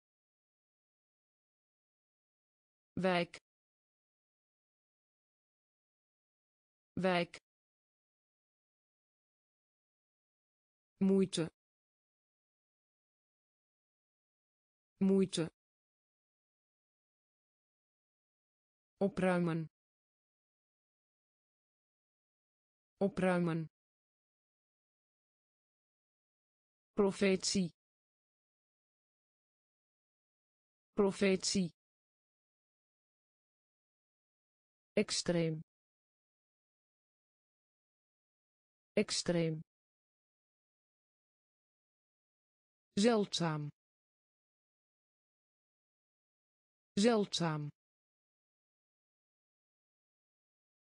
Wijk. Wijk. Moeite. Moeite. Opruimen. Opruimen profetie. Profetie. Extreem. Extreem. Zeldzaam. Zeldzaam.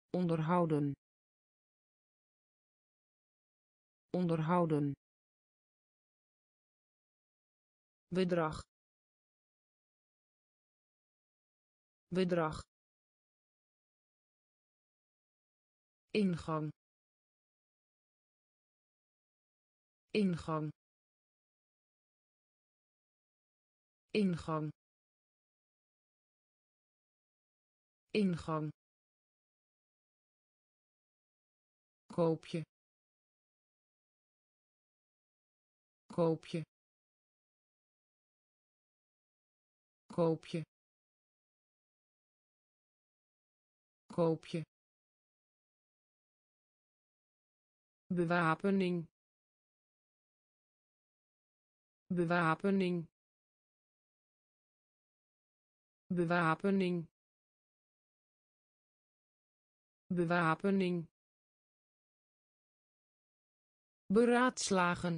Onderhouden. Onderhouden bedrag bedrag ingang ingang ingang ingang. Koopje koopje koopje. Koopje. Bewapening. Bewapening. Bewapening. Bewapening. Beraadslagen.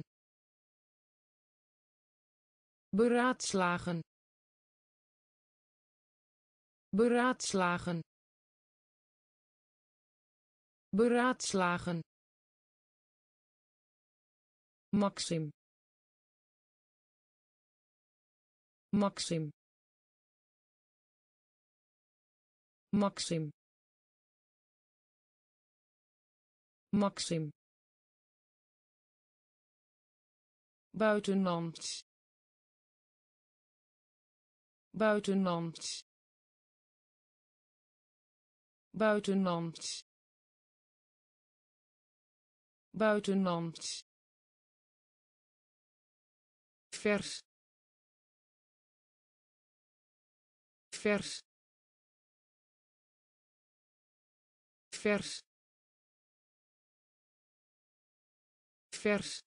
Beraadslagen beraadslagen. Beraadslagen. Maxim. Maxim. Maxim. Maxim. Buitenland buitenland buitenland buitenland vers. Vers. Vers. Vers.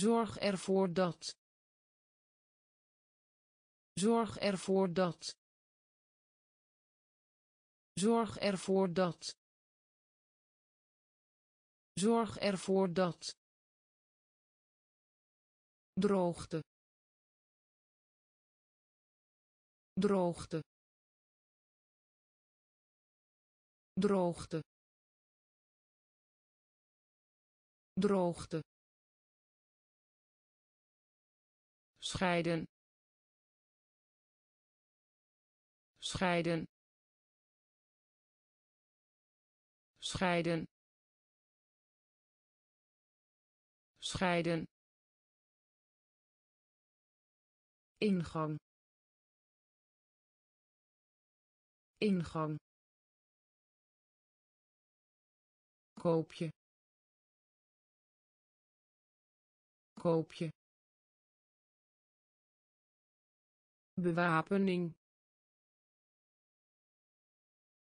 Zorg ervoor dat. Zorg ervoor dat. Zorg ervoor dat. Zorg ervoor dat. Droogte. Droogte. Droogte. Droogte. scheiden scheiden scheiden. Scheiden. Ingang. Ingang. Koopje. Koopje. Bewapening.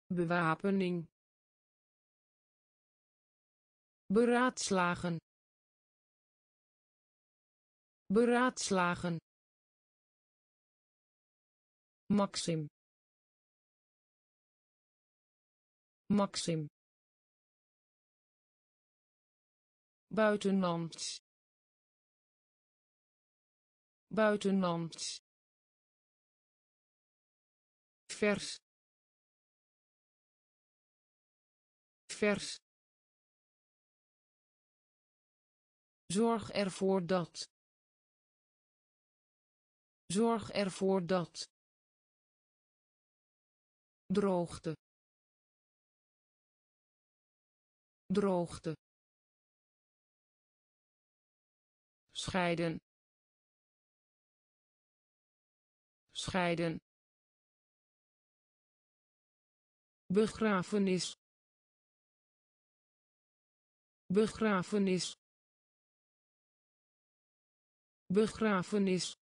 Bewapening beraadslagen. Beraadslagen. Maxim. Maxim. Buitenland buitenland vers. Vers Zorg ervoor dat. Zorg ervoor dat. Droogte. Droogte. Scheiden. Scheiden. begrafenis begrafenis begrafenis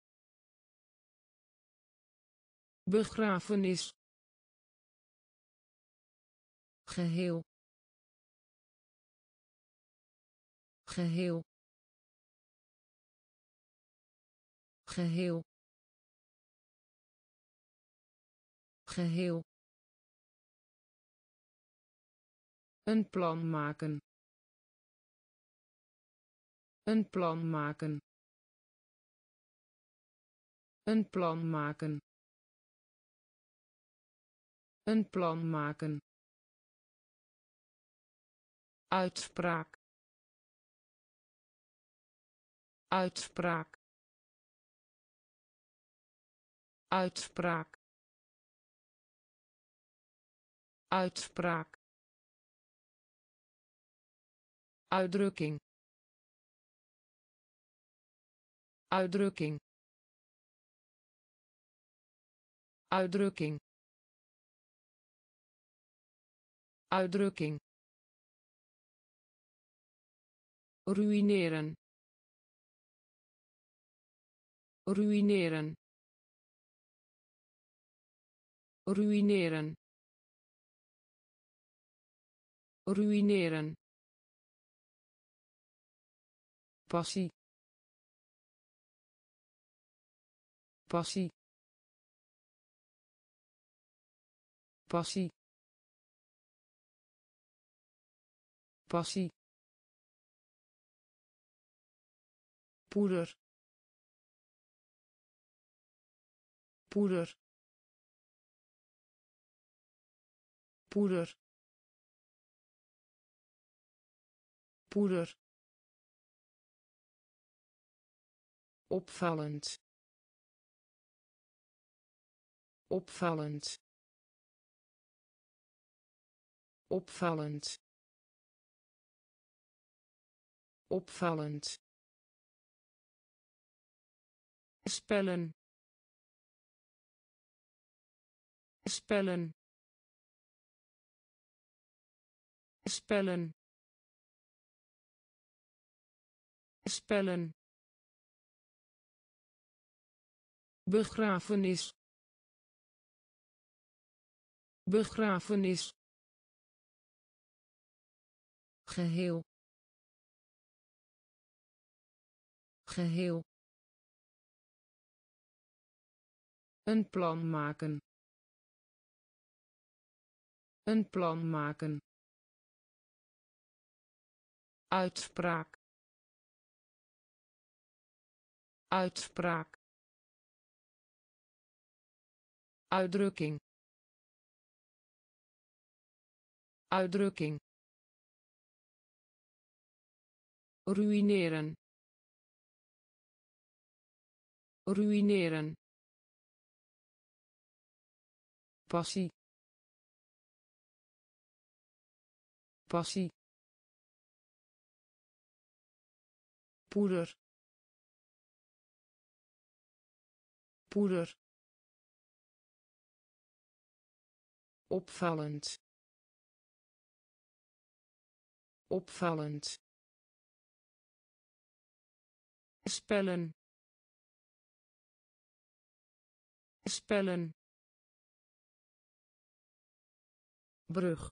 begrafenis geheel geheel geheel geheel Een plan maken. Een plan maken. Een plan maken. Een plan maken. Uitspraak. Uitspraak. Uitspraak. uitspraak uitdrukking uitdrukking uitdrukking. Uitdrukking. Ruïneren. Ruïneren. Ruïneren. Ruïneren. Passie. Passie passie. Passie. Poeder. Poeder. Poeder. Poeder. Opvallend. Opvallend opvallend. Opvallend. Spellen. Spellen. Spellen. Spellen. Begrafenis. Begrafenis geheel. Geheel. Een plan maken. Een plan maken. Uitspraak. Uitspraak. Uitdrukking. Uitdrukking ruïneren. Ruïneren. Passie. Passie. Poeder. Poeder. Opvallend. Opvallend spellen. Spellen. Brug.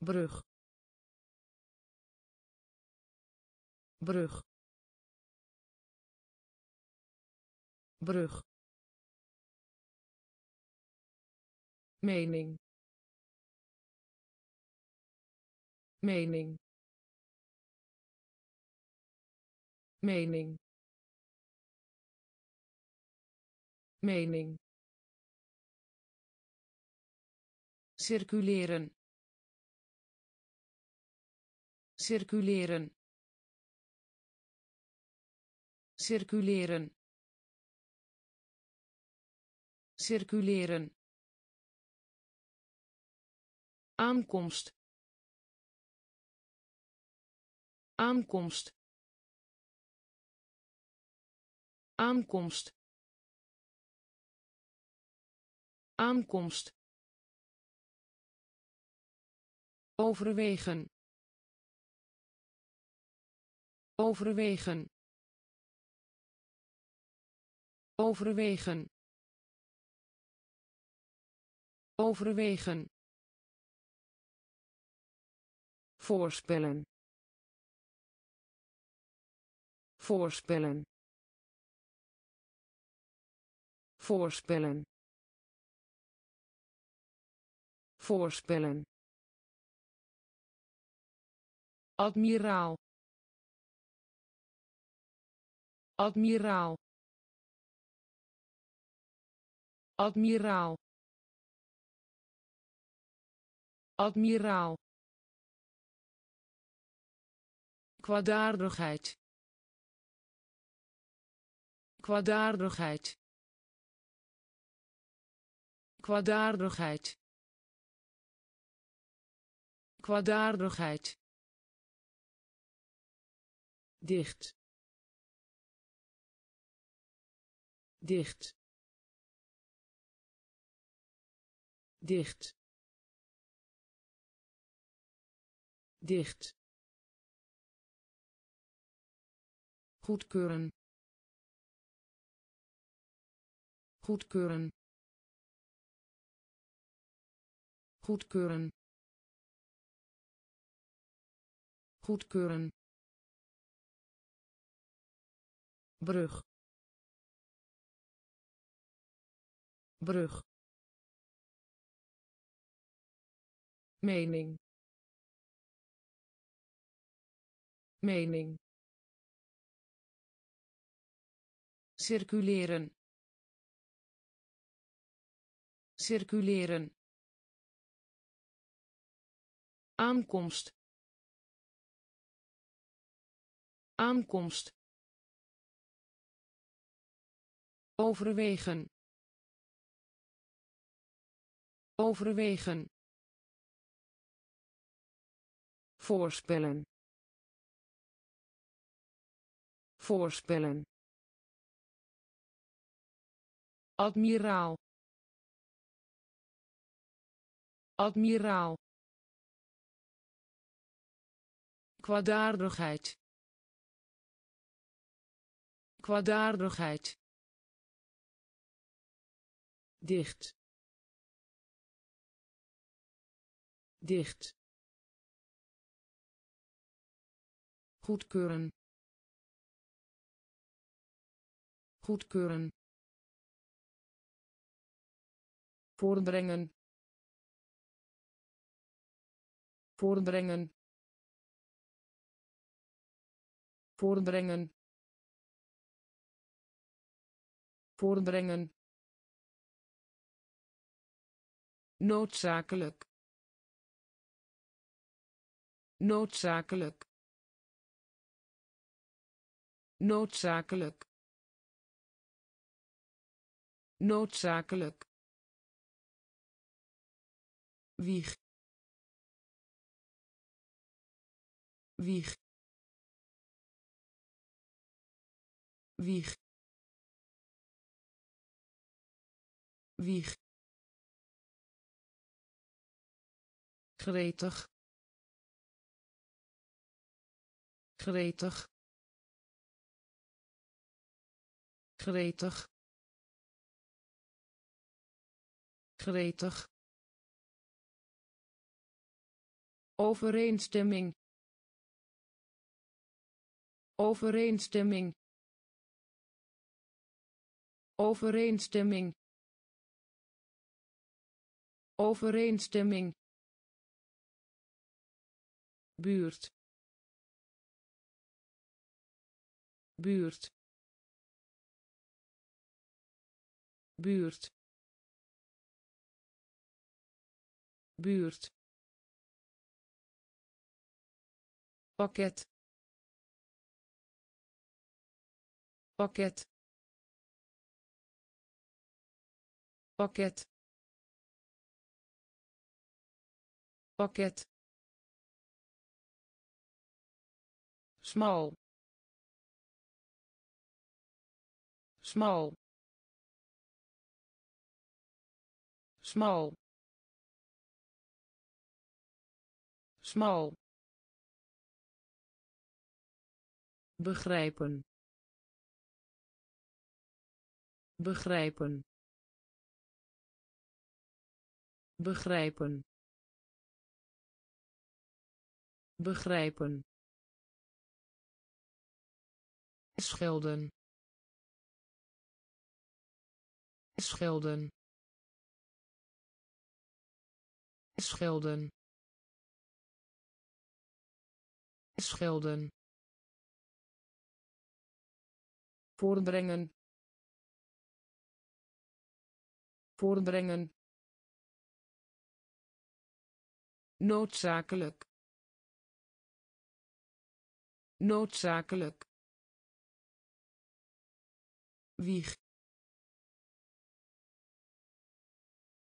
Brug. Brug. Brug. Mening. Mening mening. Mening. Circuleren. Circuleren. Circuleren. Circuleren. Aankomst. Aankomst aankomst. Aankomst. Overwegen. Overwegen. Overwegen. Overwegen. Voorspellen. Voorspellen voorspellen. Voorspellen. Admiraal. Admiraal. Admiraal. Admiraal. Kwaadaardigheid. Kwaadaardigheid kwaadaardigheid. Kwaadaardigheid. Dicht. Dicht. Dicht. Dicht. Goedkeuren. Goedkeuren goedkeuren. Goedkeuren. Brug. Brug. Mening. Mening. Circuleren. Circuleren aankomst. Aankomst. Overwegen. Overwegen. Voorspellen. Voorspellen. Admiraal. Admiraal kwaadaardigheid. Kwaadaardigheid. Dicht. Dicht. Goedkeuren. Goedkeuren. Voorbrengen voorbrengen voorbrengen voorbrengen noodzakelijk. Noodzakelijk. Noodzakelijk. Noodzakelijk. Wieg. Wieg wieg. Wieg. Gretig. Gretig. Gretig. Gretig. Overeenstemming. Overeenstemming overeenstemming. Overeenstemming. Buurt. Buurt. Buurt. Buurt. Pakket. Pakket pakket pakket smal smal smal smal begrijpen. Begrijpen begrijpen. Begrijpen. Schelden. Schelden. Schelden. Schelden. Voorbrengen voorbrengen noodzakelijk. Noodzakelijk. Wieg.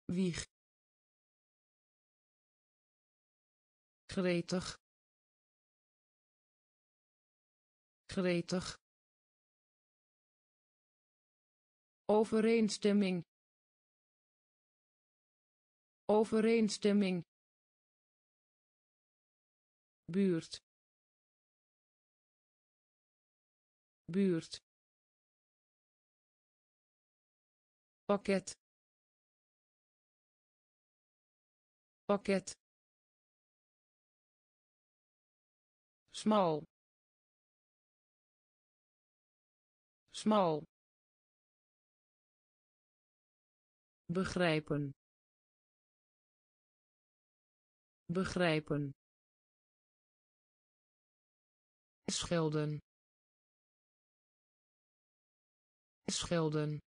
Wieg. Gretig. Gretig. Overeenstemming. Overeenstemming buurt. Buurt. Pakket. Pakket. Smal. Smal. Begrijpen. Begrijpen schelden. Schelden.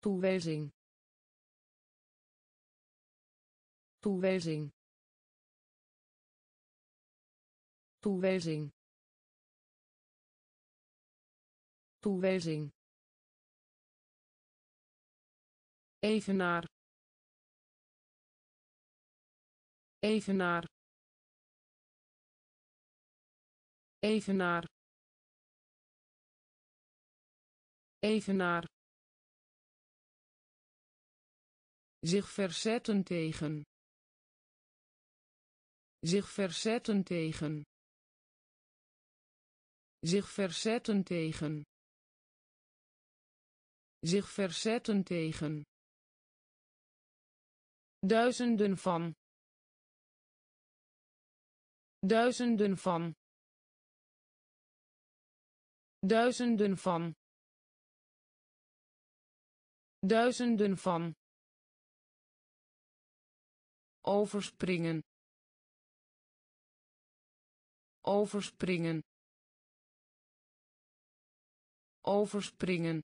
Toewijzing. Toewijzing. Toewijzing. Toewijzing. Evenaar. Evenaar evenaar. Evenaar. Zich verzetten tegen. Zich verzetten tegen. Zich verzetten tegen. Zich verzetten tegen. Duizenden van. Duizenden van duizenden van. Duizenden van. Overspringen. Overspringen. Overspringen.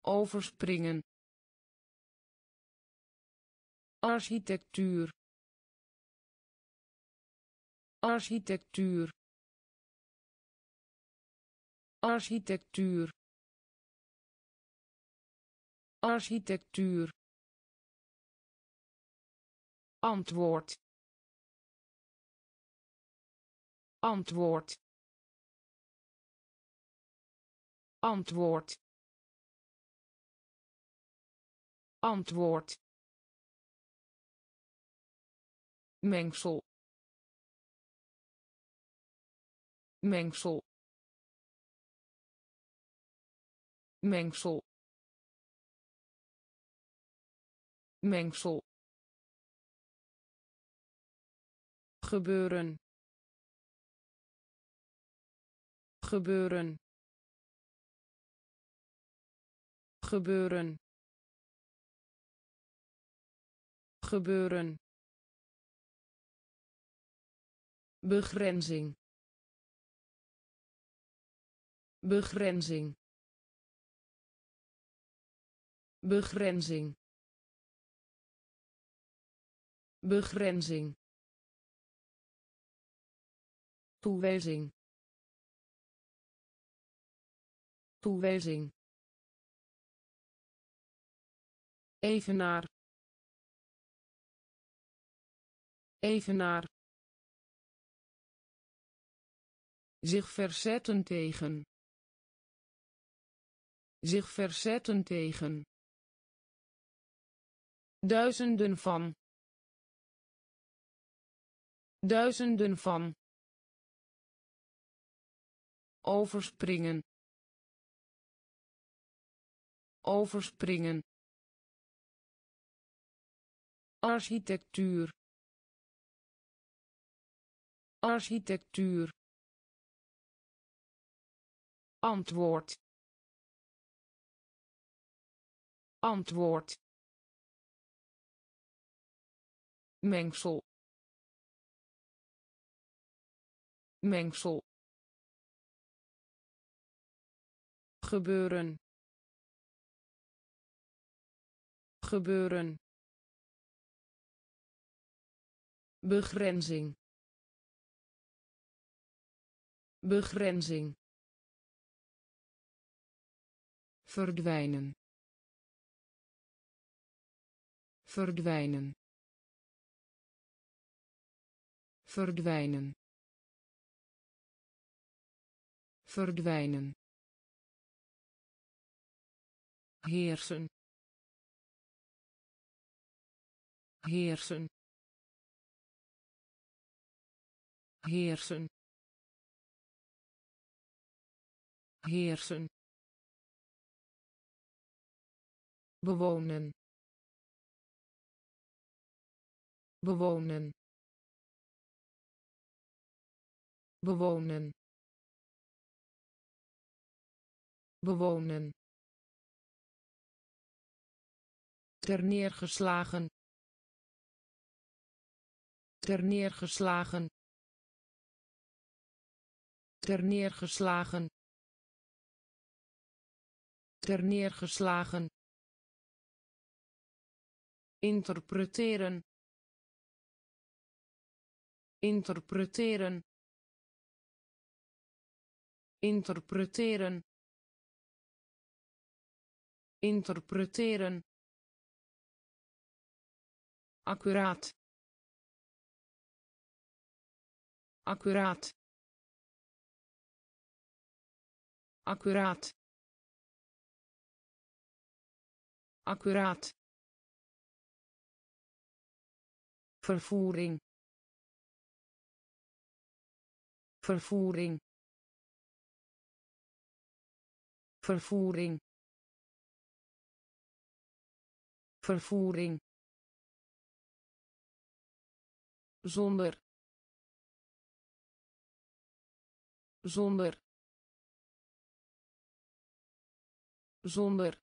Overspringen. Architectuur. Architectuur architectuur. Architectuur. Antwoord. Antwoord. Antwoord. Antwoord. Mengsel. Mengsel mengsel. Mengsel. Gebeuren. Gebeuren. Gebeuren. Gebeuren. Begrenzing. Begrenzing begrenzing. Begrenzing. Toewijzing. Toewijzing. Evenaar. Evenaar. Zich verzetten tegen. Zich verzetten tegen duizenden van. Duizenden van. Overspringen. Overspringen. Architectuur. Architectuur. Antwoord. Antwoord mengsel. Mengsel. Gebeuren. Gebeuren. Begrenzing. Begrenzing. Verdwijnen. Verdwijnen verdwijnen. Verdwijnen. Heersen. Heersen. Heersen. Heersen. Bewonen. Bewonen bewonen. Bewonen. Terneergeslagen terneergeslagen terneergeslagen terneergeslagen interpreteren. Interpreteren interpreteren. Interpreteren. Accuraat. Accuraat. Accuraat. Accuraat. Vervoering. Vervoering vervoering. Vervoering. Zonder. Zonder. Zonder.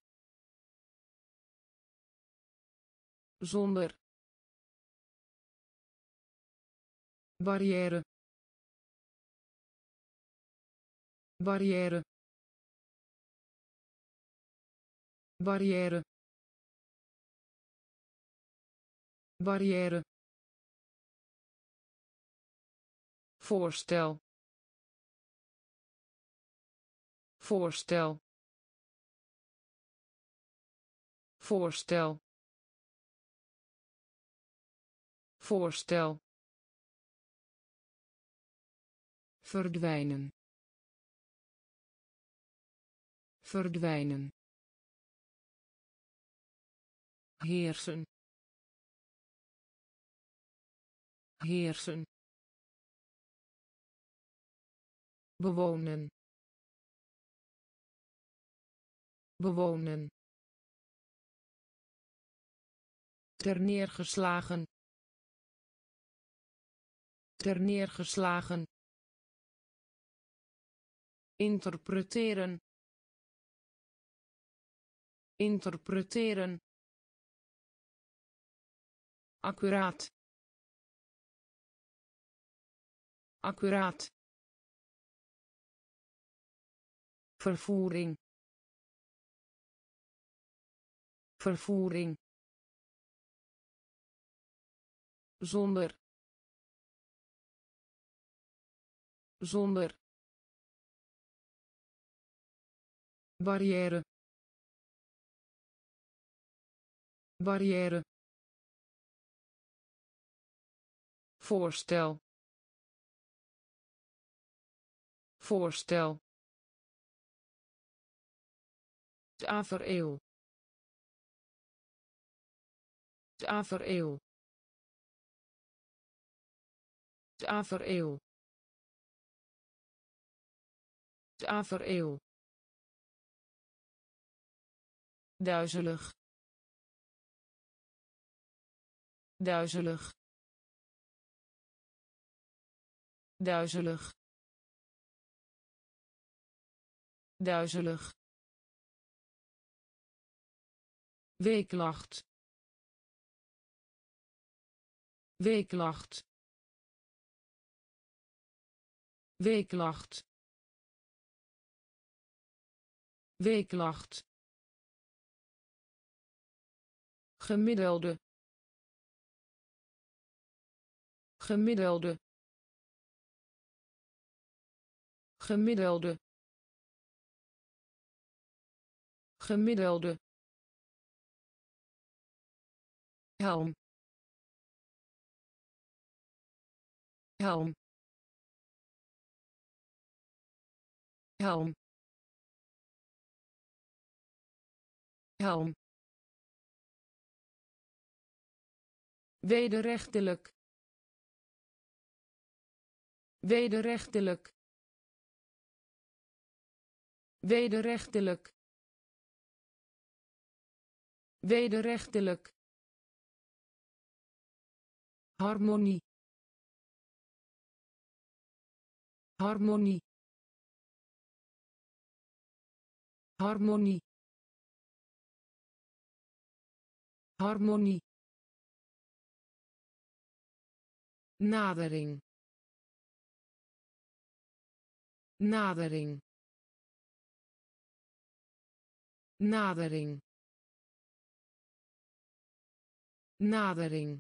Zonder. Barrière. Barrière barrière barrière voorstel. Voorstel. Voorstel. Voorstel. Verdwijnen. Verdwijnen heersen. Heersen. Bewonen. Bewonen. Terneergeslagen terneergeslagen interpreteren. Interpreteren accuraat. Accuraat. Vervoering. Vervoering. Zonder. Zonder. Barrière. Barrière voorstel. Voorstel. Tafereel. Tafereel. Tafereel. Tafereel. Duizelig. Duizelig duizelig. Duizelig. Weeklacht. Weeklacht. Weeklacht. Weeklacht. Gemiddelde. Gemiddelde gemiddelde. Gemiddelde. Helm. Helm. Helm. Helm. Wederrechtelijk. Wederrechtelijk wederrechtelijk. Wederrechtelijk. Harmonie. Harmonie. Harmonie. Harmonie. Nadering. Nadering nadering. Nadering.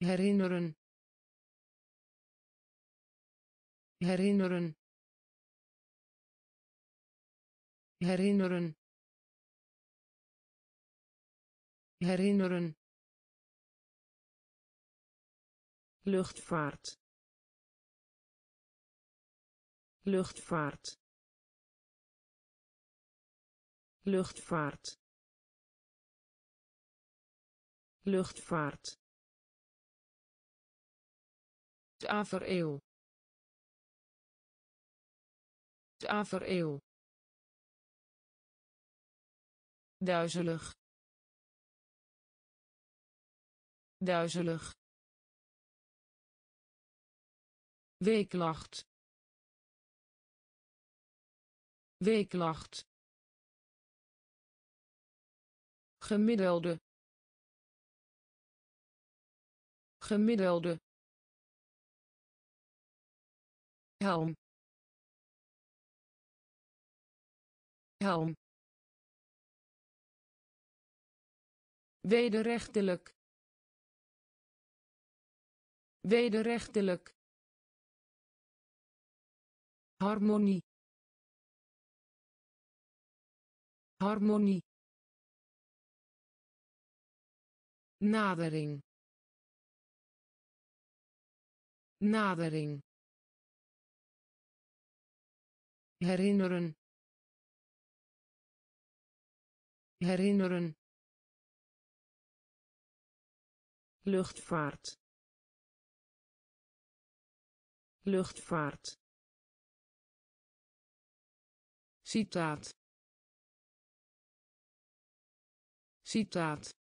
Herinneren. Herinneren. Herinneren. Herinneren. Luchtvaart. Luchtvaart luchtvaart luchtvaart tafereel tafereel duizelig duizelig weeklacht weeklacht gemiddelde. Gemiddelde. Helm. Helm. Wederrechtelijk. Wederrechtelijk. Harmonie. Harmonie nadering. Nadering. Herinneren. Herinneren. Luchtvaart. Luchtvaart. Citaat. Citaat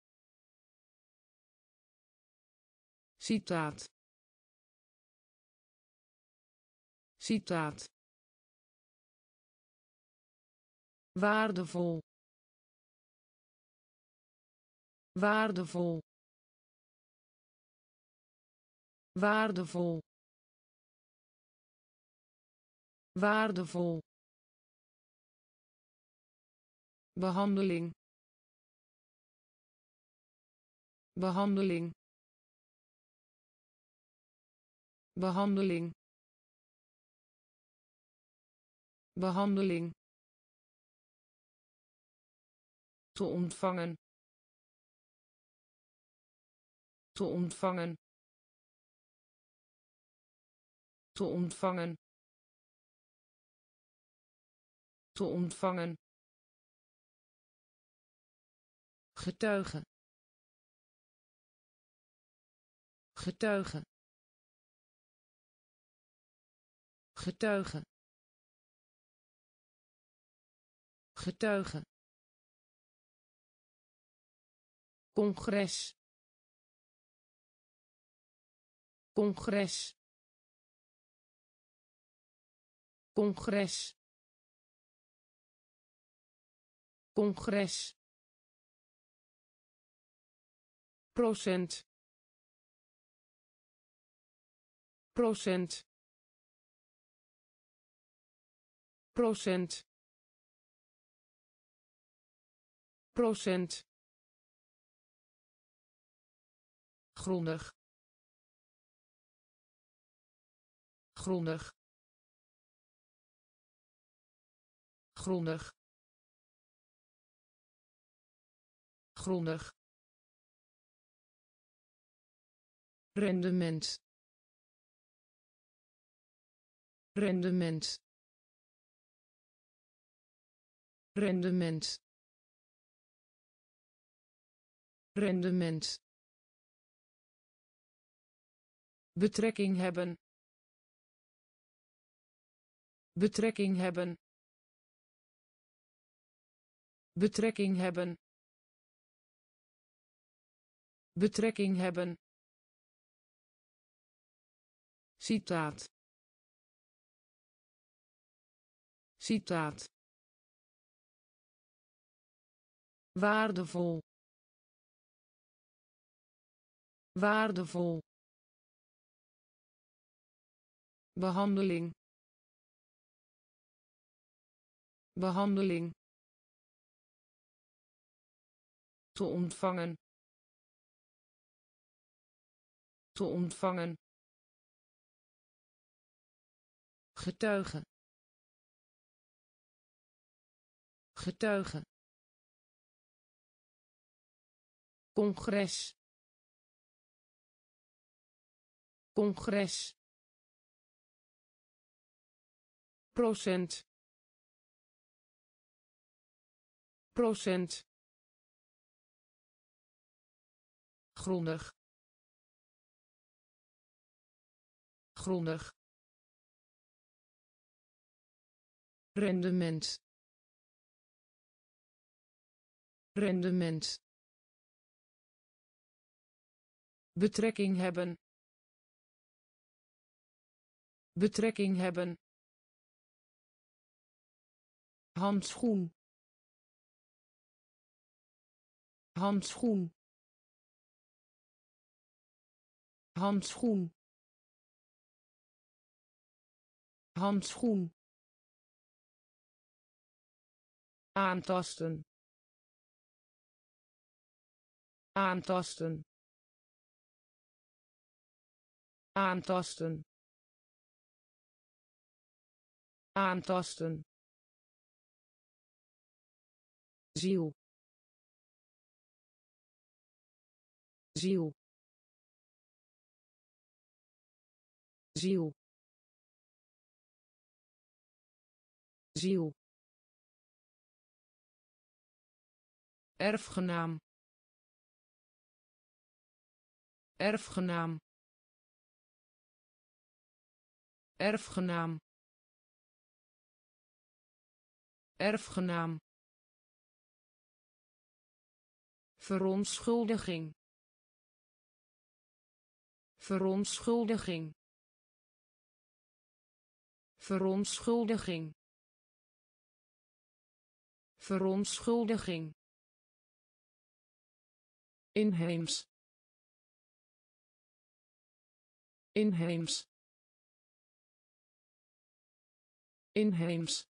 citaat. Citaat. Waardevol. Waardevol. Waardevol. Waardevol. Behandeling. Behandeling behandeling. Behandeling. Te ontvangen. Te ontvangen. Te ontvangen. Te ontvangen. Getuige getuige getuige getuige congres. Congres. Congres. Congres. Procent. Procent procent procent grondig grondig grondig grondig. Rendement rendement rendement. Rendement. Betrekking hebben. Betrekking hebben. Betrekking hebben. Betrekking hebben. Citaat. Citaat waardevol. Waardevol. Behandeling. Behandeling. Te ontvangen. Te ontvangen. Getuige getuige congres. Congres. Procent. Procent. Grondig. Grondig. Rendement. Rendement betrekking hebben. Betrekking hebben. Handschoen. Handschoen. Handschoen. Handschoen. Aantasten. Aantasten aantasten. Aantasten. Ziel. Ziel. Ziel. Ziel. Erfgenaam. Erfgenaam erfgenaam. Erfgenaam. Verontschuldiging. Verontschuldiging. Verontschuldiging. Verontschuldiging. Inheems. Inheems inheems.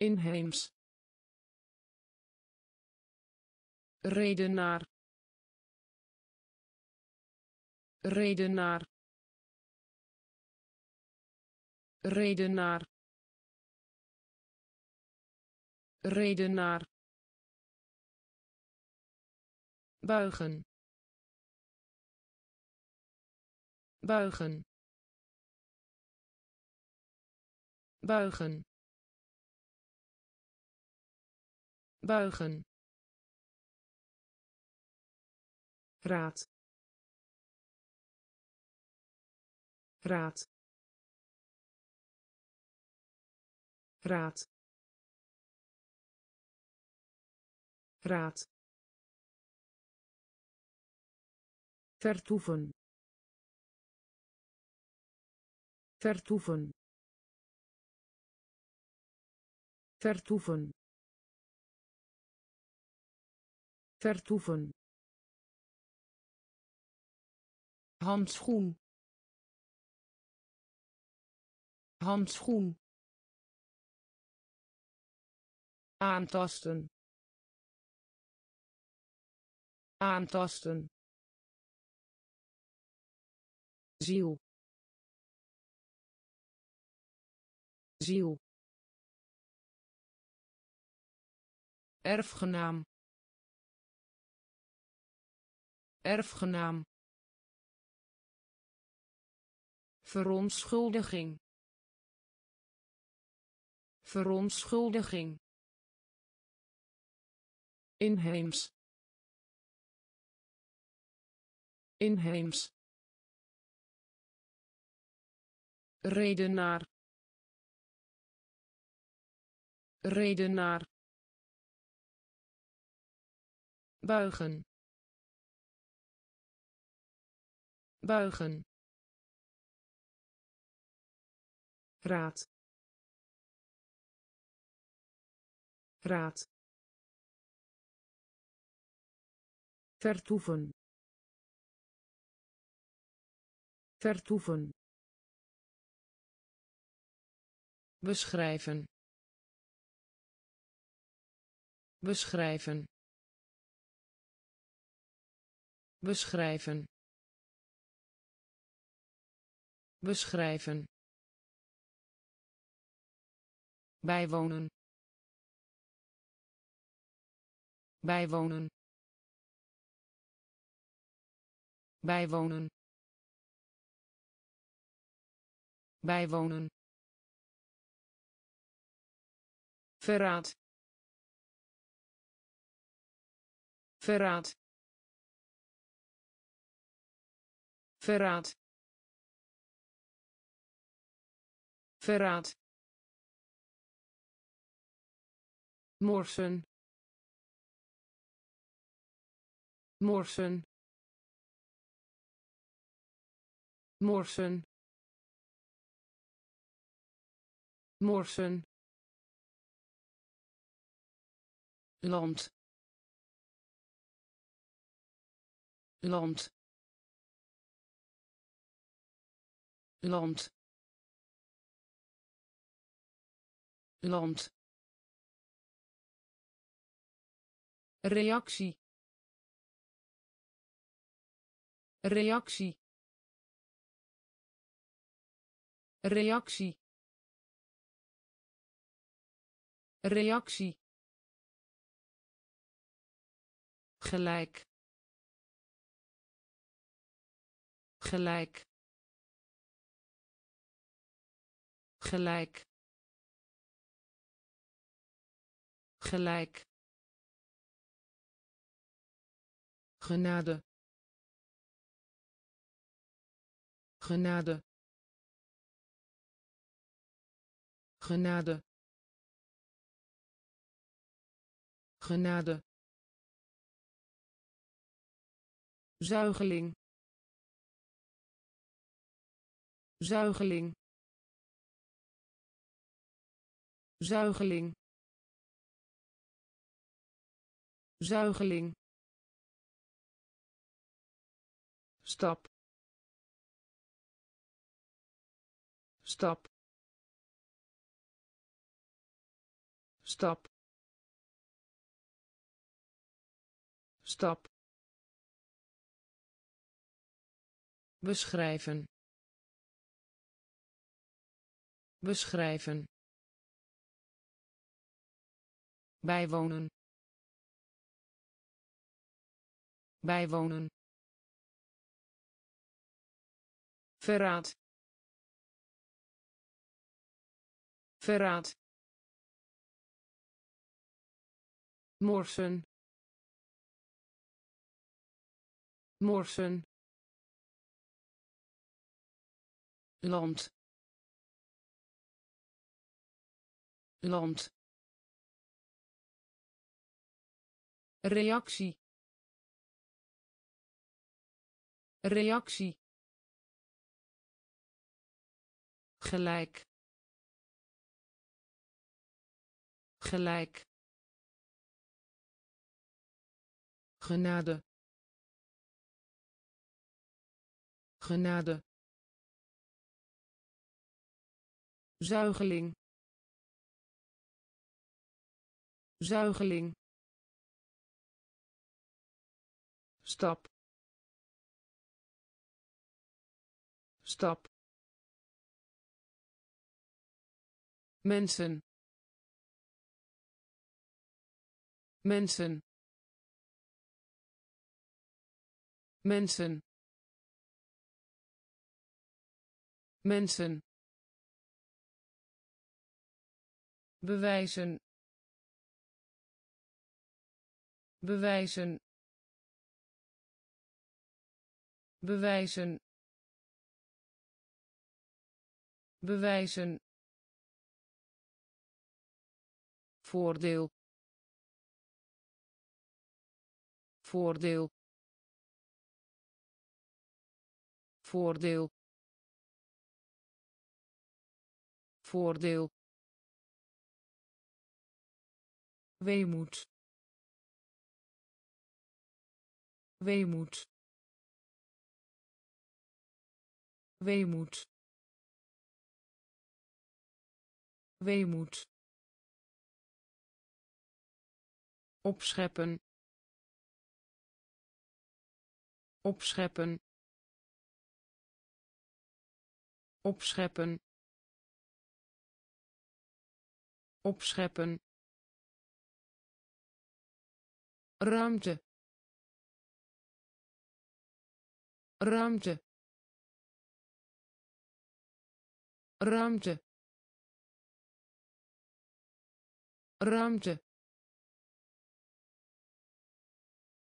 Inheems. Redenaar. Redenaar. Redenaar. Redenaar. Buigen. Buigen buigen. Buigen. Raad. Raad. Raad. Raad. Vertoeven. Vertoeven vertoeven. Vertoeven. Handschoen. Handschoen. Aantasten. Aantasten. Ziel. Ziel erfgenaam. Erfgenaam. Verontschuldiging. Verontschuldiging. Inheems. Inheems. Redenaar. Redenaar buigen. Buigen. Raad. Raad. Vertoeven. Vertoeven. Beschrijven. Beschrijven beschrijven. Beschrijven. Bijwonen. Bijwonen. Bijwonen. Bijwonen. Verraad. Verraad verraad. Verraad. Morsen. Morsen. Morsen. Morsen. Land. Land land. Land. Reactie. Reactie. Reactie. Reactie. Gelijk. Gelijk gelijk. Gelijk. Genade. Genade. Genade. Genade. Zuigeling. Zuigeling zuigeling zuigeling stap stap stap stap. Beschrijven. Beschrijven bijwonen. Bijwonen. Verraad. Verraad. Morsen. Morsen. Land. Land reactie. Reactie. Gelijk. Gelijk. Genade. Genade. Zuigeling. Zuigeling stap stap mensen. Mensen. Mensen. Mensen. Bewijzen. Bewijzen bewijzen. Bewijzen. Voordeel. Voordeel. Voordeel. Voordeel. Weemoed. Weemoed weemoed. Weemoed. Opscheppen. Opscheppen. Opscheppen. Opscheppen. Ruimte. Ruimte ruimte. Ruimte.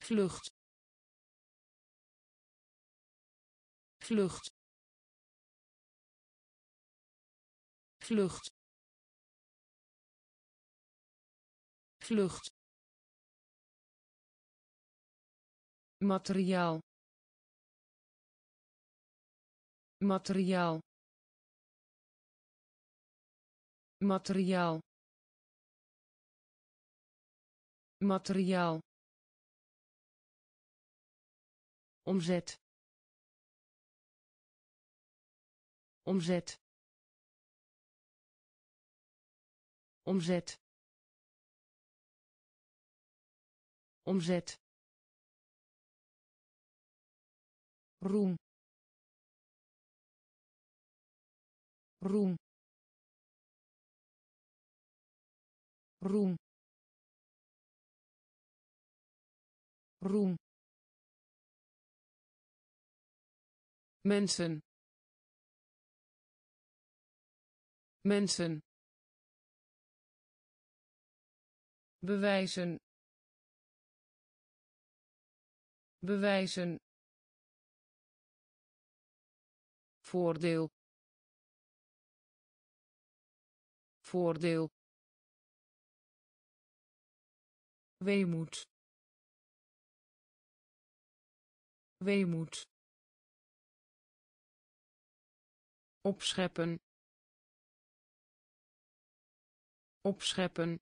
Vlucht. Vlucht. Vlucht. Vlucht. Materiaal. Materiaal materiaal. Materiaal. Omzet. Omzet. Omzet. Omzet. Roem. Roem roem. Roem. Mensen. Mensen. Bewijzen. Bewijzen. Voordeel. Voordeel weemoed. Weemoed. Opscheppen. Opscheppen.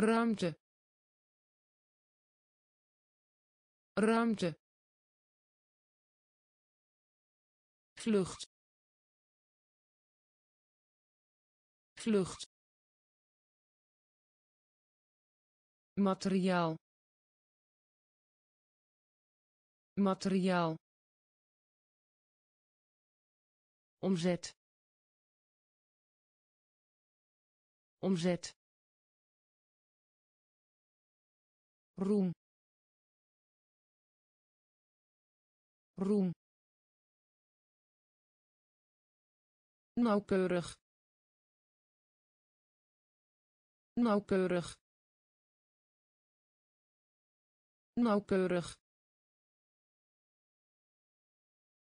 Ruimte. Ruimte. Vlucht. Vlucht materiaal. Materiaal. Omzet. Omzet. Roem. Roem. Nauwkeurig. Nauwkeurig nauwkeurig.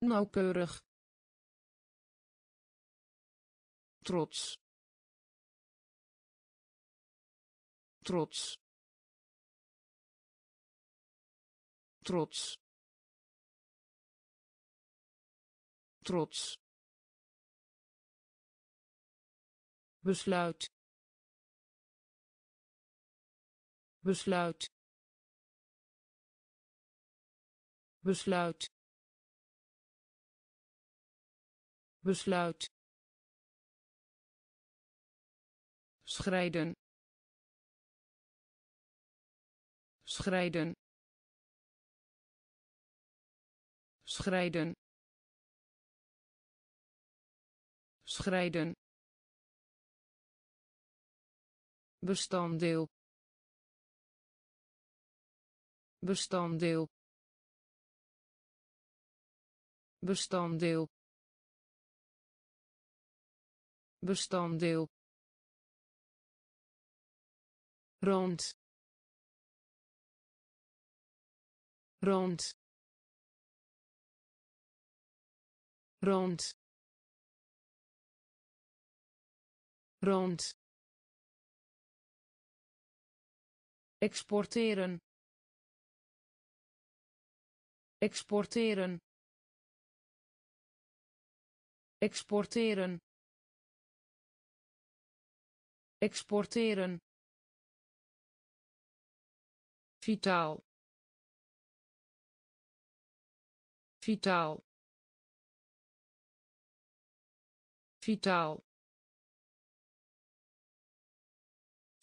Nauwkeurig. Trots. Trots. Trots. Trots. Besluit. Besluit besluit. Besluit. Schrijden. Schrijden. Schrijden. Scheiden bestanddeel. Bestanddeel bestanddeel bestanddeel rond rond rond rond. Exporteren. Exporteren exporteren. Exporteren. Vitaal. Vitaal. Vitaal.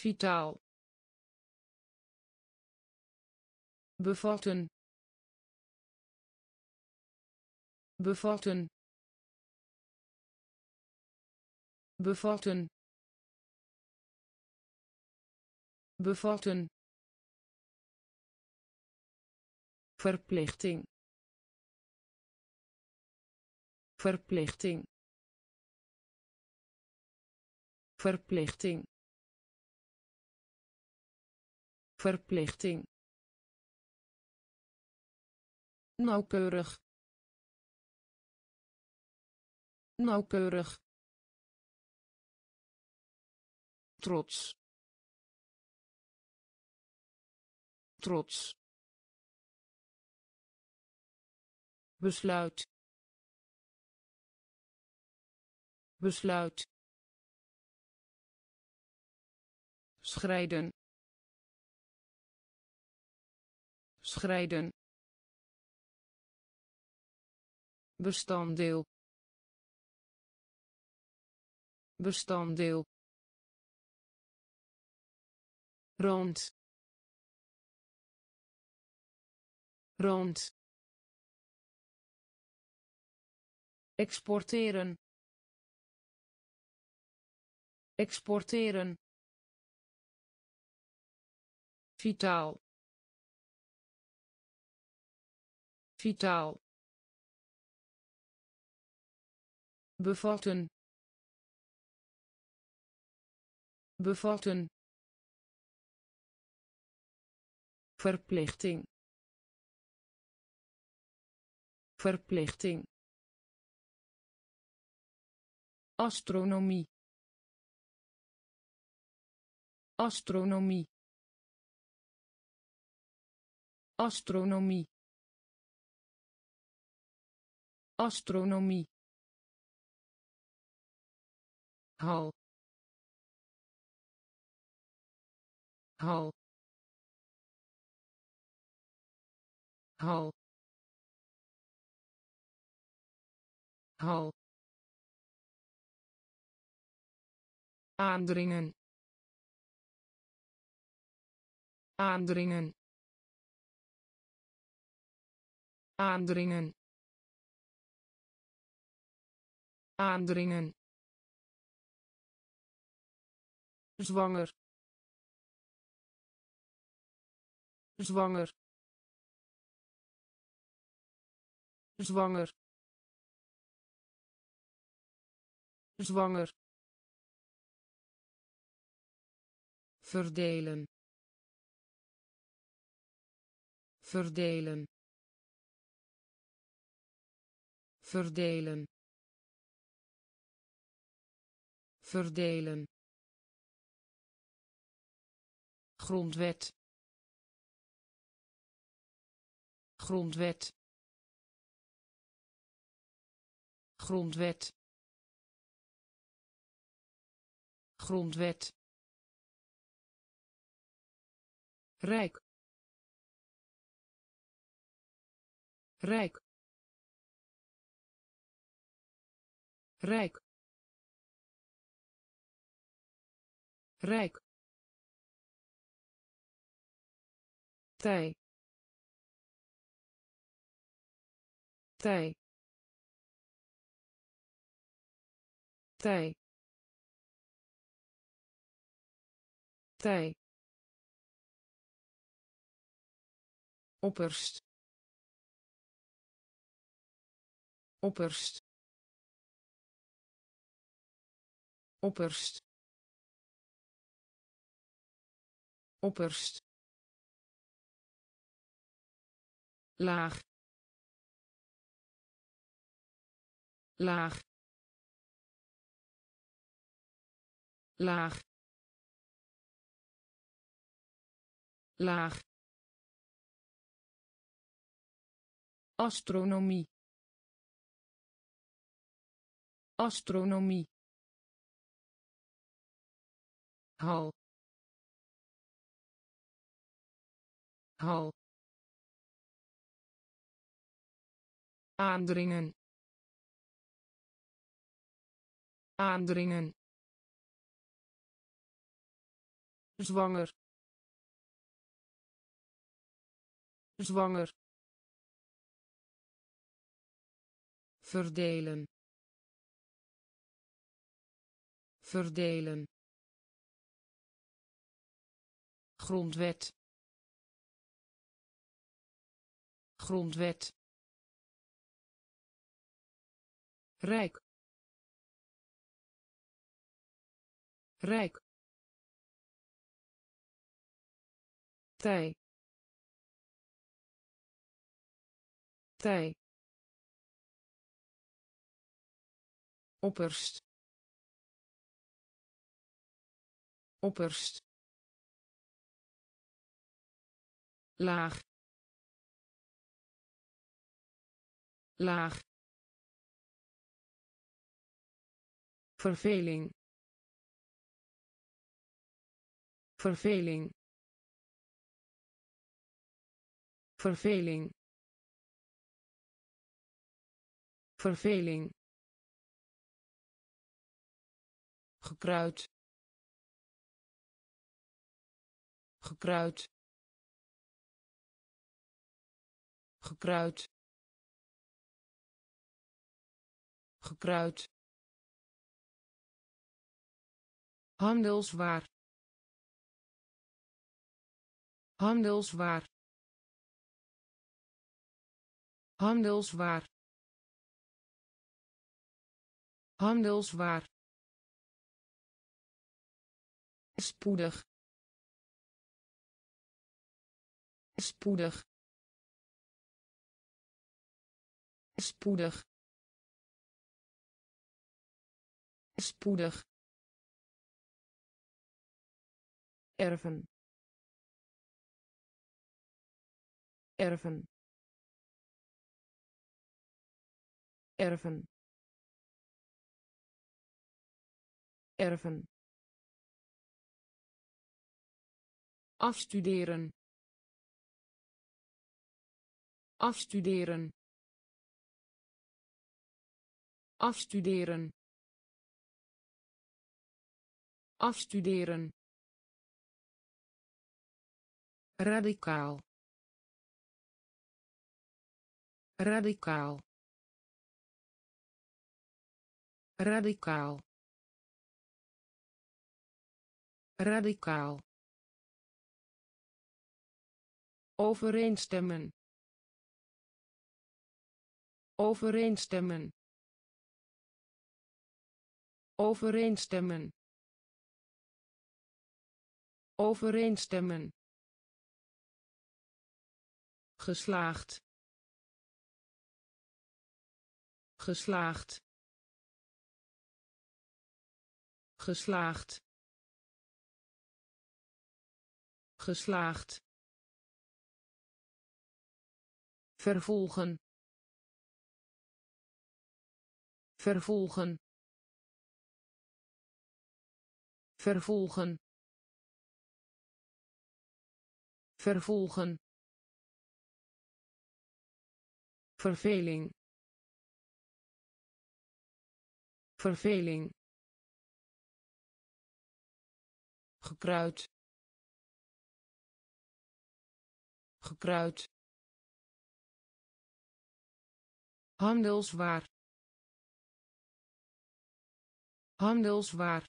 Vitaal. Bevatten. Bevatten bevatten bevatten verplichting verplichting verplichting verplichting. Nauwkeurig nauwkeurig trots. Trots. Besluit. Besluit. Schrijden. Schrijden. Bestanddeel. Bestanddeel rond. Rond. Exporteren. Exporteren. Vitaal. Vitaal. Bevatten. Bevatten verplichting. Verplichting. Astronomie. Astronomie. Astronomie. Astronomie. Hal. Hal hal. Hal. Aandringen. Aandringen. Aandringen. Aandringen. Zwanger. Zwanger zwanger zwanger verdelen verdelen verdelen verdelen. Grondwet grondwet grondwet. Grondwet. Rijk. Rijk. Rijk. Rijk. Tij. Tij tij tij opperst. Opperst. Opperst. Opperst. Laag. Laag laag laag astronomie astronomie hal hal aandringen aandringen zwanger zwanger verdelen verdelen grondwet grondwet rijk rijk tij tij opperst. Opperst. Laag. Laag. Verveling. Verveling verveling. Verveling. Gekruid. Gekruid. Gekruid. Gekruid. Handelswaar. Handelswaar handelswaar. Handelswaar. Spoedig. Spoedig. Spoedig. Spoedig. Erven. Erven erven. Erven. Afstuderen. Afstuderen. Afstuderen. Afstuderen. Radicaal. Radicaal radicaal. Radicaal. Overeenstemmen. Overeenstemmen. Overeenstemmen. Overeenstemmen. Geslaagd. Geslaagd geslaagd. Geslaagd. Vervolgen. Vervolgen. Vervolgen. Vervolgen. Verveling. Verveling gekruid. Gekruid. Handelswaar. Handelswaar.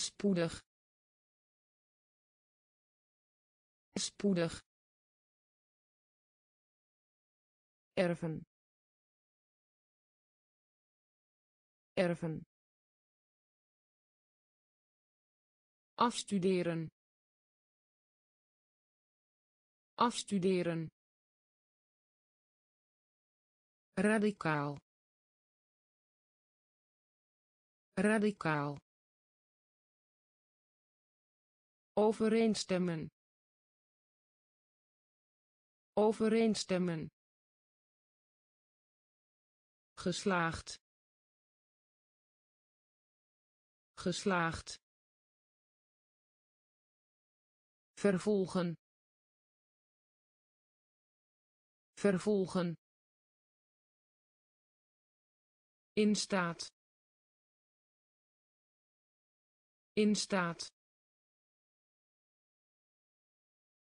Spoedig. Spoedig. Erven. Erven afstuderen. Afstuderen. Radicaal. Radicaal. Overeenstemmen. Overeenstemmen. Geslaagd. Geslaagd vervolgen. Vervolgen. In staat. In staat.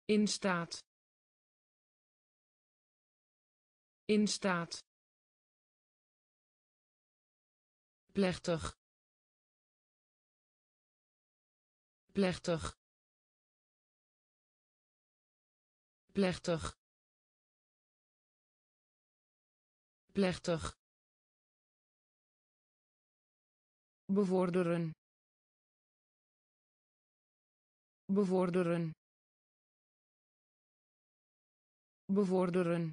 In staat. In staat. Plechtig. Plechtig plechtig. Plechtig. Bevorderen. Bevorderen. Bevorderen.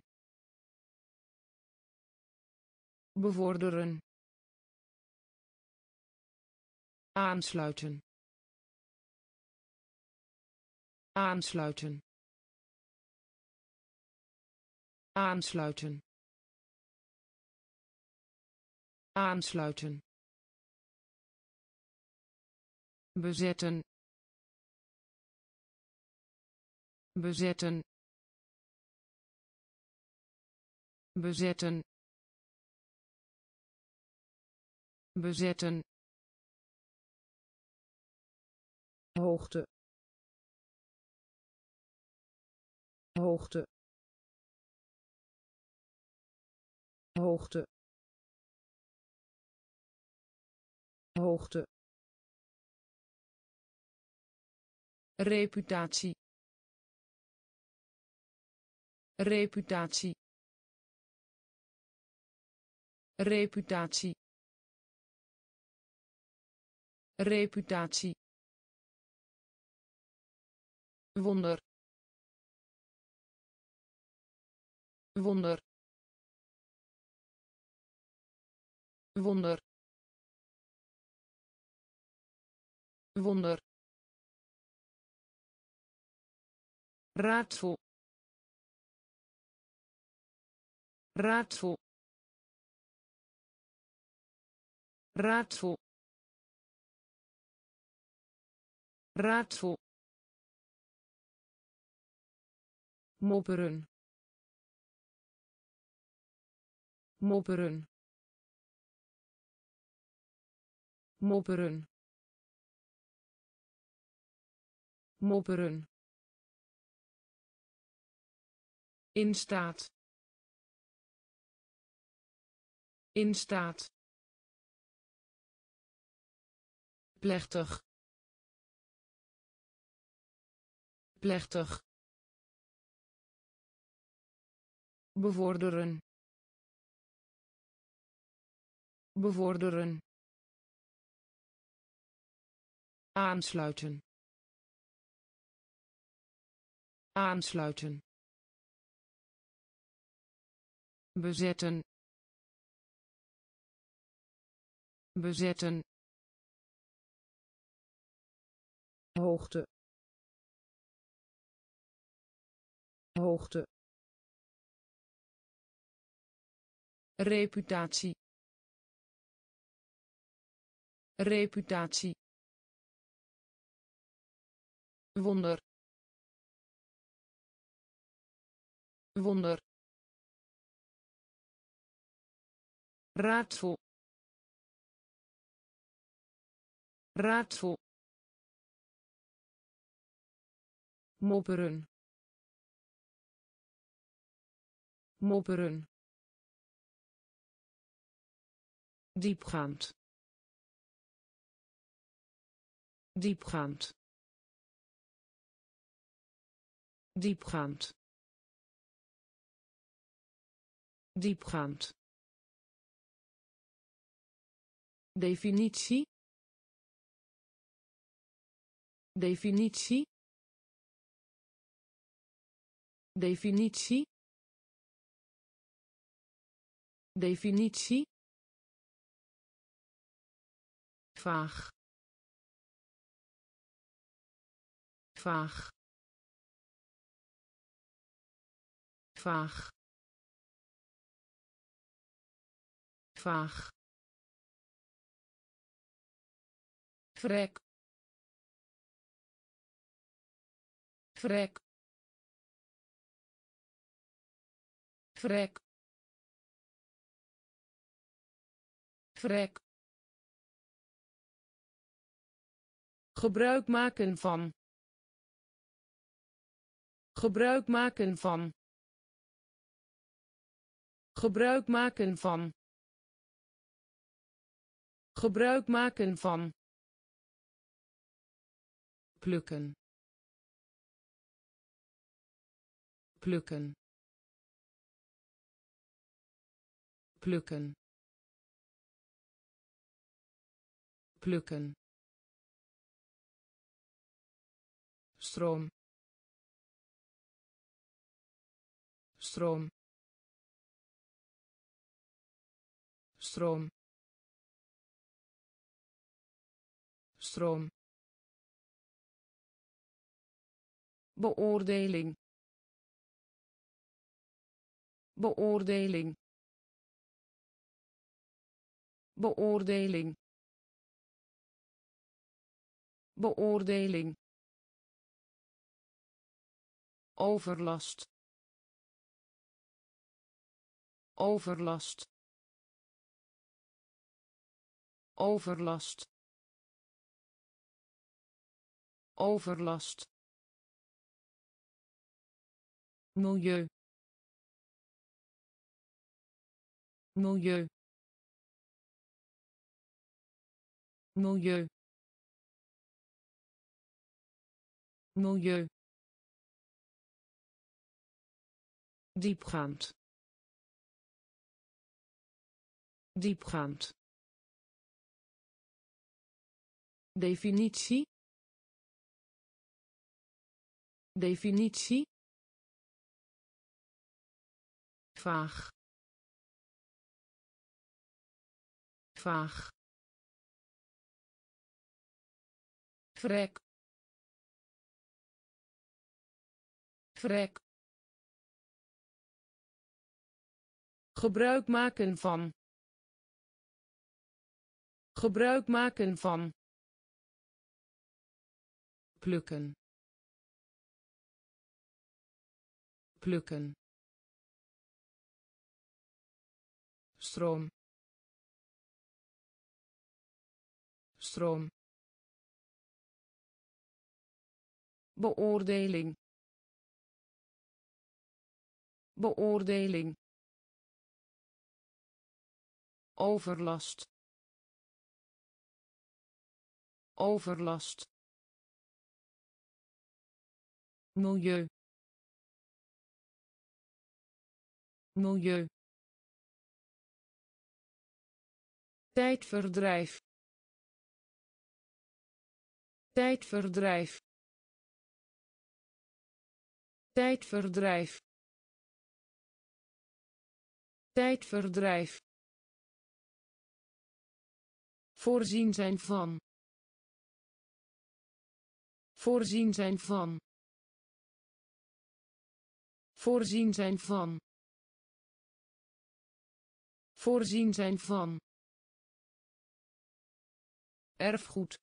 Bevorderen. Aansluiten. Aansluiten aansluiten. Aansluiten. Bezetten. Bezetten. Bezetten. Bezetten. Hoogte. Hoogte hoogte. Hoogte. Reputatie. Reputatie. Reputatie. Reputatie. Wonder. Wonder wonder. Wonder. Raadsel raadsel raadsel raadsel mopperen. Mopperen mopperen. Mopperen. In staat. In staat. Plechtig. Plechtig. Bevorderen. Bevorderen aansluiten. Aansluiten. Bezetten. Bezetten. Hoogte. Hoogte. Reputatie. Reputatie wonder. Wonder. Raadsel raadsel mopperen. Mopperen. Diepgaand. Diepgaand diepgaand. Diepgaand. Definitie. Definitie. Definitie. Definitie. Vaag. Vaag vaag vaag vrek. Vrek. Vrek. Vrek. Gebruik maken van. Gebruik maken van gebruik maken van. Gebruik maken van. Plukken. Plukken. Plukken. Plukken. Stroom. Stroom stroom. Stroom. Beoordeling. Beoordeling. Beoordeling. Beoordeling. Overlast. Overlast overlast. Overlast. Milieu. Milieu. Milieu. Milieu. Diepgaand. Diepgaand definitie. Definitie. Vaag vaag vrek. Vrek. Gebruik maken van. Gebruik maken van plukken. Plukken. Stroom. Stroom. Beoordeling. Beoordeling. Overlast. Overlast milieu. Milieu. Tijdverdrijf. Tijdverdrijf. Tijdverdrijf. Tijdverdrijf. Voorzien zijn van. Voorzien zijn van voorzien zijn van. Voorzien zijn van. Erfgoed.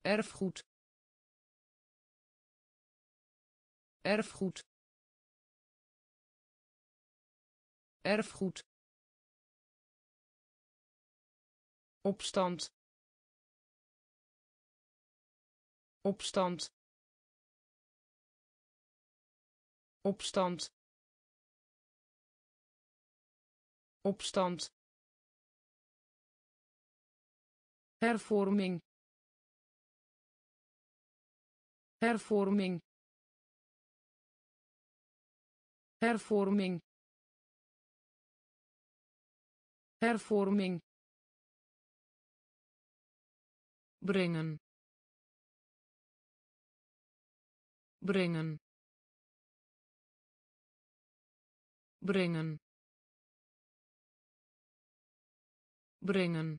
Erfgoed. Erfgoed. Erfgoed. Opstand. Opstand opstand. Opstand. Hervorming. Hervorming. Hervorming. Hervorming. Brengen. Brengen brengen. Brengen.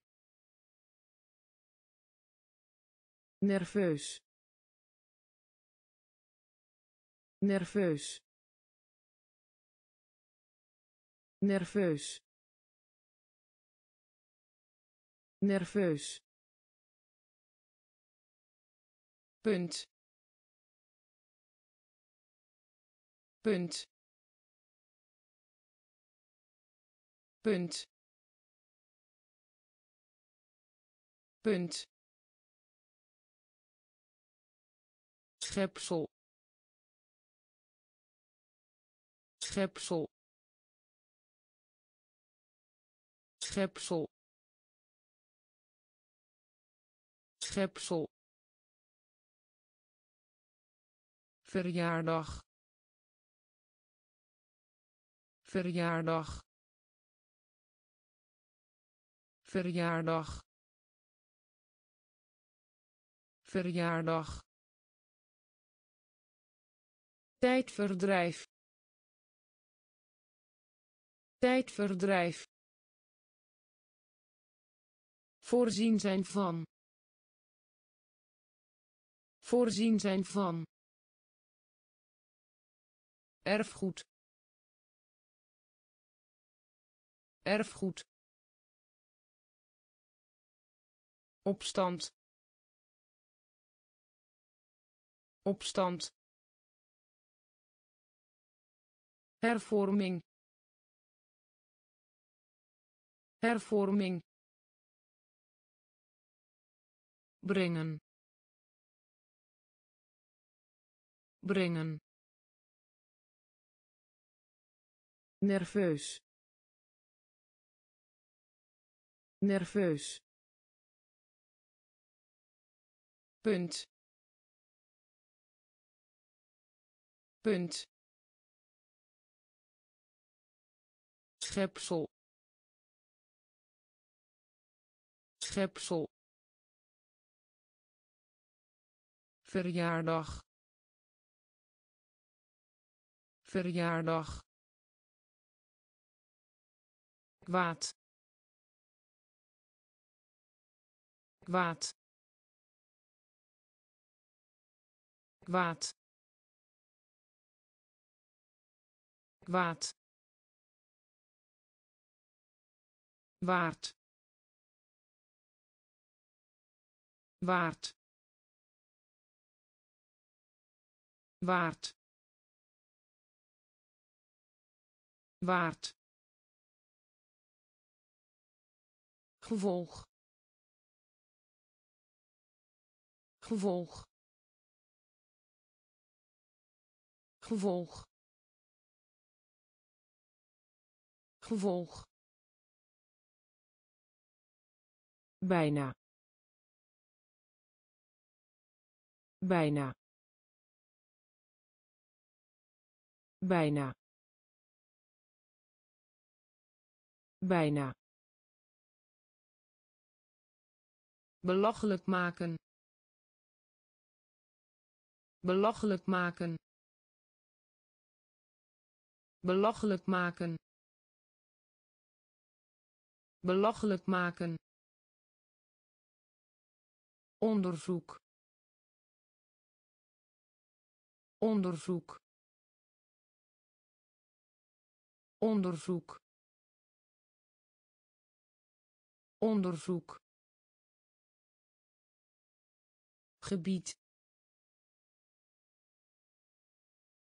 Nerveus. Nerveus. Nerveus. Nerveus. Punt. Punt punt. Punt. Schepsel. Schepsel. Schepsel. Schepsel. Verjaardag. Verjaardag verjaardag. Verjaardag. Tijdverdrijf. Tijdverdrijf. Voorzien zijn van. Voorzien zijn van. Erfgoed. Erfgoed opstand. Opstand. Hervorming. Hervorming. Brengen. Brengen. Nerveus. Nerveus punt. Punt. Schepsel. Schepsel. Verjaardag. Verjaardag. Kwaad. Kwaad kwaad. Kwaad. Waard. Waard. Waard. Waard. Gevolg. Gevolg gevolg. Gevolg. Bijna. Bijna. Bijna. Bijna. Belachelijk maken. Belachelijk maken belachelijk maken. Belachelijk maken. Onderzoek. Onderzoek. Onderzoek. Onderzoek. Gebied.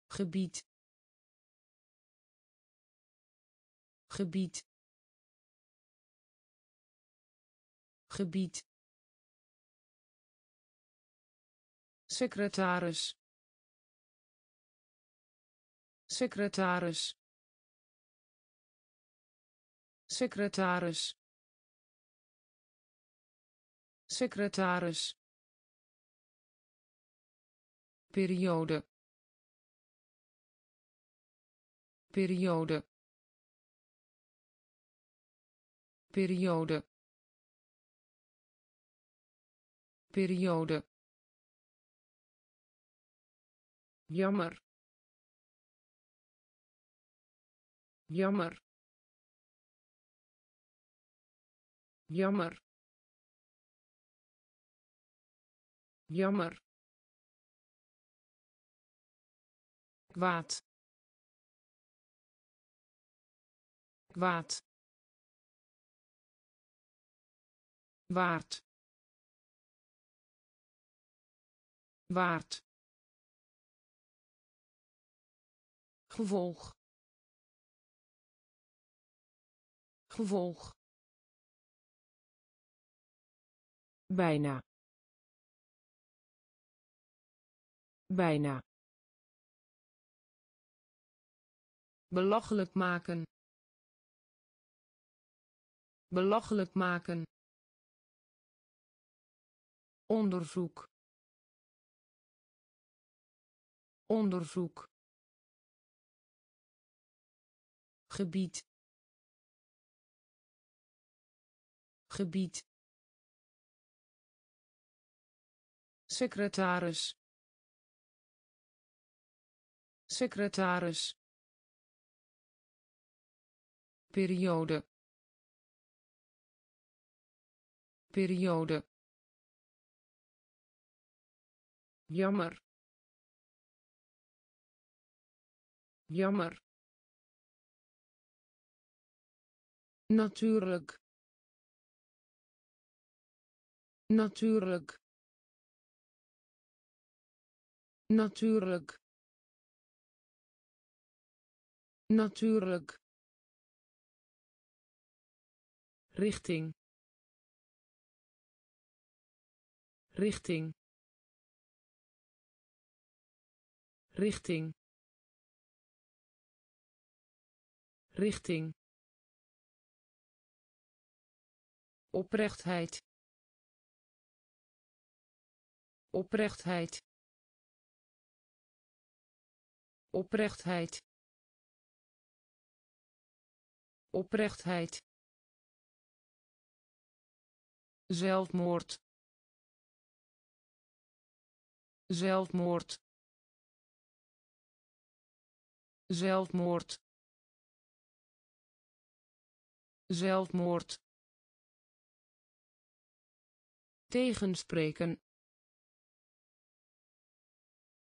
Gebied gebied. Gebied. Secretaris. Secretaris. Secretaris. Secretaris. Periode. Periode periode. Periode. Jammer. Jammer. Jammer. Jammer. Kwaad. Kwaad waard. Waard. Gevolg. Gevolg. Bijna. Bijna. Belachelijk maken. Belachelijk maken onderzoek onderzoek gebied gebied secretaris secretaris periode periode jammer. Jammer. Natuurlijk. Natuurlijk. Natuurlijk. Natuurlijk. Richting. Richting richting. Richting. Oprechtheid. Oprechtheid. Oprechtheid. Oprechtheid. Zelfmoord. Zelfmoord zelfmoord. Zelfmoord. Tegenspreken.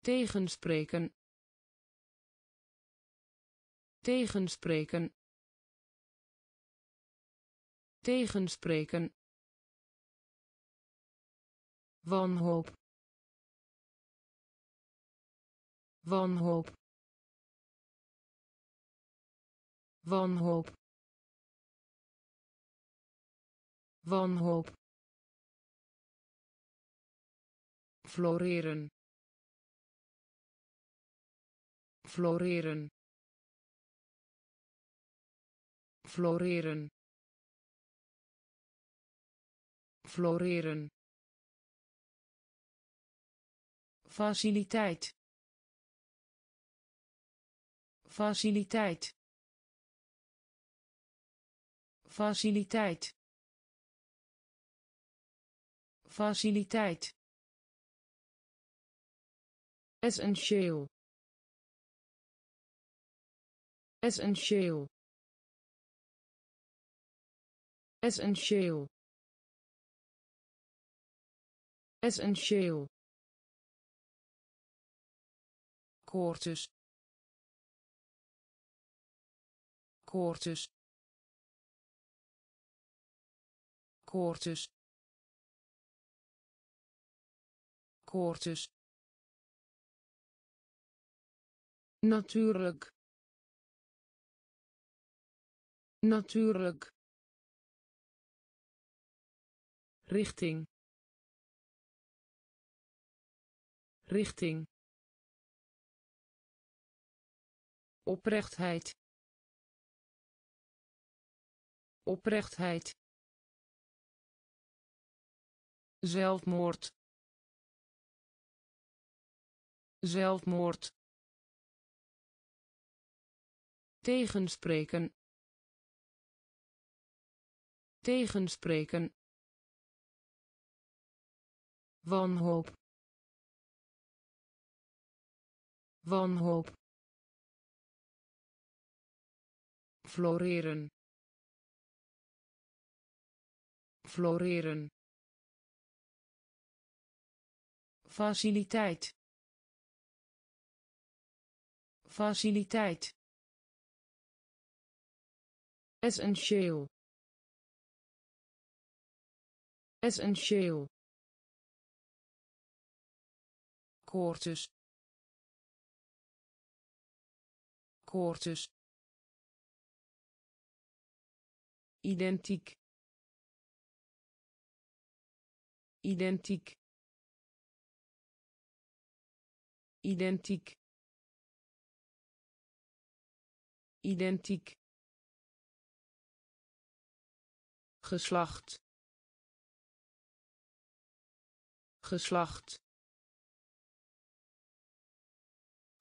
Tegenspreken. Tegenspreken. Tegenspreken. Wanhoop. Wanhoop wanhoop. Wanhoop. Floreren. Floreren. Floreren. Floreren. Faciliteit. Faciliteit faciliteit. Faciliteit. Essentieel. Essentieel. Essentieel. Essentieel. Koortjes koortjes koortjes. Koortjes. Natuurlijk. Natuurlijk. Richting. Richting. Oprechtheid. Oprechtheid zelfmoord zelfmoord tegenspreken tegenspreken wanhoop wanhoop floreren floreren faciliteit. Faciliteit. Essentieel. Essentieel. Koortjes koortjes identiek. Identiek identiek identiek geslacht geslacht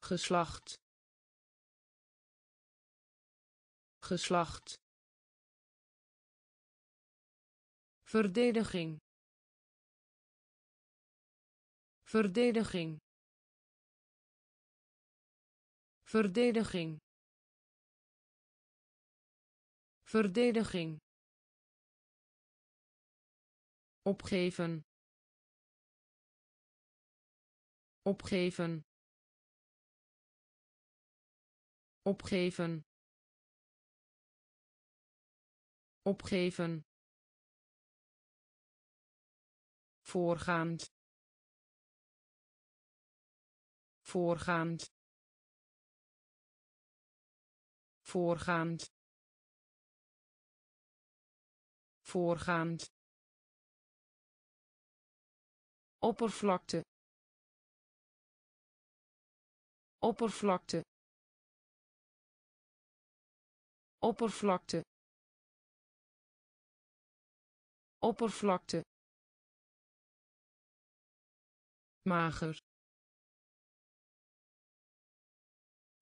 geslacht geslacht. Verdediging. Verdediging verdediging. Verdediging. Opgeven. Opgeven. Opgeven. Opgeven. Voorgaand. Voorgaand voorgaand voorgaand oppervlakte oppervlakte oppervlakte oppervlakte mager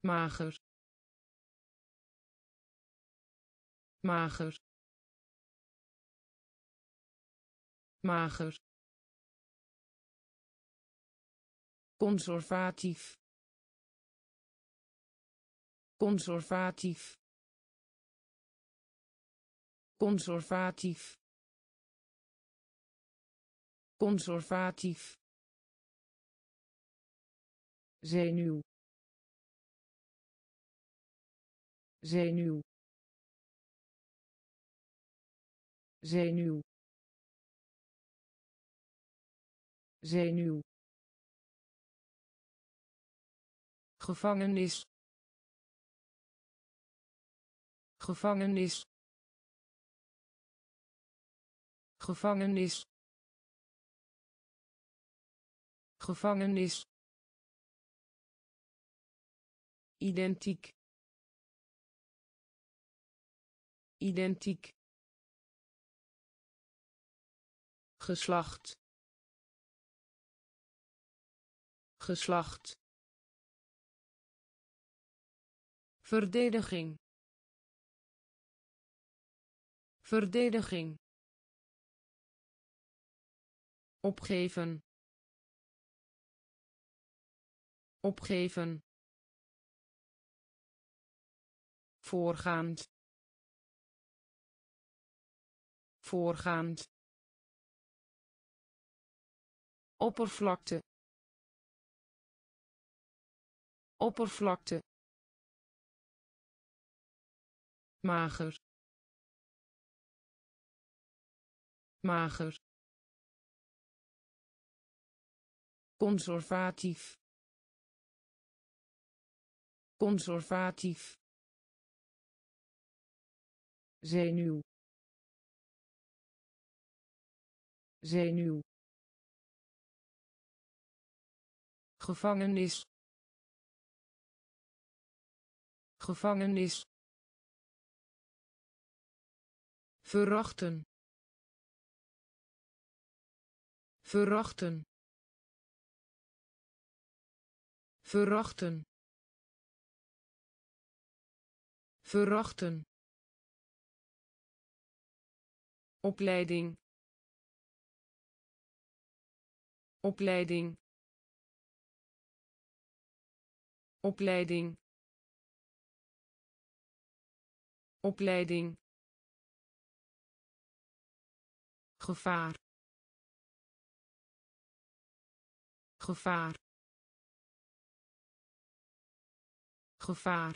mager mager. Mager. Conservatief. Conservatief. Conservatief. Conservatief. Zenuw. Zenuw zenuw. Zenuw. Gevangenis. Gevangenis. Gevangenis. Gevangenis. Identiek. Identiek geslacht. Geslacht. Verdediging. Verdediging. Opgeven. Opgeven. Voorgaand. Voorgaand oppervlakte oppervlakte mager mager conservatief conservatief zenuw zenuw gevangenis. Gevangenis. Verachten verachten verachten verachten opleiding. Opleiding opleiding. Opleiding. Gevaar. Gevaar. Gevaar.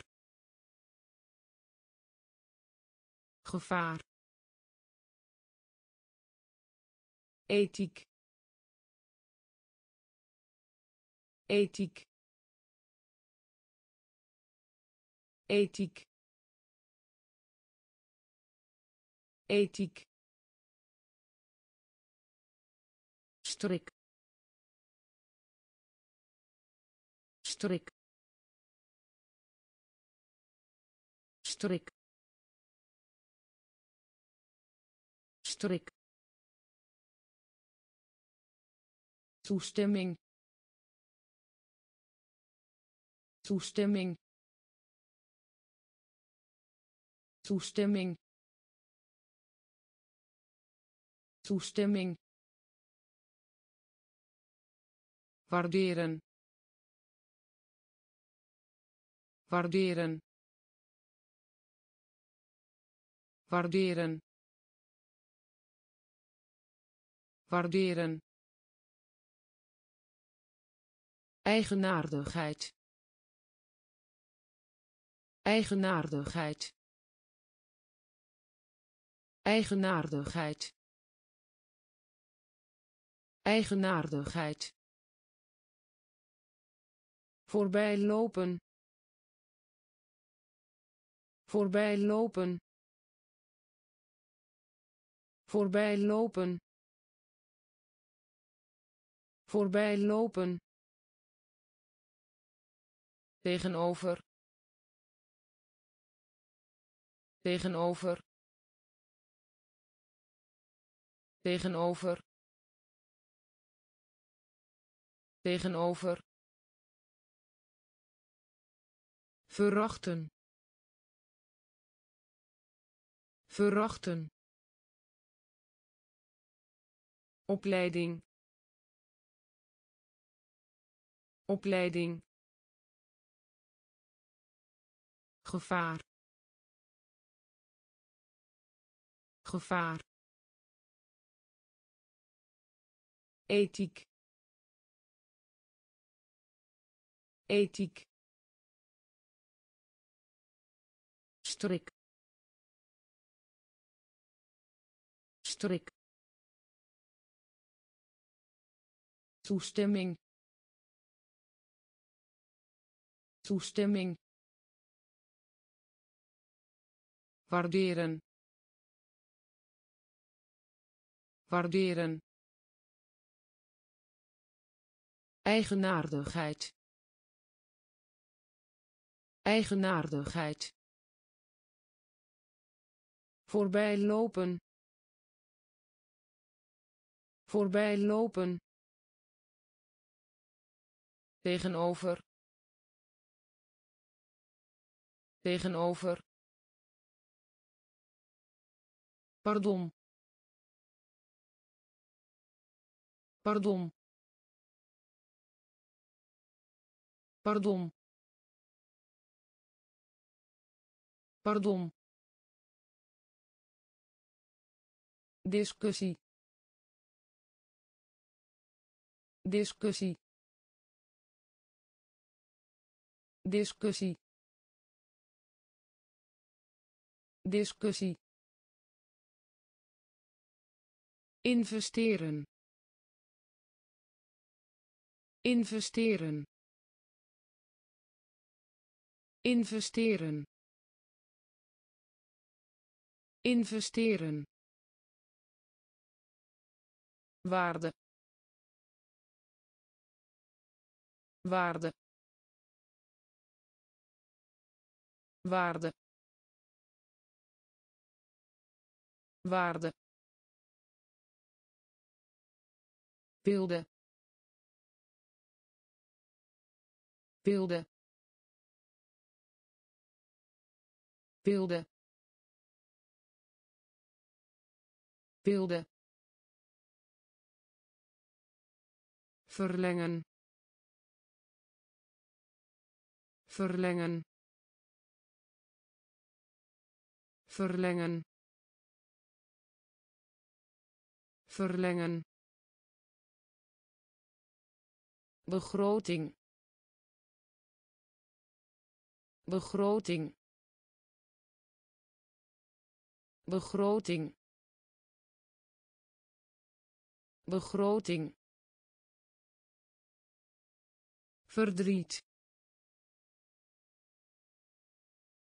Gevaar. Ethiek. Ethiek ethiek. Ethiek. Strik. Strik. Strik. Strik. Toestemming. Toestemming toestemming. Toestemming. Waarderen. Waarderen. Waarderen. Waarderen. Eigenaardigheid. Eigenaardigheid eigenaardigheid. Eigenaardigheid. Voorbij lopen voorbij lopen voorbij lopen voorbij lopen tegenover. Tegenover tegenover tegenover verachten verachten opleiding opleiding gevaar gevaar ethiek. Ethiek. Strik. Strik. Toestemming. Toestemming. Waarderen. Waarderen eigenaardigheid. Eigenaardigheid. Voorbij lopen voorbij tegenover. Tegenover. Pardon. Pardon pardon. Pardon. Discussie. Discussie. Discussie. Discussie. Investeren. Investeren investeren. Investeren. Waarde. Waarde. Waarde. Waarde. Beelden beelden beelden verlengen. Verlengen. Verlengen. Verlengen. Begroting. Begroting begroting. Begroting. Verdriet.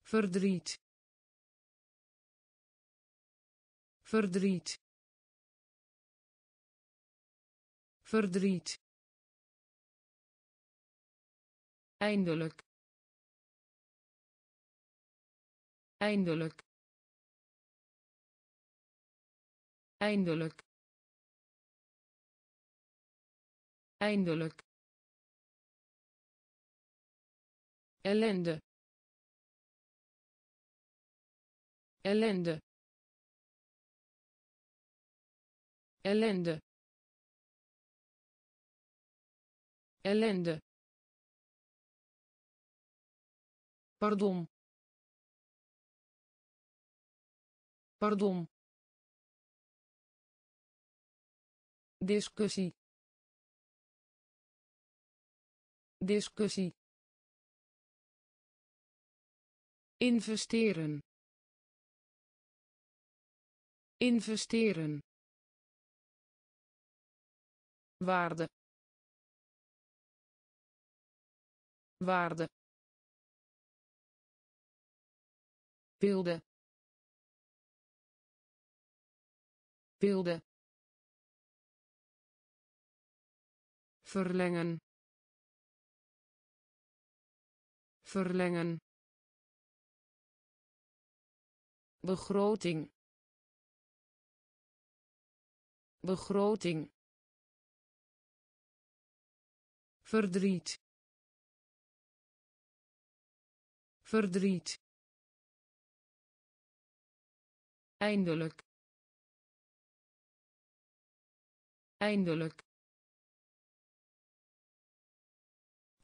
Verdriet. Verdriet. Verdriet. Eindelijk. Eindelijk eindelijk. Eindelijk. Ellende. Ellende. Ellende. Ellende. Pardon. Pardon discussie. Discussie. Investeren. Investeren. Waarde. Waarde. Beelden beelden verlengen. Verlengen. Begroting. Begroting. Verdriet. Verdriet. Eindelijk. Eindelijk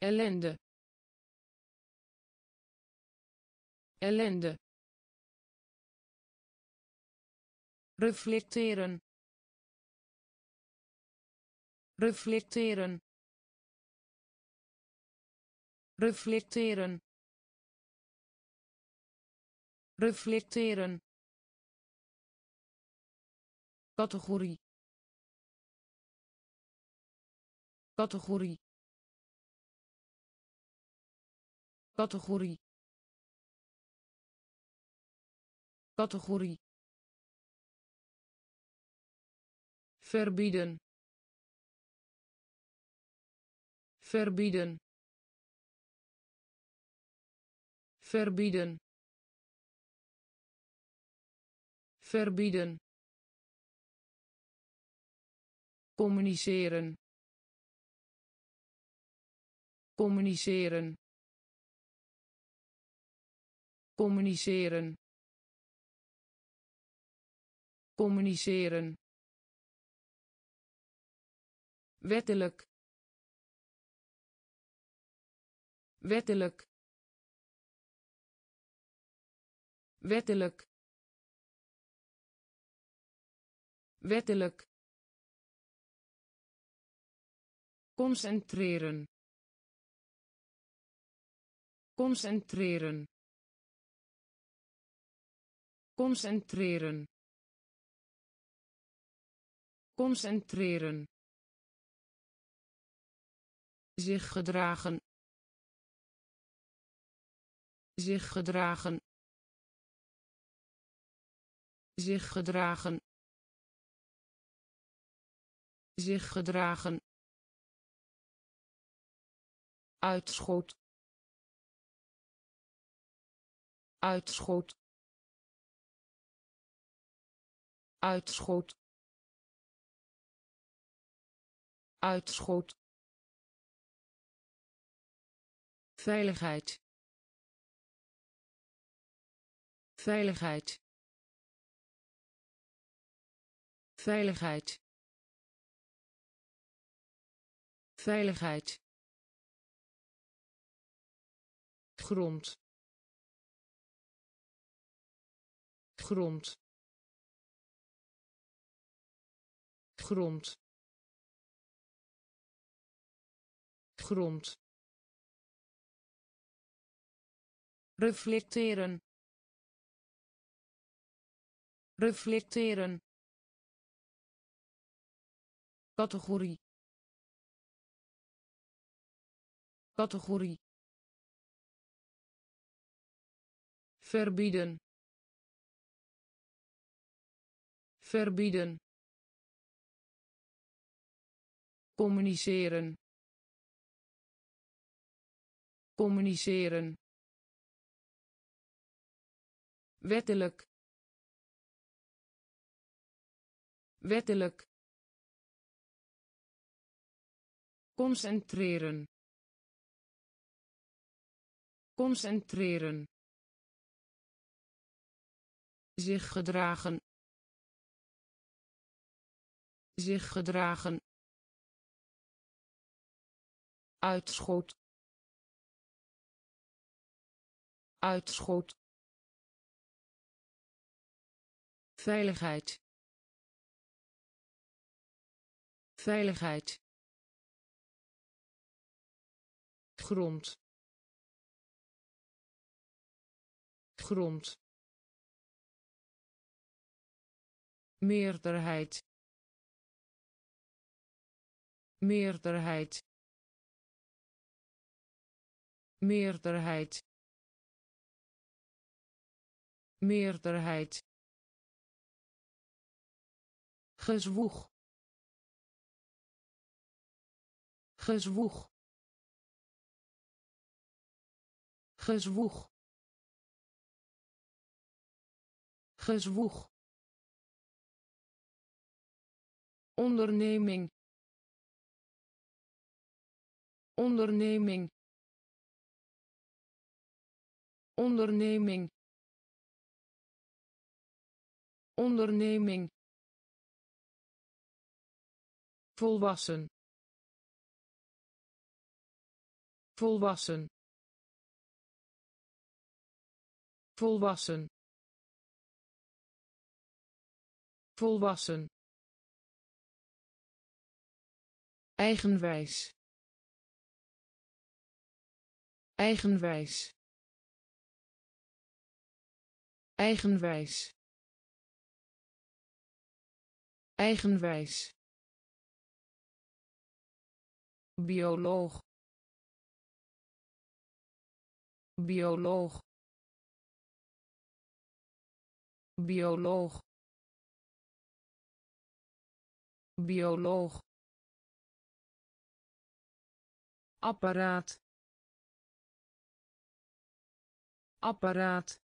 ellende. Ellende. Reflecteren. Reflecteren. Reflecteren. Reflecteren. Categorie. Categorie categorie. Categorie. Verbieden. Verbieden. Verbieden. Verbieden. Communiceren. Communiceren communiceren. Communiceren. Wettelijk. Wettelijk. Wettelijk. Wettelijk. Concentreren. Concentreren concentreren concentreren zich gedragen. Zich gedragen. Zich gedragen. Zich gedragen. Uitschot. Uitschot uitschot. Uitschot. Veiligheid. Veiligheid. Veiligheid. Veiligheid. Grond. Grond grond. Grond. Reflecteren. Reflecteren. Categorie. Categorie. Verbieden. Verbieden communiceren. Communiceren. Wettelijk. Wettelijk. Concentreren. Concentreren. Zich gedragen. Zich gedragen uitschot. Uitschot. Veiligheid. Veiligheid. Grond. Grond. Meerderheid. Meerderheid meerderheid. Meerderheid. Gezwoeg. Gezwoeg. Gezwoeg. Gezwoeg. Onderneming. Onderneming onderneming. Onderneming. Volwassen. Volwassen. Volwassen. Volwassen. Eigenwijs. Eigenwijs eigenwijs eigenwijs bioloog. Bioloog. Bioloog. Bioloog. Apparaat. Apparaat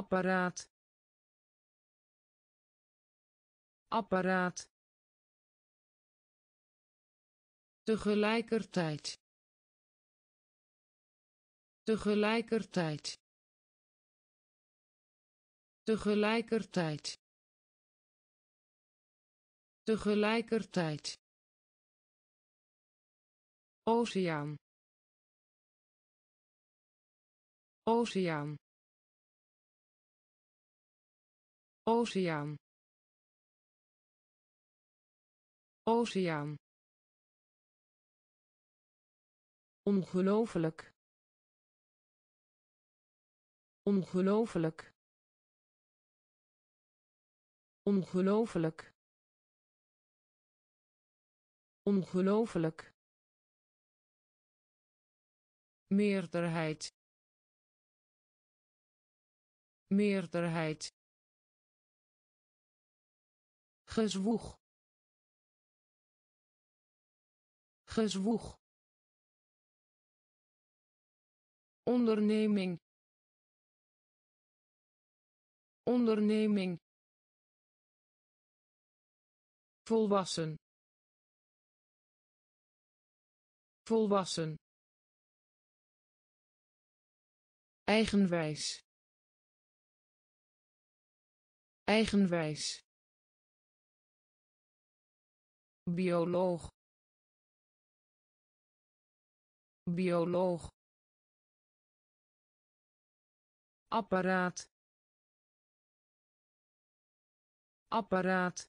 apparaat. Apparaat. Tegelijkertijd. Tegelijkertijd. Tegelijkertijd. Tegelijkertijd. Oceaan. Oceaan oceaan. Oceaan. Ongelooflijk. Ongelooflijk. Ongelooflijk. Ongelooflijk. Meerderheid. Meerderheid gezwoeg. Gezwoeg. Onderneming. Onderneming. Volwassen. Volwassen. Eigenwijs. Eigenwijs bioloog. Bioloog. Apparaat. Apparaat.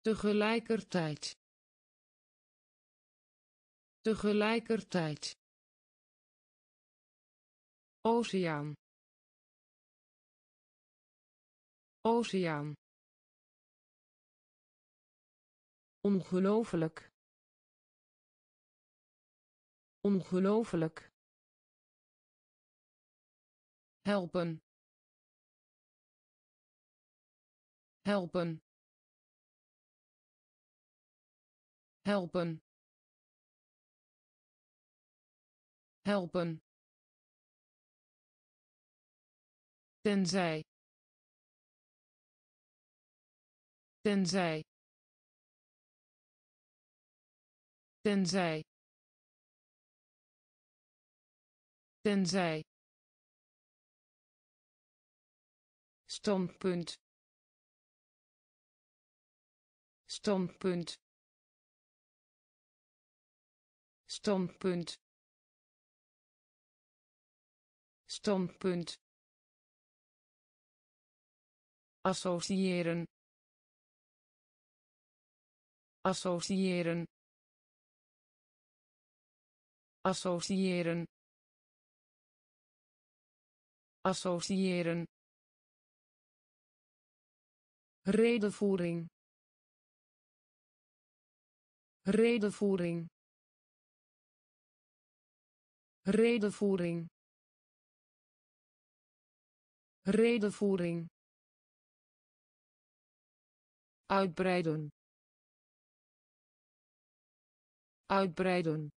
Tegelijkertijd. Tegelijkertijd. Oceaan. Oceaan ongelooflijk. Ongelooflijk. Helpen. Helpen. Helpen. Helpen. Tenzij. Tenzij tenzij. Tenzij. Standpunt. Standpunt. Standpunt. Standpunt. Associëren. Associëren associëren. Associëren. Redevoering redevoering redevoering redevoering uitbreiden. Uitbreiden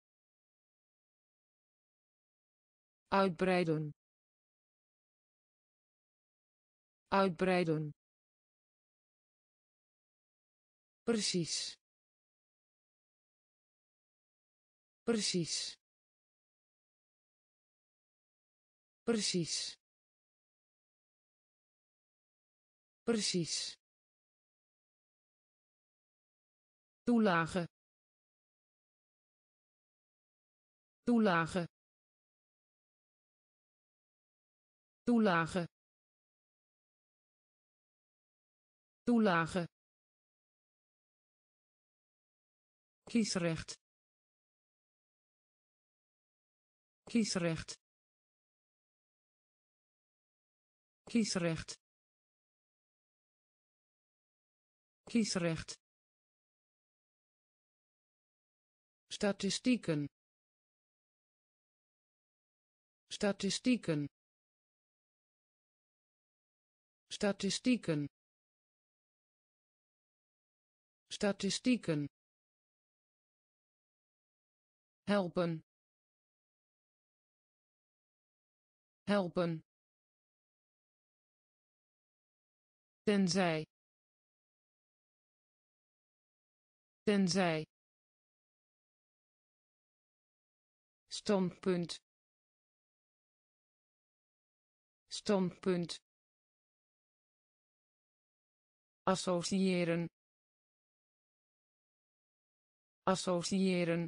uitbreiden. Uitbreiden. Precies. Precies. Precies. Precies. Toelage. Toelage toelage toelage kiesrecht kiesrecht kiesrecht kiesrecht. Statistieken. Statistieken statistieken. Statistieken. Helpen. Helpen. Tenzij. Tenzij. Standpunt. Standpunt associëren. Associëren.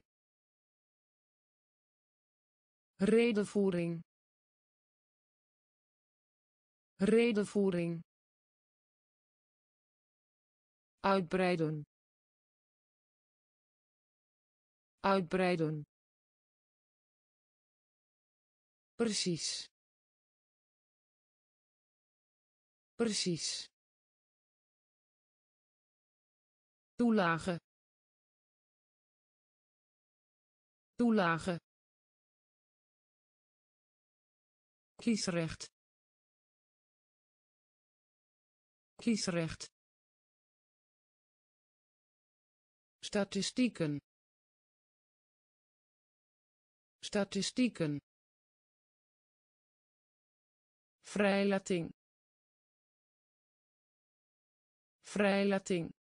Redevoering redevoering uitbreiden. Uitbreiden. Precies. Precies toelage toelage kiesrecht kiesrecht statistieken statistieken vrijlating vrijlating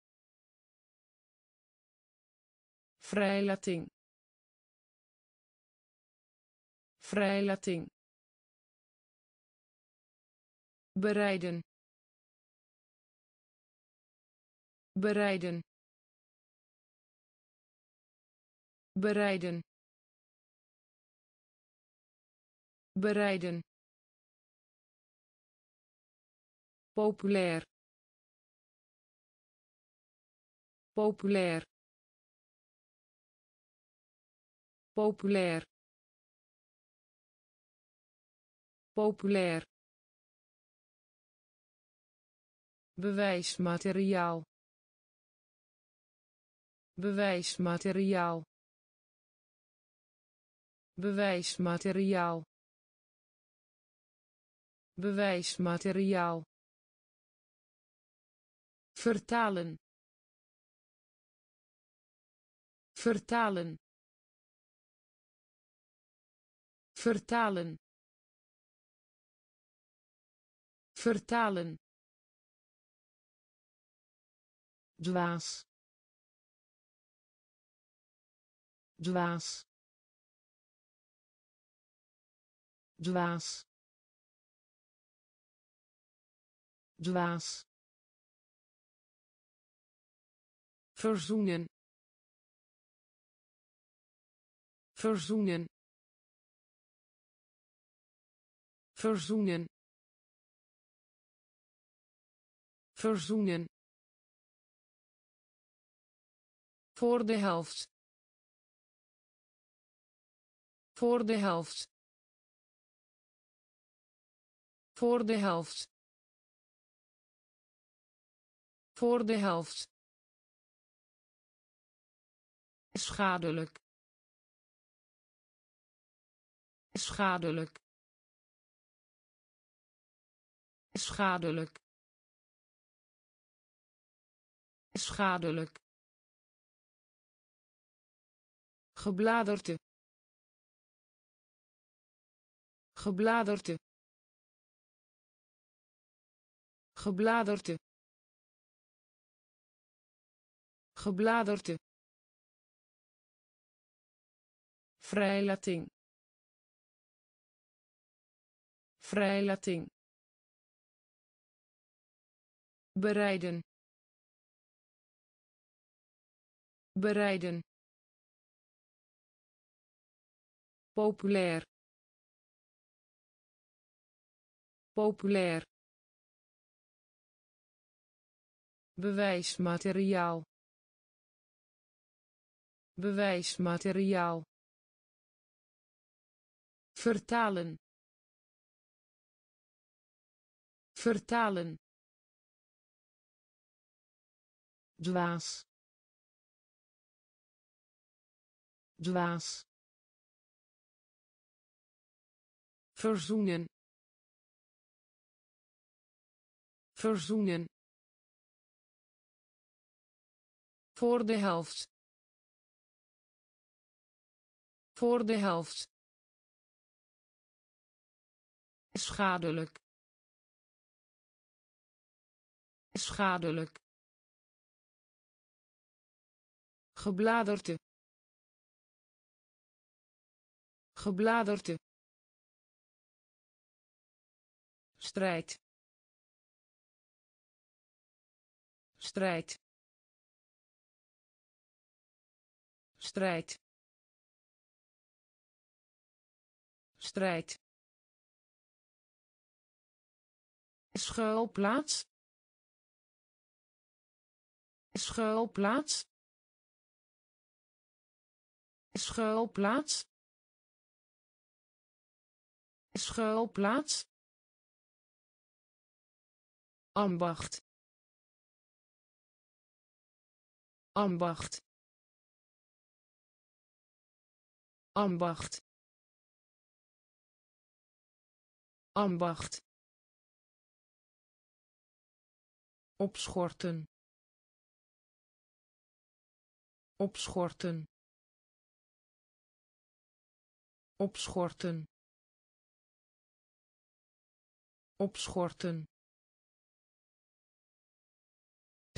vrijlating vrijlating bereiden. Bereiden. Bereiden. Bereiden. Populair. Populair populair. Populair. Bewijsmateriaal. Bewijsmateriaal. Bewijsmateriaal. Bewijsmateriaal. Vertalen. Vertalen vertalen. Vertalen. Dwaas. Dwaas. Dwaas. Dwaas. Verzoenen. Verzoenen verzoenen. Verzoenen. Voor de helft. Voor de helft. Voor de helft. Voor de helft. Schadelijk. Schadelijk schadelijk. Schadelijk. Gebladerte. Gebladerte. Gebladerte. Gebladerte. Vrijlating. Vrijlating bereiden. Bereiden. Populair. Populair. Bewijsmateriaal. Bewijsmateriaal. Vertalen. Vertalen dwaas. Dwaas. Verzoenen. Verzoenen. Voor de helft. Voor de helft. Schadelijk. Schadelijk gebladerte. Gebladerte. Strijd. Strijd. Strijd. Strijd. Schuilplaats. Schuilplaats schuilplaats schuilplaats ambacht ambacht ambacht ambacht opschorten opschorten opschorten. Opschorten.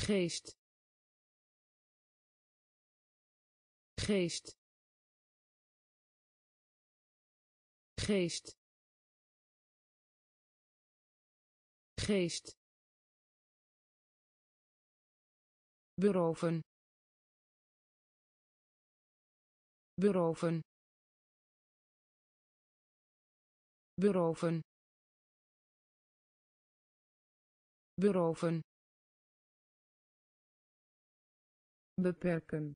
Geest. Geest. Geest. Geest. Beroven. Beroven beroven. Beroven. Beperken.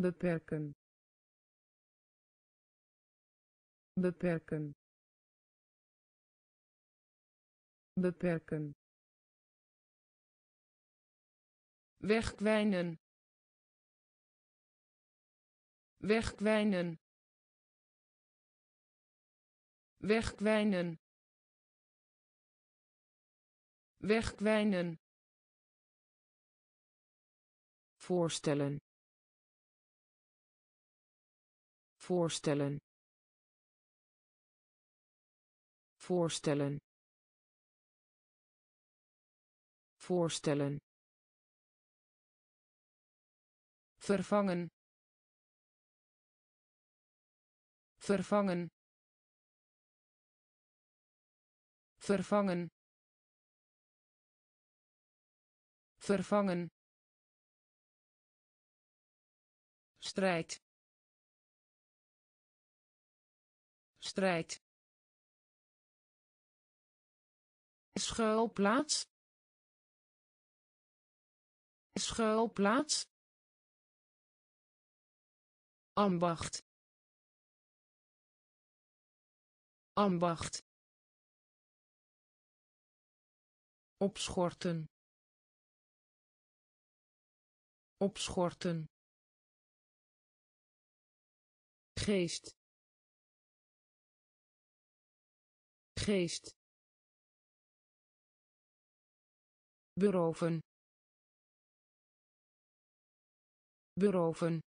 Beperken. Beperken. Beperken. Wegkwijnen. Wegkwijnen wegkwijnen. Wegkwijnen. Voorstellen. Voorstellen. Voorstellen. Voorstellen. Vervangen. Vervangen vervangen. Vervangen. Strijd. Strijd. Schuilplaats. Schuilplaats. Ambacht. Ambacht opschorten. Opschorten. Geest. Geest. Beroven. Beroven.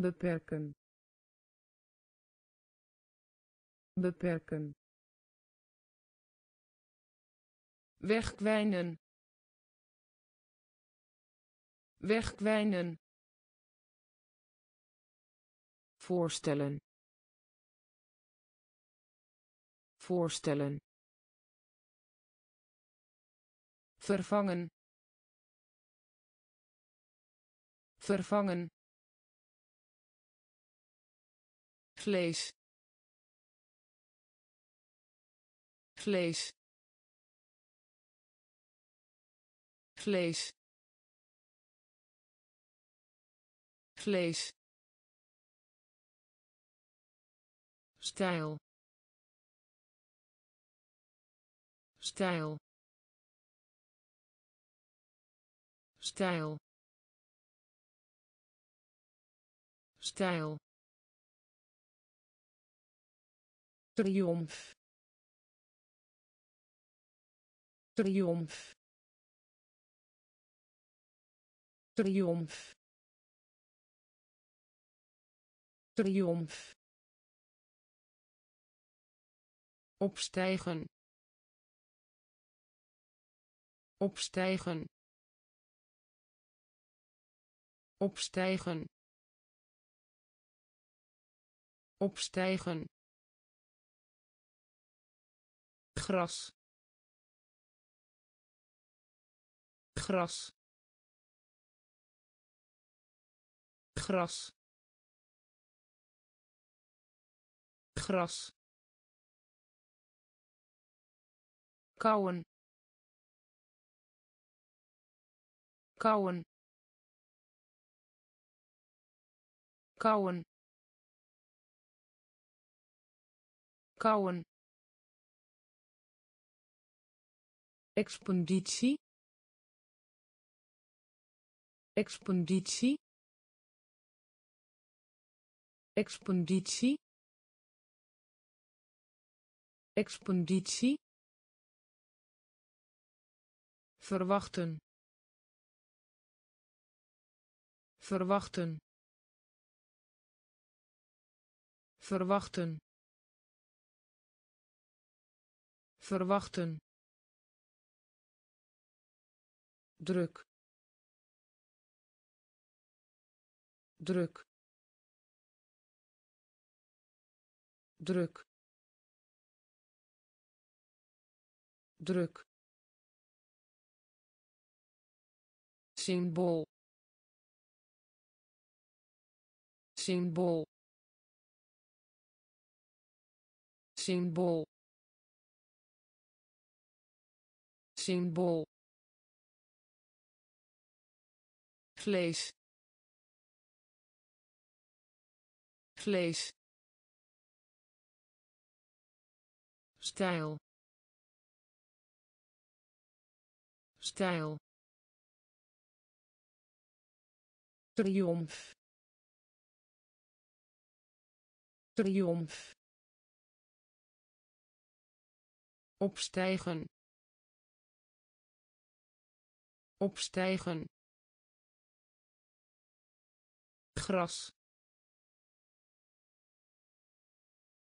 Beperken. Beperken wegkwijnen. Wegkwijnen. Voorstellen. Voorstellen. Vervangen. Vervangen. Vlees. Vlees vlees. Vlees. Stijl. Stijl. Stijl. Stijl. Triomf. Triomf triomf. Triomf. Opstijgen. Opstijgen. Opstijgen. Opstijgen. Gras. Gras gras. Gras. Kauwen kauwen kauwen kauwen expeditie expeditie expeditie expeditie verwachten. Verwachten. Verwachten. Verwachten. Druk. Druk druk. Druk. Symbool. Symbool. Symbool. Symbool. Vlees. Vlees stijl. Stijl. Triomf. Triomf. Opstijgen. Opstijgen. Gras.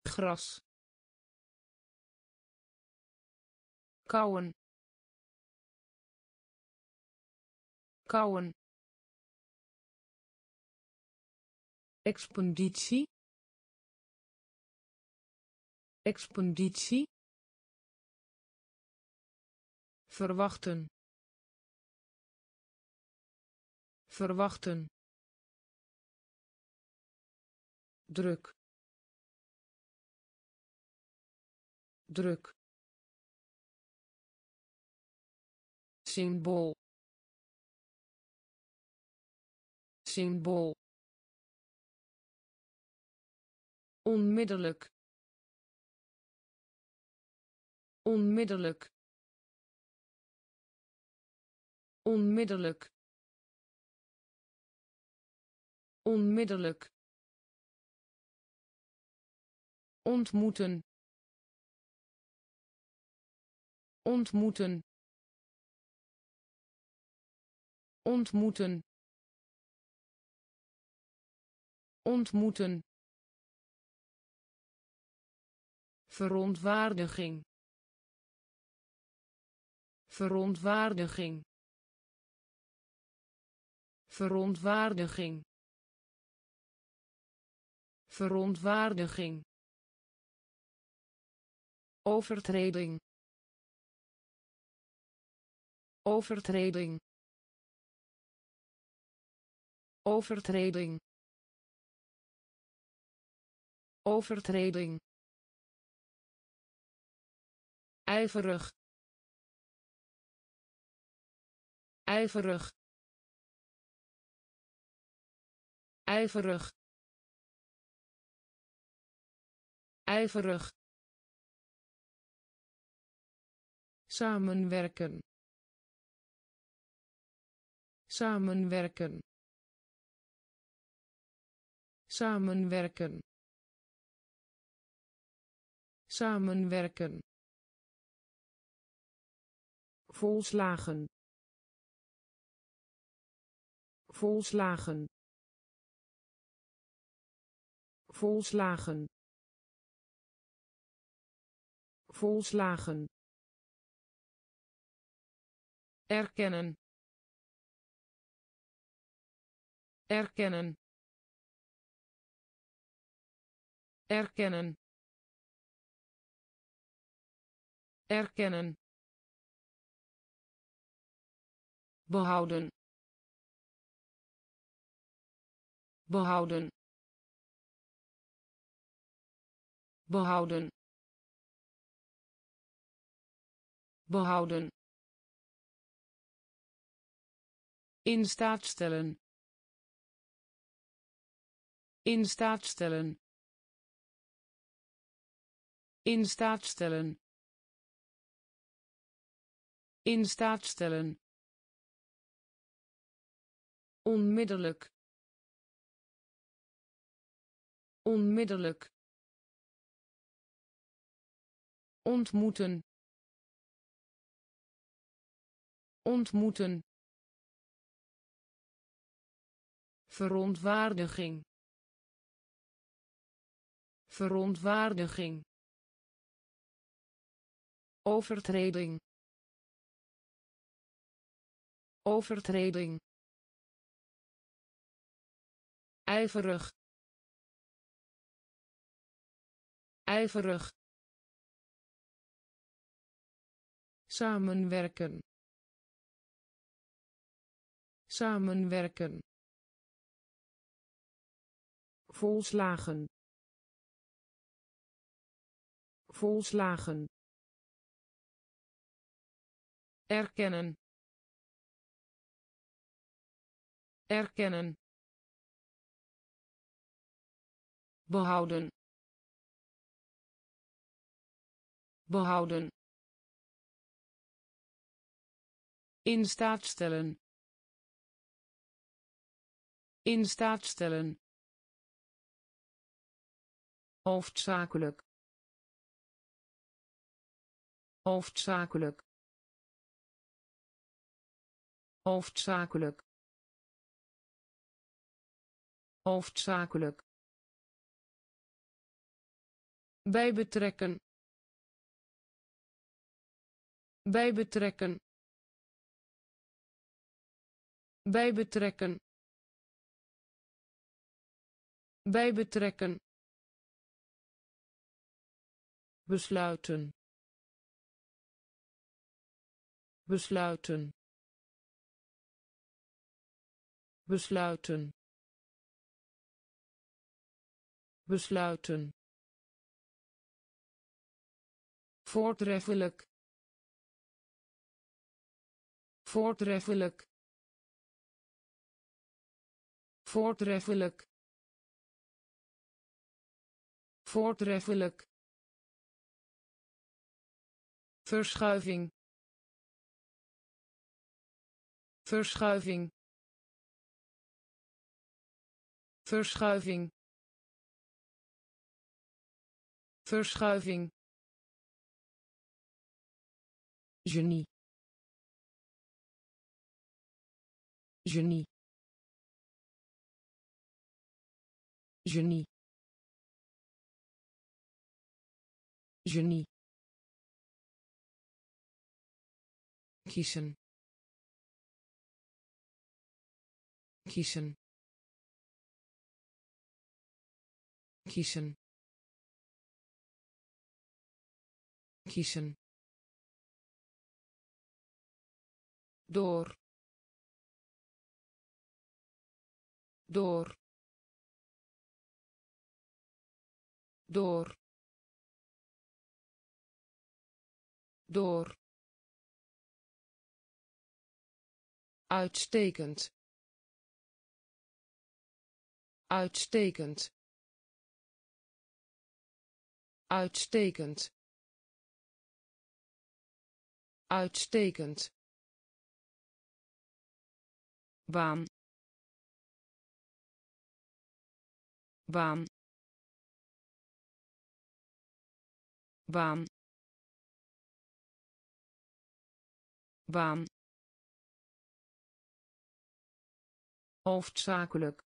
Gras kauwen. Kauwen. Expeditie. Expeditie. Verwachten. Verwachten. Druk. Druk symbool. Symbool. Onmiddellijk. Onmiddellijk. Onmiddellijk. Onmiddellijk. Ontmoeten. Ontmoeten ontmoeten. Ontmoeten. Verontwaardiging. Verontwaardiging. Verontwaardiging. Verontwaardiging. Overtreding. Overtreding overtreding. Overtreding. Ijverig. Ijverig. Ijverig. Ijverig. Samenwerken. Samenwerken samenwerken. Samenwerken. Volslagen. Volslagen. Volslagen. Volslagen. Erkennen. Erkennen erkennen. Erkennen. Behouden. Behouden. Behouden. Behouden. In staat stellen. In staat stellen in staat stellen. In staat stellen. Onmiddellijk. Onmiddellijk. Ontmoeten. Ontmoeten. Verontwaardiging. Verontwaardiging overtreding. Overtreding. Ijverig. Ijverig. Samenwerken. Samenwerken. Volslagen. Volslagen erkennen. Erkennen. Behouden. Behouden. In staat stellen. In staat stellen. Hoofdzakelijk. Hoofdzakelijk hoofdzakelijk. Hoofdzakelijk. Bij betrekken. Bij betrekken. Bij betrekken. Bij betrekken. Besluiten. Besluiten besluiten. Besluiten. Voortreffelijk. Voortreffelijk. Voortreffelijk. Voortreffelijk. Verschuiving. Verschuiving verschuiving. Verschuiving. Genie. Genie. Genie. Genie. Kiezen. Kiezen kiezen. Kiezen. Door. Door. Door. Door. Uitstekend. Uitstekend uitstekend. Uitstekend. Baan baan baan baan hoofdzakelijk.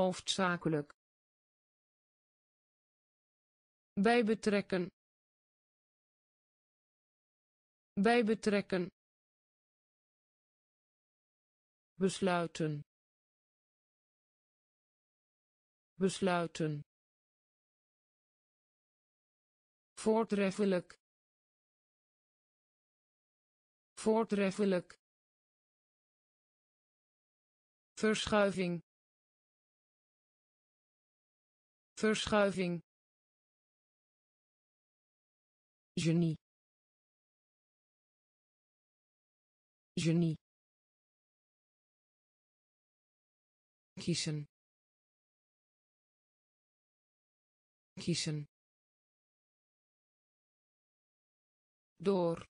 Hoofdzakelijk bij betrekken. Bij betrekken. Besluiten. Besluiten. Voortreffelijk. Voortreffelijk. Verschuiving. Verschuiving genie. Genie. Kiezen. Kiezen. Door.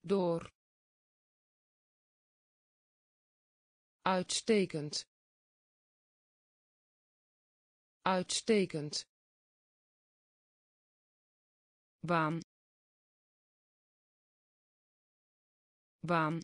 Door. Uitstekend. Uitstekend baan. Baan